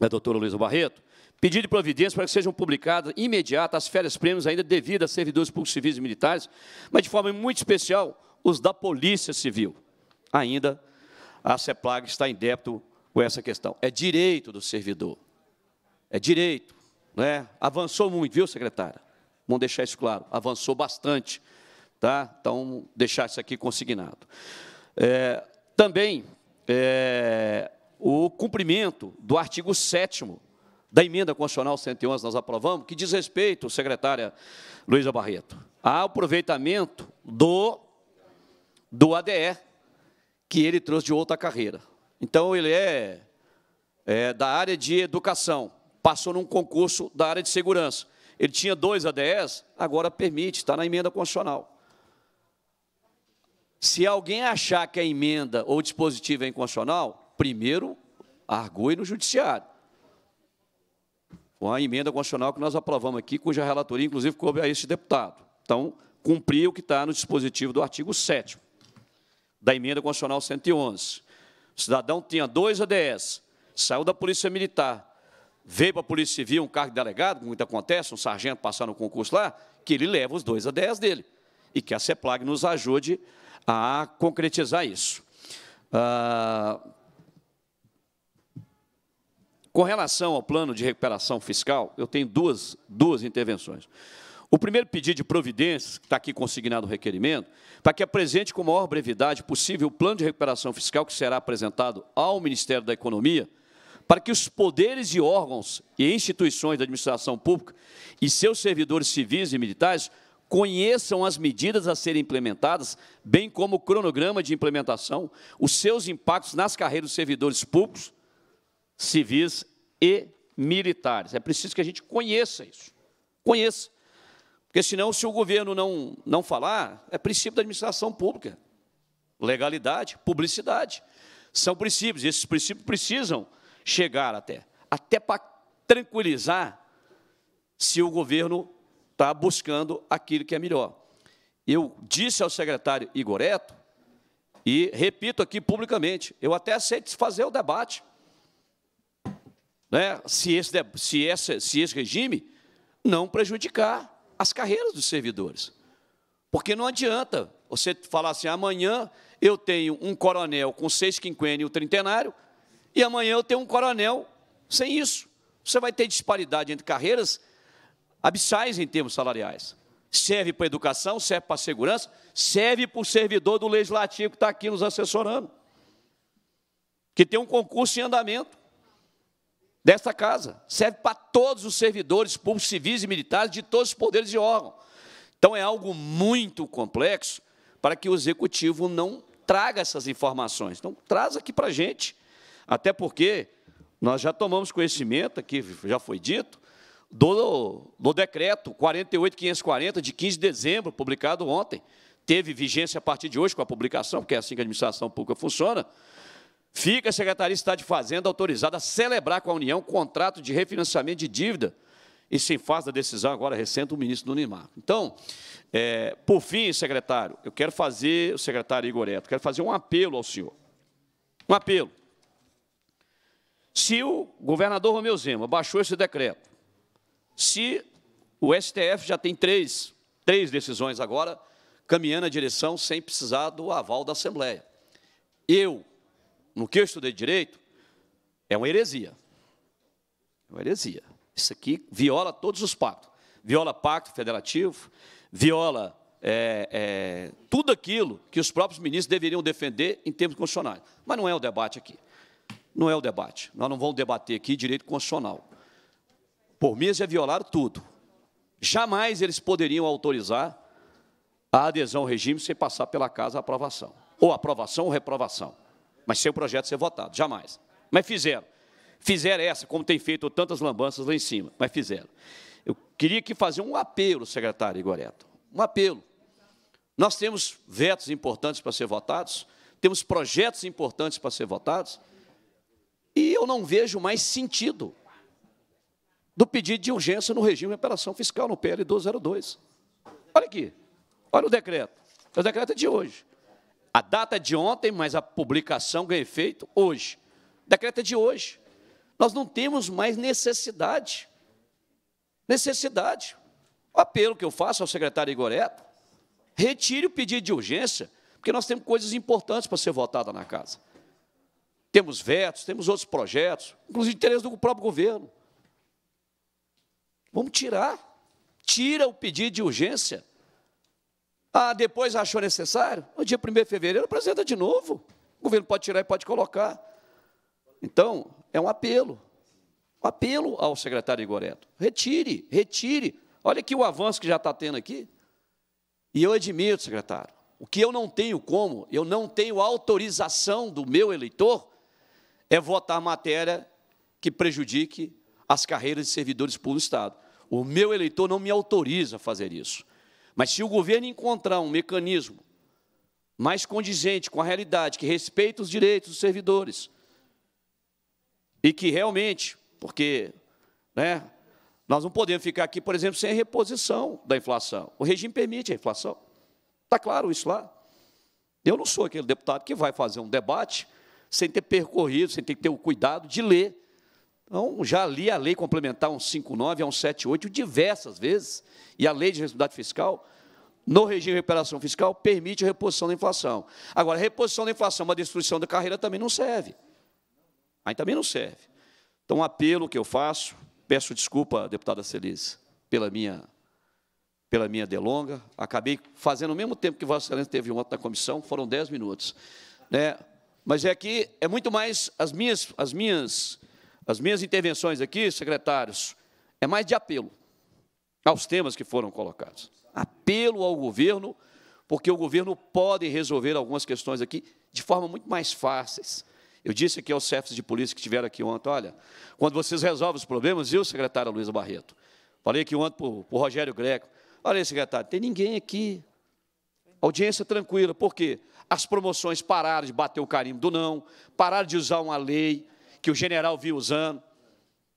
a doutora Luísa Barreto, pedido de providência para que sejam publicadas imediatas as férias prêmios ainda devidas a servidores públicos civis e militares, mas de forma muito especial os da Polícia Civil. Ainda a CEPLAG está em débito com essa questão. É direito do servidor. É direito. Né? Avançou muito, viu, secretária? Vamos deixar isso claro. Avançou bastante. Tá? Então, deixar isso aqui consignado. É, também, é, o cumprimento do artigo 7 da emenda constitucional 111, nós aprovamos, que diz respeito, secretária Luísa Barreto, ao aproveitamento do, do ADE, que ele trouxe de outra carreira. Então, ele é, é da área de educação, passou num concurso da área de segurança. Ele tinha dois ADEs, agora permite, está na emenda constitucional. Se alguém achar que a emenda ou dispositivo é inconstitucional, primeiro argue no judiciário. Com a emenda constitucional que nós aprovamos aqui, cuja relatoria, inclusive, coube a este deputado. Então, cumprir o que está no dispositivo do artigo 7 da emenda constitucional 111. O cidadão tinha dois ADS, saiu da Polícia Militar, veio para a Polícia Civil, um cargo de delegado, como muito acontece, um sargento passar no concurso lá, que ele leva os dois ADS dele. E que a CEPLAG nos ajude a concretizar isso. Ah, com relação ao plano de recuperação fiscal, eu tenho duas, duas intervenções. O primeiro pedido de providências, que está aqui consignado o requerimento, para que apresente com a maior brevidade possível o plano de recuperação fiscal que será apresentado ao Ministério da Economia, para que os poderes e órgãos e instituições da administração pública e seus servidores civis e militares conheçam as medidas a serem implementadas, bem como o cronograma de implementação, os seus impactos nas carreiras dos servidores públicos, civis e militares. É preciso que a gente conheça isso. Conheça. Porque senão, se o governo não, não falar, é princípio da administração pública. Legalidade, publicidade. São princípios, esses princípios precisam chegar até. Até para tranquilizar se o governo está buscando aquilo que é melhor. Eu disse ao secretário Igoreto, e repito aqui publicamente, eu até aceito fazer o debate. Né, se, esse, se, esse, se esse regime não prejudicar as carreiras dos servidores. Porque não adianta você falar assim, amanhã eu tenho um coronel com seis quinquênio e o trintenário, e amanhã eu tenho um coronel sem isso. Você vai ter disparidade entre carreiras abissais em termos salariais. Serve para a educação, serve para a segurança, serve para o servidor do legislativo que está aqui nos assessorando. Que tem um concurso em andamento desta casa. Serve para todos os servidores públicos, civis e militares de todos os poderes e órgãos. Então é algo muito complexo para que o executivo não traga essas informações. Então traz aqui para a gente, até porque nós já tomamos conhecimento, aqui já foi dito, do, do decreto 48540, de 15 de dezembro, publicado ontem. Teve vigência a partir de hoje com a publicação, porque é assim que a administração pública funciona. Fica a Secretaria de Estado de Fazenda autorizada a celebrar com a União contrato de refinanciamento de dívida. E se faz da decisão agora recente o ministro do Unimar. Então, é, por fim, secretário, eu quero fazer, o secretário Igor Eto, quero fazer um apelo ao senhor. Um apelo. Se o governador Romeu Zema baixou esse decreto, se o STF já tem três, três decisões agora, caminhando na direção sem precisar do aval da Assembleia. Eu, no que eu estudei direito, é uma heresia. É uma heresia. Isso aqui viola todos os pactos. Viola pacto federativo, viola é, é, tudo aquilo que os próprios ministros deveriam defender em termos constitucionais. Mas não é o debate aqui. Não é o debate. Nós não vamos debater aqui direito constitucional. Por mim, eles já violaram tudo. Jamais eles poderiam autorizar a adesão ao regime sem passar pela casa a aprovação. Ou aprovação ou reprovação. Mas sem o projeto ser votado. Jamais. Mas fizeram. Fizeram essa, como tem feito tantas lambanças lá em cima. Mas fizeram. Eu queria que fazer um apelo, secretário Igoreto. Um apelo. Nós temos vetos importantes para ser votados, temos projetos importantes para ser votados, e eu não vejo mais sentido do pedido de urgência no regime de operação fiscal, no PL 202. Olha aqui, olha o decreto. O decreto é de hoje. A data de ontem, mas a publicação ganha efeito hoje. É de hoje. Nós não temos mais necessidade. Necessidade. O apelo que eu faço ao secretário Igoreto retire o pedido de urgência, porque nós temos coisas importantes para ser votadas na casa. Temos vetos, temos outros projetos, inclusive interesse do próprio governo. Vamos tirar. Tira o pedido de urgência. Ah, depois achou necessário? No dia 1 de fevereiro apresenta de novo. O governo pode tirar e pode colocar. Então, é um apelo. Um apelo ao secretário Igoreto. Retire, retire. Olha aqui o avanço que já está tendo aqui. E eu admito, secretário, o que eu não tenho como, eu não tenho autorização do meu eleitor, é votar matéria que prejudique as carreiras de servidores públicos do Estado. O meu eleitor não me autoriza a fazer isso. Mas se o governo encontrar um mecanismo mais condizente com a realidade, que respeita os direitos dos servidores, e que realmente, porque né, nós não podemos ficar aqui, por exemplo, sem a reposição da inflação. O regime permite a inflação. Está claro isso lá? Eu não sou aquele deputado que vai fazer um debate sem ter percorrido, sem ter que ter o cuidado de ler. Então, já li a lei complementar 159 a 178 diversas vezes, e a lei de responsabilidade fiscal, no regime de recuperação fiscal, permite a reposição da inflação. Agora, a reposição da inflação, uma destruição da carreira também não serve. Aí também não serve. Então, um apelo que eu faço, Peço desculpa, deputada Celice, pela minha, pela minha delonga. Acabei fazendo o mesmo tempo que Vossa Excelência teve ontem na comissão, foram dez minutos. Né? Mas é que é muito mais as minhas, as minhas, as minhas intervenções aqui, secretários, é mais de apelo aos temas que foram colocados. Apelo ao governo, porque o governo pode resolver algumas questões aqui de forma muito mais fáceis. Eu disse aqui aos chefes de polícia que estiveram aqui ontem, olha, quando vocês resolvem os problemas, viu, secretária Luísa Barreto? Falei aqui ontem para o Rogério Greco, olha aí, secretário, tem ninguém aqui. Audiência tranquila, por quê? As promoções pararam de bater o carimbo do não, pararam de usar uma lei que o general viu usando,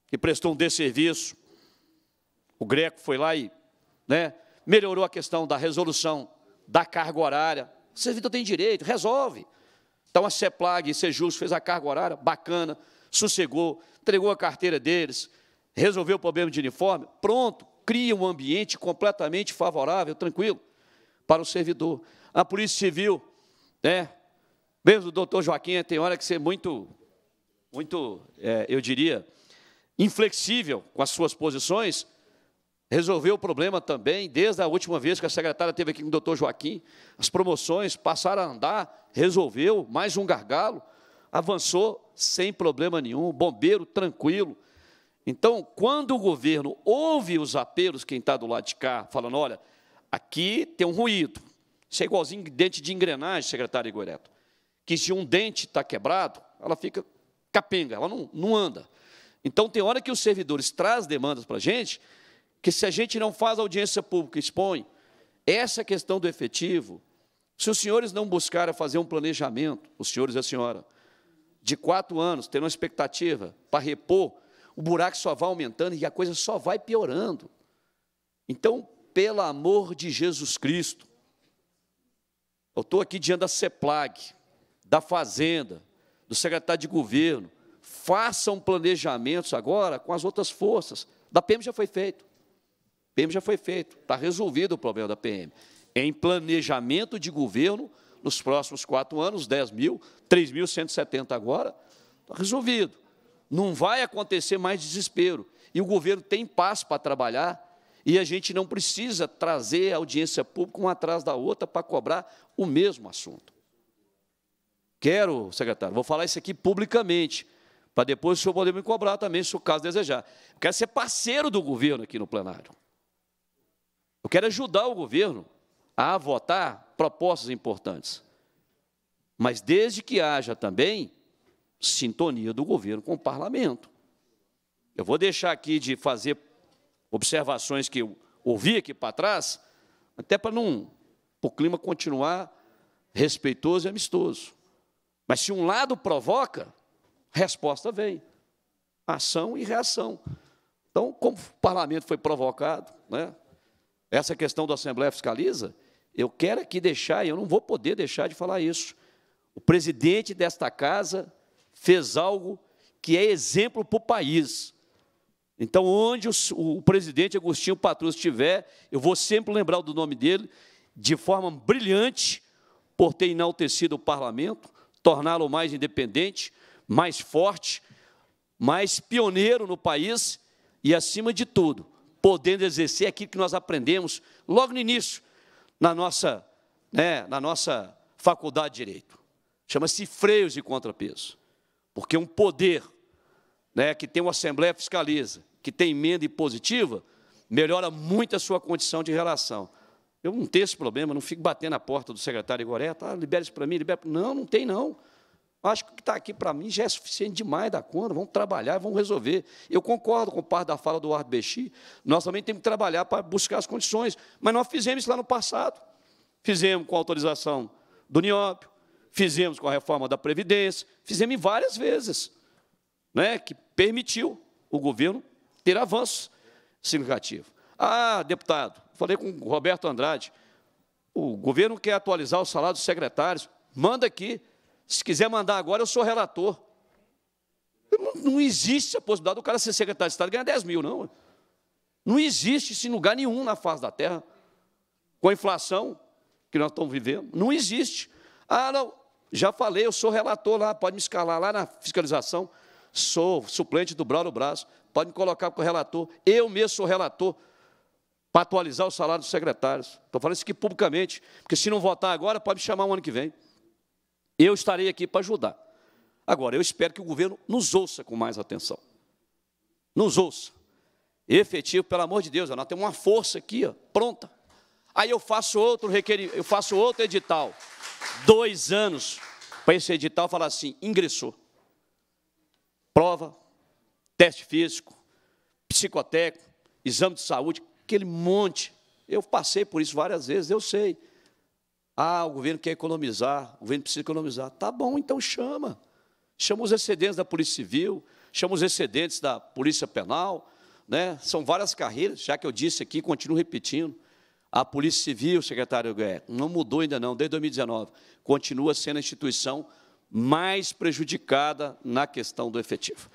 que prestou um desserviço. O Greco foi lá e né, melhorou a questão da resolução da carga horária. O servidor tem direito, resolve. Então a CEPLAG Sejus fez a carga horária, bacana, sossegou, entregou a carteira deles, resolveu o problema de uniforme, pronto, cria um ambiente completamente favorável, tranquilo, para o servidor. A Polícia Civil, né? Mesmo o doutor Joaquim tem hora que ser muito, muito, é, eu diria, inflexível com as suas posições, resolveu o problema também, desde a última vez que a secretária esteve aqui com o doutor Joaquim, as promoções passaram a andar, resolveu, mais um gargalo, avançou sem problema nenhum, bombeiro tranquilo. Então, quando o governo ouve os apelos, quem está do lado de cá, falando, olha, aqui tem um ruído, isso é igualzinho dente de engrenagem, secretário Igoreto, que se um dente está quebrado, ela fica capenga, ela não, não anda. Então, tem hora que os servidores trazem demandas para a gente, que se a gente não faz audiência pública, expõe essa questão do efetivo, se os senhores não buscarem fazer um planejamento, os senhores e a senhora, de quatro anos, tendo uma expectativa para repor, o buraco só vai aumentando e a coisa só vai piorando. Então, pelo amor de Jesus Cristo, eu estou aqui diante da CEPLAG, da Fazenda, do secretário de governo, façam planejamentos agora com as outras forças. Da PM já foi feito. PM já foi feito, está resolvido o problema da PM. Em planejamento de governo, nos próximos quatro anos, 10 mil, 3.170 agora, está resolvido. Não vai acontecer mais desespero. E o governo tem paz para trabalhar, e a gente não precisa trazer a audiência pública uma atrás da outra para cobrar o mesmo assunto. Quero, secretário, vou falar isso aqui publicamente, para depois o senhor poder me cobrar também, se o caso desejar. Eu quero ser parceiro do governo aqui no plenário. Eu quero ajudar o governo a votar propostas importantes. Mas desde que haja também sintonia do governo com o parlamento. Eu vou deixar aqui de fazer observações que eu ouvi aqui para trás, até para não o clima continuar respeitoso e amistoso. Mas se um lado provoca, resposta vem. Ação e reação. Então, como o parlamento foi provocado, né, essa questão da Assembleia Fiscaliza, eu quero aqui deixar, e eu não vou poder deixar de falar isso. O presidente desta casa fez algo que é exemplo para o país. Então, onde o, o presidente Agostinho Patrus estiver, eu vou sempre lembrar do nome dele, de forma brilhante, por ter enaltecido o parlamento, torná-lo mais independente, mais forte, mais pioneiro no país e, acima de tudo, podendo exercer aquilo que nós aprendemos logo no início, na nossa, né, na nossa faculdade de Direito. Chama-se freios de contrapeso. Porque um poder né, que tem uma Assembleia Fiscaliza, que tem emenda impositiva, melhora muito a sua condição de relação. Eu não tenho esse problema, não fico batendo na porta do secretário Igoreto, ah, libere isso para mim, libere Não, não tem não. Acho que o que está aqui para mim já é suficiente demais da conta, vamos trabalhar, vamos resolver. Eu concordo com parte da fala do Ardo Bexi, nós também temos que trabalhar para buscar as condições, mas nós fizemos isso lá no passado. Fizemos com a autorização do Nióbio, fizemos com a reforma da Previdência, fizemos várias vezes, né, que permitiu o governo ter avanços significativos. Ah, deputado, falei com o Roberto Andrade, o governo quer atualizar o salário dos secretários, manda aqui. Se quiser mandar agora, eu sou relator. Não, existe a possibilidade do cara ser secretário de Estado e ganhar 10 mil, não. Não existe isso em lugar nenhum na face da terra. Com a inflação que nós estamos vivendo, não existe. Ah, não, já falei, eu sou relator lá, pode me escalar lá na fiscalização. Sou suplente do Braulio Braço, pode me colocar como relator. Eu mesmo sou relator para atualizar o salário dos secretários. Estou falando isso aqui publicamente, porque se não votar agora, pode me chamar o um ano que vem. Eu estarei aqui para ajudar. Agora, eu espero que o governo nos ouça com mais atenção. Nos ouça. Efetivo, pelo amor de Deus, nós temos uma força aqui, ó, pronta. Aí eu faço outro requerimento, eu faço outro edital dois anos para esse edital falar assim: ingressou. Prova, teste físico, psicotécnico, exame de saúde, aquele monte. Eu passei por isso várias vezes, eu sei. Ah, o governo quer economizar, o governo precisa economizar. Tá bom, então chama. Chama os excedentes da Polícia Civil, chama os excedentes da Polícia Penal. Né? São várias carreiras, já que eu disse aqui, continuo repetindo. A Polícia Civil, secretário Gué, não mudou ainda não, desde 2019. Continua sendo a instituição mais prejudicada na questão do efetivo.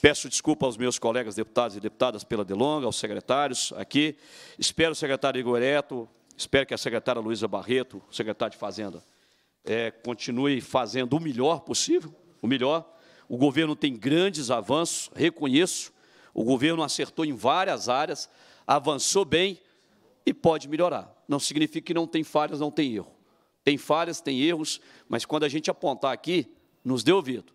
Peço desculpa aos meus colegas deputados e deputadas pela delonga, aos secretários aqui. Espero o secretário Igor Ereto, espero que a secretária Luísa Barreto, secretário de Fazenda, é, continue fazendo o melhor possível, o melhor. O governo tem grandes avanços, reconheço. O governo acertou em várias áreas, avançou bem, e pode melhorar. Não significa que não tem falhas, não tem erro. Tem falhas, tem erros, mas quando a gente apontar aqui, nos dê ouvido.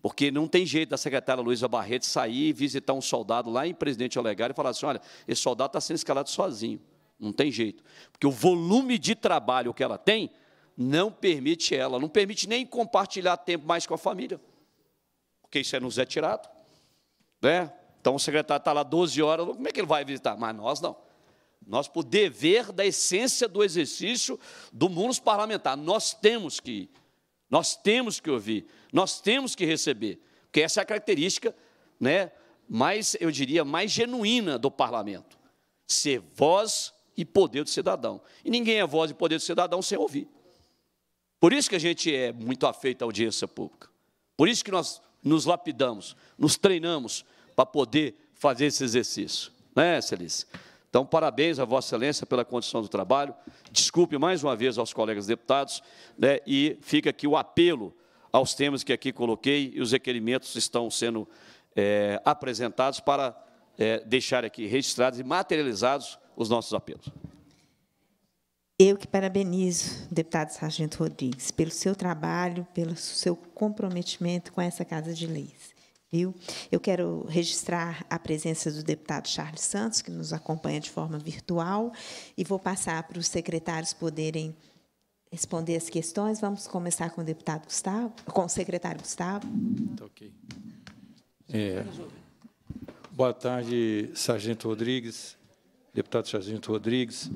Porque não tem jeito da secretária Luísa Barreto sair e visitar um soldado lá em Presidente Olegário e falar assim, olha, esse soldado está sendo escalado sozinho. Não tem jeito. Porque o volume de trabalho que ela tem não permite ela, não permite nem compartilhar tempo mais com a família. Porque isso é nos é tirado. Né? Então o secretário está lá 12 horas, como é que ele vai visitar? Mas nós não. Nós, por dever da essência do exercício do mundo parlamentar, nós temos que nós temos que ouvir, nós temos que receber, porque essa é a característica, né, mais, eu diria, mais genuína do parlamento. Ser voz e poder do cidadão. E ninguém é voz e poder do cidadão sem ouvir. Por isso que a gente é muito afeito à audiência pública. Por isso que nós nos lapidamos, nos treinamos para poder fazer esse exercício. Né, Celice? Então, parabéns a Vossa Excelência pela condição do trabalho. Desculpe mais uma vez aos colegas deputados, né, e fica aqui o apelo aos temas que aqui coloquei e os requerimentos estão sendo é, apresentados para é, deixar aqui registrados e materializados os nossos apelos. Eu que parabenizo o deputado Sargento Rodrigues pelo seu trabalho, pelo seu comprometimento com essa Casa de Leis. Viu? Eu quero registrar a presença do deputado Charles Santos, que nos acompanha de forma virtual, e vou passar para os secretários poderem responder as questões. Vamos começar com o deputado Gustavo, com o secretário Gustavo. Tá ok. É, boa tarde, Sargento Rodrigues, deputado Sargento Rodrigues.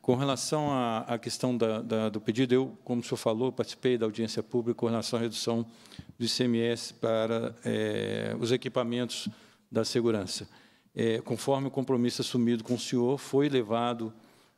Com relação à, à questão da, da, do pedido, eu, como o senhor falou, participei da audiência pública com relação à redução do ICMS para é, os equipamentos da segurança. É, conforme o compromisso assumido com o senhor, foi levado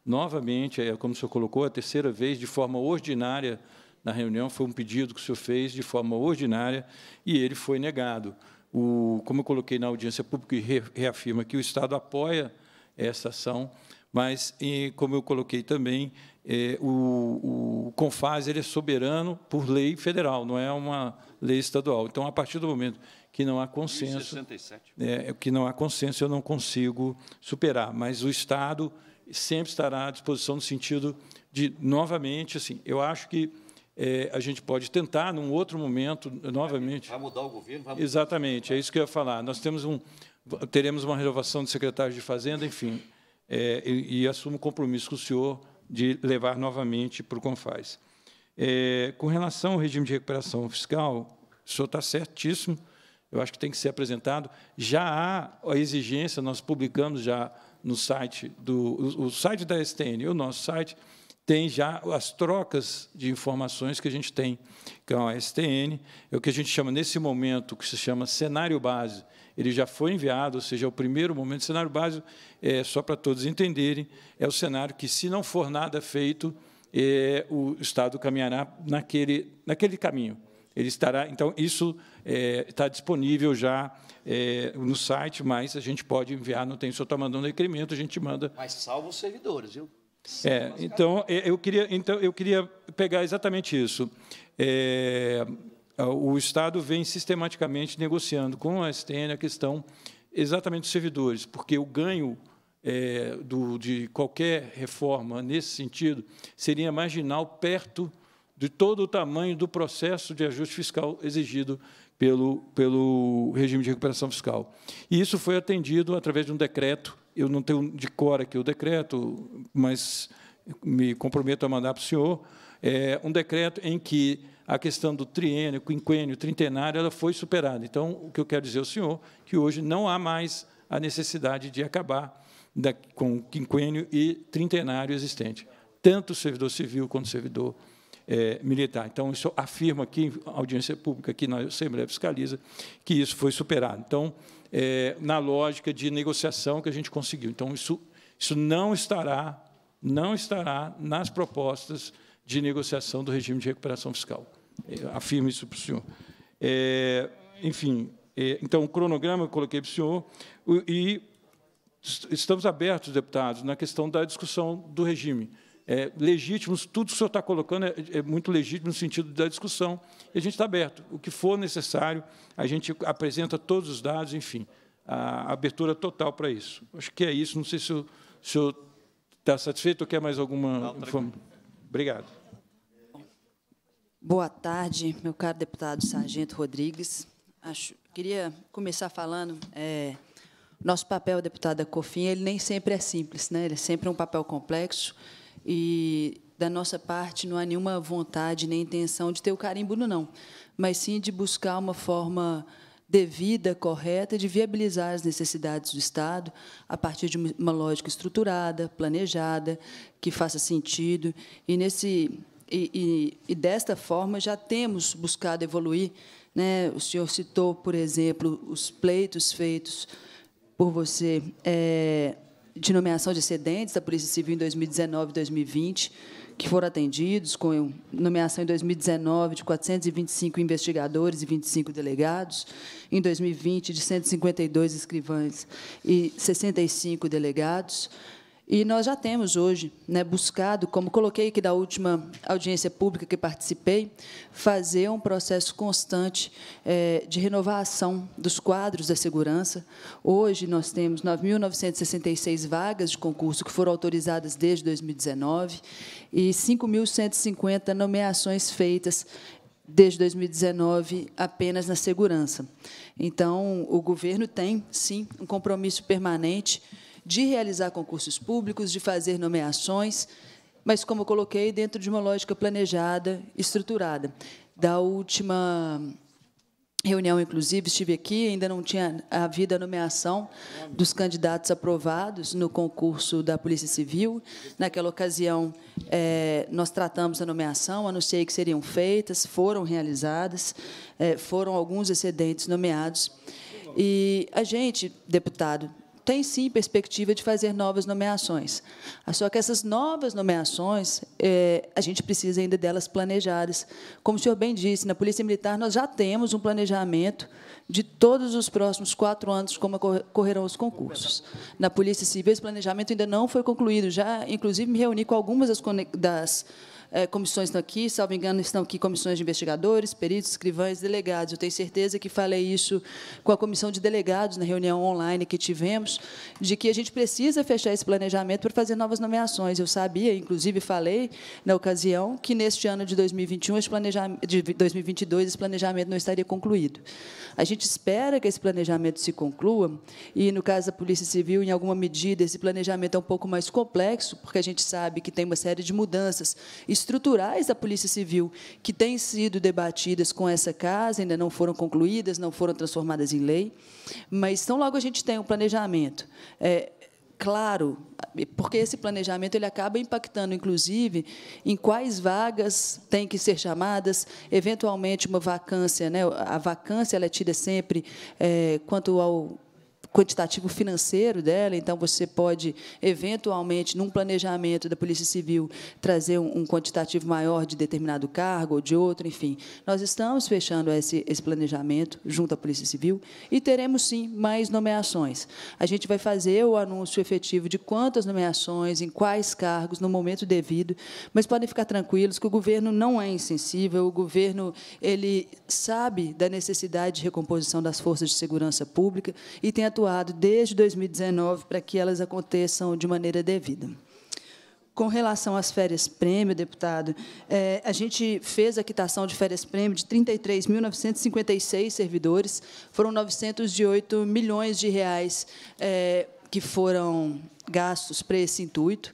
novamente, é, como o senhor colocou, a terceira vez, de forma ordinária, na reunião, foi um pedido que o senhor fez de forma ordinária e ele foi negado. O, como eu coloquei na audiência pública e reafirma que o Estado apoia essa ação, mas, como eu coloquei também, é, o, o CONFAS ele é soberano por lei federal, não é uma lei estadual. Então, a partir do momento que não há consenso, é, que não há consenso, eu não consigo superar. Mas o Estado sempre estará à disposição no sentido de, novamente, assim, eu acho que é, a gente pode tentar, num outro momento, novamente. Vai mudar o governo? Vai mudar. Exatamente, é isso que eu ia falar. Nós temos um, teremos uma renovação de secretário de Fazenda, enfim, é, e, e, assumo o compromisso com o senhor de levar novamente para o CONFAS. É, com relação ao regime de recuperação fiscal, o senhor está certíssimo, eu acho que tem que ser apresentado. Já há a exigência, nós publicamos já no site do o, site da STN o nosso site tem já as trocas de informações que a gente tem com a STN, é o que a gente chama nesse momento, que se chama cenário base, ele já foi enviado, ou seja, é o primeiro momento. O cenário básico, é, só para todos entenderem, é o cenário que, se não for nada feito, é, o Estado caminhará naquele, naquele caminho. Ele estará, então, isso é, está disponível já é, no site, mas a gente pode enviar, não tem, só está mandando requerimento, a gente manda. Mas salva os servidores, viu? É, então, é, eu queria, então, eu queria pegar exatamente isso. É, o Estado vem sistematicamente negociando com a STN a questão exatamente dos servidores, porque o ganho é, do, de qualquer reforma nesse sentido seria marginal perto de todo o tamanho do processo de ajuste fiscal exigido pelo, pelo regime de recuperação fiscal. E isso foi atendido através de um decreto, eu não tenho de cor aqui o decreto, mas me comprometo a mandar para o senhor, é, um decreto em que a questão do triênio, quinquênio, trintenário, ela foi superada. Então, o que eu quero dizer ao senhor que hoje não há mais a necessidade de acabar da, com o quinquênio e trintenário existente, tanto o servidor civil quanto o servidor é, militar. Então, isso afirma aqui, a audiência pública aqui na Assembleia Fiscaliza, que isso foi superado. Então, é, na lógica de negociação que a gente conseguiu. Então, isso, isso não estará, não estará nas propostas de negociação do regime de recuperação fiscal. Afirmo isso para o senhor. É, enfim, é, então, o cronograma eu coloquei para o senhor, e estamos abertos, deputados, na questão da discussão do regime. É, legítimos, tudo que o senhor está colocando é, é, muito legítimo no sentido da discussão, e a gente está aberto. O que for necessário, a gente apresenta todos os dados, enfim, a abertura total para isso. Acho que é isso. Não sei se o senhor está satisfeito ou quer mais alguma informação. Obrigado. Boa tarde, meu caro deputado Sargento Rodrigues. Acho, queria começar falando, é, nosso papel, deputado da COFIN, ele nem sempre é simples, né? ele é sempre um papel complexo, e da nossa parte não há nenhuma vontade nem intenção de ter o carimbo não, mas sim de buscar uma forma devida, correta, de viabilizar as necessidades do Estado a partir de uma lógica estruturada, planejada, que faça sentido. E nesse e, e, e, desta forma já temos buscado evoluir. Né? O senhor citou, por exemplo, os pleitos feitos por você é, de nomeação de excedentes da Polícia Civil em 2019 e 2020, que foram atendidos, com nomeação em 2019 de 425 investigadores e 25 delegados, em 2020 de 152 escrivães e 65 delegados. E nós já temos hoje né, buscado, como coloquei aqui da última audiência pública que participei, fazer um processo constante é, de renovação dos quadros da segurança. Hoje nós temos 9.966 vagas de concurso que foram autorizadas desde 2019 e 5.150 nomeações feitas desde 2019 apenas na segurança. Então, o governo tem, sim, um compromisso permanente de realizar concursos públicos, de fazer nomeações, mas, como eu coloquei, dentro de uma lógica planejada, estruturada. Da última reunião, inclusive, estive aqui, ainda não tinha havido a nomeação dos candidatos aprovados no concurso da Polícia Civil. Naquela ocasião, é, nós tratamos a nomeação, anunciei que seriam feitas, foram realizadas, é, foram alguns excedentes nomeados. E a gente, deputado, tem sim perspectiva de fazer novas nomeações. Só que essas novas nomeações, é, a gente precisa ainda delas planejadas. Como o senhor bem disse, na Polícia Militar nós já temos um planejamento de todos os próximos quatro anos como correrão os concursos. Na Polícia Civil, esse planejamento ainda não foi concluído. Já, inclusive, me reuni com algumas das é, comissões estão aqui, salvo engano, estão aqui comissões de investigadores, peritos, escrivães, delegados. Eu tenho certeza que falei isso com a comissão de delegados na reunião online que tivemos, de que a gente precisa fechar esse planejamento para fazer novas nomeações. Eu sabia, inclusive falei na ocasião, que neste ano de 2021, esse planejamento, de 2022, esse planejamento não estaria concluído. A gente espera que esse planejamento se conclua, e, no caso da Polícia Civil, em alguma medida, esse planejamento é um pouco mais complexo, porque a gente sabe que tem uma série de mudanças estruturais da Polícia Civil que têm sido debatidas com essa casa, ainda não foram concluídas, não foram transformadas em lei, mas tão logo a gente tem um planejamento é, claro, porque esse planejamento ele acaba impactando, inclusive, em quais vagas têm que ser chamadas, eventualmente uma vacância, né? A vacância ela é tida sempre é, quanto ao quantitativo financeiro dela, então você pode, eventualmente, num planejamento da Polícia Civil, trazer um, quantitativo maior de determinado cargo ou de outro, enfim. Nós estamos fechando esse, esse planejamento junto à Polícia Civil e teremos, sim, mais nomeações. A gente vai fazer o anúncio efetivo de quantas nomeações, em quais cargos, no momento devido, mas podem ficar tranquilos que o governo não é insensível, o governo ele sabe da necessidade de recomposição das forças de segurança pública e tem atuado desde 2019 para que elas aconteçam de maneira devida. Com relação às férias-prêmio, deputado, é, a gente fez a quitação de férias-prêmio de 33.956 servidores, foram 908 milhões de reais é, que foram gastos para esse intuito.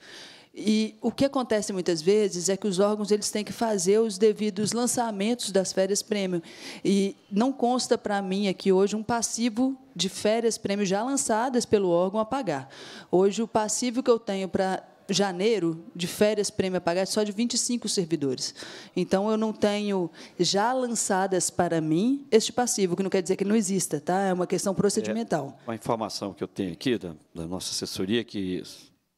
E o que acontece muitas vezes é que os órgãos eles têm que fazer os devidos lançamentos das férias prêmio. E não consta para mim aqui hoje um passivo de férias prêmio já lançadas pelo órgão a pagar. Hoje, o passivo que eu tenho para janeiro de férias prêmio a pagar é só de 25 servidores. Então, eu não tenho já lançadas para mim este passivo, que não quer dizer que não exista, tá? é uma questão procedimental. É, uma informação que eu tenho aqui da, da nossa assessoria que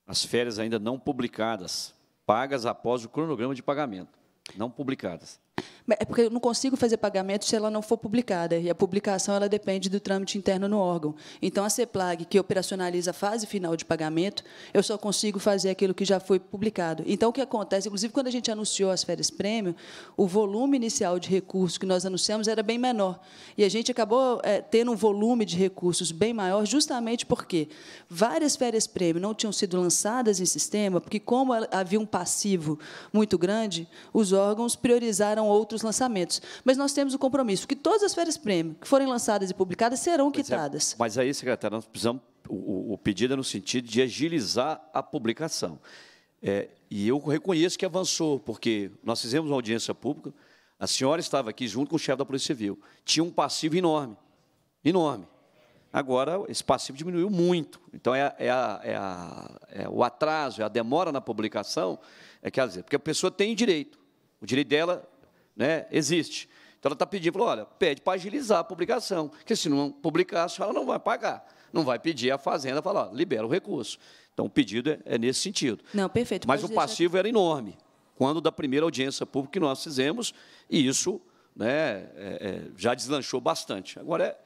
as férias ainda não publicadas, pagas após o cronograma de pagamento, não publicadas. É porque eu não consigo fazer pagamento se ela não for publicada, e a publicação ela depende do trâmite interno no órgão. Então, a CEPLAG, que operacionaliza a fase final de pagamento, eu só consigo fazer aquilo que já foi publicado. Então, o que acontece, inclusive, quando a gente anunciou as férias prêmio, o volume inicial de recursos que nós anunciamos era bem menor. E a gente acabou é, tendo um volume de recursos bem maior, justamente porque várias férias prêmio não tinham sido lançadas em sistema, porque, como havia um passivo muito grande, os órgãos priorizaram outros outros lançamentos. Mas nós temos o compromisso que todas as férias prêmio que forem lançadas e publicadas serão mas quitadas. É, mas aí, secretário, nós precisamos. O, o, pedido é no sentido de agilizar a publicação. É, e eu reconheço que avançou, porque nós fizemos uma audiência pública, a senhora estava aqui junto com o chefe da Polícia Civil. Tinha um passivo enorme, enorme. Agora, esse passivo diminuiu muito. Então, é, é, a, é, a, é o atraso, é a demora na publicação, é, quer dizer, porque a pessoa tem direito. O direito dela né, existe. Então ela está pedindo, falou, olha, pede para agilizar a publicação, porque se não publicar, a senhora não vai pagar. Não vai pedir a Fazenda falar, libera o recurso. Então o pedido é, é nesse sentido. Não, perfeito. Mas o passivo deixar... era enorme. quando da primeira audiência pública que nós fizemos, e isso né, é, é, já deslanchou bastante. Agora,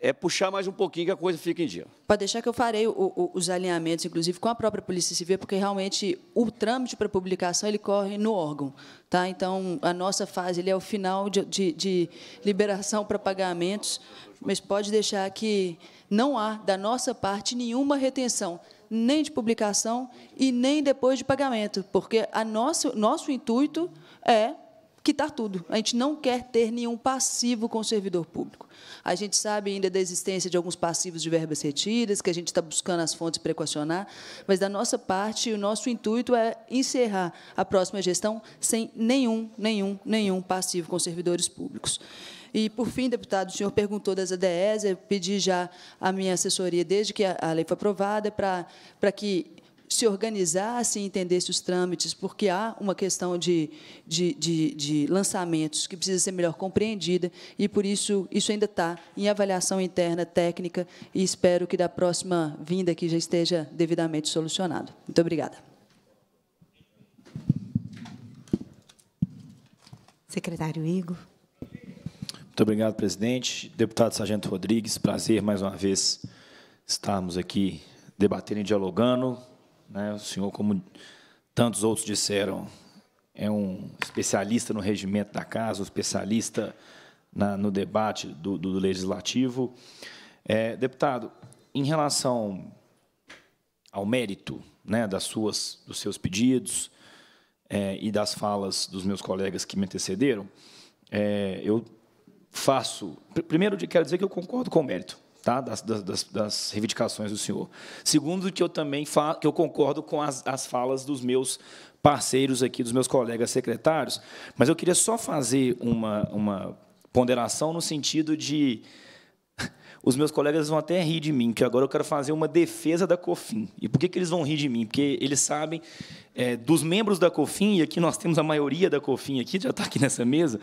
é, puxar mais um pouquinho que a coisa fica em dia. Pode deixar que eu farei o, o, os alinhamentos, inclusive com a própria Polícia Civil, porque realmente o trâmite para publicação ele corre no órgão. Tá? Então, a nossa fase ele é o final de, de, de liberação para pagamentos, mas pode deixar que não há, da nossa parte, nenhuma retenção, nem de publicação e nem depois de pagamento, porque a nosso, nosso intuito é quitar tudo. A gente não quer ter nenhum passivo com o servidor público. A gente sabe ainda da existência de alguns passivos de verbas retidas, que a gente está buscando as fontes para equacionar, mas, da nossa parte, o nosso intuito é encerrar a próxima gestão sem nenhum, nenhum, nenhum passivo com servidores públicos. E, por fim, deputado, o senhor perguntou das ADEs, eu pedi já a minha assessoria, desde que a lei foi aprovada, para, para que se organizasse e entendesse os trâmites, porque há uma questão de, de, de, de, lançamentos que precisa ser melhor compreendida, e, por isso, isso ainda está em avaliação interna técnica, e espero que da próxima vinda aqui já esteja devidamente solucionado. Muito obrigada. Secretário Igor. Muito obrigado, presidente. Deputado Sargento Rodrigues, prazer mais uma vez estarmos aqui debatendo e dialogando né? O senhor, como tantos outros disseram, é um especialista no regimento da casa, um especialista na, no debate do, do legislativo. É, deputado, em relação ao mérito né, das suas, dos seus pedidos é, e das falas dos meus colegas que me antecederam, é, eu faço. Primeiro, quero dizer que eu concordo com o mérito tá? das, das, das, reivindicações do senhor. Segundo, que eu também falo, que eu concordo com as, as falas dos meus parceiros aqui, dos meus colegas secretários, mas eu queria só fazer uma, uma ponderação no sentido de os meus colegas vão até rir de mim, que agora eu quero fazer uma defesa da COFIN. E por que, que eles vão rir de mim? Porque eles sabem, é, dos membros da COFIN, e aqui nós temos a maioria da COFIN aqui, já está aqui nessa mesa,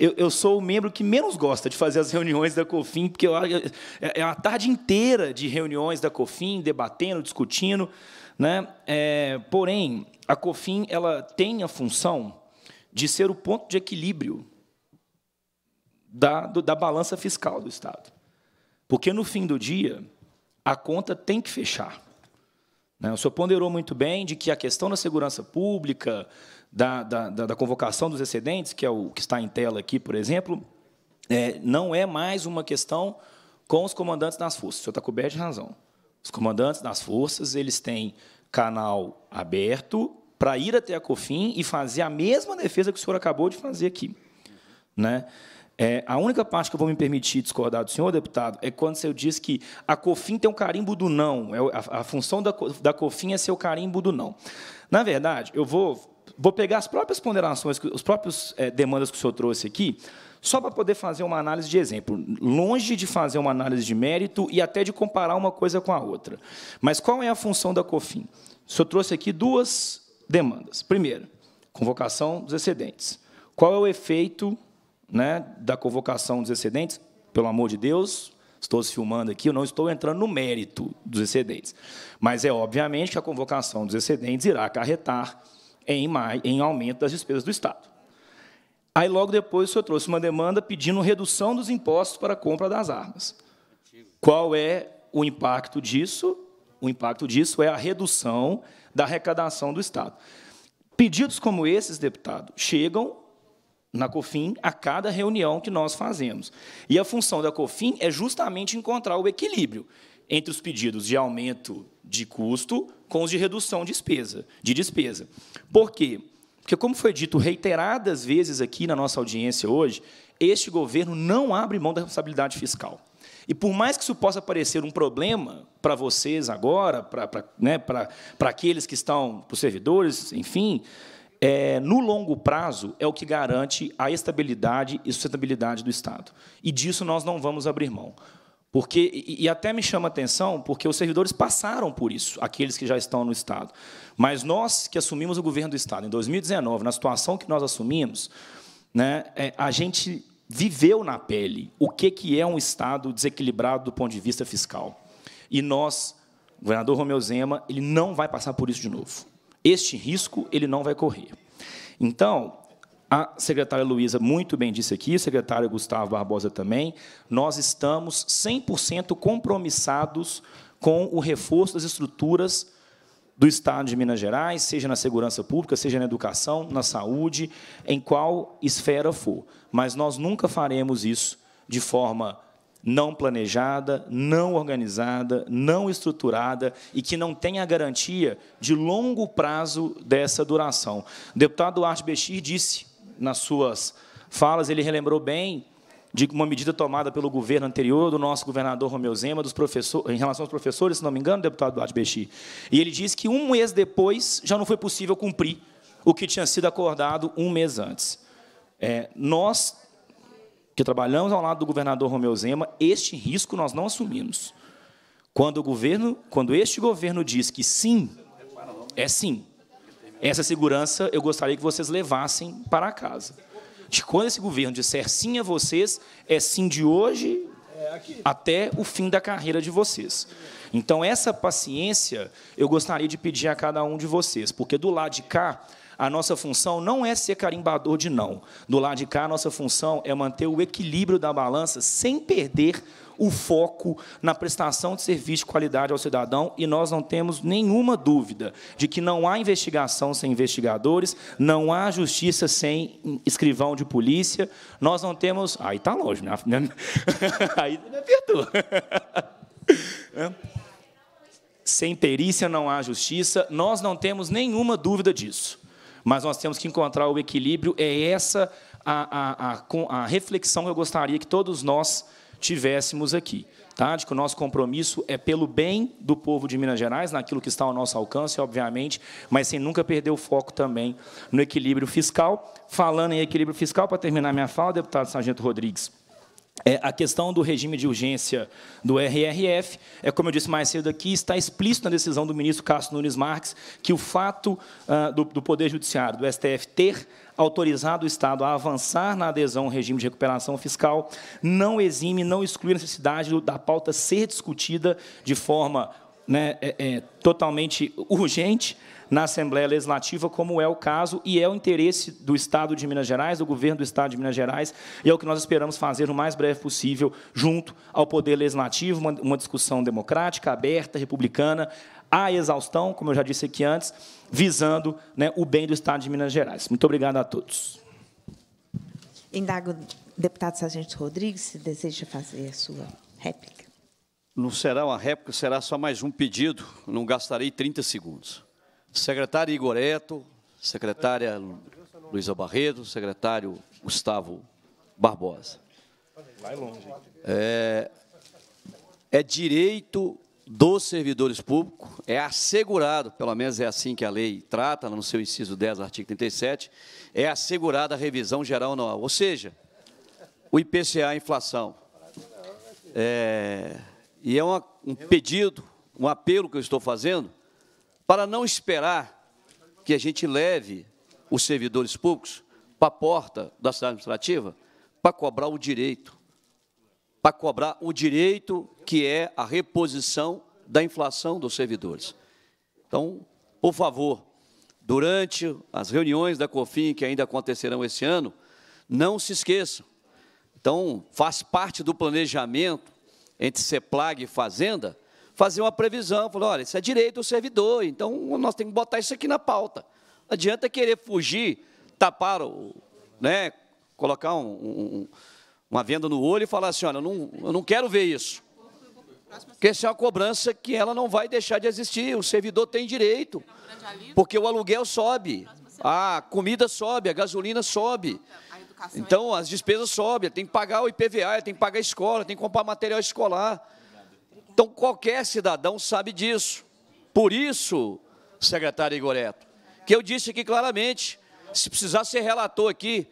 eu, eu, sou o membro que menos gosta de fazer as reuniões da COFIN, porque eu, é, é a tarde inteira de reuniões da COFIN, debatendo, discutindo. Né? É, porém, a COFIN ela tem a função de ser o ponto de equilíbrio da, do, da balança fiscal do Estado. Porque, no fim do dia, a conta tem que fechar. Né? O senhor ponderou muito bem de que a questão da segurança pública, da, da, da, convocação dos excedentes, que é o que está em tela aqui, por exemplo, é, não é mais uma questão com os comandantes das forças. O senhor está coberto de razão. Os comandantes das forças eles têm canal aberto para ir até a COFIN e fazer a mesma defesa que o senhor acabou de fazer aqui. Né? É, a única parte que eu vou me permitir discordar do senhor, deputado, é quando o senhor diz que a COFIN tem um carimbo do não. É, a, a função da, da COFIN é ser o carimbo do não. Na verdade, eu vou vou pegar as próprias ponderações, os próprios é, demandas que o senhor trouxe aqui, só para poder fazer uma análise de exemplo, longe de fazer uma análise de mérito e até de comparar uma coisa com a outra. Mas qual é a função da COFIN? O senhor trouxe aqui duas demandas. Primeiro, convocação dos excedentes. Qual é o efeito né, da convocação dos excedentes? Pelo amor de Deus, estou se filmando aqui, eu não estou entrando no mérito dos excedentes. Mas é obviamente que a convocação dos excedentes irá acarretar em, em aumento das despesas do Estado. Aí, logo depois, o senhor trouxe uma demanda pedindo redução dos impostos para a compra das armas. Qual é o impacto disso? O impacto disso é a redução da arrecadação do Estado. Pedidos como esses, deputado, chegam na COFIN a cada reunião que nós fazemos. E a função da COFIN é justamente encontrar o equilíbrio entre os pedidos de aumento de custo com os de redução de despesa, de despesa. Por quê? Porque, como foi dito reiteradas vezes aqui na nossa audiência hoje, este governo não abre mão da responsabilidade fiscal. E por mais que isso possa parecer um problema para vocês agora, para né, aqueles que estão, para os servidores, enfim, é, no longo prazo é o que garante a estabilidade e sustentabilidade do Estado. E disso nós não vamos abrir mão. Porque, e até me chama atenção, porque os servidores passaram por isso, aqueles que já estão no Estado. Mas nós que assumimos o governo do Estado em 2019, na situação que nós assumimos, né, é, a gente viveu na pele o que, que é um Estado desequilibrado do ponto de vista fiscal. E nós, o governador Romeu Zema, ele não vai passar por isso de novo. Este risco ele não vai correr. Então, a secretária Luísa muito bem disse aqui, o secretário Gustavo Barbosa também, nós estamos 100% compromissados com o reforço das estruturas do Estado de Minas Gerais, seja na segurança pública, seja na educação, na saúde, em qual esfera for. Mas nós nunca faremos isso de forma não planejada, não organizada, não estruturada e que não tenha garantia de longo prazo dessa duração. O deputado Duarte Bechir disse nas suas falas, ele relembrou bem de uma medida tomada pelo governo anterior, do nosso governador Romeu Zema, dos professores, em relação aos professores, se não me engano, deputado Duarte Bexi. E ele disse que um mês depois já não foi possível cumprir o que tinha sido acordado um mês antes. É, nós, que trabalhamos ao lado do governador Romeu Zema, este risco nós não assumimos. Quando o governo, quando este governo diz que sim, é sim. Essa segurança eu gostaria que vocês levassem para casa de quando esse governo disser sim a vocês, é sim de hoje até o fim da carreira de vocês. Então, essa paciência eu gostaria de pedir a cada um de vocês, porque do lado de cá, a nossa função não é ser carimbador de não. Do lado de cá, a nossa função é manter o equilíbrio da balança sem perder o foco na prestação de serviço de qualidade ao cidadão e nós não temos nenhuma dúvida de que não há investigação sem investigadores, não há justiça sem escrivão de polícia, nós não temos. Aí está longe, né? Aí me apertou. Sem perícia não há justiça, nós não temos nenhuma dúvida disso. Mas nós temos que encontrar o equilíbrio, é essa a, a, a, a reflexão que eu gostaria que todos nós tivéssemos aqui. Tá? De que o nosso compromisso é pelo bem do povo de Minas Gerais, naquilo que está ao nosso alcance, obviamente, mas sem nunca perder o foco também no equilíbrio fiscal. Falando em equilíbrio fiscal, para terminar minha fala, deputado Sargento Rodrigues, é, a questão do regime de urgência do RRF, é como eu disse mais cedo aqui, está explícito na decisão do ministro Castro Nunes Marques que o fato uh, do, do Poder Judiciário, do STF, ter autorizado o Estado a avançar na adesão ao regime de recuperação fiscal, não exime, não exclui a necessidade da pauta ser discutida de forma né, é, é, totalmente urgente na Assembleia Legislativa, como é o caso, e é o interesse do Estado de Minas Gerais, do governo do Estado de Minas Gerais, e é o que nós esperamos fazer o mais breve possível, junto ao Poder Legislativo, uma, uma discussão democrática, aberta, republicana, à exaustão, como eu já disse aqui antes, visando né, o bem do Estado de Minas Gerais. Muito obrigado a todos. Indago, deputado Sargento Rodrigues, se deseja fazer a sua réplica. Não será uma réplica, será só mais um pedido, não gastarei 30 segundos. Secretário Igor Eto, secretária Luísa Barreto, secretário Gustavo Barbosa. Vai longe. É, é direito dos servidores públicos, é assegurado, pelo menos é assim que a lei trata, no seu inciso 10, artigo 37, é assegurada a revisão geral anual, ou seja, o IPCA, a inflação. É, e é uma, um pedido, um apelo que eu estou fazendo, para não esperar que a gente leve os servidores públicos para a porta da cidade administrativa para cobrar o direito para cobrar o direito que é a reposição da inflação dos servidores. Então, por favor, durante as reuniões da COFIN que ainda acontecerão esse ano, não se esqueçam. Então, faz parte do planejamento entre CEPLAG e Fazenda fazer uma previsão, falar, olha, isso é direito do servidor, então nós temos que botar isso aqui na pauta. Não adianta querer fugir, tapar, o, né, colocar um, um uma venda no olho e falar assim, olha, eu não, eu não quero ver isso. Porque essa é uma cobrança que ela não vai deixar de existir. O servidor tem direito. Porque o aluguel sobe, a comida sobe, a gasolina sobe. Então, as despesas sobem, tem que pagar o IPVA, tem que pagar a escola, tem que comprar material escolar. Então, qualquer cidadão sabe disso. Por isso, secretário Igoreto, que eu disse aqui claramente, se precisar ser relator aqui,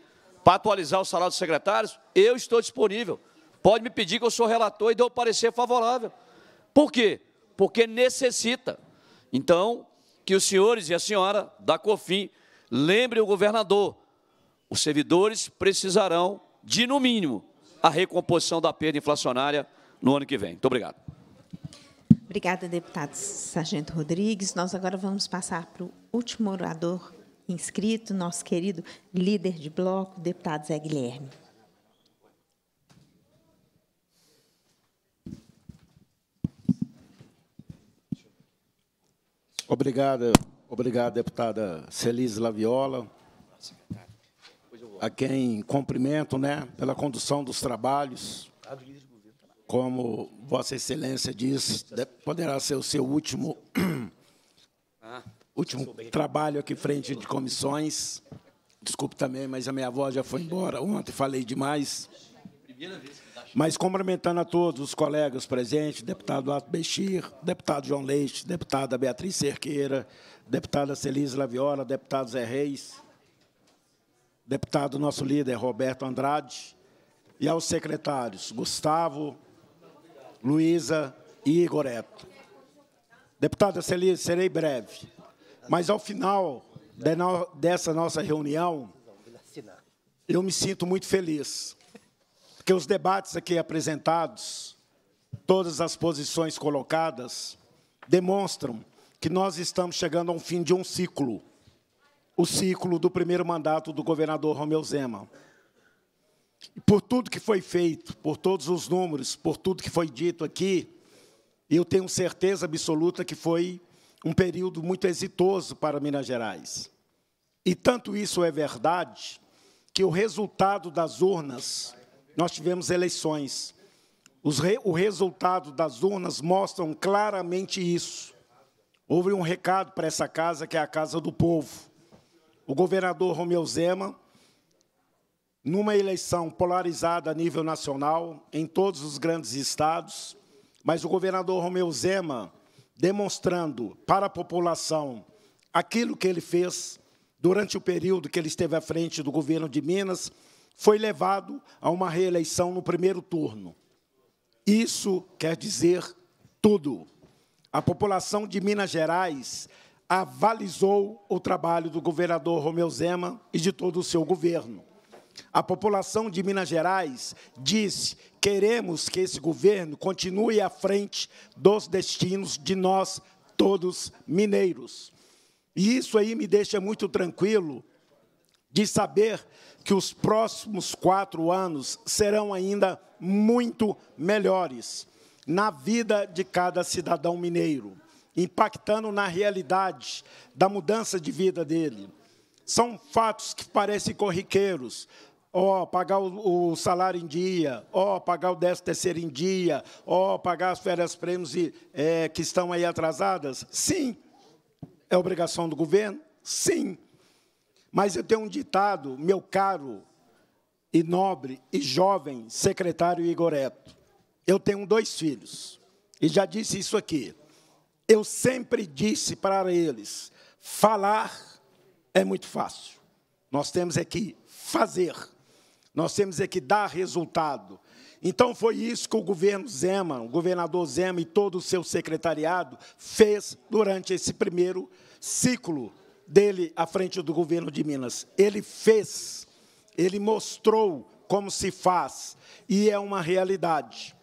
para atualizar o salário dos secretários, eu estou disponível. Pode me pedir que eu sou relator e dou parecer favorável. Por quê? Porque necessita. Então, que os senhores e a senhora da COFIN lembrem o governador. Os servidores precisarão, de no mínimo, a recomposição da perda inflacionária no ano que vem. Muito obrigado. Obrigada, deputado Sargento Rodrigues. Nós agora vamos passar para o último orador inscrito, nosso querido líder de bloco, deputado Zé Guilherme. Obrigado, obrigado, deputada Celise Laviola, a quem cumprimento né, pela condução dos trabalhos. Como Vossa Excelência diz, poderá ser o seu último, último trabalho aqui frente de comissões. Desculpe também, mas a minha voz já foi embora. Ontem falei demais. Mas cumprimentando a todos os colegas presentes, deputado Ato Bexir, deputado João Leite, deputada Beatriz Cerqueira, deputada Celise Laviola, deputado Zé Reis, deputado nosso líder Roberto Andrade, e aos secretários Gustavo, Luísa e Igoreto. Deputada Celise, serei breve, mas ao final dessa nossa reunião, eu me sinto muito feliz porque os debates aqui apresentados, todas as posições colocadas, demonstram que nós estamos chegando ao fim de um ciclo, o ciclo do primeiro mandato do governador Romeu Zema. Por tudo que foi feito, por todos os números, por tudo que foi dito aqui, eu tenho certeza absoluta que foi um período muito exitoso para Minas Gerais. E tanto isso é verdade, que o resultado das urnas nós tivemos eleições. Re, o resultado das urnas mostram claramente isso. Houve um recado para essa casa, que é a casa do povo. O governador Romeu Zema, numa eleição polarizada a nível nacional, em todos os grandes estados, mas o governador Romeu Zema demonstrando para a população aquilo que ele fez durante o período que ele esteve à frente do governo de Minas, foi levado a uma reeleição no primeiro turno. Isso quer dizer tudo. A população de Minas Gerais avalizou o trabalho do governador Romeu Zema e de todo o seu governo. A população de Minas Gerais disse: queremos que esse governo continue à frente dos destinos de nós, todos mineiros. E isso aí me deixa muito tranquilo de saber que os próximos quatro anos serão ainda muito melhores na vida de cada cidadão mineiro, impactando na realidade da mudança de vida dele. São fatos que parecem corriqueiros, ó, oh, pagar o, o, salário em dia, ó, oh, pagar o décimo terceiro em dia, ó, oh, pagar as férias prêmios é, que estão aí atrasadas? Sim. É obrigação do governo? Sim. Mas eu tenho um ditado, meu caro e nobre e jovem secretário Igoreto. Eu tenho dois filhos e já disse isso aqui. Eu sempre disse para eles: falar é muito fácil. Nós temos é que fazer. Nós temos é que dar resultado. Então foi isso que o governo Zema, o governador Zema e todo o seu secretariado fez durante esse primeiro ciclo dele à frente do governo de Minas. Ele fez, ele mostrou como se faz, e é uma realidade.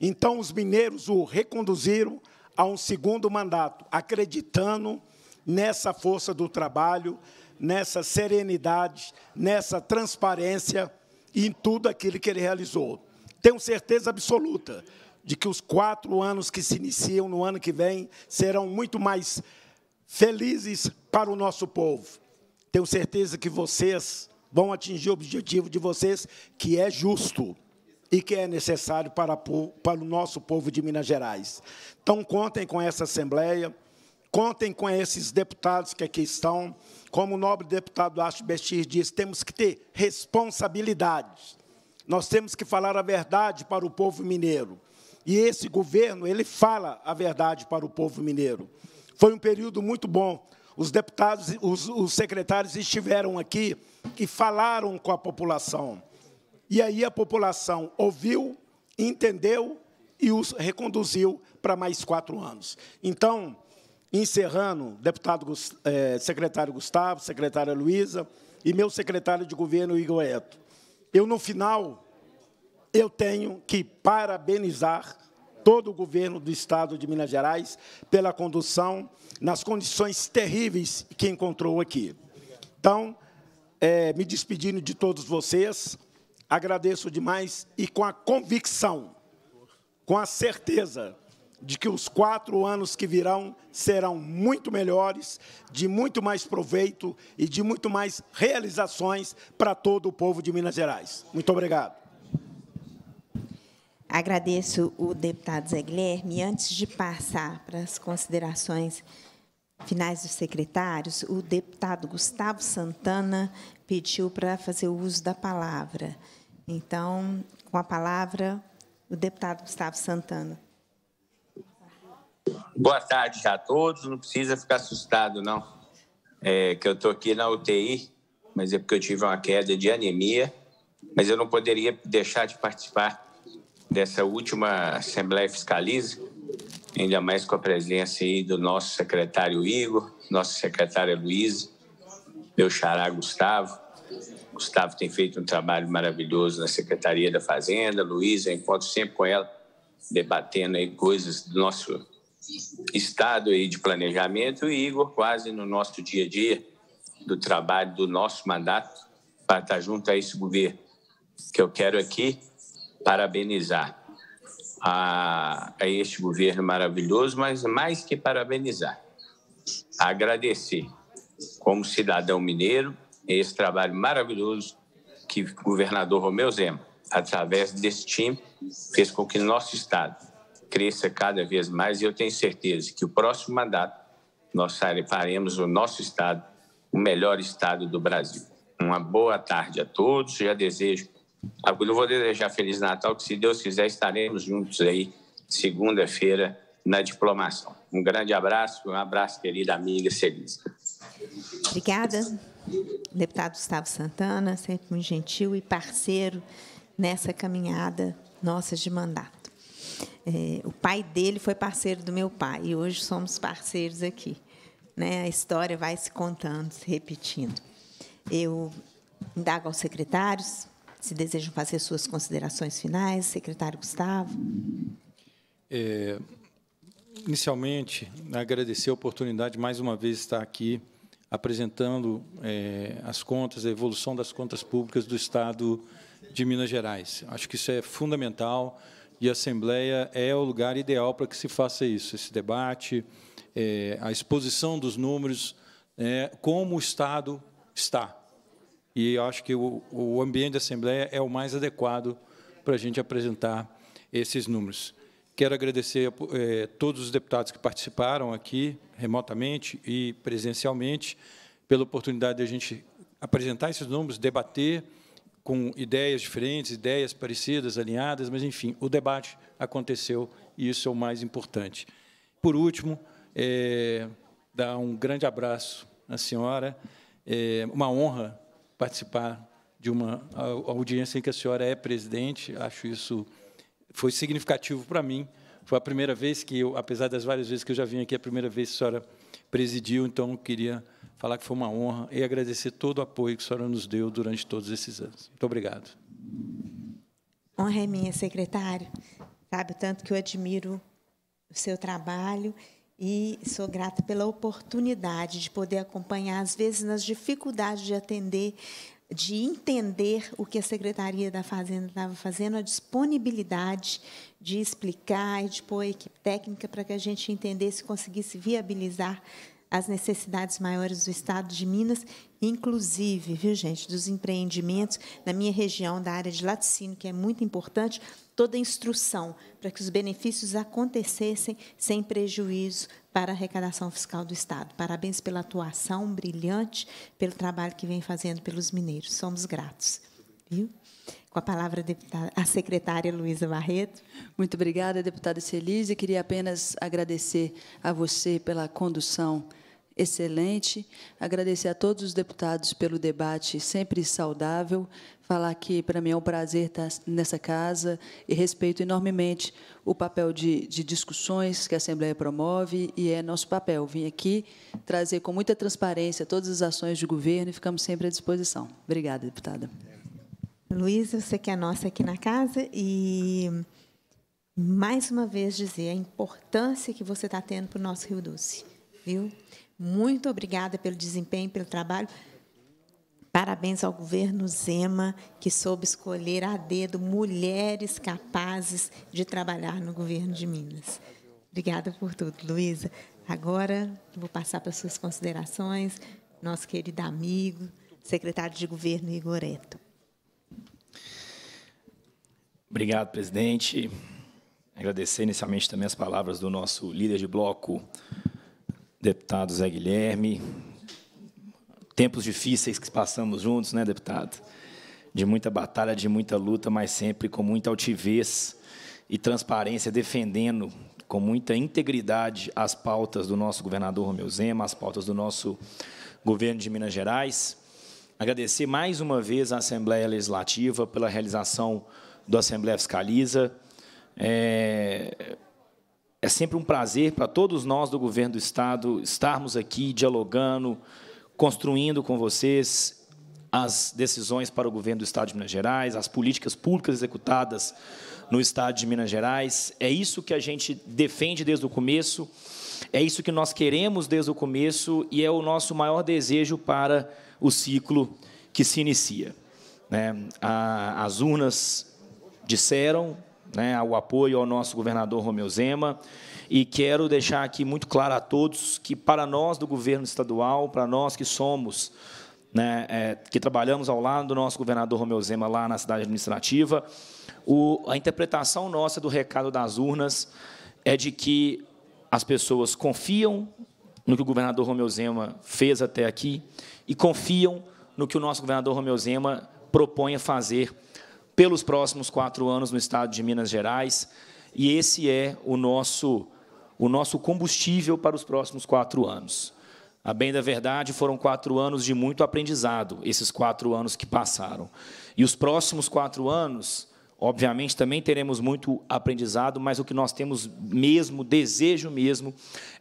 Então, os mineiros o reconduziram a um segundo mandato, acreditando nessa força do trabalho, nessa serenidade, nessa transparência e em tudo aquilo que ele realizou. Tenho certeza absoluta de que os quatro anos que se iniciam no ano que vem serão muito mais felizes para o nosso povo. Tenho certeza que vocês vão atingir o objetivo de vocês, que é justo e que é necessário para, para o nosso povo de Minas Gerais. Então, contem com essa Assembleia, contem com esses deputados que aqui estão. Como o nobre deputado Acho Bestir disse, temos que ter responsabilidade. Nós temos que falar a verdade para o povo mineiro. E esse governo, ele fala a verdade para o povo mineiro. Foi um período muito bom. Os deputados, os, os secretários estiveram aqui e falaram com a população. E aí a população ouviu, entendeu e os reconduziu para mais quatro anos. Então, encerrando, deputado, é, secretário Gustavo, secretária Luísa e meu secretário de governo, Igor Eto. Eu, no final, eu tenho que parabenizar todo o governo do Estado de Minas Gerais pela condução nas condições terríveis que encontrou aqui. Então, é, me despedindo de todos vocês, agradeço demais e com a convicção, com a certeza de que os quatro anos que virão serão muito melhores, de muito mais proveito e de muito mais realizações para todo o povo de Minas Gerais. Muito obrigado. Agradeço o deputado Zé Guilherme. Antes de passar para as considerações finais dos secretários, o deputado Gustavo Santana pediu para fazer o uso da palavra. Então, com a palavra, o deputado Gustavo Santana. Boa tarde a todos. Não precisa ficar assustado, não. É que eu estou aqui na UTI, mas é porque eu tive uma queda de anemia. Mas eu não poderia deixar de participar dessa última Assembleia Fiscaliza, ainda mais com a presença aí do nosso secretário Igor, nossa secretária Luísa, meu xará Gustavo. Gustavo tem feito um trabalho maravilhoso na Secretaria da Fazenda. Luísa, encontro sempre com ela, debatendo aí coisas do nosso estado aí de planejamento. E Igor, quase no nosso dia a dia, do trabalho do nosso mandato, para estar junto a esse governo. Que eu quero aqui parabenizar a, a este governo maravilhoso, mas mais que parabenizar, agradecer como cidadão mineiro esse trabalho maravilhoso que o governador Romeu Zema, através desse time, fez com que nosso estado cresça cada vez mais e eu tenho certeza que o próximo mandato nós faremos o nosso estado o melhor estado do Brasil. Uma boa tarde a todos, já desejo eu vou desejar Feliz Natal, que se Deus quiser estaremos juntos aí segunda-feira na diplomação. Um grande abraço, um abraço, querida amiga Celisa. Obrigada, deputado Gustavo Santana, sempre muito gentil e parceiro nessa caminhada nossa de mandato. É, o pai dele foi parceiro do meu pai e hoje somos parceiros aqui. Né? A história vai se contando, se repetindo. Eu indago aos secretários se desejam fazer suas considerações finais, secretário Gustavo. É, inicialmente, agradecer a oportunidade de mais uma vez estar aqui apresentando é, as contas, a evolução das contas públicas do Estado de Minas Gerais. Acho que isso é fundamental e a Assembleia é o lugar ideal para que se faça isso, esse debate, é, a exposição dos números, é, como o Estado está e eu acho que o, o ambiente da Assembleia é o mais adequado para a gente apresentar esses números. Quero agradecer a eh, todos os deputados que participaram aqui, remotamente e presencialmente, pela oportunidade de a gente apresentar esses números, debater com ideias diferentes, ideias parecidas, alinhadas, mas, enfim, o debate aconteceu e isso é o mais importante. Por último, é, dar um grande abraço à senhora, é uma honra participar de uma audiência em que a senhora é presidente. Acho isso foi significativo para mim. Foi a primeira vez que eu, apesar das várias vezes que eu já vim aqui, a primeira vez que a senhora presidiu, então queria falar que foi uma honra e agradecer todo o apoio que a senhora nos deu durante todos esses anos. Muito obrigado. Honra é minha, secretário. Sabe o tanto que eu admiro o seu trabalho e sou grata pela oportunidade de poder acompanhar, às vezes, nas dificuldades de atender, de entender o que a Secretaria da Fazenda estava fazendo, a disponibilidade de explicar e de pôr a equipe técnica para que a gente entendesse e conseguisse viabilizar as necessidades maiores do Estado de Minas, inclusive, viu, gente, dos empreendimentos na minha região, da área de laticínio, que é muito importante, toda a instrução para que os benefícios acontecessem sem prejuízo para a arrecadação fiscal do Estado. Parabéns pela atuação brilhante, pelo trabalho que vem fazendo pelos mineiros. Somos gratos. Viu? Com a palavra a secretária Luísa Barreto. Muito obrigada, deputada Celise. Queria apenas agradecer a você pela condução excelente. Agradecer a todos os deputados pelo debate sempre saudável. Falar que, para mim, é um prazer estar nessa casa e respeito enormemente o papel de, de discussões que a Assembleia promove e é nosso papel vir aqui trazer com muita transparência todas as ações de governo e ficamos sempre à disposição. Obrigada, deputada. Luísa, você que é nossa aqui na casa e mais uma vez dizer a importância que você está tendo para o nosso Rio Doce, viu? Muito obrigada pelo desempenho, pelo trabalho. Parabéns ao governo Zema, que soube escolher a dedo mulheres capazes de trabalhar no governo de Minas. Obrigada por tudo, Luísa. Agora, vou passar para as suas considerações, nosso querido amigo, secretário de governo Igor Eto. Obrigado, presidente. Agradecer inicialmente também as palavras do nosso líder de bloco, deputado Zé Guilherme. Tempos difíceis que passamos juntos, né, deputado? De muita batalha, de muita luta, mas sempre com muita altivez e transparência, defendendo com muita integridade as pautas do nosso governador Romeu Zema, as pautas do nosso governo de Minas Gerais. Agradecer mais uma vez à Assembleia Legislativa pela realização do Assembleia Fiscaliza. É, é sempre um prazer para todos nós do governo do Estado estarmos aqui dialogando, construindo com vocês as decisões para o governo do Estado de Minas Gerais, as políticas públicas executadas no Estado de Minas Gerais. É isso que a gente defende desde o começo, é isso que nós queremos desde o começo e é o nosso maior desejo para o ciclo que se inicia. Né? As urnas disseram né, o apoio ao nosso governador Romeu Zema, e quero deixar aqui muito claro a todos que, para nós do governo estadual, para nós que somos, né, é, que trabalhamos ao lado do nosso governador Romeu Zema lá na cidade administrativa, o, a interpretação nossa do recado das urnas é de que as pessoas confiam no que o governador Romeu Zema fez até aqui e confiam no que o nosso governador Romeu Zema propõe a fazer pelos próximos quatro anos no estado de Minas Gerais. E esse é o nosso, o nosso combustível para os próximos quatro anos. A bem da verdade, foram quatro anos de muito aprendizado, esses quatro anos que passaram. E os próximos quatro anos Obviamente também teremos muito aprendizado, mas o que nós temos mesmo, desejo mesmo,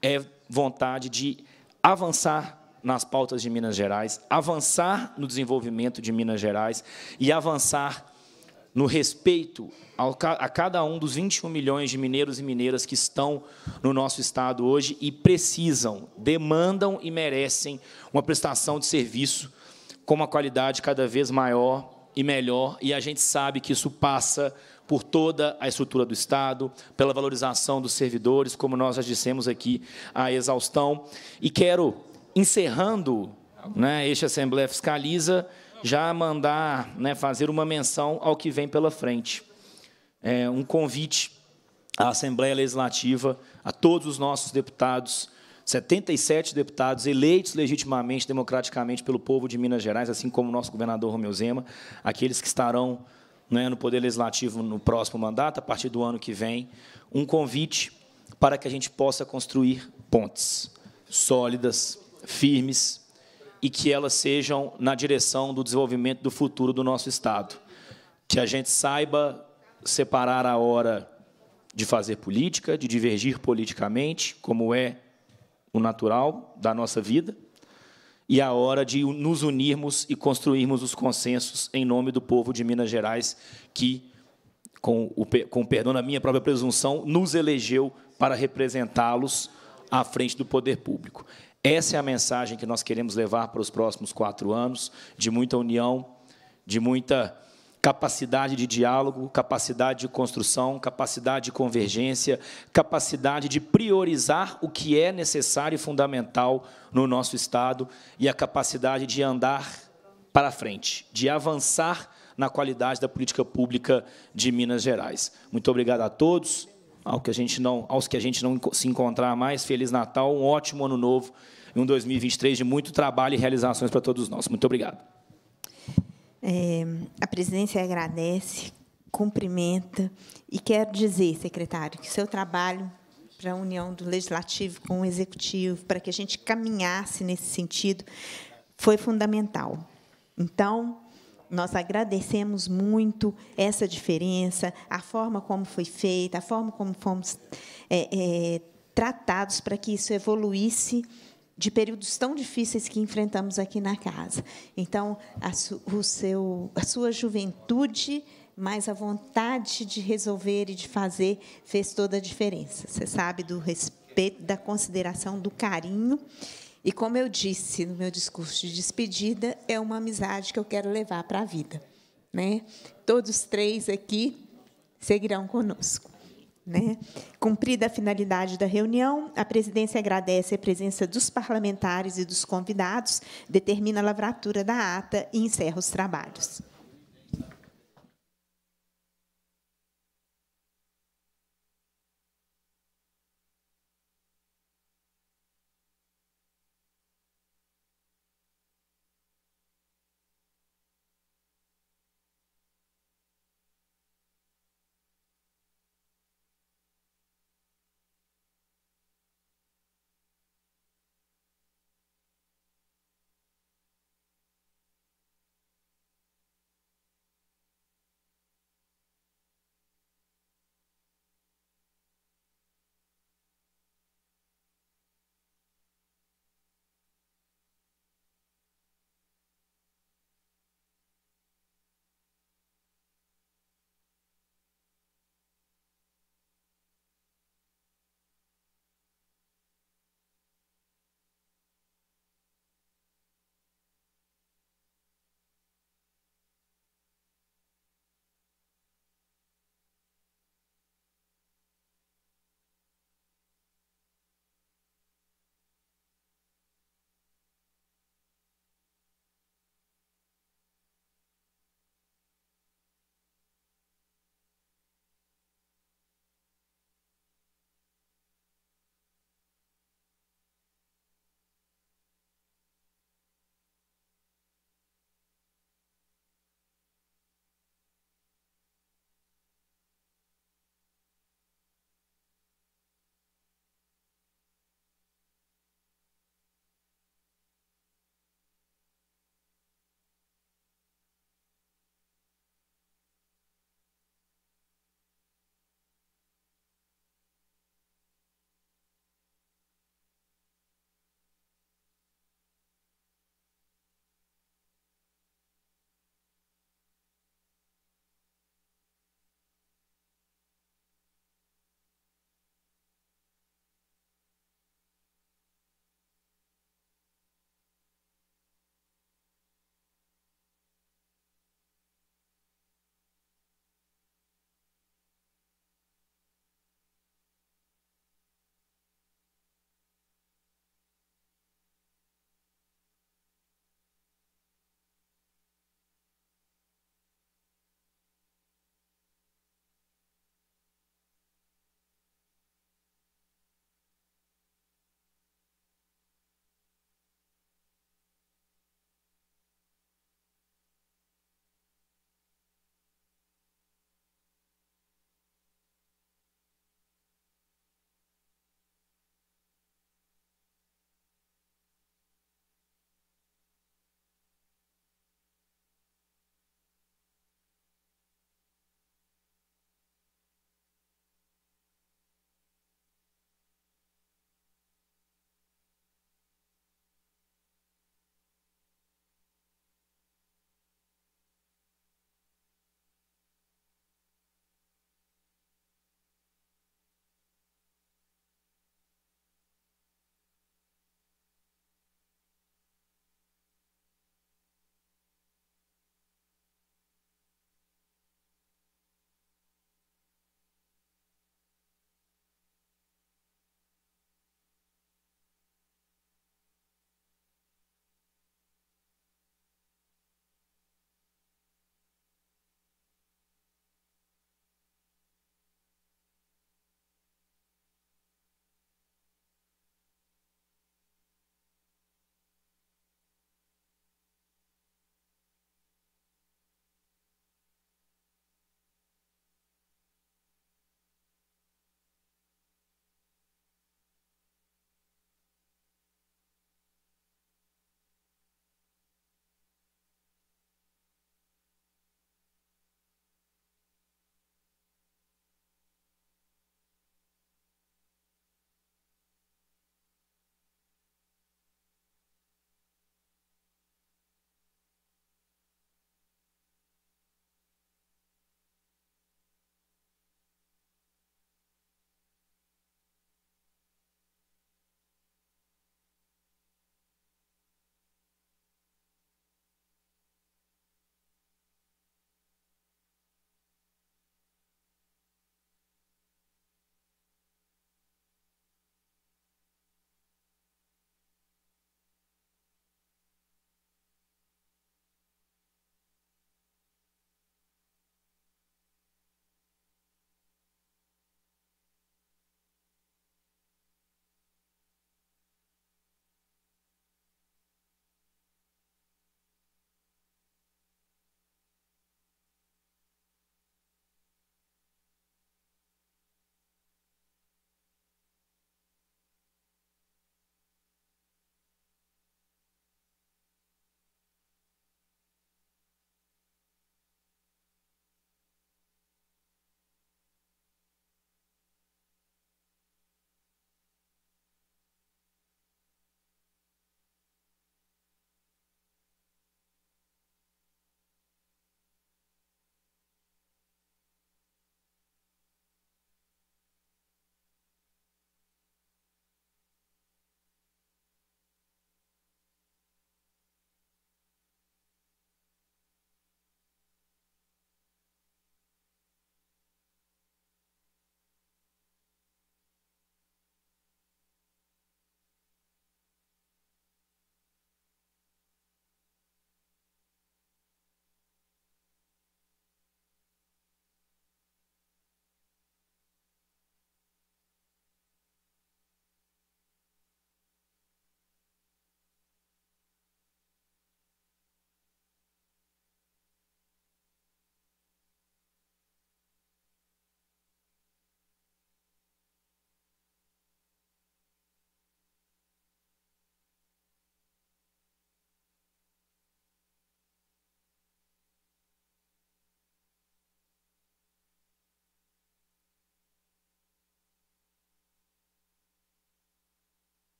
é vontade de avançar nas pautas de Minas Gerais, avançar no desenvolvimento de Minas Gerais e avançar no respeito a cada um dos 21 milhões de mineiros e mineiras que estão no nosso estado hoje e precisam, demandam e merecem uma prestação de serviço com uma qualidade cada vez maior e melhor, e a gente sabe que isso passa por toda a estrutura do Estado, pela valorização dos servidores, como nós já dissemos aqui, a exaustão. E quero, encerrando né, este Assembleia Fiscaliza, já mandar né, fazer uma menção ao que vem pela frente. É, um convite à Assembleia Legislativa, a todos os nossos deputados, 77 deputados eleitos legitimamente, democraticamente pelo povo de Minas Gerais, assim como o nosso governador Romeu Zema, aqueles que estarão né, no Poder Legislativo no próximo mandato, a partir do ano que vem, um convite para que a gente possa construir pontes sólidas, firmes, e que elas sejam na direção do desenvolvimento do futuro do nosso Estado. Que a gente saiba separar a hora de fazer política, de divergir politicamente, como é o natural da nossa vida, e a hora de nos unirmos e construirmos os consensos em nome do povo de Minas Gerais, que, com o, com perdão da minha própria presunção, nos elegeu para representá-los à frente do poder público. Essa é a mensagem que nós queremos levar para os próximos quatro anos, de muita união, de muita capacidade de diálogo, capacidade de construção, capacidade de convergência, capacidade de priorizar o que é necessário e fundamental no nosso Estado e a capacidade de andar para frente, de avançar na qualidade da política pública de Minas Gerais. Muito obrigado a todos. Ao que a gente não, aos que a gente não se encontrar mais, Feliz Natal, um ótimo ano novo e um 2023 de muito trabalho e realizações para todos nós. Muito obrigado. É, a presidência agradece, cumprimenta e quero dizer, secretário, que seu trabalho para a união do legislativo com o executivo, para que a gente caminhasse nesse sentido, foi fundamental. Então, nós agradecemos muito essa diferença, a forma como foi feita, a forma como fomos é, é, tratados para que isso evoluísse de períodos tão difíceis que enfrentamos aqui na casa. Então, a, su, o seu, a sua juventude, mais a vontade de resolver e de fazer, fez toda a diferença. Você sabe do respeito, da consideração, do carinho. E como eu disse no meu discurso de despedida, é uma amizade que eu quero levar para a vida. Né? Todos três aqui seguirão conosco. Né? Cumprida a finalidade da reunião, a presidência agradece a presença dos parlamentares e dos convidados, determina a lavratura da ata e encerra os trabalhos.